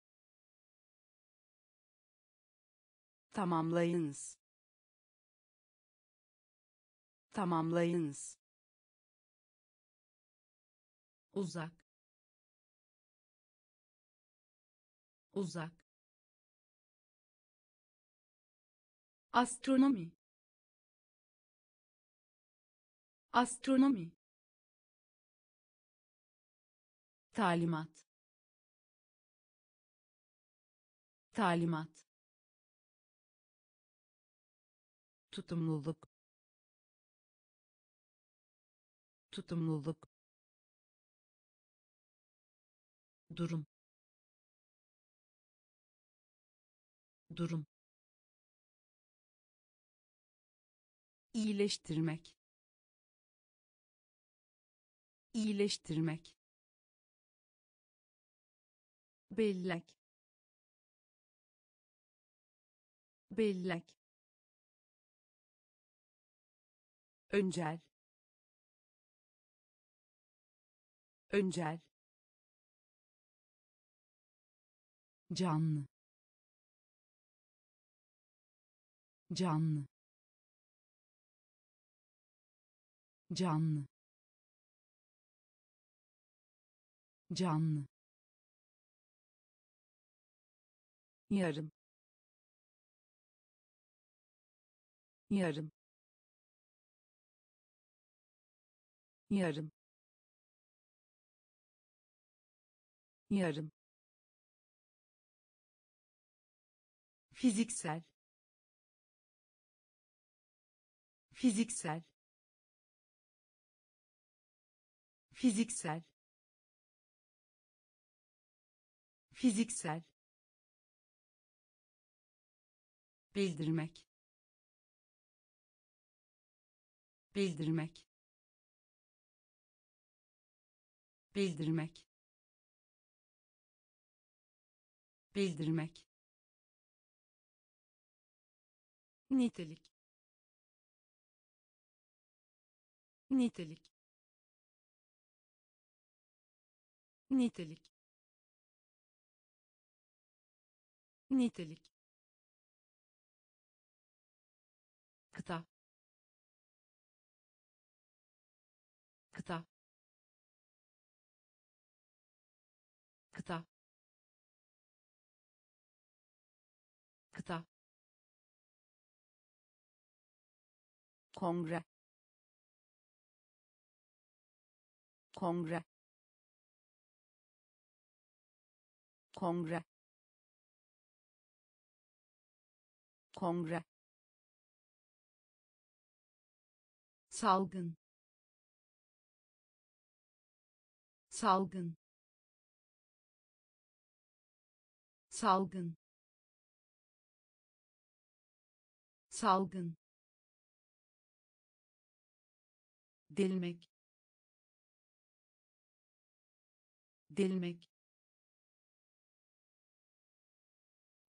tamamlayınız. Tamamlayınız. Uzak. Uzak. Astronomi. Astronomi. Talimat. Talimat tutumluluk. Tutumluluk. Durum. Durum. İyileştirmek. İyileştirmek. Bellek. Bellek öncel. Öncel. Canlı. Canlı. Canlı. Canlı. Yarım. Yarım yarım. Yarım. Fiziksel. Fiziksel. Fiziksel. Fiziksel. Bildirmek. Bildirmek bildirmek. Bildirmek. Nitelik. Nitelik. Nitelik. Nitelik kongre. Kongre. Kongre. Kongre. Salgın. Salgın. Salgın. Salgın delmek. Delmek.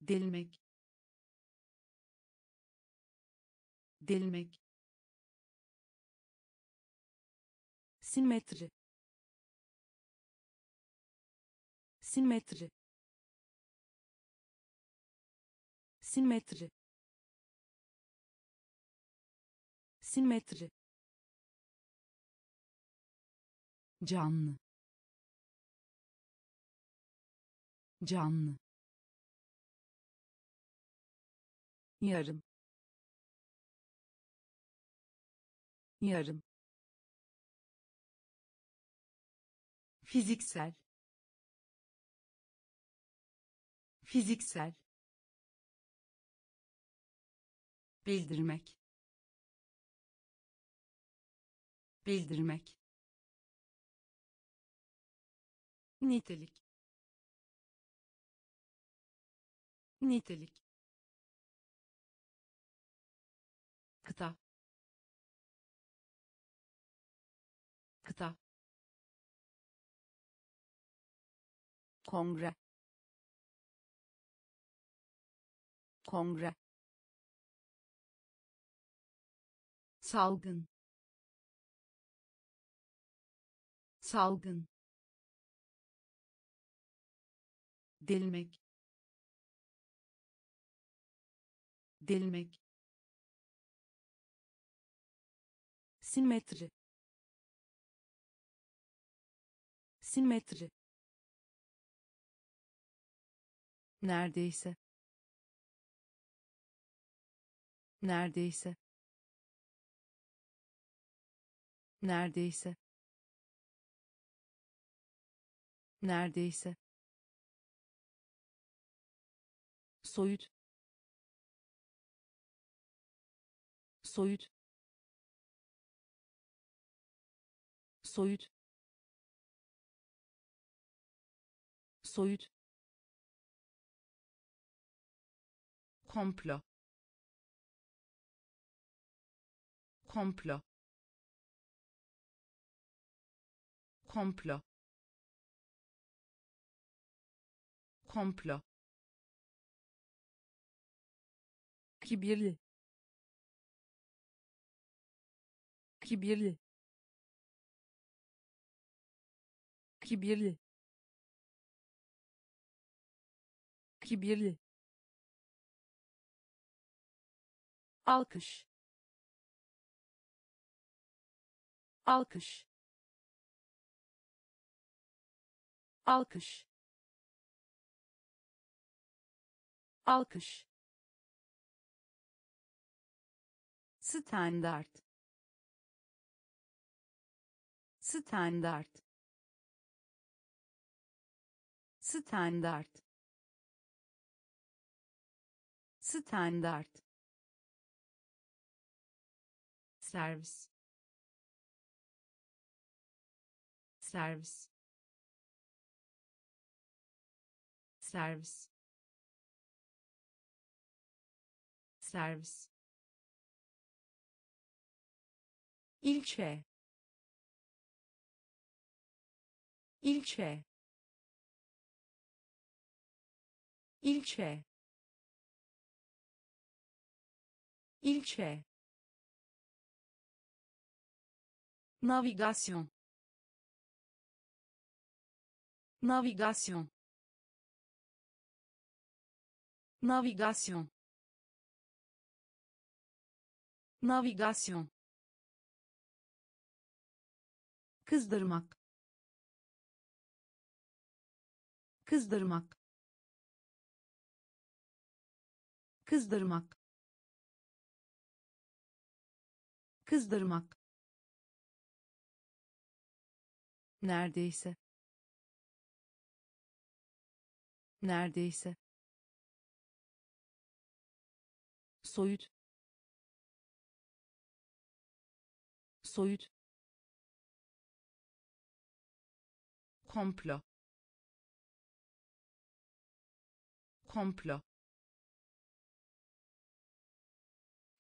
Delmek. Delmek. Simetri. Simetri. Simetri. Simetri canlı. Canlı. Yarım. Yarım. Fiziksel. Fiziksel. Bildirmek. Bildirmek nitelik. Nitelik. Kıta. Kıta. Kongre. Kongre. Salgın. Salgın delmek. Delmek. Simetri. Simetri. Neredeyse. Neredeyse. Neredeyse. Neredeyse soyut. Soyut. Soyut. Soyut. Komplo. Komplo. Komplo. Komplo kibirli. Kibirli. Kibirli. Kibirli. Alkış. Alkış. Alkış. Alkış standart standart standart standart servis servis servis. Servis ilçe ilçe ilçe ilçe navigasyon navigasyon navigasyon navigasyon kızdırmak. Kızdırmak. Kızdırmak. Kızdırmak. Neredeyse. Neredeyse. Soyut. Soyut komplo. Komplo.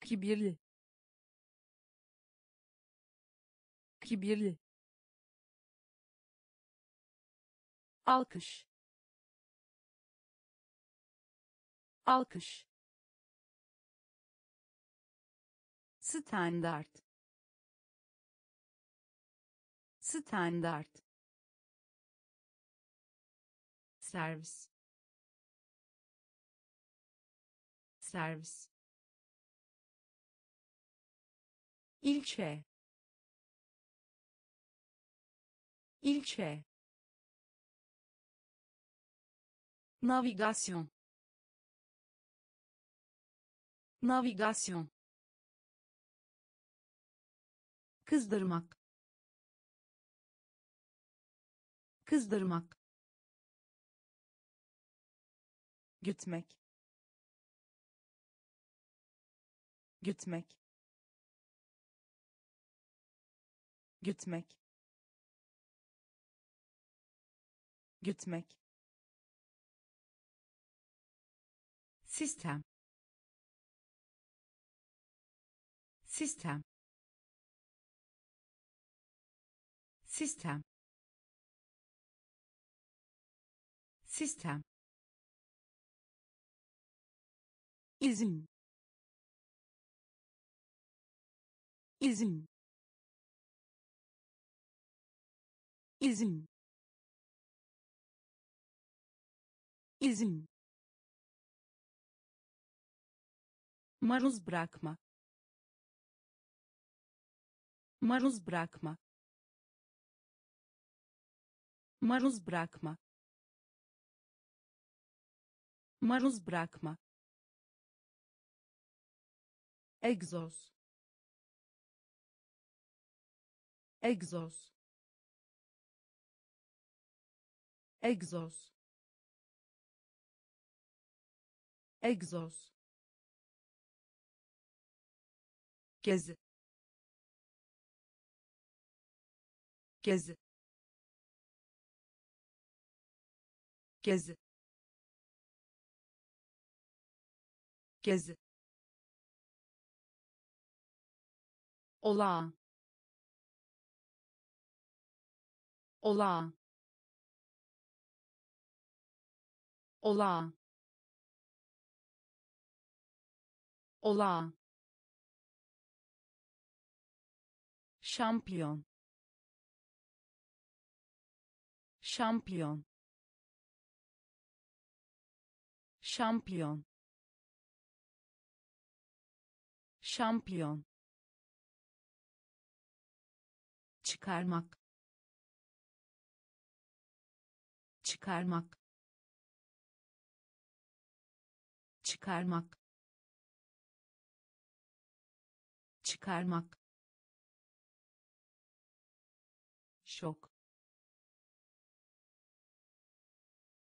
Kibirli. Kibirli. Alkış. Alkış. Standart. Standart servis. Servis. İlçe. İlçe. Navigasyon. Navigasyon. Kızdırmak. Kızdırmak gütmek. Gütmek. Gütmek. Gütmek. Sistem. Sistem. Sistem. Sistem izin izin izin izin maruz bırakma maruz bırakma maruz bırakma maruz bırakma egzoz. Egzoz. Egzoz. Egzoz. Gezi. Gezi. Gezi. Gezi olağan. Olağan. Olağan. Olağan. Şampiyon. Şampiyon. Şampiyon. Şampiyon çıkarmak. Çıkarmak. Çıkarmak. Çıkarmak. Şok.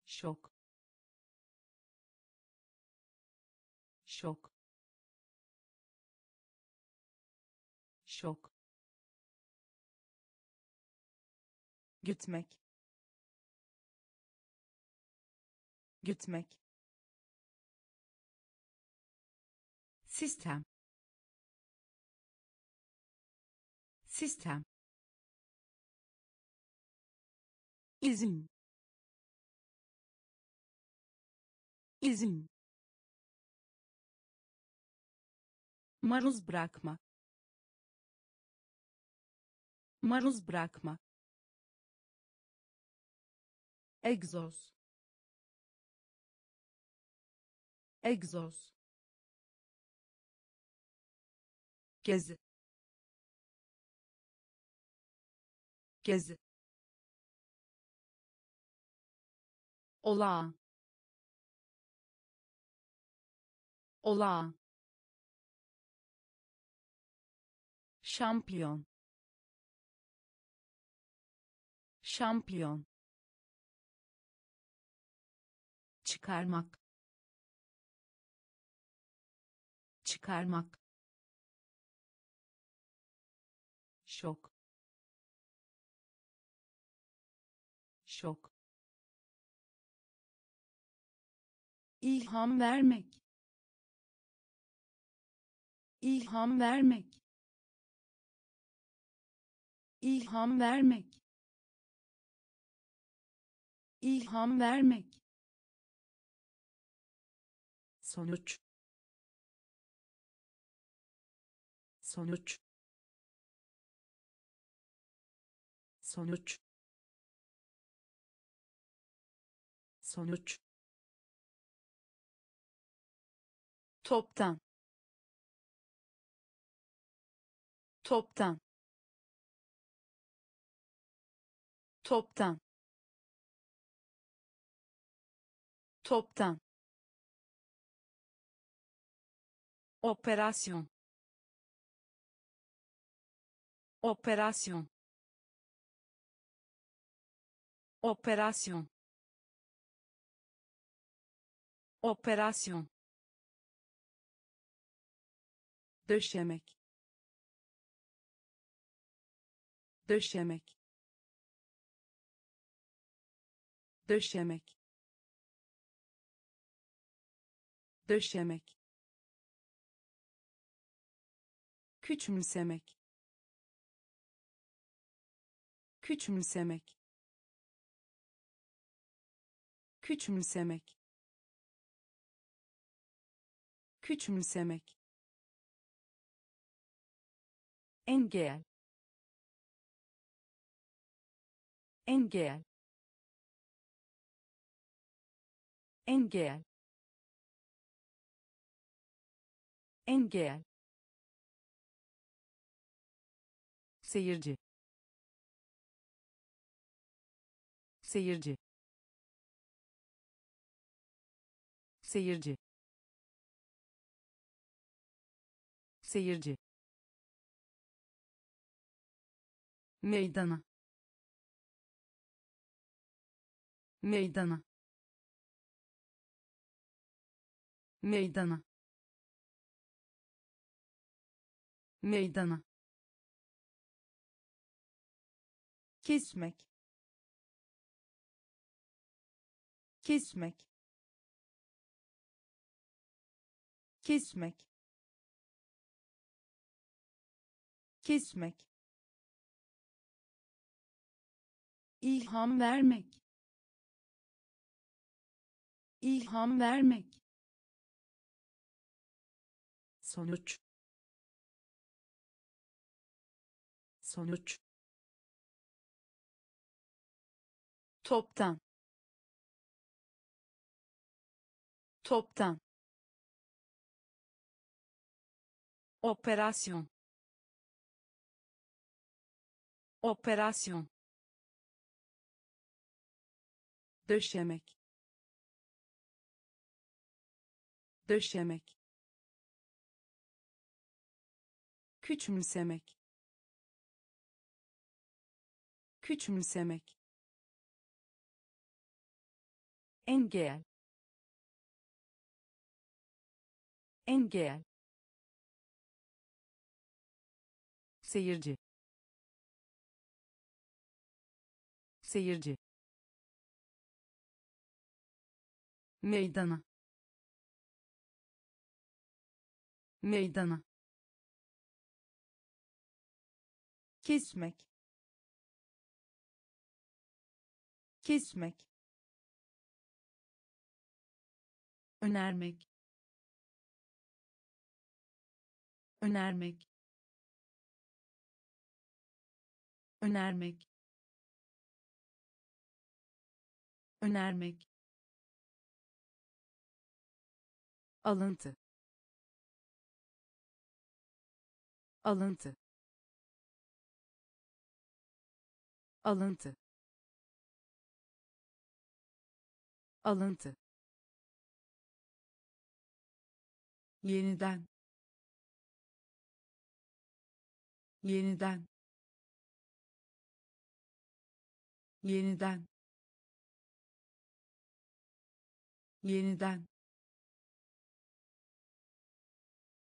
Şok. Şok. Şok gütmek. Gütmek. Sistem. Sistem. İzin izin maruz bırakma. Maruz bırakma egzoz. Egzoz. Gezi. Gezi. Olağan. Olağan. Şampiyon. Şampiyon çıkarmak. Çıkarmak. Şok. Şok. İlham vermek. İlham vermek. İlham vermek. İlham vermek sonuç. Sonuç. Sonuç. Sonuç. Toptan. Toptan. Toptan. Toptan operasyon operasyon operasyon operasyon döşemek. Döşemek. Döşemek. Döşemek küçümsemek. Küçümsemek. Küçümsemek. Küçümsemek. Engel. Engel. Engel. Engel seyirci. Seyirci. Seyirci. Seyirci. Meydana. Meydana. Meydana. Meydana kesmek. Kesmek. Kesmek. Kesmek. İlham vermek. İlham vermek. Sonuç. Sonuç toptan. Toptan. Operasyon. Operasyon. Döşemek. Döşemek. Küçümsemek. Küçümsemek engel engel seyirci. Seyirci. Meydana. Meydana. Kesmek. Kesmek önermek. Önermek. Önermek. Önermek. Alıntı. Alıntı. Alıntı. Alıntı yeniden. Yeniden. Yeniden. Yeniden.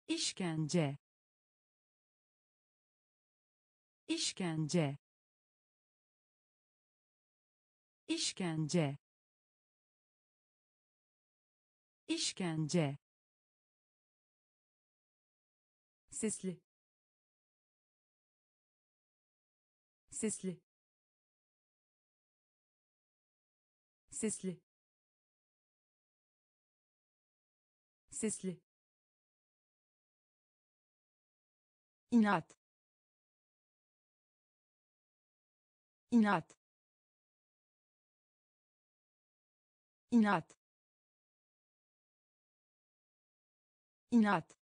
İşkence. İşkence. İşkence. İşkence sesli. Sesli. Sesli. Sesli. İnat. İnat. İnat. İnat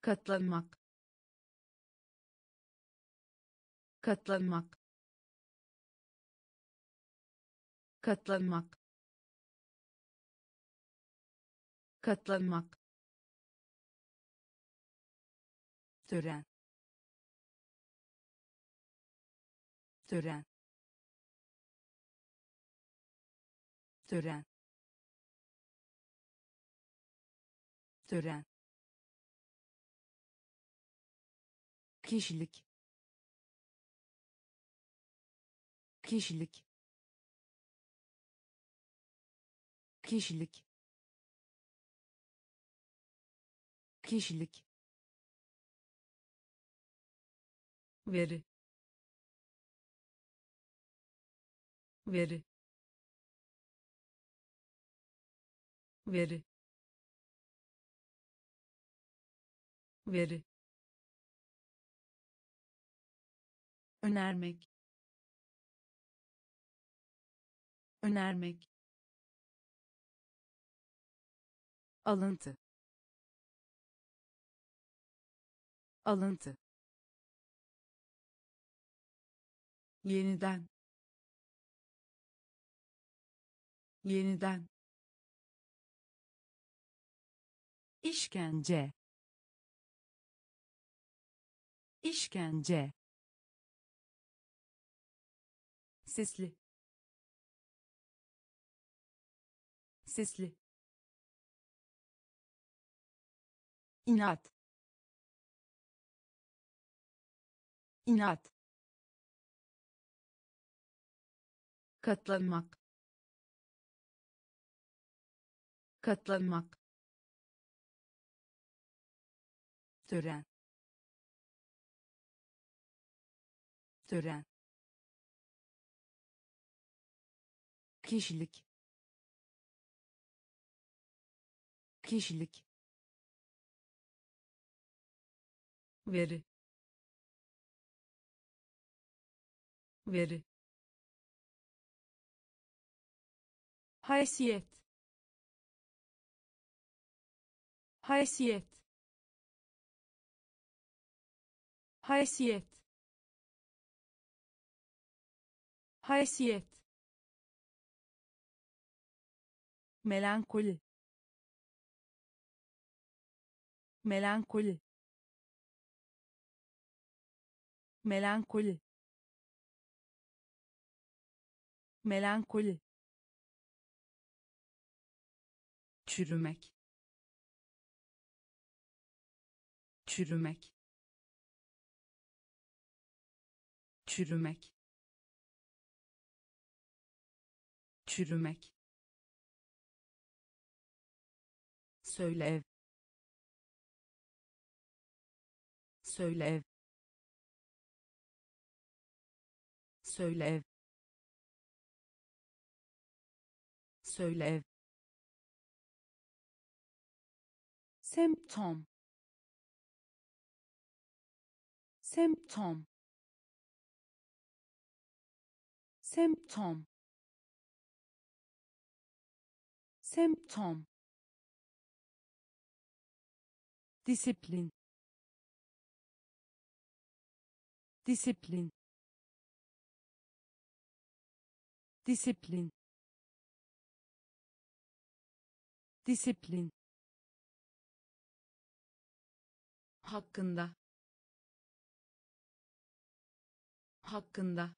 katlanmak katlanmak katlanmak katlanmak. Tören. Tören. Tören. Tören kişilik. Kişilik. Kişilik. Kişilik. Veri. Veri. Veri. Veri önermek. Önermek. Alıntı. Alıntı. Yeniden. Yeniden. İşkence. İşkence sesli. Sesli. İnat. İnat. Katlanmak. Katlanmak. Tören. Tören kişilik. Kişilik. Veri. Veri. Haysiyet. Haysiyet. Haysiyet. Haysiyet melankoli melankoli melankoli melankoli. Çürümek çürümek çürümek çürümek söylev söylev söylev Söylev. semptom. Semptom. Semptom. Semptom disiplin. Disiplin. Disiplin. Disiplin. Hakkında. Hakkında.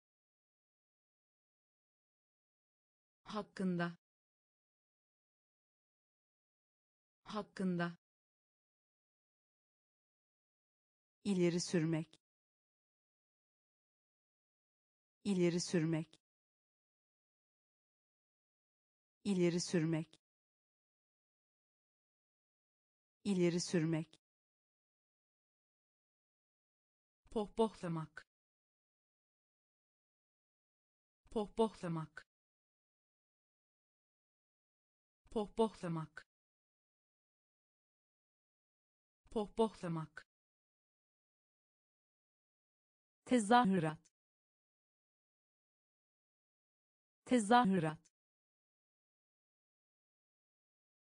Hakkında. Hakkında ileri sürmek. İleri sürmek. İleri sürmek. İleri sürmek. Pohpohlamak. Pohpohlamak. Pohpohlamak. Pohpohlamak tezahürat. Tezahürat.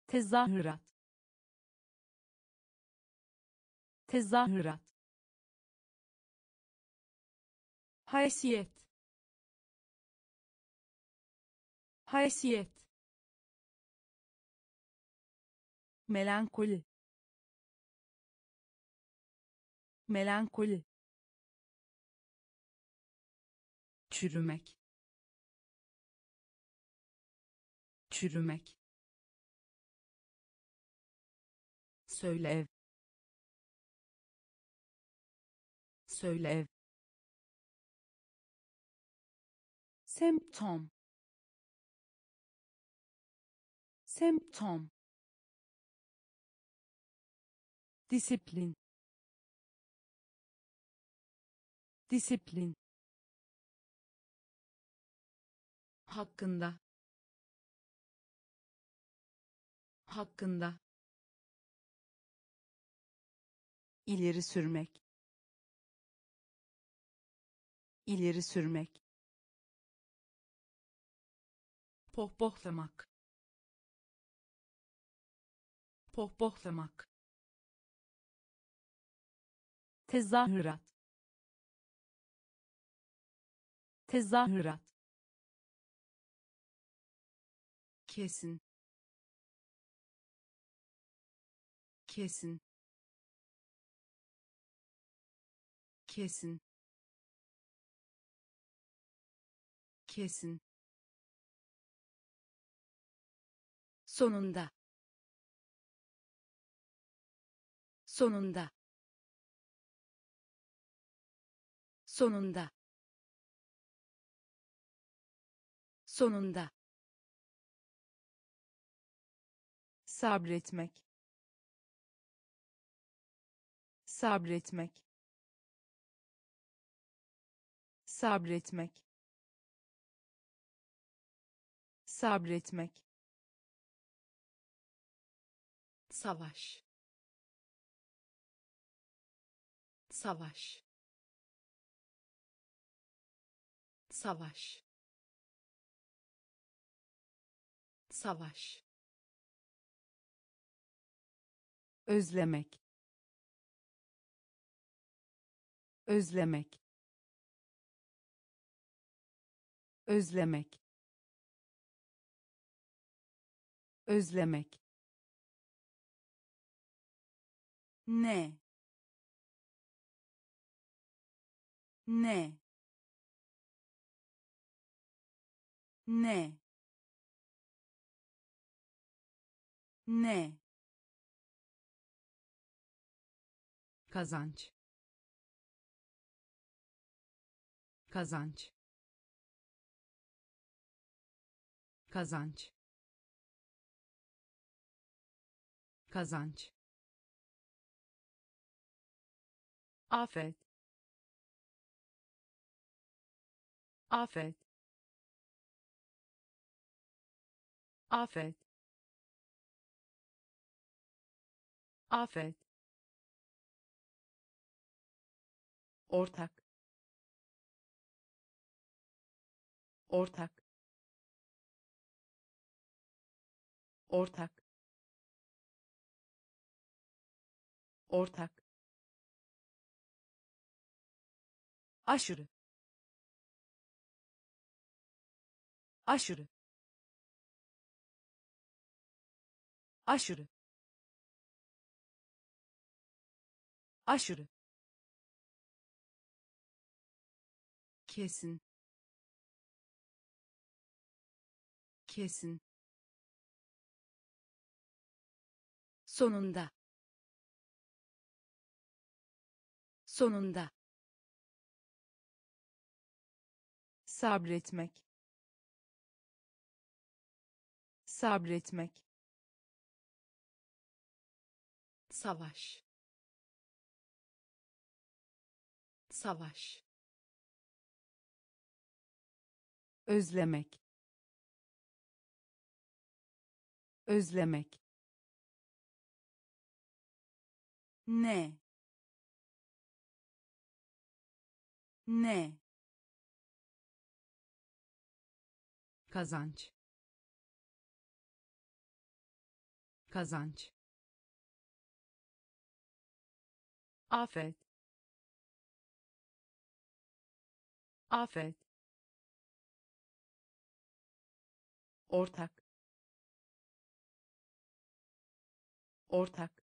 Tezahürat. Tezahürat. Haysiyet. Haysiyet. Melankoli. Melankoli çürümek. Çürümek. Söylev. Söylev. semptom. Semptom. Disiplin. Disiplin hakkında hakkında ileri sürmek ileri sürmek pohpohlamak pohpohlamak tezahürat tezahürat kesin. Kesin. Kesin. Kesin. Sonunda. Sonunda. Sonunda. Sonunda sabretmek. Sabretmek. Sabretmek. Sabretmek. Savaş. Savaş. Savaş. Savaş özlemek. Özlemek. Özlemek. Özlemek. Ne? Ne? Ne? Ne kazanç. Kazanç. Kazanç. Kazanç. Afet. Afet. Afet. Afet ortak. Ortak. Ortak. Ortak. Aşırı. Aşırı. Aşırı. Aşırı kesin. Kesin. Sonunda. Sonunda. Sabretmek. Sabretmek. Savaş. Savaş özlemek. Özlemek. Ne? Ne? Kazanç. Kazanç. Afet. Afet ortak. Ortak.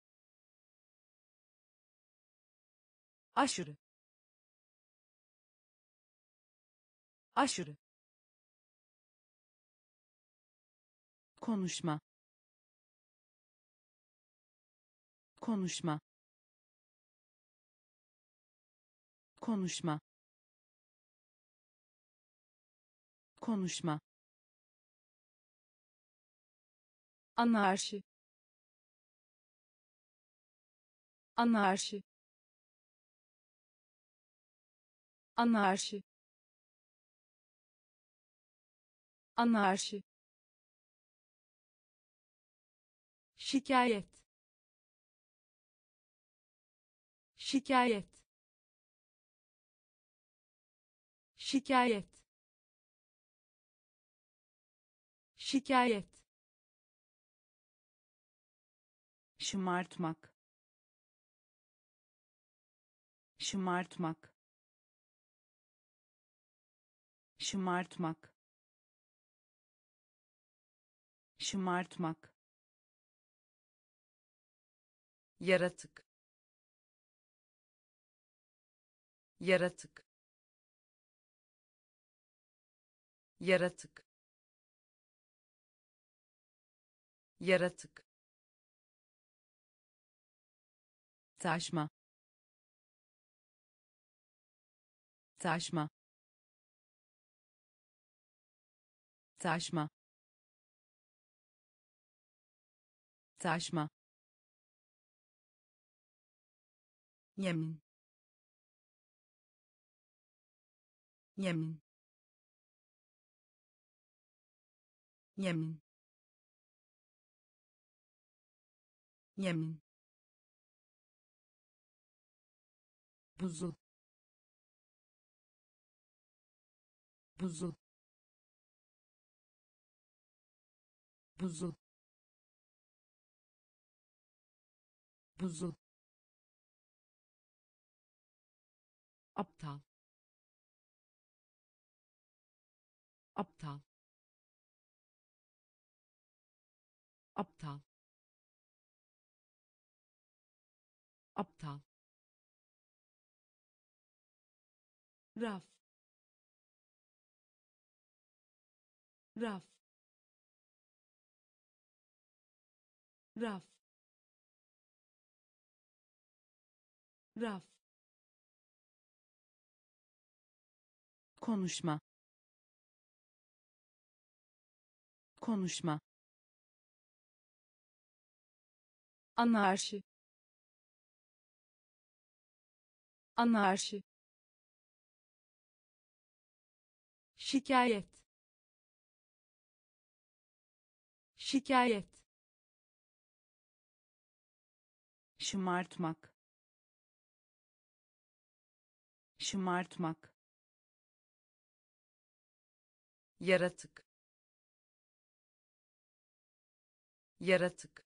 Aşırı. Aşırı. Konuşma. Konuşma. Konuşma. Konuşma anarşi. Anarşi. Anarşi. Anarşi. Şikayet. Şikayet. Şikayet. Şikayet şımartmak. Şımartmak. Şımartmak. Şımartmak. Yaratık. Yaratık. Yaratık. Yaratık taşma. Taşma. Taşma. Taşma. Yemin. Yemin. Yemin. Yemin buzul. Buzul. Buzul. Buzul. Aptal. Aptal. Aptal. Aptal raf. Raf. Raf. Raf. Konuşma. Konuşma. Anarşi. Anarşi şikayet. Şikayet. Şımartmak. Şımartmak. Yaratık. Yaratık.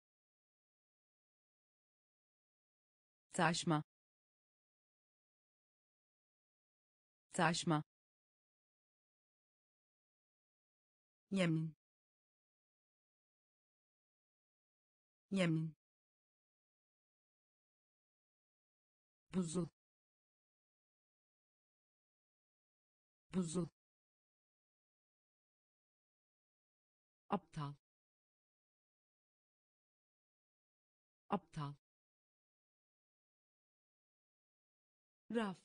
Taşma. Taşma yemin. Yemin. Buzul. Buzul. Aptal. Aptal. Raf.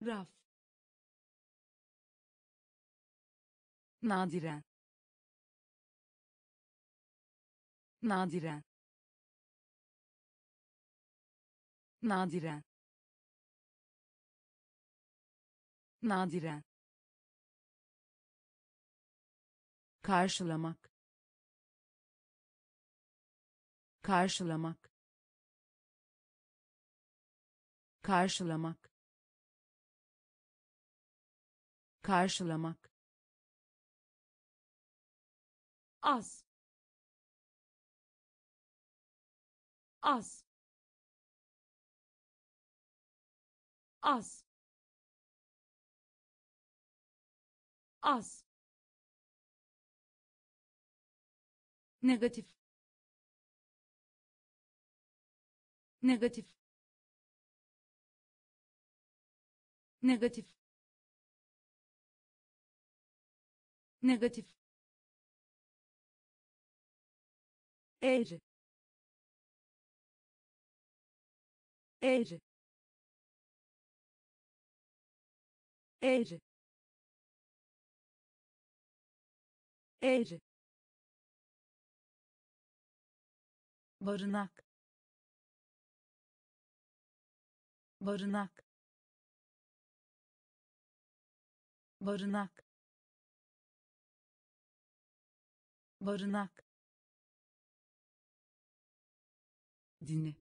Raf nadiren. Nadiren. Nadiren. Nadiren. Karşılamak. Karşılamak. Karşılamak. Karşılamak az. Az. Az. Az. Negatif. Negatif. Negatif. Negatif eğri. Eğri. Eğri. Eğri. Barınak. Barınak. Barınak. Barınak dini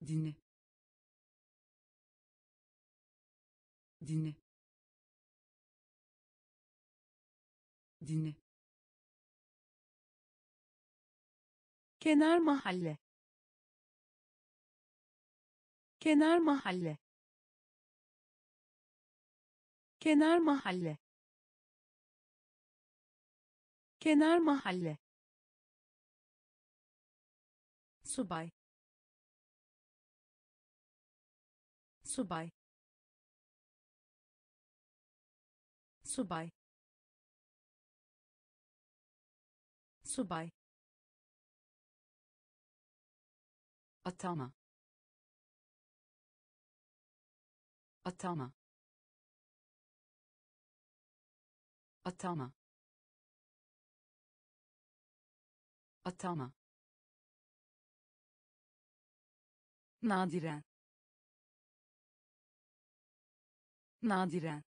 dini dini dini kenar mahalle. Kenar mahalle. Kenar mahalle. Kenar mahalle subay subay subay subay atama. Atama. Atama. Atama nadiren. Nadiren.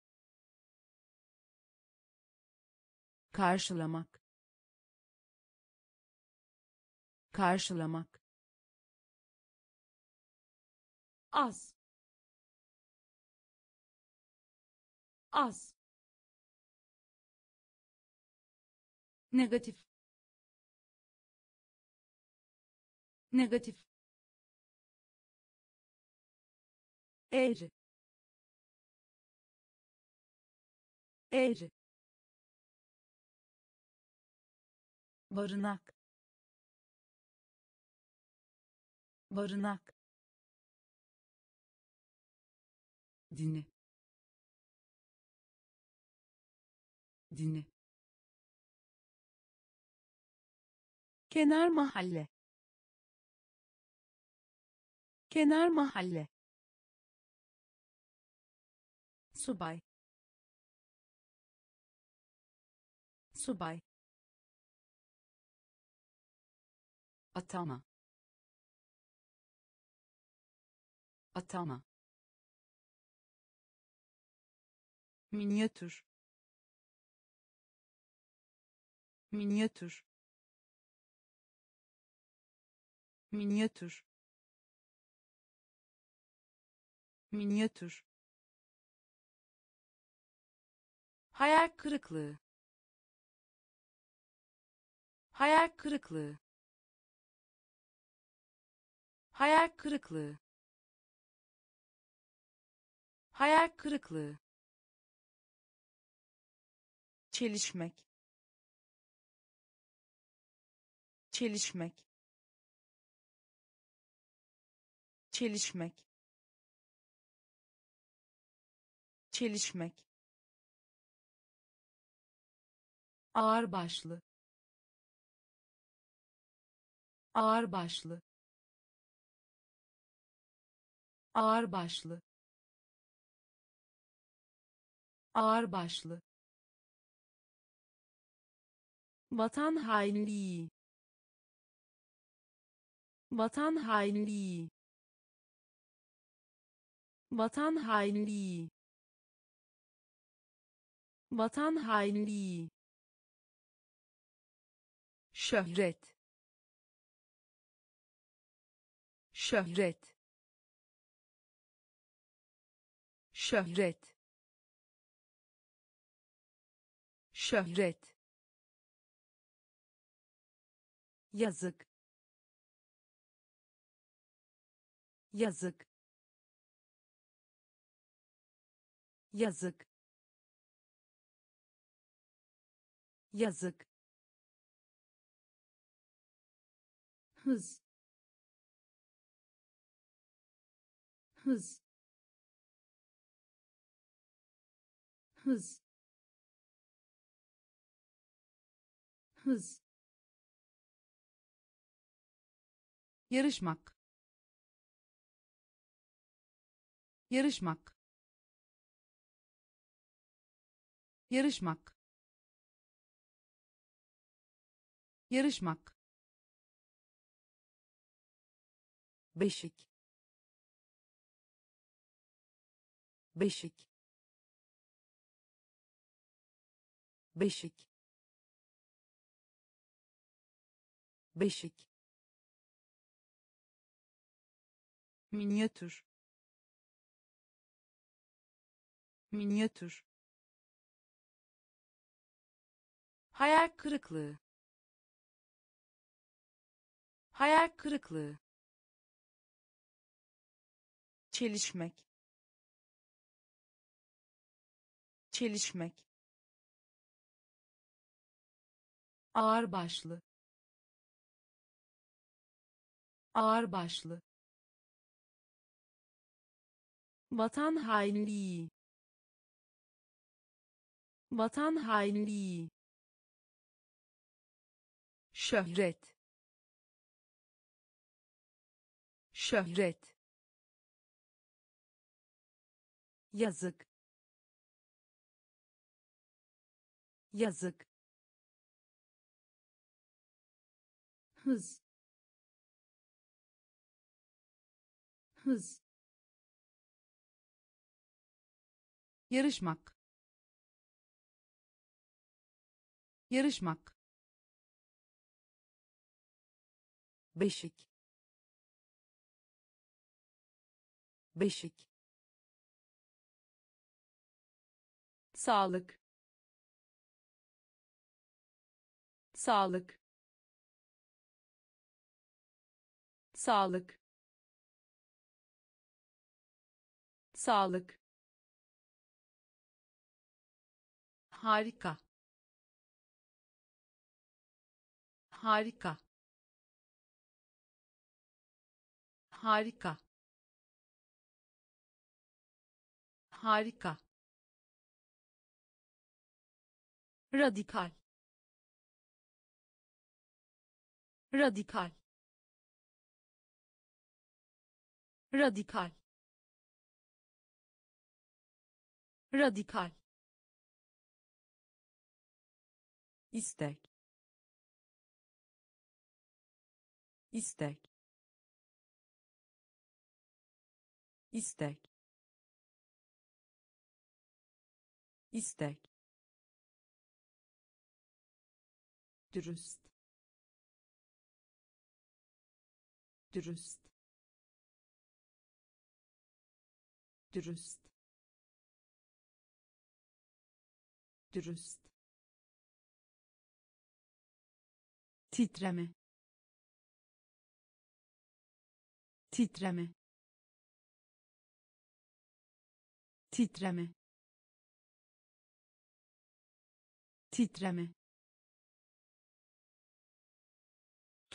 Karşılamak. Karşılamak. Az. Az. Negatif. Negatif eğri. Eğri. Barınak. Barınak. Dini. Dini. Kenar mahalle. Kenar mahalle subay. Subay. Atama. Atama. Minyatür. Minyatür. Minyatür. Minyatür hayal kırıklığı. Hayal kırıklığı. Hayal kırıklığı. Hayal kırıklığı. Çelişmek. Çelişmek. Çelişmek. Çelişmek ağırbaşlı. Ağırbaşlı. Ağırbaşlı. Ağırbaşlı. Vatan hainliği. Vatan hainliği. Vatan hainliği. Vatan hainliği şöhret. Şöhret. Şöhret. Şöhret. Yazık. Yazık. Yazık. Yazık hız. Hız. Hız. Hız. Yarışmak. Yarışmak. Yarışmak. Yarışmak beşik. Beşik. Beşik. Beşik. Minyatür. Minyatür. Hayal kırıklığı. Hayal kırıklığı çelişmek. Çelişmek. Ağırbaşlı. Ağırbaşlı. Vatan hainliği. Vatan hainliği. Şöhret. Şöhret yazık. Yazık. Hız. Hız. Yarışmak. Yarışmak. Beşik. Beşik sağlık. Sağlık. Sağlık. Sağlık. Harika. Harika. Harika. Harika radikal. Radikal. Radikal. Radikal. İstek. İstek. İstek. İstek dürüst. Dürüst. Dürüst. Dürüst. Titreme. Titreme. Titreme. Titreme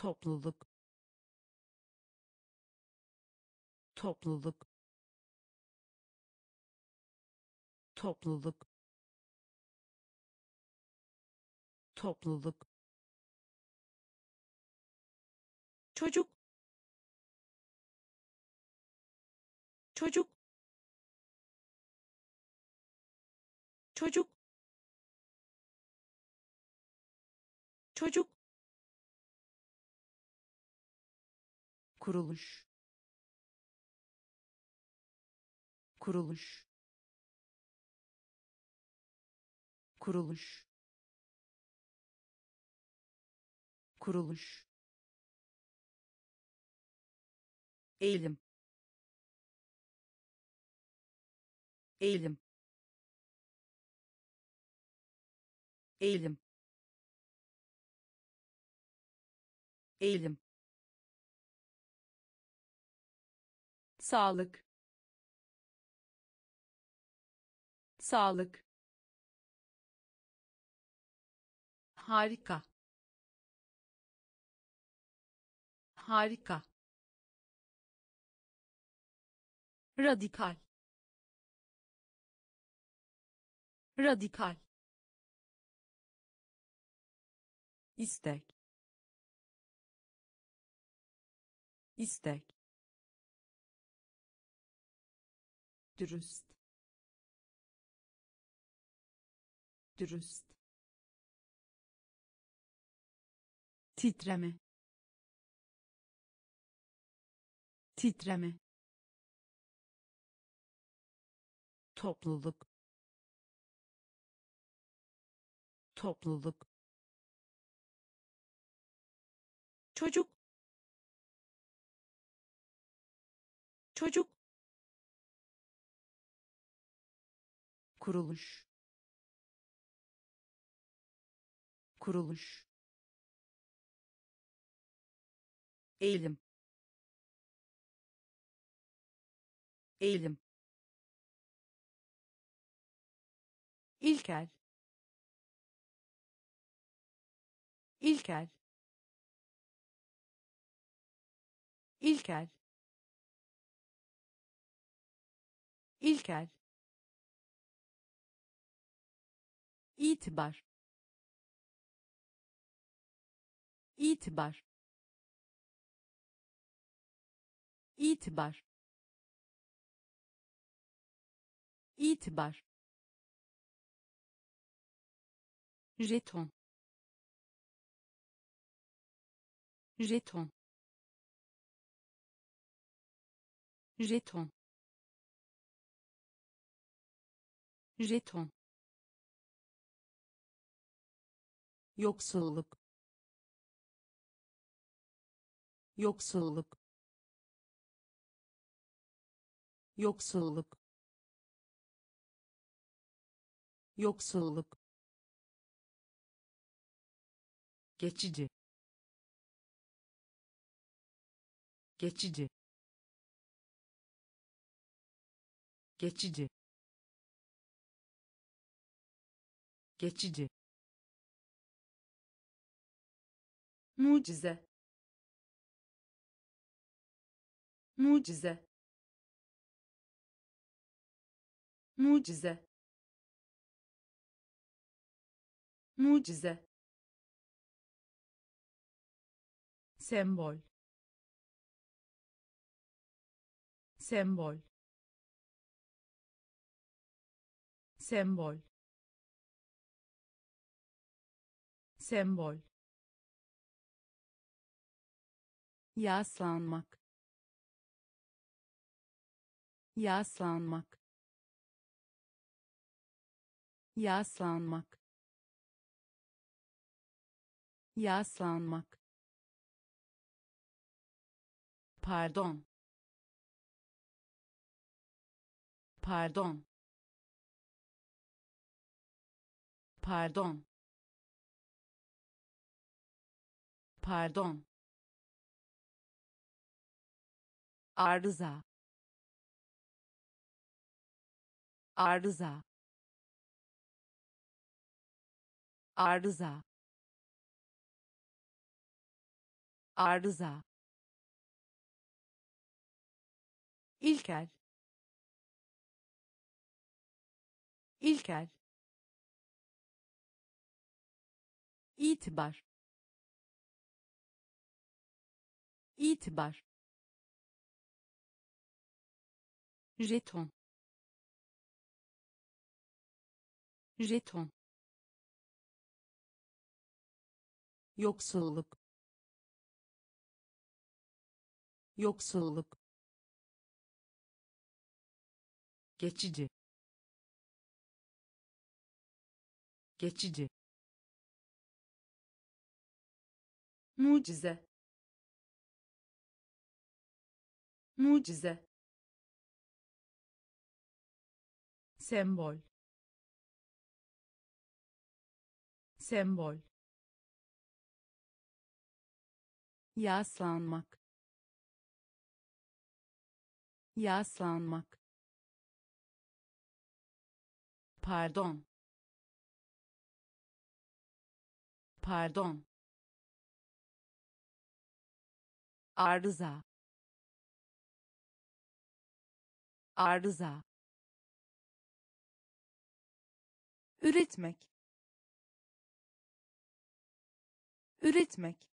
topluluk. Topluluk. Topluluk. Topluluk. Çocuk. Çocuk. Çocuk. Çocuk kuruluş kuruluş kuruluş kuruluş. Eğilim eğilim. Eğilim eğilim sağlık. Sağlık. Harika. Harika. Radikal. Radikal. İstek. İstek dürüst. Dürüst. Titreme. Titreme. Topluluk. Topluluk. Çocuk. Çocuk kuruluş kuruluş eğilim eğilim ilkel ilkel ilkel ilkel itibar itibar itibar itibar. Jeton. Jeton. Jeton. Jeton yoksulluk. Yoksulluk. Yoksulluk. Yoksulluk. Geçici. Geçici. Geçici. Geçici mucize. Mucize. Mucize. Mucize. Sembol. Sembol. Sembol. Sembol yaslanmak yaslanmak yaslanmak yaslanmak. Pardon. Pardon. Pardon. Pardon arıza arıza arıza arıza. İlkel ilkel. İtibar itibar jeton. Jeton. Yoksulluk. Yoksulluk. Geçici. Geçici. Mucize. Mucize sembol. Sembol. Yaslanmak. Yaslanmak. Pardon. Pardon. Arıza. Arıza üretmek. Üretmek.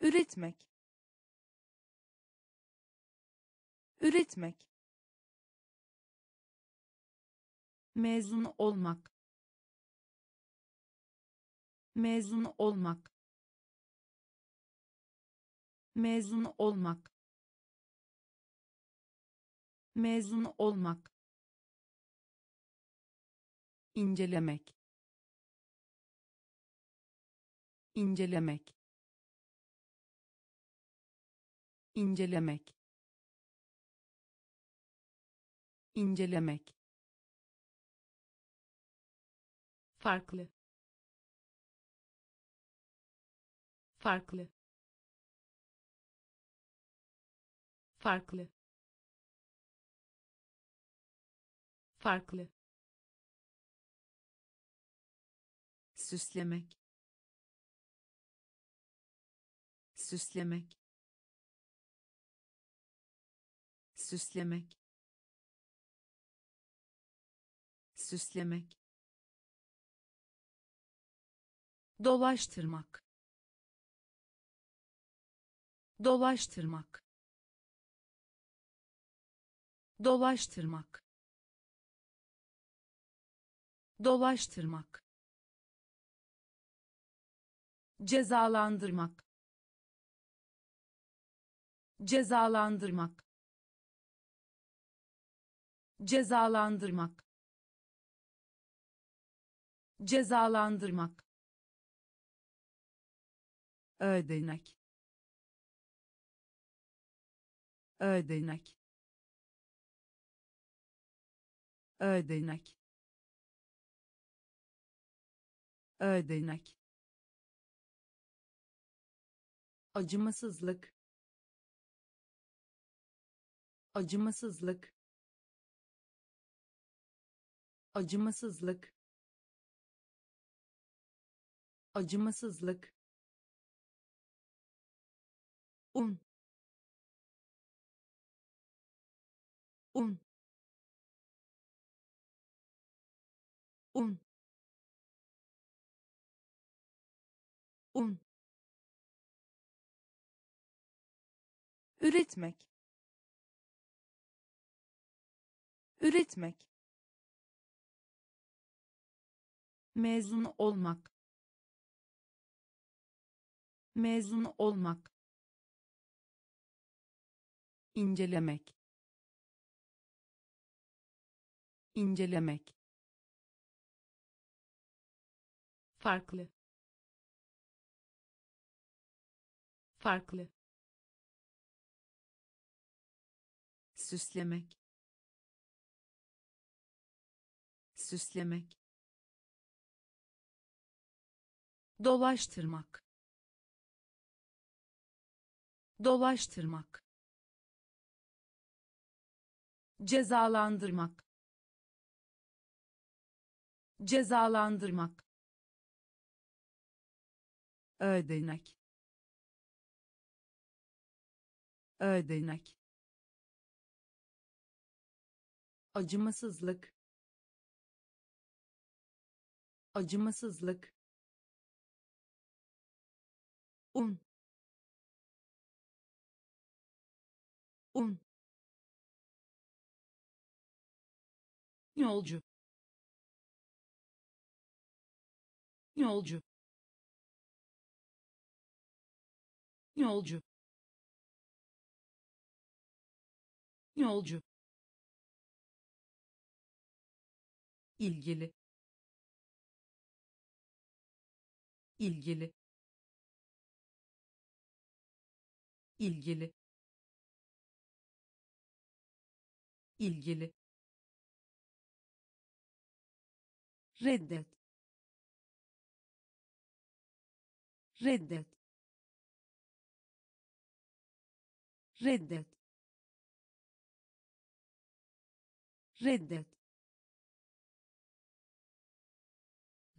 Üretmek. Üretmek. Mezun olmak. Mezun olmak. Mezun olmak. Mezun olmak incelemek incelemek incelemek incelemek. Farklı. Farklı. Farklı. Farklı süslemek. Süslemek. Süslemek. Süslemek. Dolaştırmak. Dolaştırmak. Dolaştırmak. Dolaştırmak cezalandırmak. Cezalandırmak. Cezalandırmak. Cezalandırmak. Ödenek. Ödenek. Ödenek. Ödenek acımasızlık. Acımasızlık. Acımasızlık. Acımasızlık. Un. Un. Un. Un üretmek. Üretmek. Mezun olmak. Mezun olmak. İncelemek. İncelemek. Farklı. Farklı süslemek. Süslemek. Dolaştırmak. Dolaştırmak. Cezalandırmak. Cezalandırmak. Ödenek. Ödenek acımasızlık. Acımasızlık. Un. Un. Yolcu. Yolcu. Yolcu. Yolcu ilgili. İlgili. İlgili. İlgili. Reddet. Reddet. Reddet. Reddet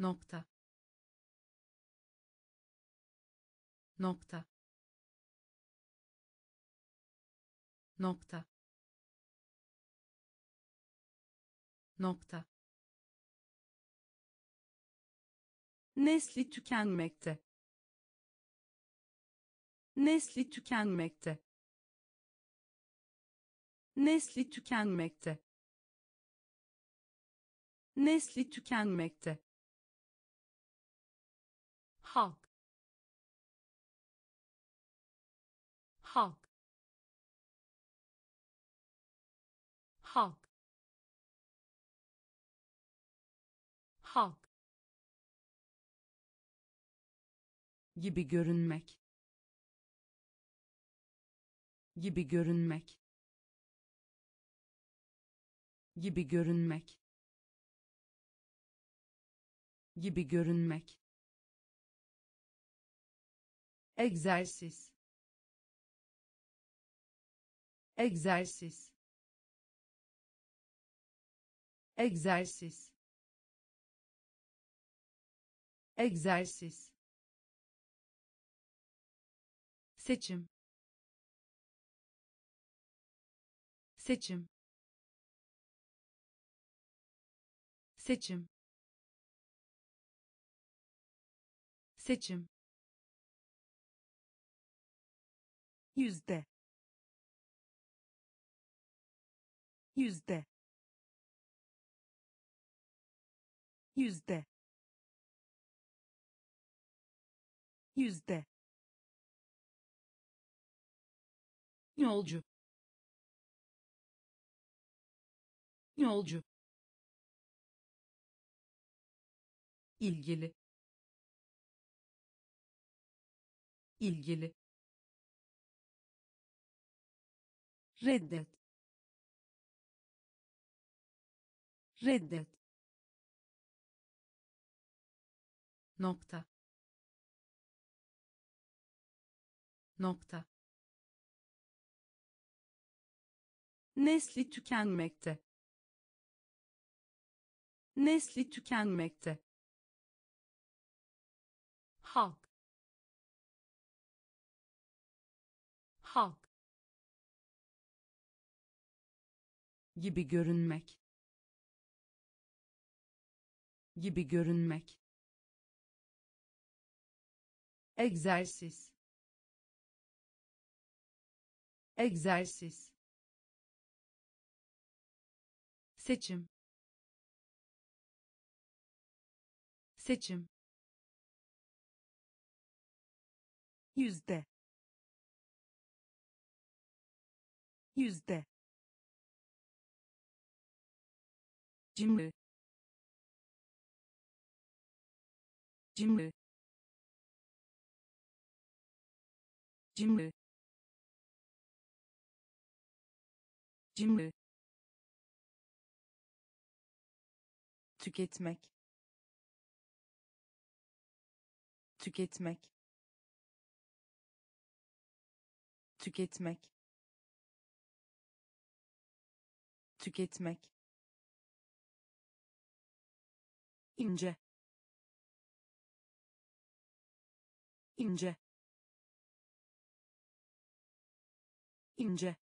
nokta. Nokta. Nokta. Nokta. Nesli tükenmekte. Nesli tükenmekte. Nesli tükenmekte. Nesli tükenmekte halk. Halk. Halk. Halk. Gibi görünmek. Gibi görünmek. Gibi görünmek. Gibi görünmek egzersiz. Egzersiz. Egzersiz. Egzersiz. Seçim. Seçim. Seçim. Seçim yüzde. Yüzde. Yüzde. Yüzde. Yolcu. Yolcu. İlgili. İlgili reddet. Reddet. Nokta. Nokta. Nesli tükenmekte. Nesli tükenmekte gibi görünmek. Gibi görünmek. Egzersiz. Egzersiz. Seçim. Seçim. Yüzde. Yüzde cimri cimri cimri cimri tüketmek. Tüketmek. Tüketmek. Tüketmek ince. İnce. İnce.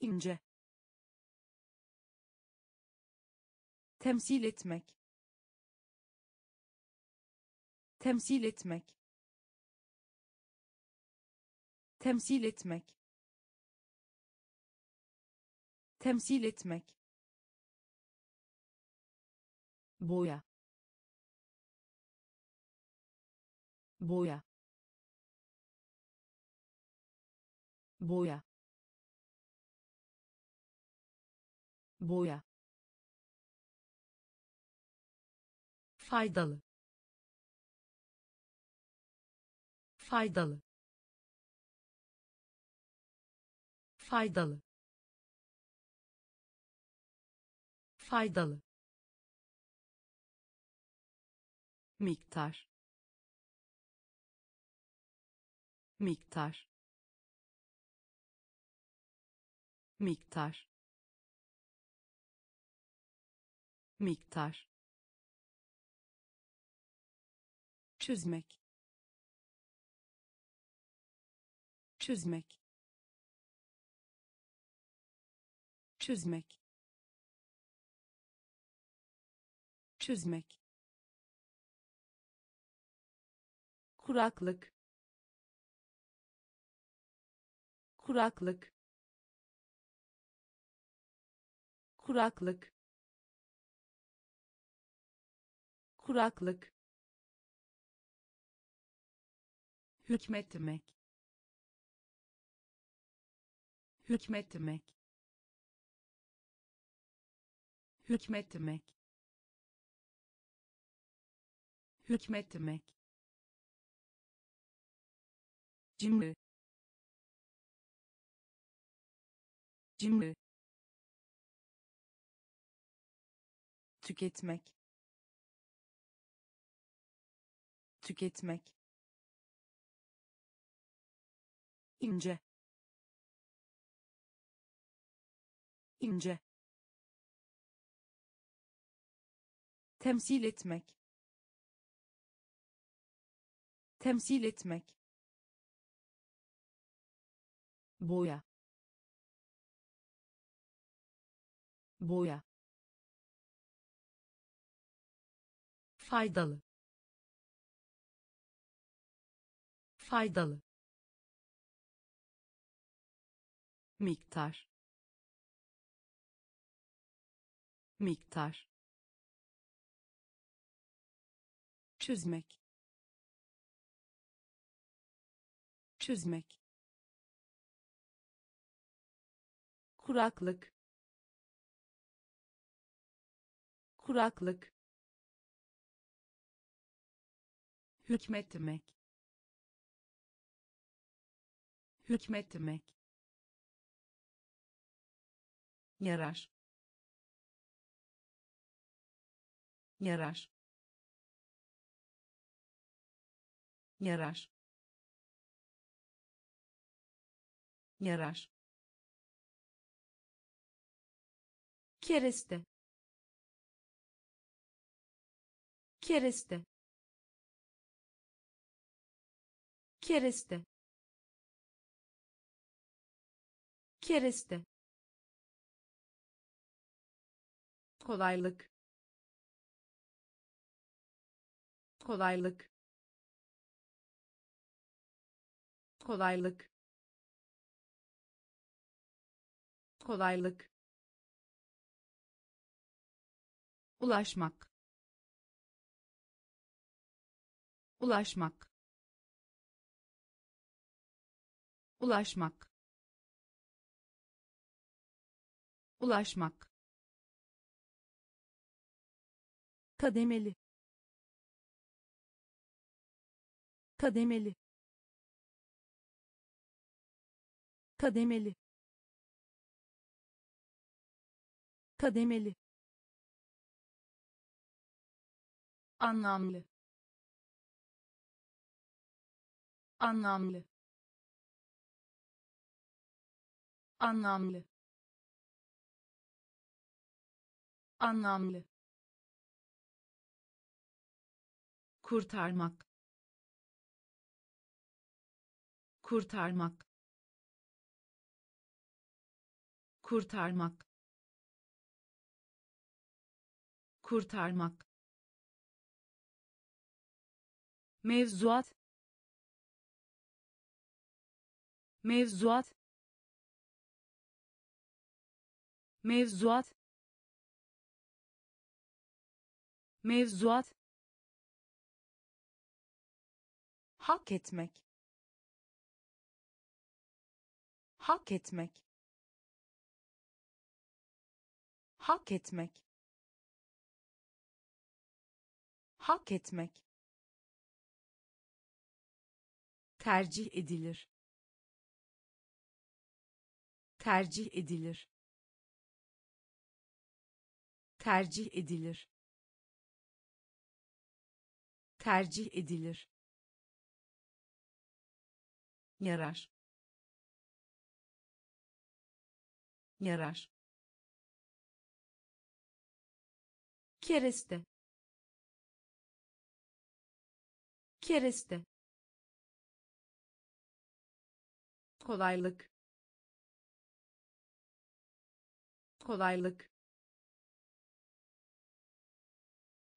İnce. Temsil etmek. Temsil etmek. Temsil etmek. Temsil etmek boya. Boya. Boya. Boya. Faydalı. Faydalı. Faydalı. Faydalı miktar. Miktar. Miktar. Miktar. Çözmek. Çözmek. Çözmek. Çözmek kuraklık. Kuraklık. Kuraklık. Kuraklık. Hükmetmek. Hükmetmek. Hükmetmek. Hükmetmek cimri cimri tüketmek. Tüketmek. İnce. İnce. Temsil etmek. Temsil etmek boya. Boya. Faydalı. Faydalı. Miktar. Miktar. Çözmek. Çözmek kuraklık. Kuraklık. Hükmetmek. Hükmetmek. Yarar. Yarar. Yarar. Yarar kereste. Kereste. Kereste. Kereste. Kolaylık. Kolaylık. Kolaylık. Kolaylık ulaşmak. Ulaşmak. Ulaşmak. Ulaşmak. Kademeli. Kademeli. Kademeli. Kademeli anlamlı. Anlamlı. Anlamlı. Anlamlı. Kurtarmak. Kurtarmak. Kurtarmak. Kurtarmak mevzuat. Mevzuat. Mevzuat. Mevzuat. Hak etmek. Hak etmek. Hak etmek. Hak etmek tercih edilir. Tercih edilir. Tercih edilir. Tercih edilir. Yarar. Yarar. Kereste. Kereste kolaylık. Kolaylık.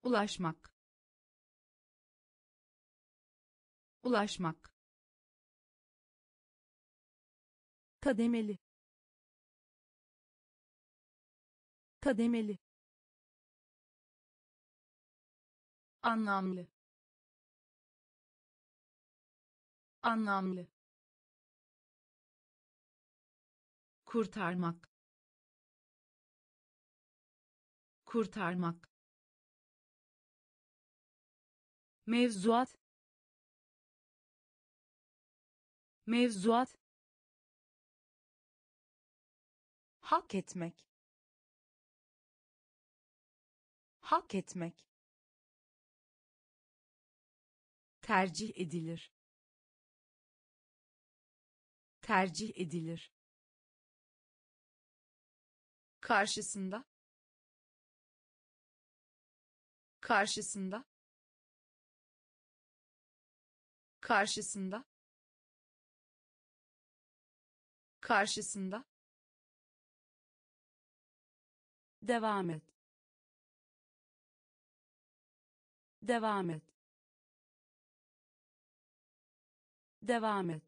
Ulaşmak. Ulaşmak. Kademeli. Kademeli. Anlamlı. Anlamlı kurtarmak. Kurtarmak. Mevzuat. Mevzuat. Hak etmek. Hak etmek. Tercih edilir. Tercih edilir karşısında. Karşısında. Karşısında. Karşısında. Devam et. Devam et. Devam et.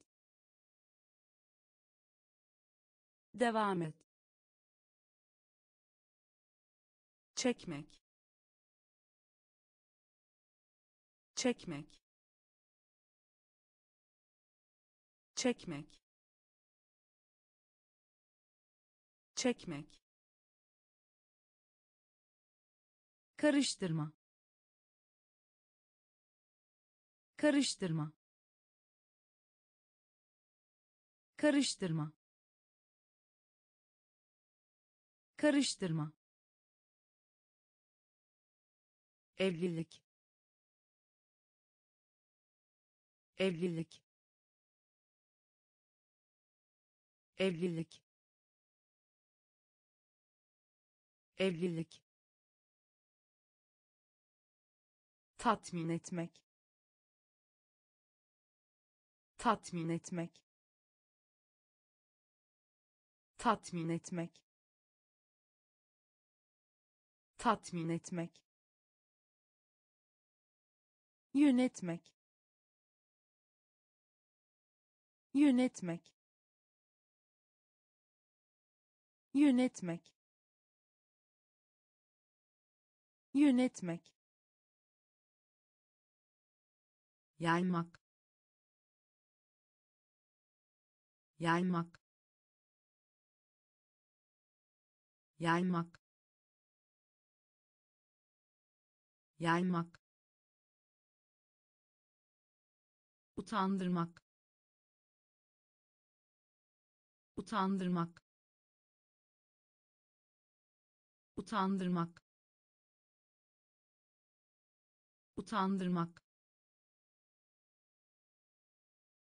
Devam et çekmek. Çekmek. Çekmek. Çekmek. Karıştırma. Karıştırma. Karıştırma. Karıştırma evlilik. Evlilik. Evlilik. Evlilik. Tatmin etmek. Tatmin etmek. Tatmin etmek. Tatmin etmek yönetmek. Yönetmek. Yönetmek. Yönetmek. Yaymak. Yaymak. Yaymak. Yaymak utandırmak. Utandırmak. Utandırmak. Utandırmak.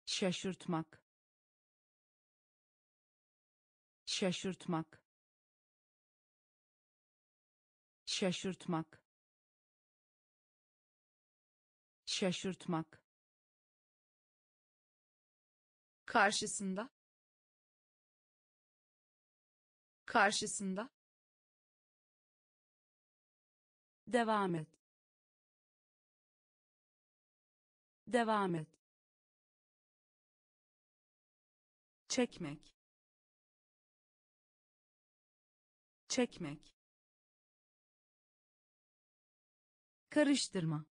Şaşırtmak. Şaşırtmak. Şaşırtmak. Şaşırtmak karşısında. Karşısında. Devam et. Devam et. Çekmek. Çekmek. Karıştırma.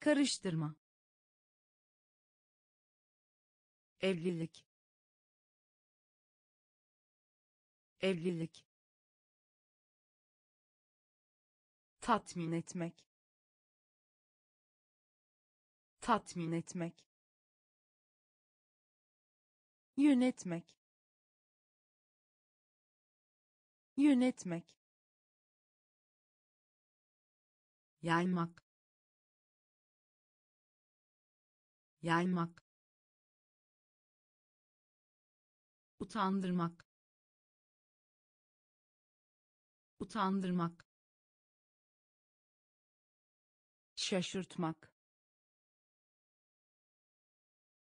Karıştırma evlilik. Evlilik. Tatmin etmek. Tatmin etmek. Yönetmek. Yönetmek. Yaymak. Yaymak utandırmak. Utandırmak. Şaşırtmak.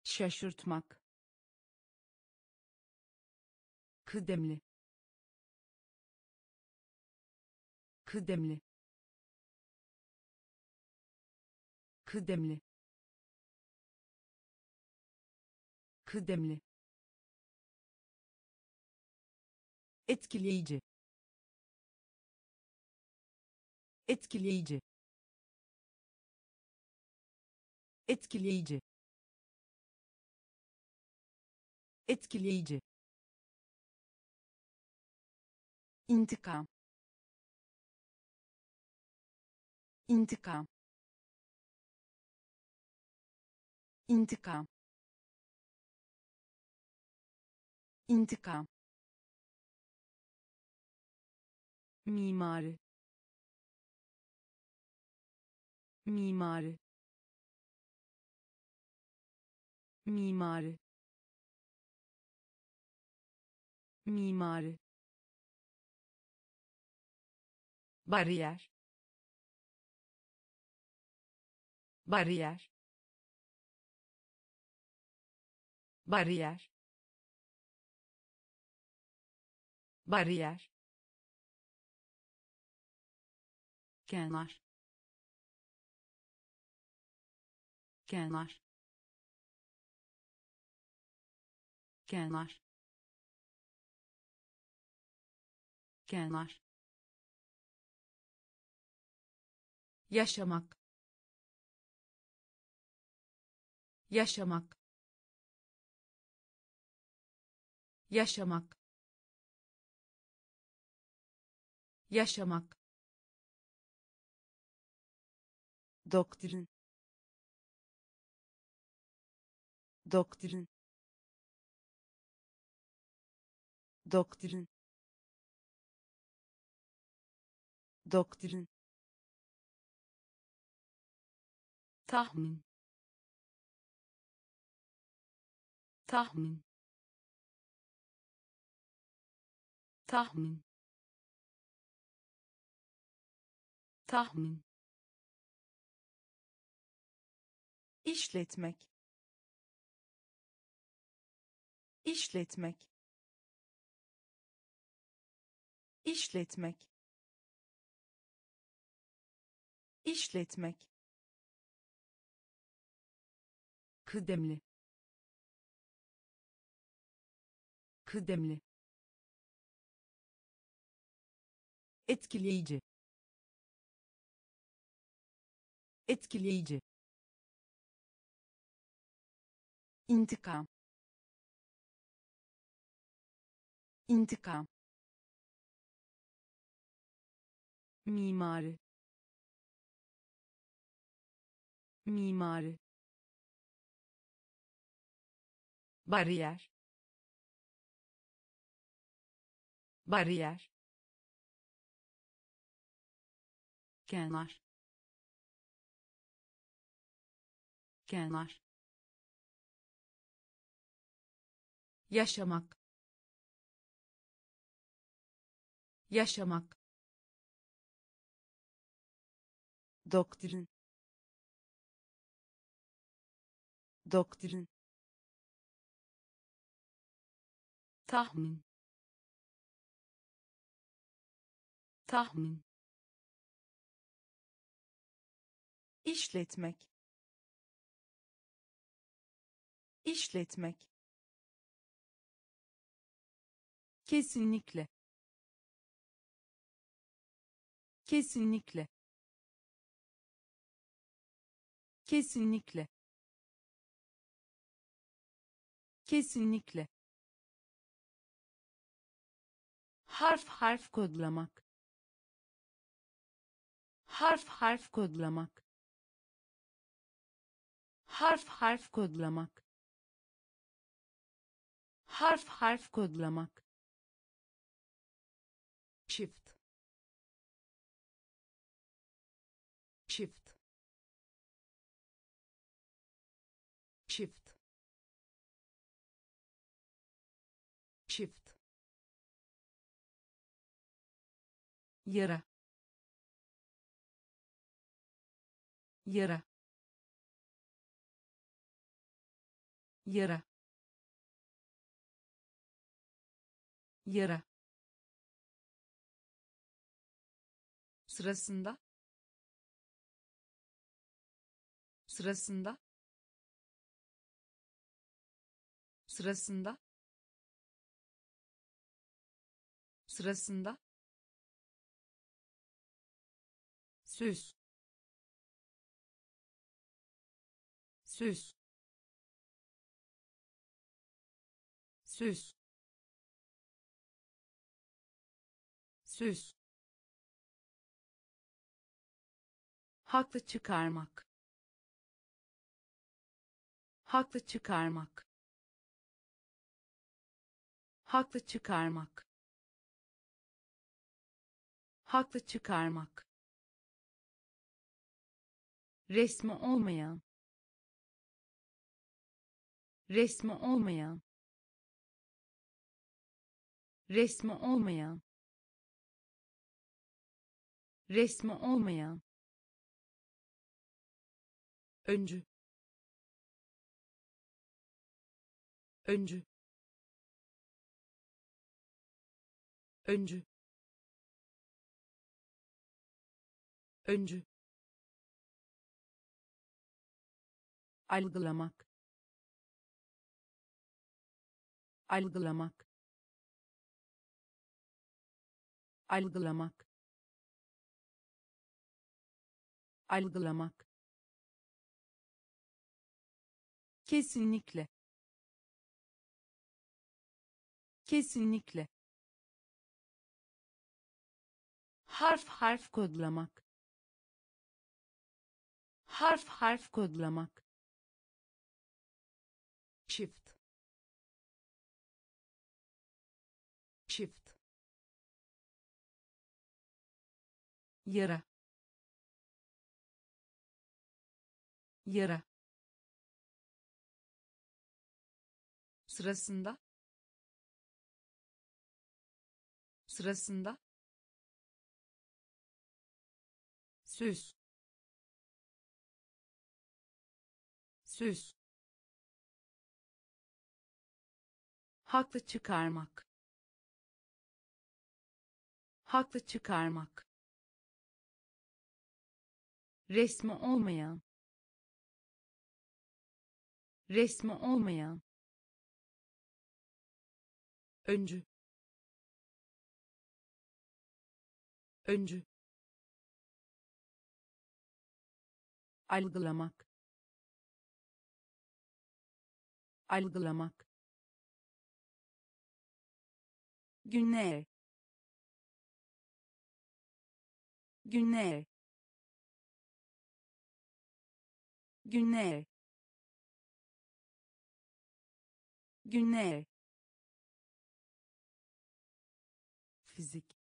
Şaşırtmak. Kıdemli. Kıdemli. Kıdemli. Kıdemli etkileyici. Etkileyici. Etkileyici. Etkileyici. İntikam. İntikam. İntikam. İntikam mimari. Mimari. Mimari. Mimari. Bariyer. Bariyer. Bariyer. Bariyer kenar kenar kenar kenar yaşamak. Yaşamak. Yaşamak. Yaşamak doktrin. Doktrin. Doktrin. Doktrin. Tahmin. Tahmin. Tahmin. Tahmin işletmek. İşletmek. İşletmek. İşletmek. Kıdemli. Kıdemli. Etkileyici. Etkileyici intikam. İntikam. Mimari. Mimari. Bariyer. Bariyer. Kenar. Kenar yaşamak. Yaşamak. Doktrin. Doktrin. Tahmin. Tahmin. İşletmek. İşletmek kesinlikle. Kesinlikle. Kesinlikle. Kesinlikle. Harf harf kodlamak. Harf harf kodlamak. Harf harf kodlamak. Harf harf kodlamak çift çift çift çift yara. Yara. Yara. Yara sırasında sırasında sırasında sırasında. Süs süs süs süs haklı çıkarmak. Haklı çıkarmak. Haklı çıkarmak. Haklı çıkarmak. Resmi olmayan. Resmi olmayan. Resmi olmayan. Resmi olmayan öncü. Öncü. Öncü. Öncü. Algılamak. Algılamak. Algılamak. Algılamak kesinlikle. Kesinlikle. Harf harf kodlamak. Harf harf kodlamak. Çift. Çift. Yara. Yara sırasında sırasında süs süs haklı çıkarmak haklı çıkarmak resmi olmayan resmi olmayan öncü. Öncü. Algılamak. Algılamak. Günler günler günler günler fizik.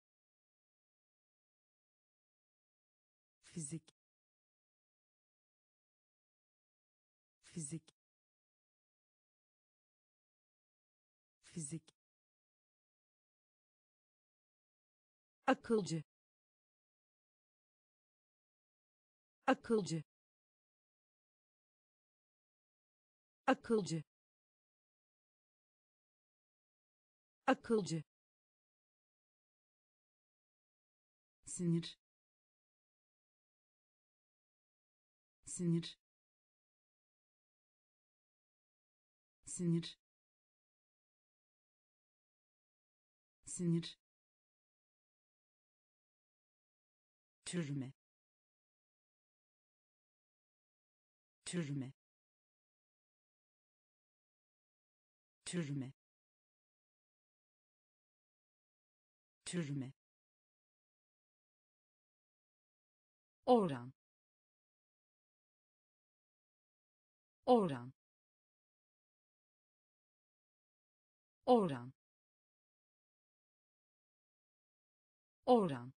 Fizik. Fizik. Fizik. Akılcı. Akılcı. Akılcı. Akılcı sinir. Sinir. Sinir. Sinir. Türme. Türme. Türme. Türme oran. Oran. Oran. Oran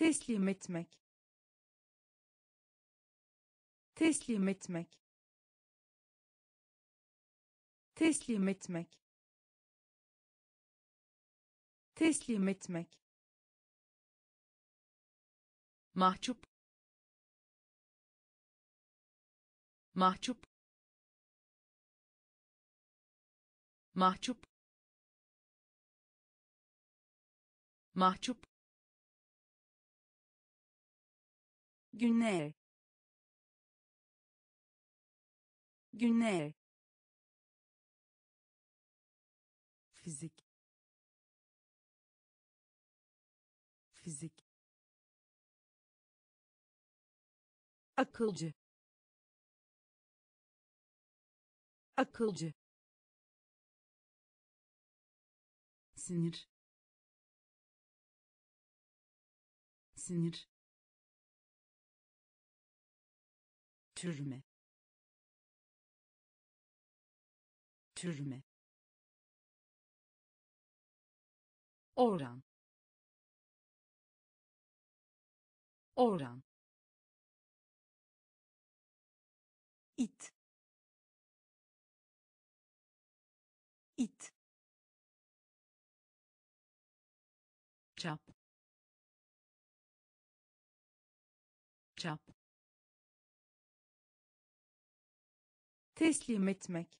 teslim etmek. Teslim etmek. Teslim etmek. Teslim etmek. Mahcup. Mahcup. Mahcup. Mahcup günler günler fizik. Fizik. Akılcı. Akılcı. Sinir. Sinir türme türme oran oran it teslim etmek.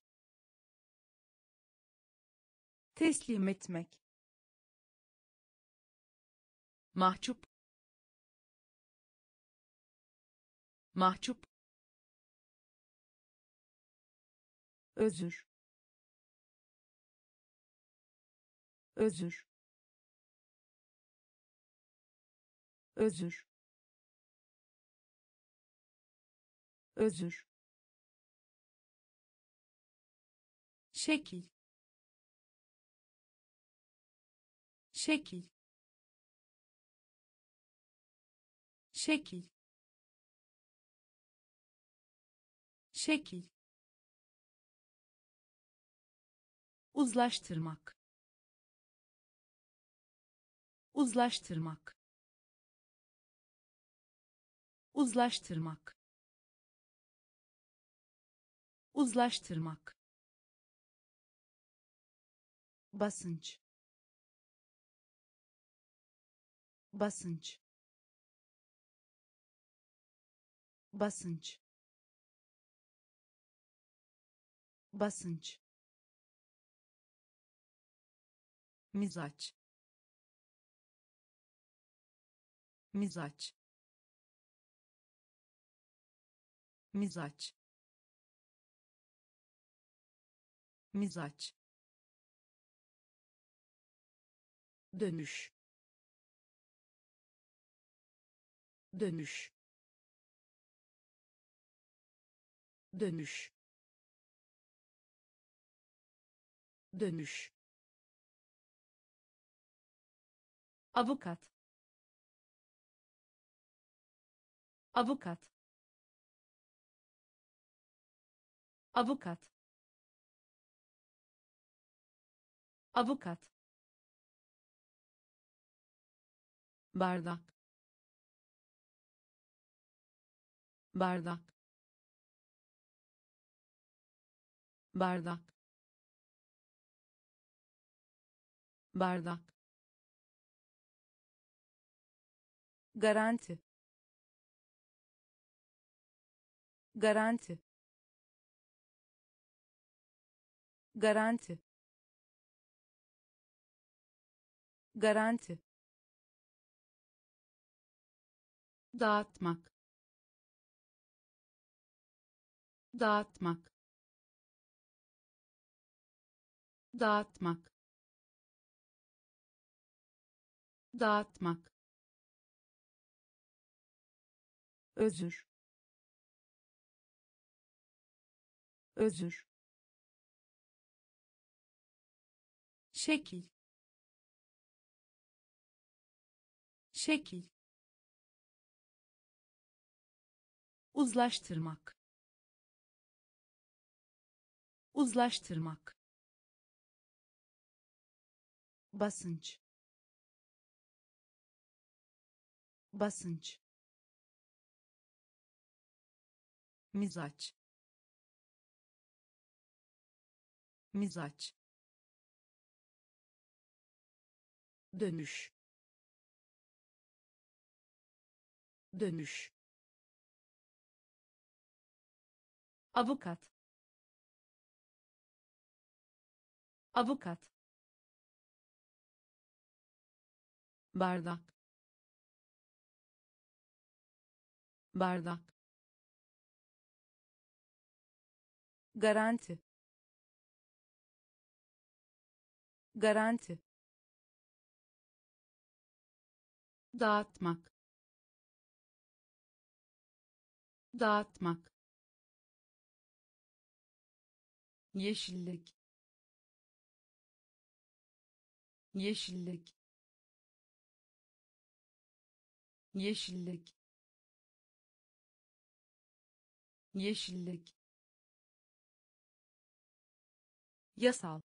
Teslim etmek. Mahcup. Mahcup. Özür. Özür. Özür. Özür şekil. Şekil. Şekil. Şekil. Uzlaştırmak. Uzlaştırmak. Uzlaştırmak. Uzlaştırmak basınç. Basınç. Basınç. Basınç. Mizaç. Mizaç. Mizaç. Mizaç dönüş. Dönüş. Dönüş. Dönüş. Avukat. Avukat. Avukat. Avukat bardak. Bardak. Bardak. Bardak. Garanti. Garanti. Garanti. Garanti dağıtmak. Dağıtmak. Dağıtmak. Dağıtmak. Özür. Özür. Şekil. Şekil uzlaştırmak. Uzlaştırmak. Basınç. Basınç. Mizaç. Mizaç. Dönüş. Dönüş avukat. Avukat. Bardak. Bardak. Garanti. Garanti. Dağıtmak. Dağıtmak yeşillik. Yeşillik. Yeşillik. Yeşillik. Yasal.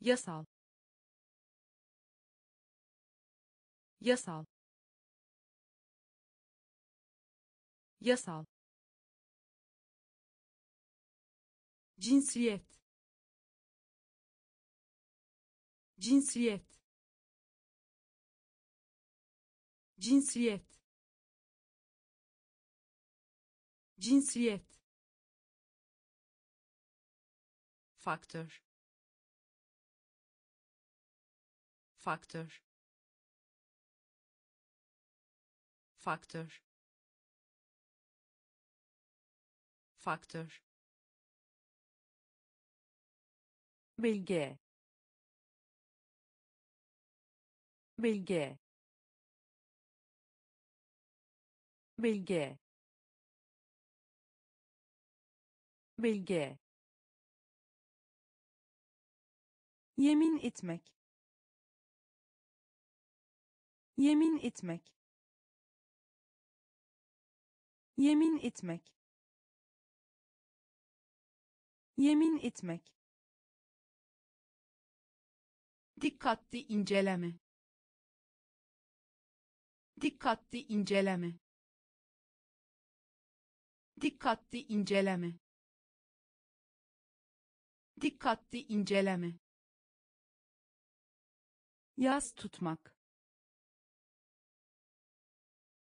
Yasal. Yasal. Yasal cinsiyet. Cinsiyet. Cinsiyet. Cinsiyet. Faktör. Faktör. Faktör. Faktör bilge bilge bilge bilge yemin etmek yemin etmek. Yemin etmek. Yemin etmek dikkatli inceleme. Dikkatli inceleme. Dikkatli inceleme. Dikkatli inceleme. Yaz tutmak.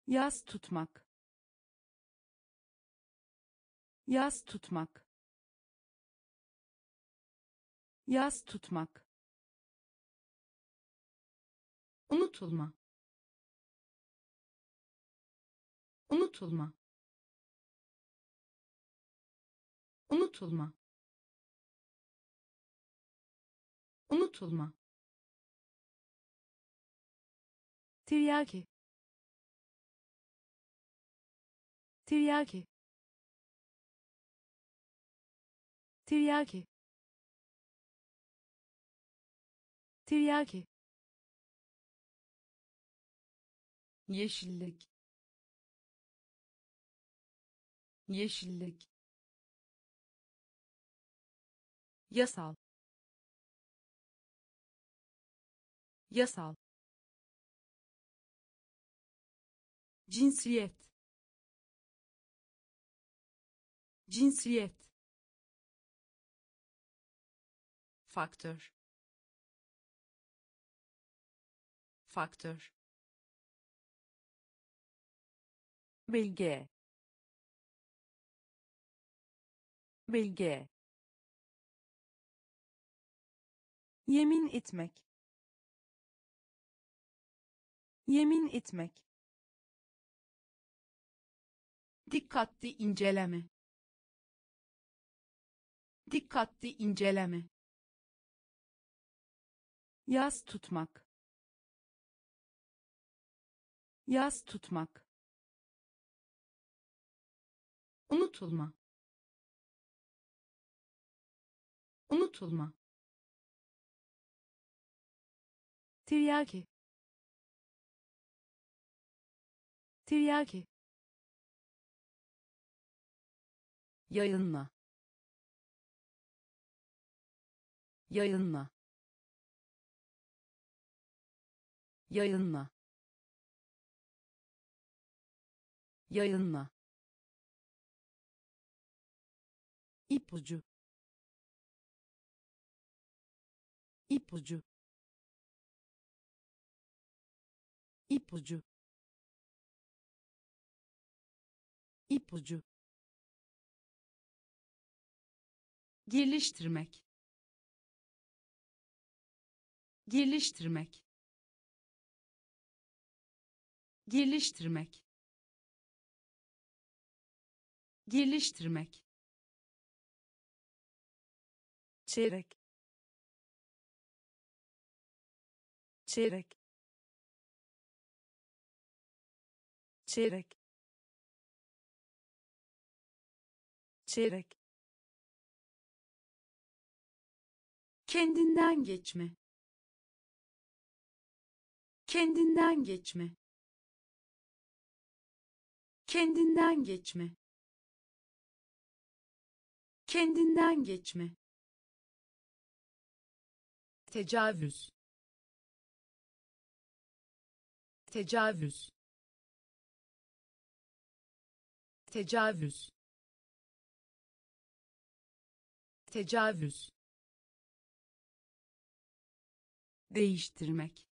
Yaz tutmak. Yas tutmak. Yas tutmak. Unutulma. Unutulma. Unutulma. Unutulma. Tiryaki. Tiryaki. Tiryaki. Tiryaki. Yeşillik. Yeşillik. Yasal. Yasal. Cinsiyet. Cinsiyet. Faktör. Faktör bilge bilge yemin etmek yemin etmek dikkatli inceleme dikkatli inceleme yas tutmak yas tutmak unutulma. Unutulma. Tiryaki. Tiryaki. Yayınla. Yayınla. Yayınla. Yayınla ipucu. İpucu. İpucu. İpucu. Geliştirmek. Geliştirmek. Geliştirmek. Geliştirmek çeyrek. Çeyrek. Çeyrek. Çeyrek. Kendinden geçme. Kendinden geçme. Kendinden geçme. Kendinden geçme tecavüz. Tecavüz. Tecavüz. Tecavüz. Değiştirmek.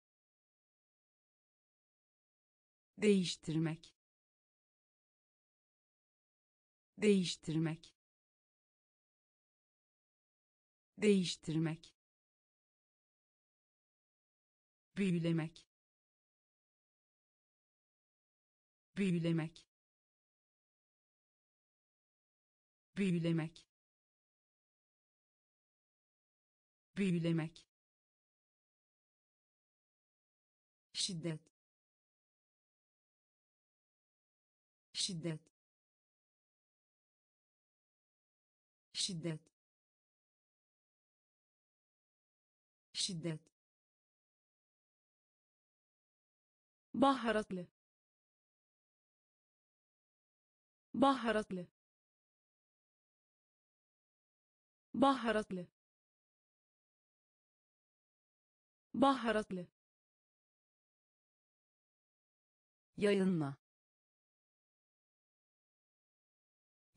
Değiştirmek. Değiştirmek. Değiştirmek büyülemek. Büyülemek. Büyülemek. Büyülemek. Şiddet. Şiddet. Şiddet. Şiddet baharatlı. Baharatlı. Baharatlı. Baharatlı. Yayınla.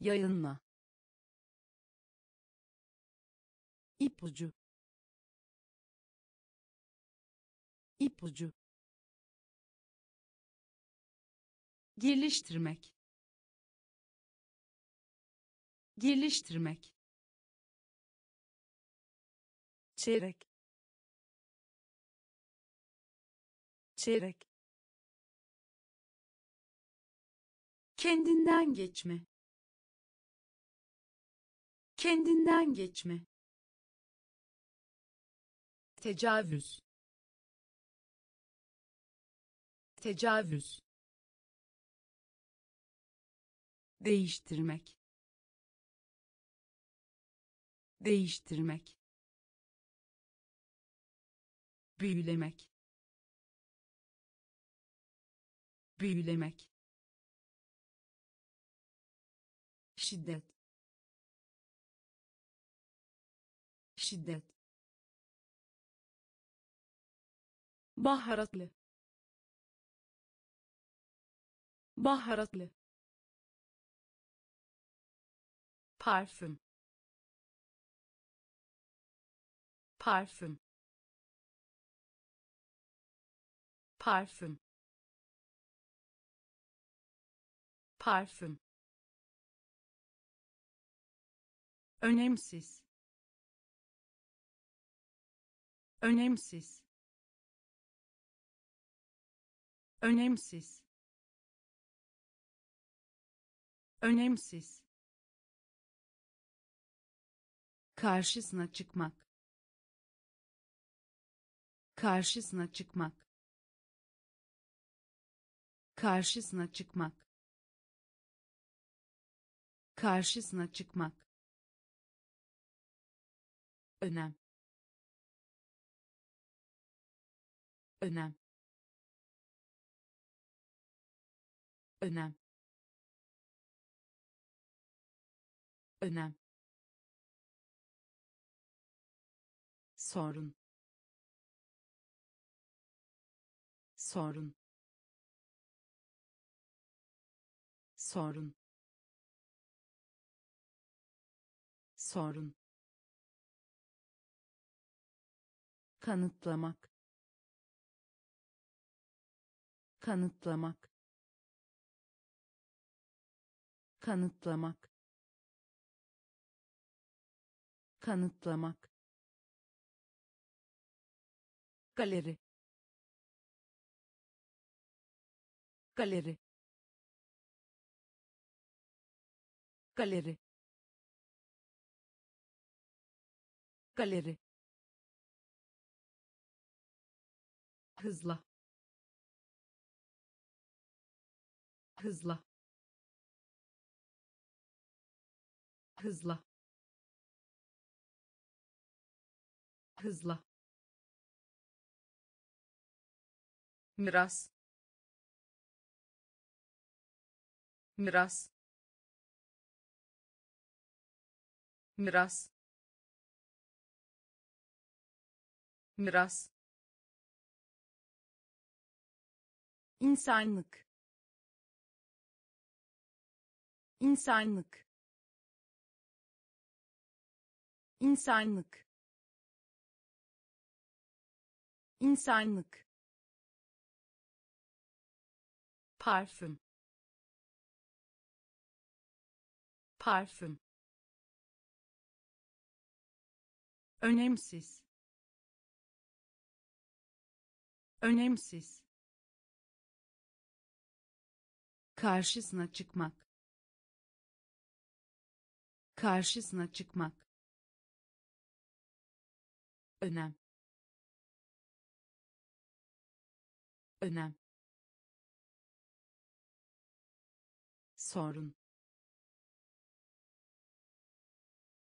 Yayınla. İpucu. İpucu geliştirmek. Geliştirmek. Çeyrek. Çeyrek. Kendinden geçme. Kendinden geçme. Tecavüz. Tecavüz değiştirmek. Değiştirmek. Büyülemek. Büyülemek. Şiddet. Şiddet. Baharatlı. Baharatlı parfüm. Parfüm. Parfüm. Parfüm. Önemsiz. Önemsiz. Önemsiz. Önemsiz karşısına çıkmak. Karşısına çıkmak. Karşısına çıkmak. Karşısına çıkmak. Önem. Önem. Önem. Önem sorun. Sorun. Sorun. Sorun. Kanıtlamak. Kanıtlamak. Kanıtlamak. Kanıtlamak galeri. Galeri. Galeri. Galeri. Hızla. Hızla. Hızla. Hızla miras. Miras. Miras. Miras. İnsanlık. İnsanlık. İnsanlık. İnsanlık parfüm. Parfüm. Önemsiz. Önemsiz. Karşısına çıkmak. Karşısına çıkmak. Önem. Önem sorun.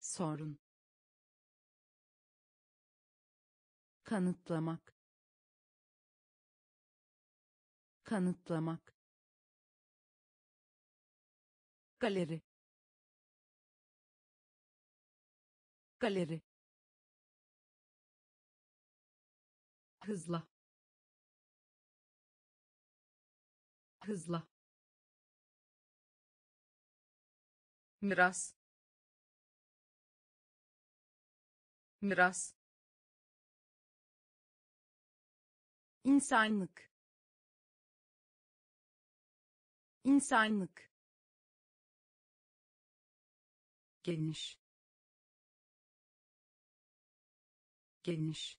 Sorun. Kanıtlamak. Kanıtlamak. Galeri. Galeri. Hızla. Hızla miras. Miras. İnsanlık. İnsanlık. Geniş. Geniş.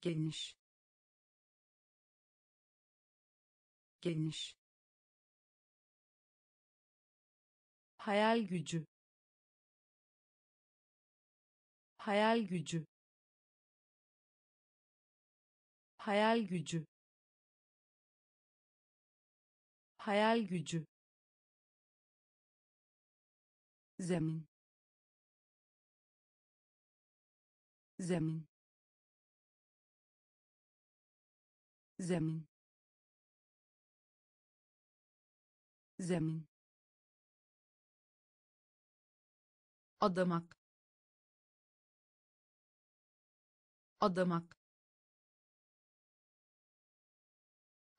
Geniş. Geniş hayal gücü. Hayal gücü. Hayal gücü. Hayal gücü. Zemin. Zemin. Zemin. Zemin adamak. Adamak.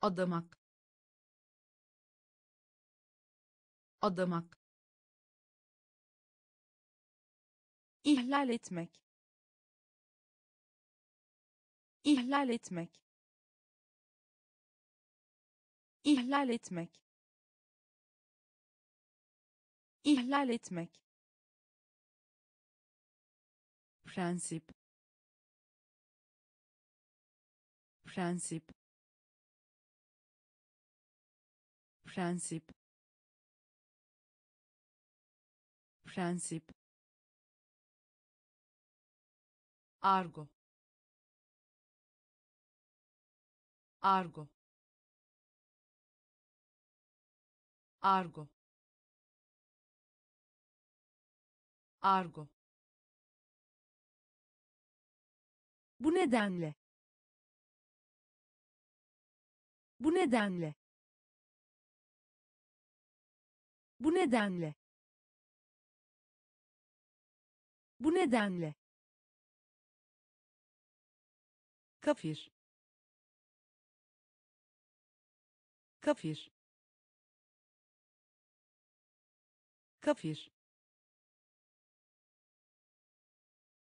Adamak. Adamak. İhlal etmek. İhlal etmek. İhlal etmek. İhlal etmek prensip. Prensip. Prensip. Prensip. Argo. Argo. Argo. Argo bu nedenle. Bu nedenle. Bu nedenle. Bu nedenle. Kafir. Kafir. Kafir.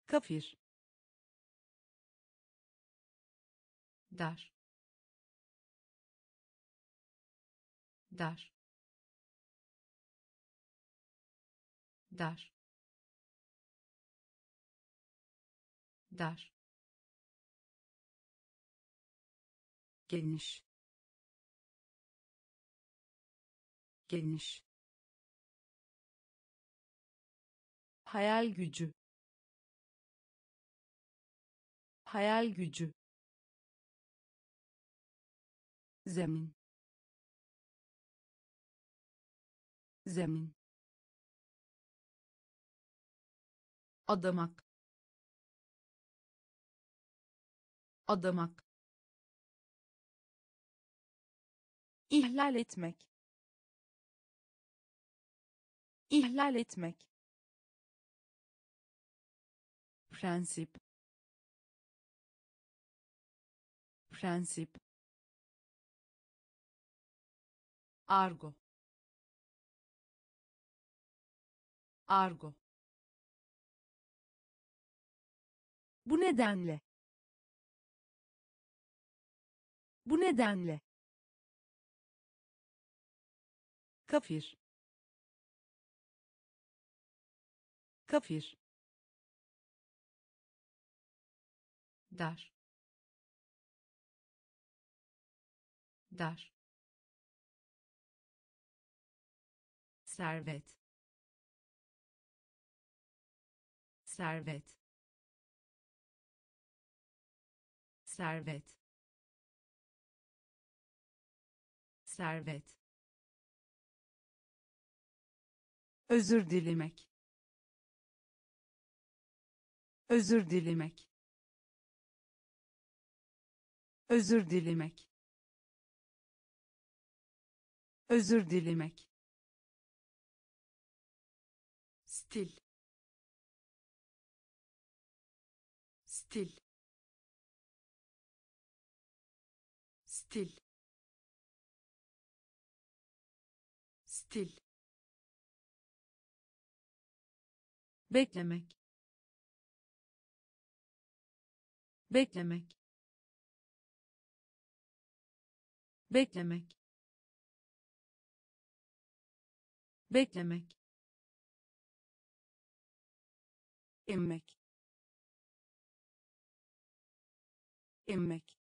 Kafir dar dar dar dar geniş geniş hayal gücü. Hayal gücü zemin. Zemin. Adamak. Adamak. İhlal etmek. İhlal etmek. Prensip. Prensip argo. Argo. Bu nedenle. Bu nedenle. Kafir. Kafir. Dar. Dar servet. Servet. Servet. Servet. Özür dilemek. Özür dilemek. Özür dilemek. Özür dilemek stil. Stil. Stil. Stil. Beklemek. Beklemek. Beklemek. Beklemek emmek. Emmek.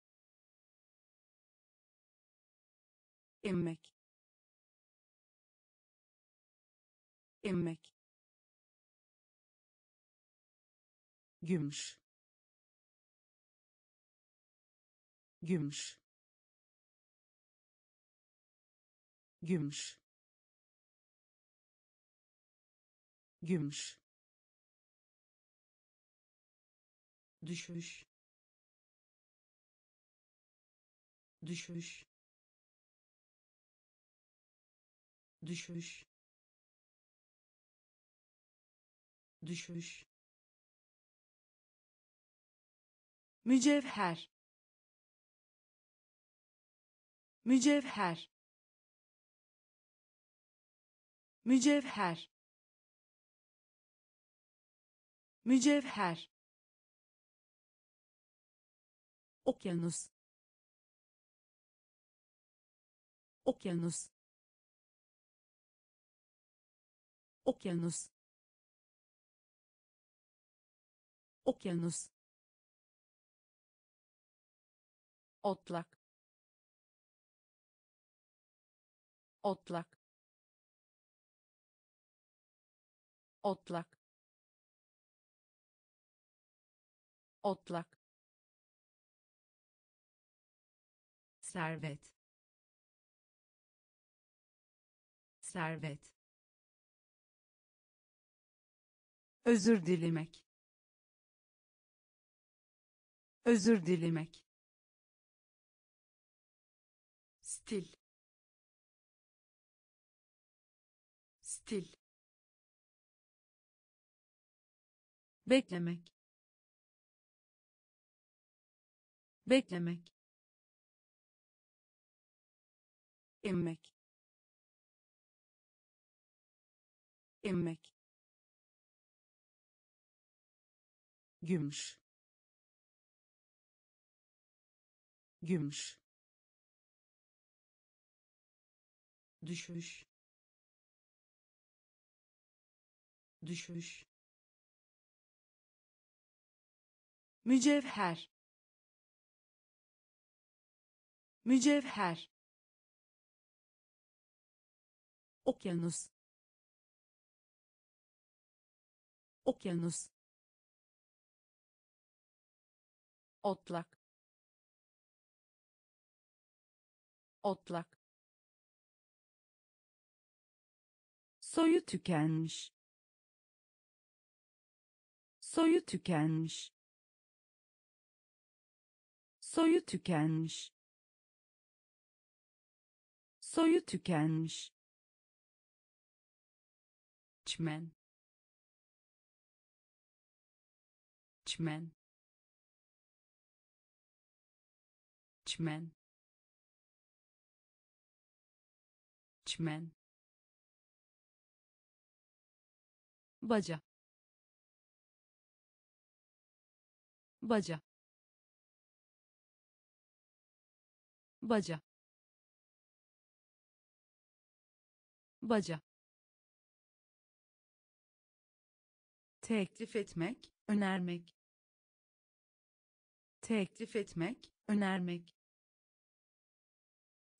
Emmek. Emmek. Gümüş. Gümüş. Gümüş. Gümüş düşüş. Düşüş. Düşüş. Düşüş. Mücevher. Mücevher. Mücevher. Mücevher okyanus. Okyanus. Okyanus. Okyanus. Otlak. Otlak. Otlak. Otlak servet. Servet. Özür dilemek. Özür dilemek. Stil. Stil. Beklemek. Beklemek emmek. Emmek. Gümüş. Gümüş. Düşüş düşüş mücevher. Mücevher okyanus. Okyanus. Otlak. Otlak. Soyu tükenmiş. Soyu tükenmiş. Soyu tükenmiş. Soyu tükenmiş çmen. Çmen. Çmen. Çmen. Baca. Baca. Baca. Baca teklif etmek önermek. Teklif etmek önermek.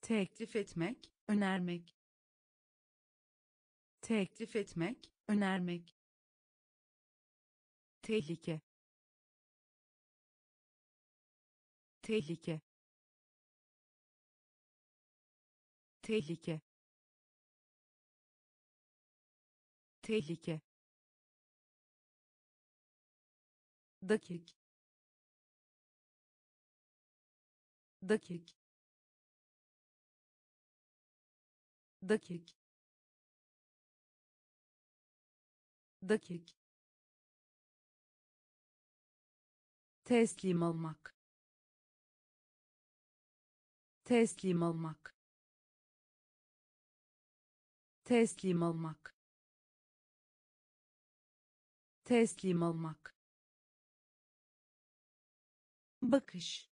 Teklif etmek önermek. Teklif etmek önermek. Tehlike. Tehlike. Tehlike. Tehlike dakik. Dakik. Dakik. Dakik. Teslim olmak. Teslim olmak. Teslim olmak. Teslim olmak bakış.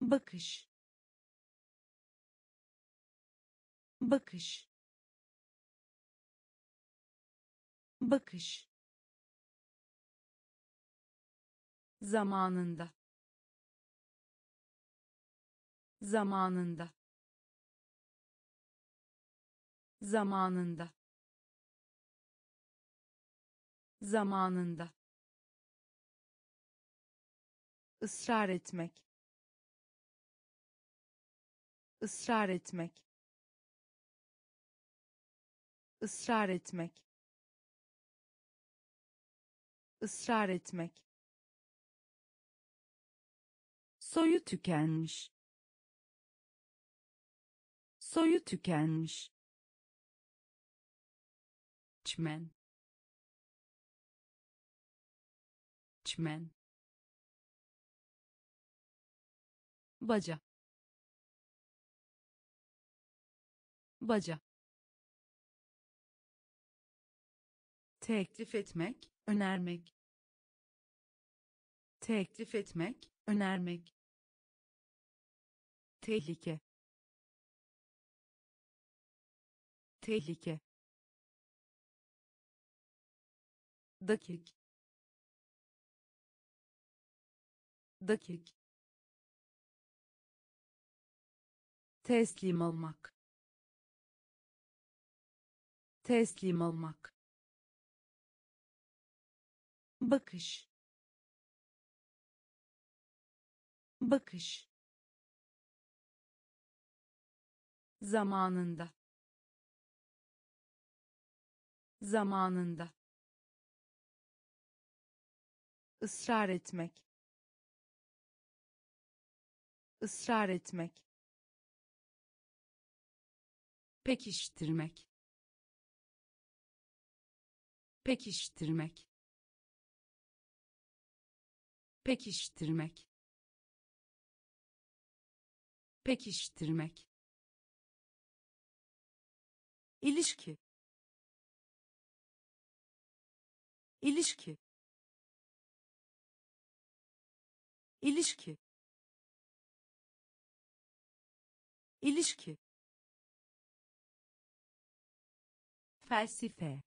Bakış. Bakış. Bakış. Zamanında. Zamanında. Zamanında. Zamanında ısrar etmek. Israr etmek. Israr etmek. Israr etmek. Soyu tükenmiş. Soyu tükenmiş. Çmen çmen baca. Baca. Teklif etmek önermek. Teklif etmek önermek. Tehlike. Tehlike. Dakik. Dakik teslim olmak. Teslim olmak. Bakış. Bakış. Zamanında. Zamanında. Israr etmek. Israr etmek pekiştirmek. Pekiştirmek. Pekiştirmek. Pekiştirmek. İlişki. İlişki. İlişki. İlişki felsefe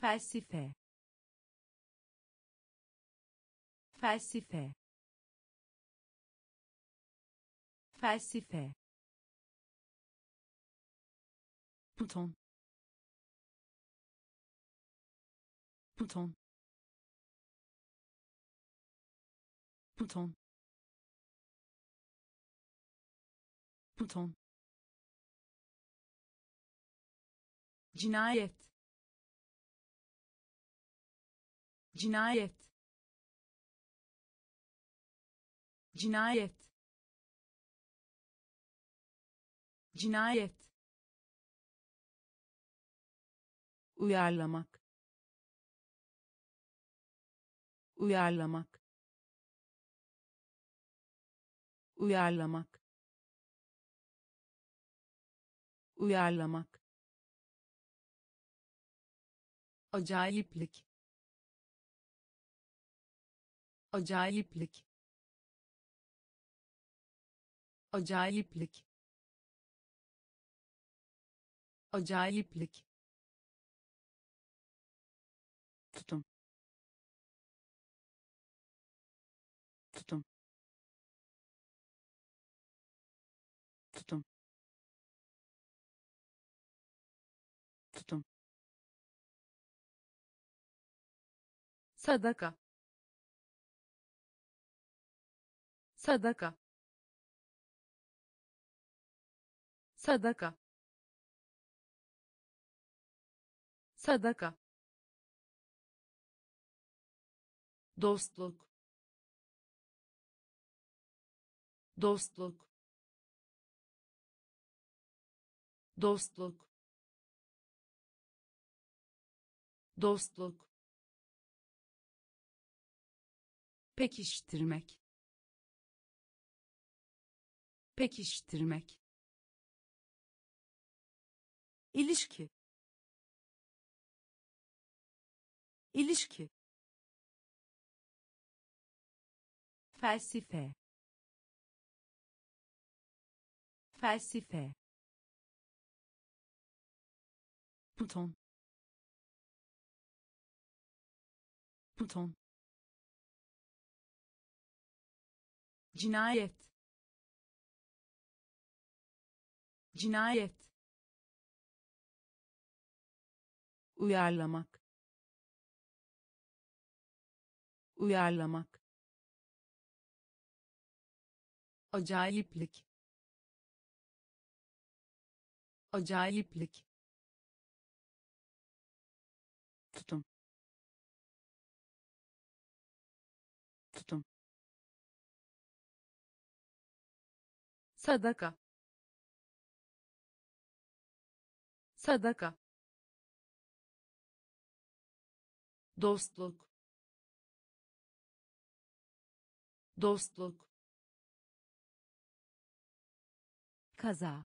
felsefe felsefe felsefe bouton. Bouton. Bouton. Bouton cinayet. Cinayet. Cinayet. Cinayet. Uyarlamak. Uyarlamak. Uyarlamak. Uyarlamak acayiplik. Acayiplik. Acayiplik. Acayiplik sadaka. Sadaka. Sadaka. Sadaka. Dostluk. Dostluk. Dostluk. Dostluk pekiştirmek. Pekiştirmek. İlişki. İlişki. Felsefe. Felsefe. Buton. Buton cinayet. Cinayet. Uyarlamak. Uyarlamak. Acayiplik. Acayiplik sadaka. Sadaka. Dostluk. Dostluk. Kaza.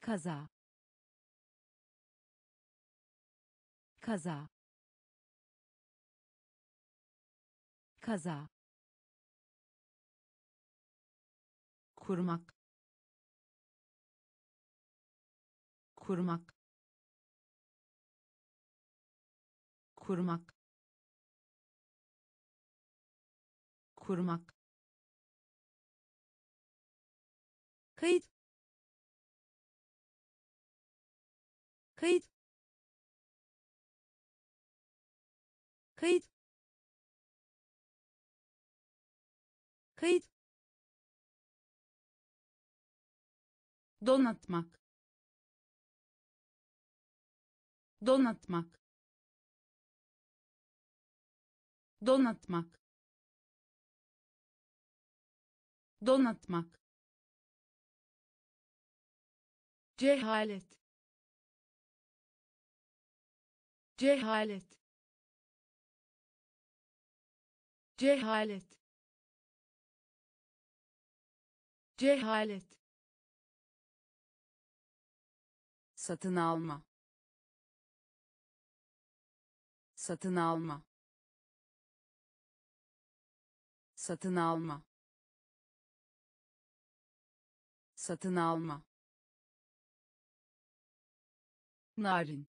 Kaza. Kaza. Kaza kurmak. Kurmak. Kurmak. Kurmak. Kayıt. Kayıt. Kayıt. Kayıt donatmak. Donatmak. Donatmak. Donatmak. Cehalet. Cehalet. Cehalet. Cehalet satın alma. Satın alma. Satın alma. Satın alma. Narin.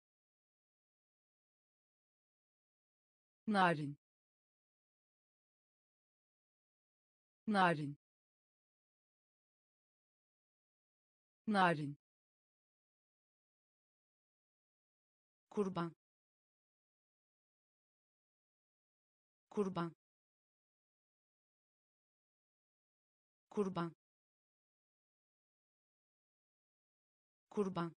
Narin. Narin. Narin kurban. Kurban. Kurban. Kurban.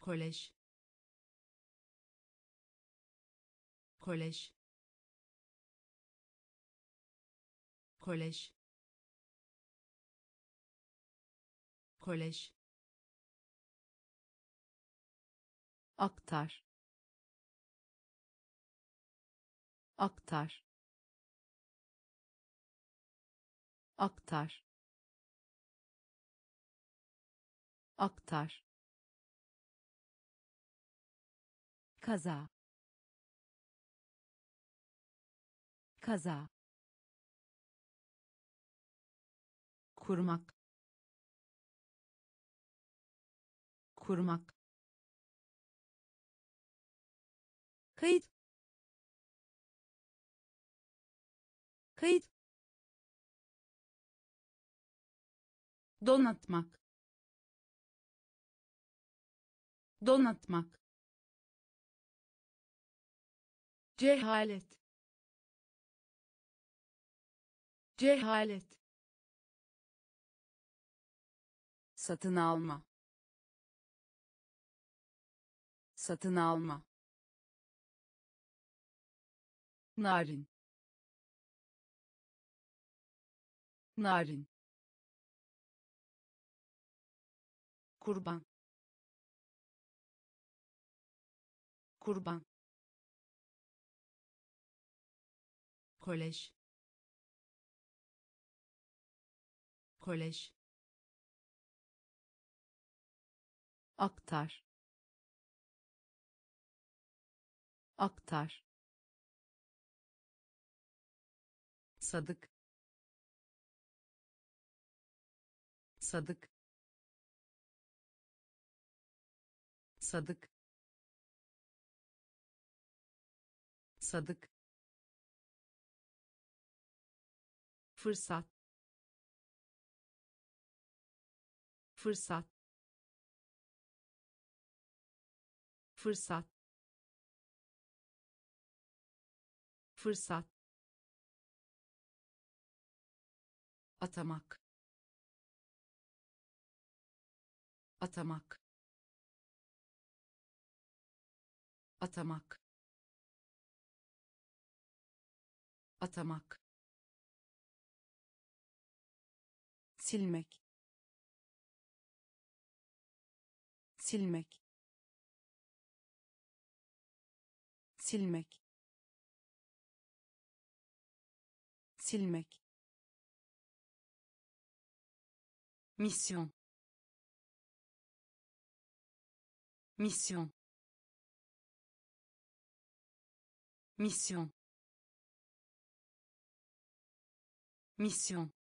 Kolej. Kolej. Kolej. Kolej aktar. Aktar. Aktar. Aktar. Kaza. Kaza. Kurmak. Kurmak kayıt. Kayıt. Donatmak. Donatmak. Cehalet. Cehalet. Satın alma. Satın alma narin. Narin. Kurban. Kurban. Kolej. Kolej. Aktar. Aktar sadık. Sadık. Sadık. Sadık. Fırsat. Fırsat. Fırsat. Fırsat atamak. Atamak. Atamak. Atamak. Silmek. Silmek. Silmek. Silmek mission. Mission. Mission. Mission.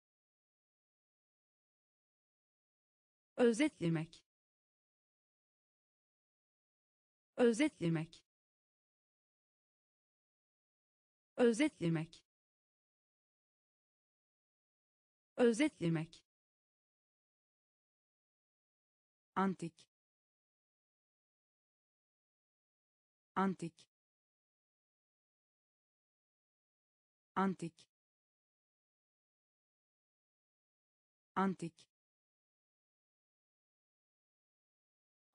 Özetlemek. Özetlemek. Özetlemek. Özetlemek antik. Antik. Antik. Antik.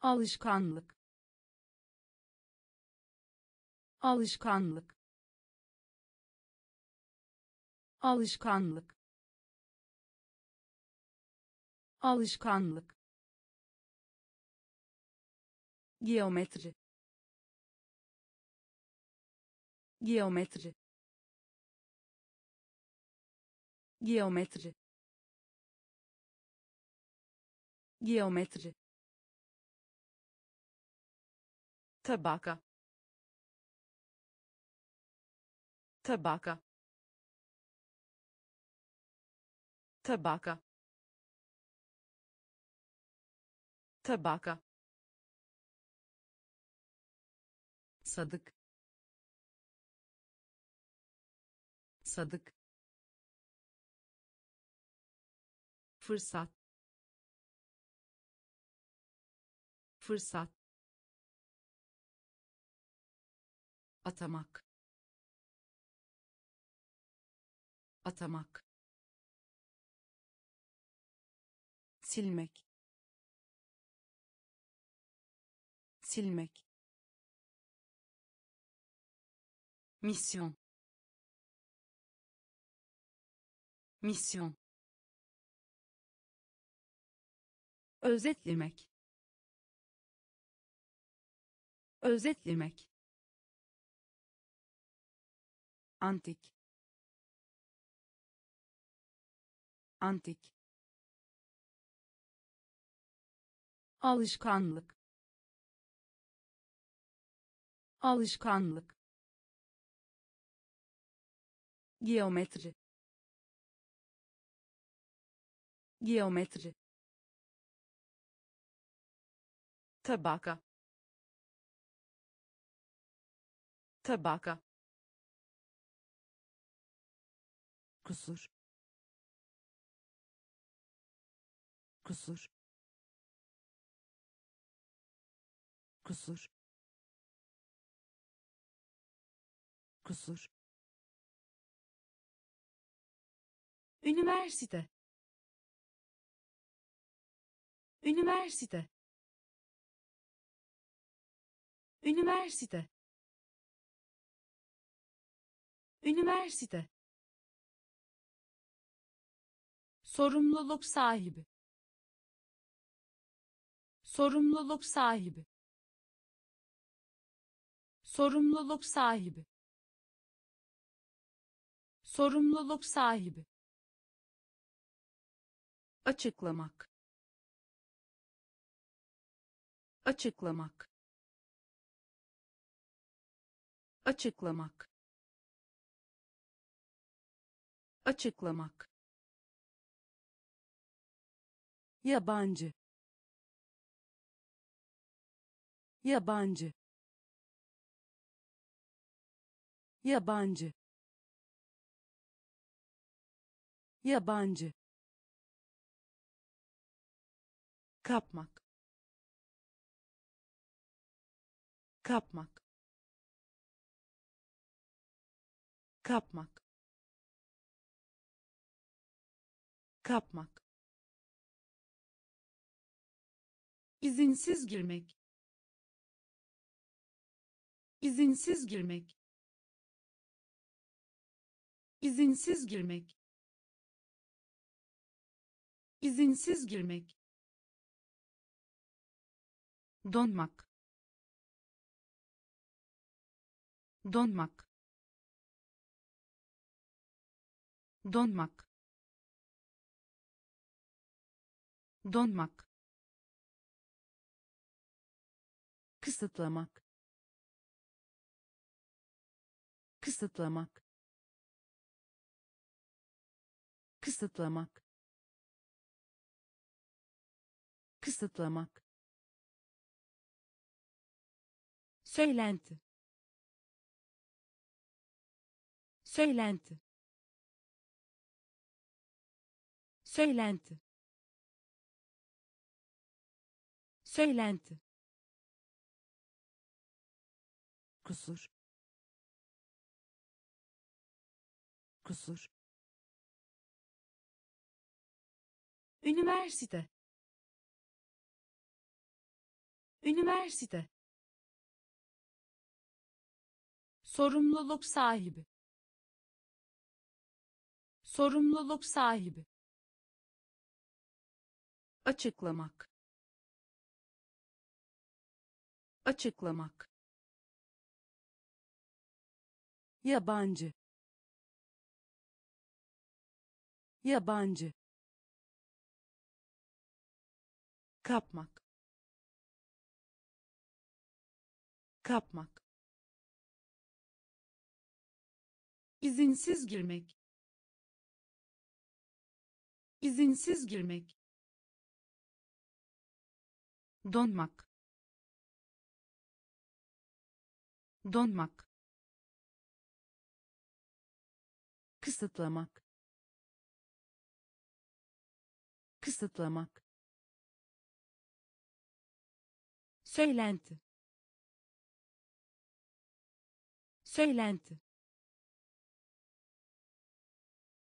Alışkanlık. Alışkanlık. Alışkanlık. Alışkanlık geometri. Geometri. Geometri. Geometri. Tabaka. Tabaka. Tabaka. Tabaka sadık. Sadık. Fırsat. Fırsat. Atamak. Atamak. Silmek. Silmek mission. Mission. Özetlemek. Özetlemek. Antik. Antik. Alışkanlık. Alışkanlık geometri. Geometri. Tabaka. Tabaka. Kusur. Kusur. Kusur. Kusur üniversite. Üniversite. Üniversite. Üniversite. Sorumluluk sahibi. Sorumluluk sahibi. Sorumluluk sahibi. Sorumluluk sahibi açıklamak. Açıklamak. Açıklamak. Açıklamak. Yabancı. Yabancı. Yabancı. Yabancı kapmak. Kapmak. Kapmak. Kapmak. İzinsiz girmek. İzinsiz girmek. İzinsiz girmek. İzinsiz girmek donmak. Donmak. Donmak. Donmak. Kısıtlamak. Kısıtlamak. Kısıtlamak. Kısıtlamak söylenti. Söylenti. Söylenti. Söylenti. Kusur. Kusur. Üniversite. Üniversite sorumluluk sahibi. Sorumluluk sahibi. Açıklamak. Açıklamak. Yabancı. Yabancı. Kapmak. Kapmak izinsiz girmek. İzinsiz girmek. Donmak. Donmak. Kısıtlamak. Kısıtlamak. Söylenti. Söylenti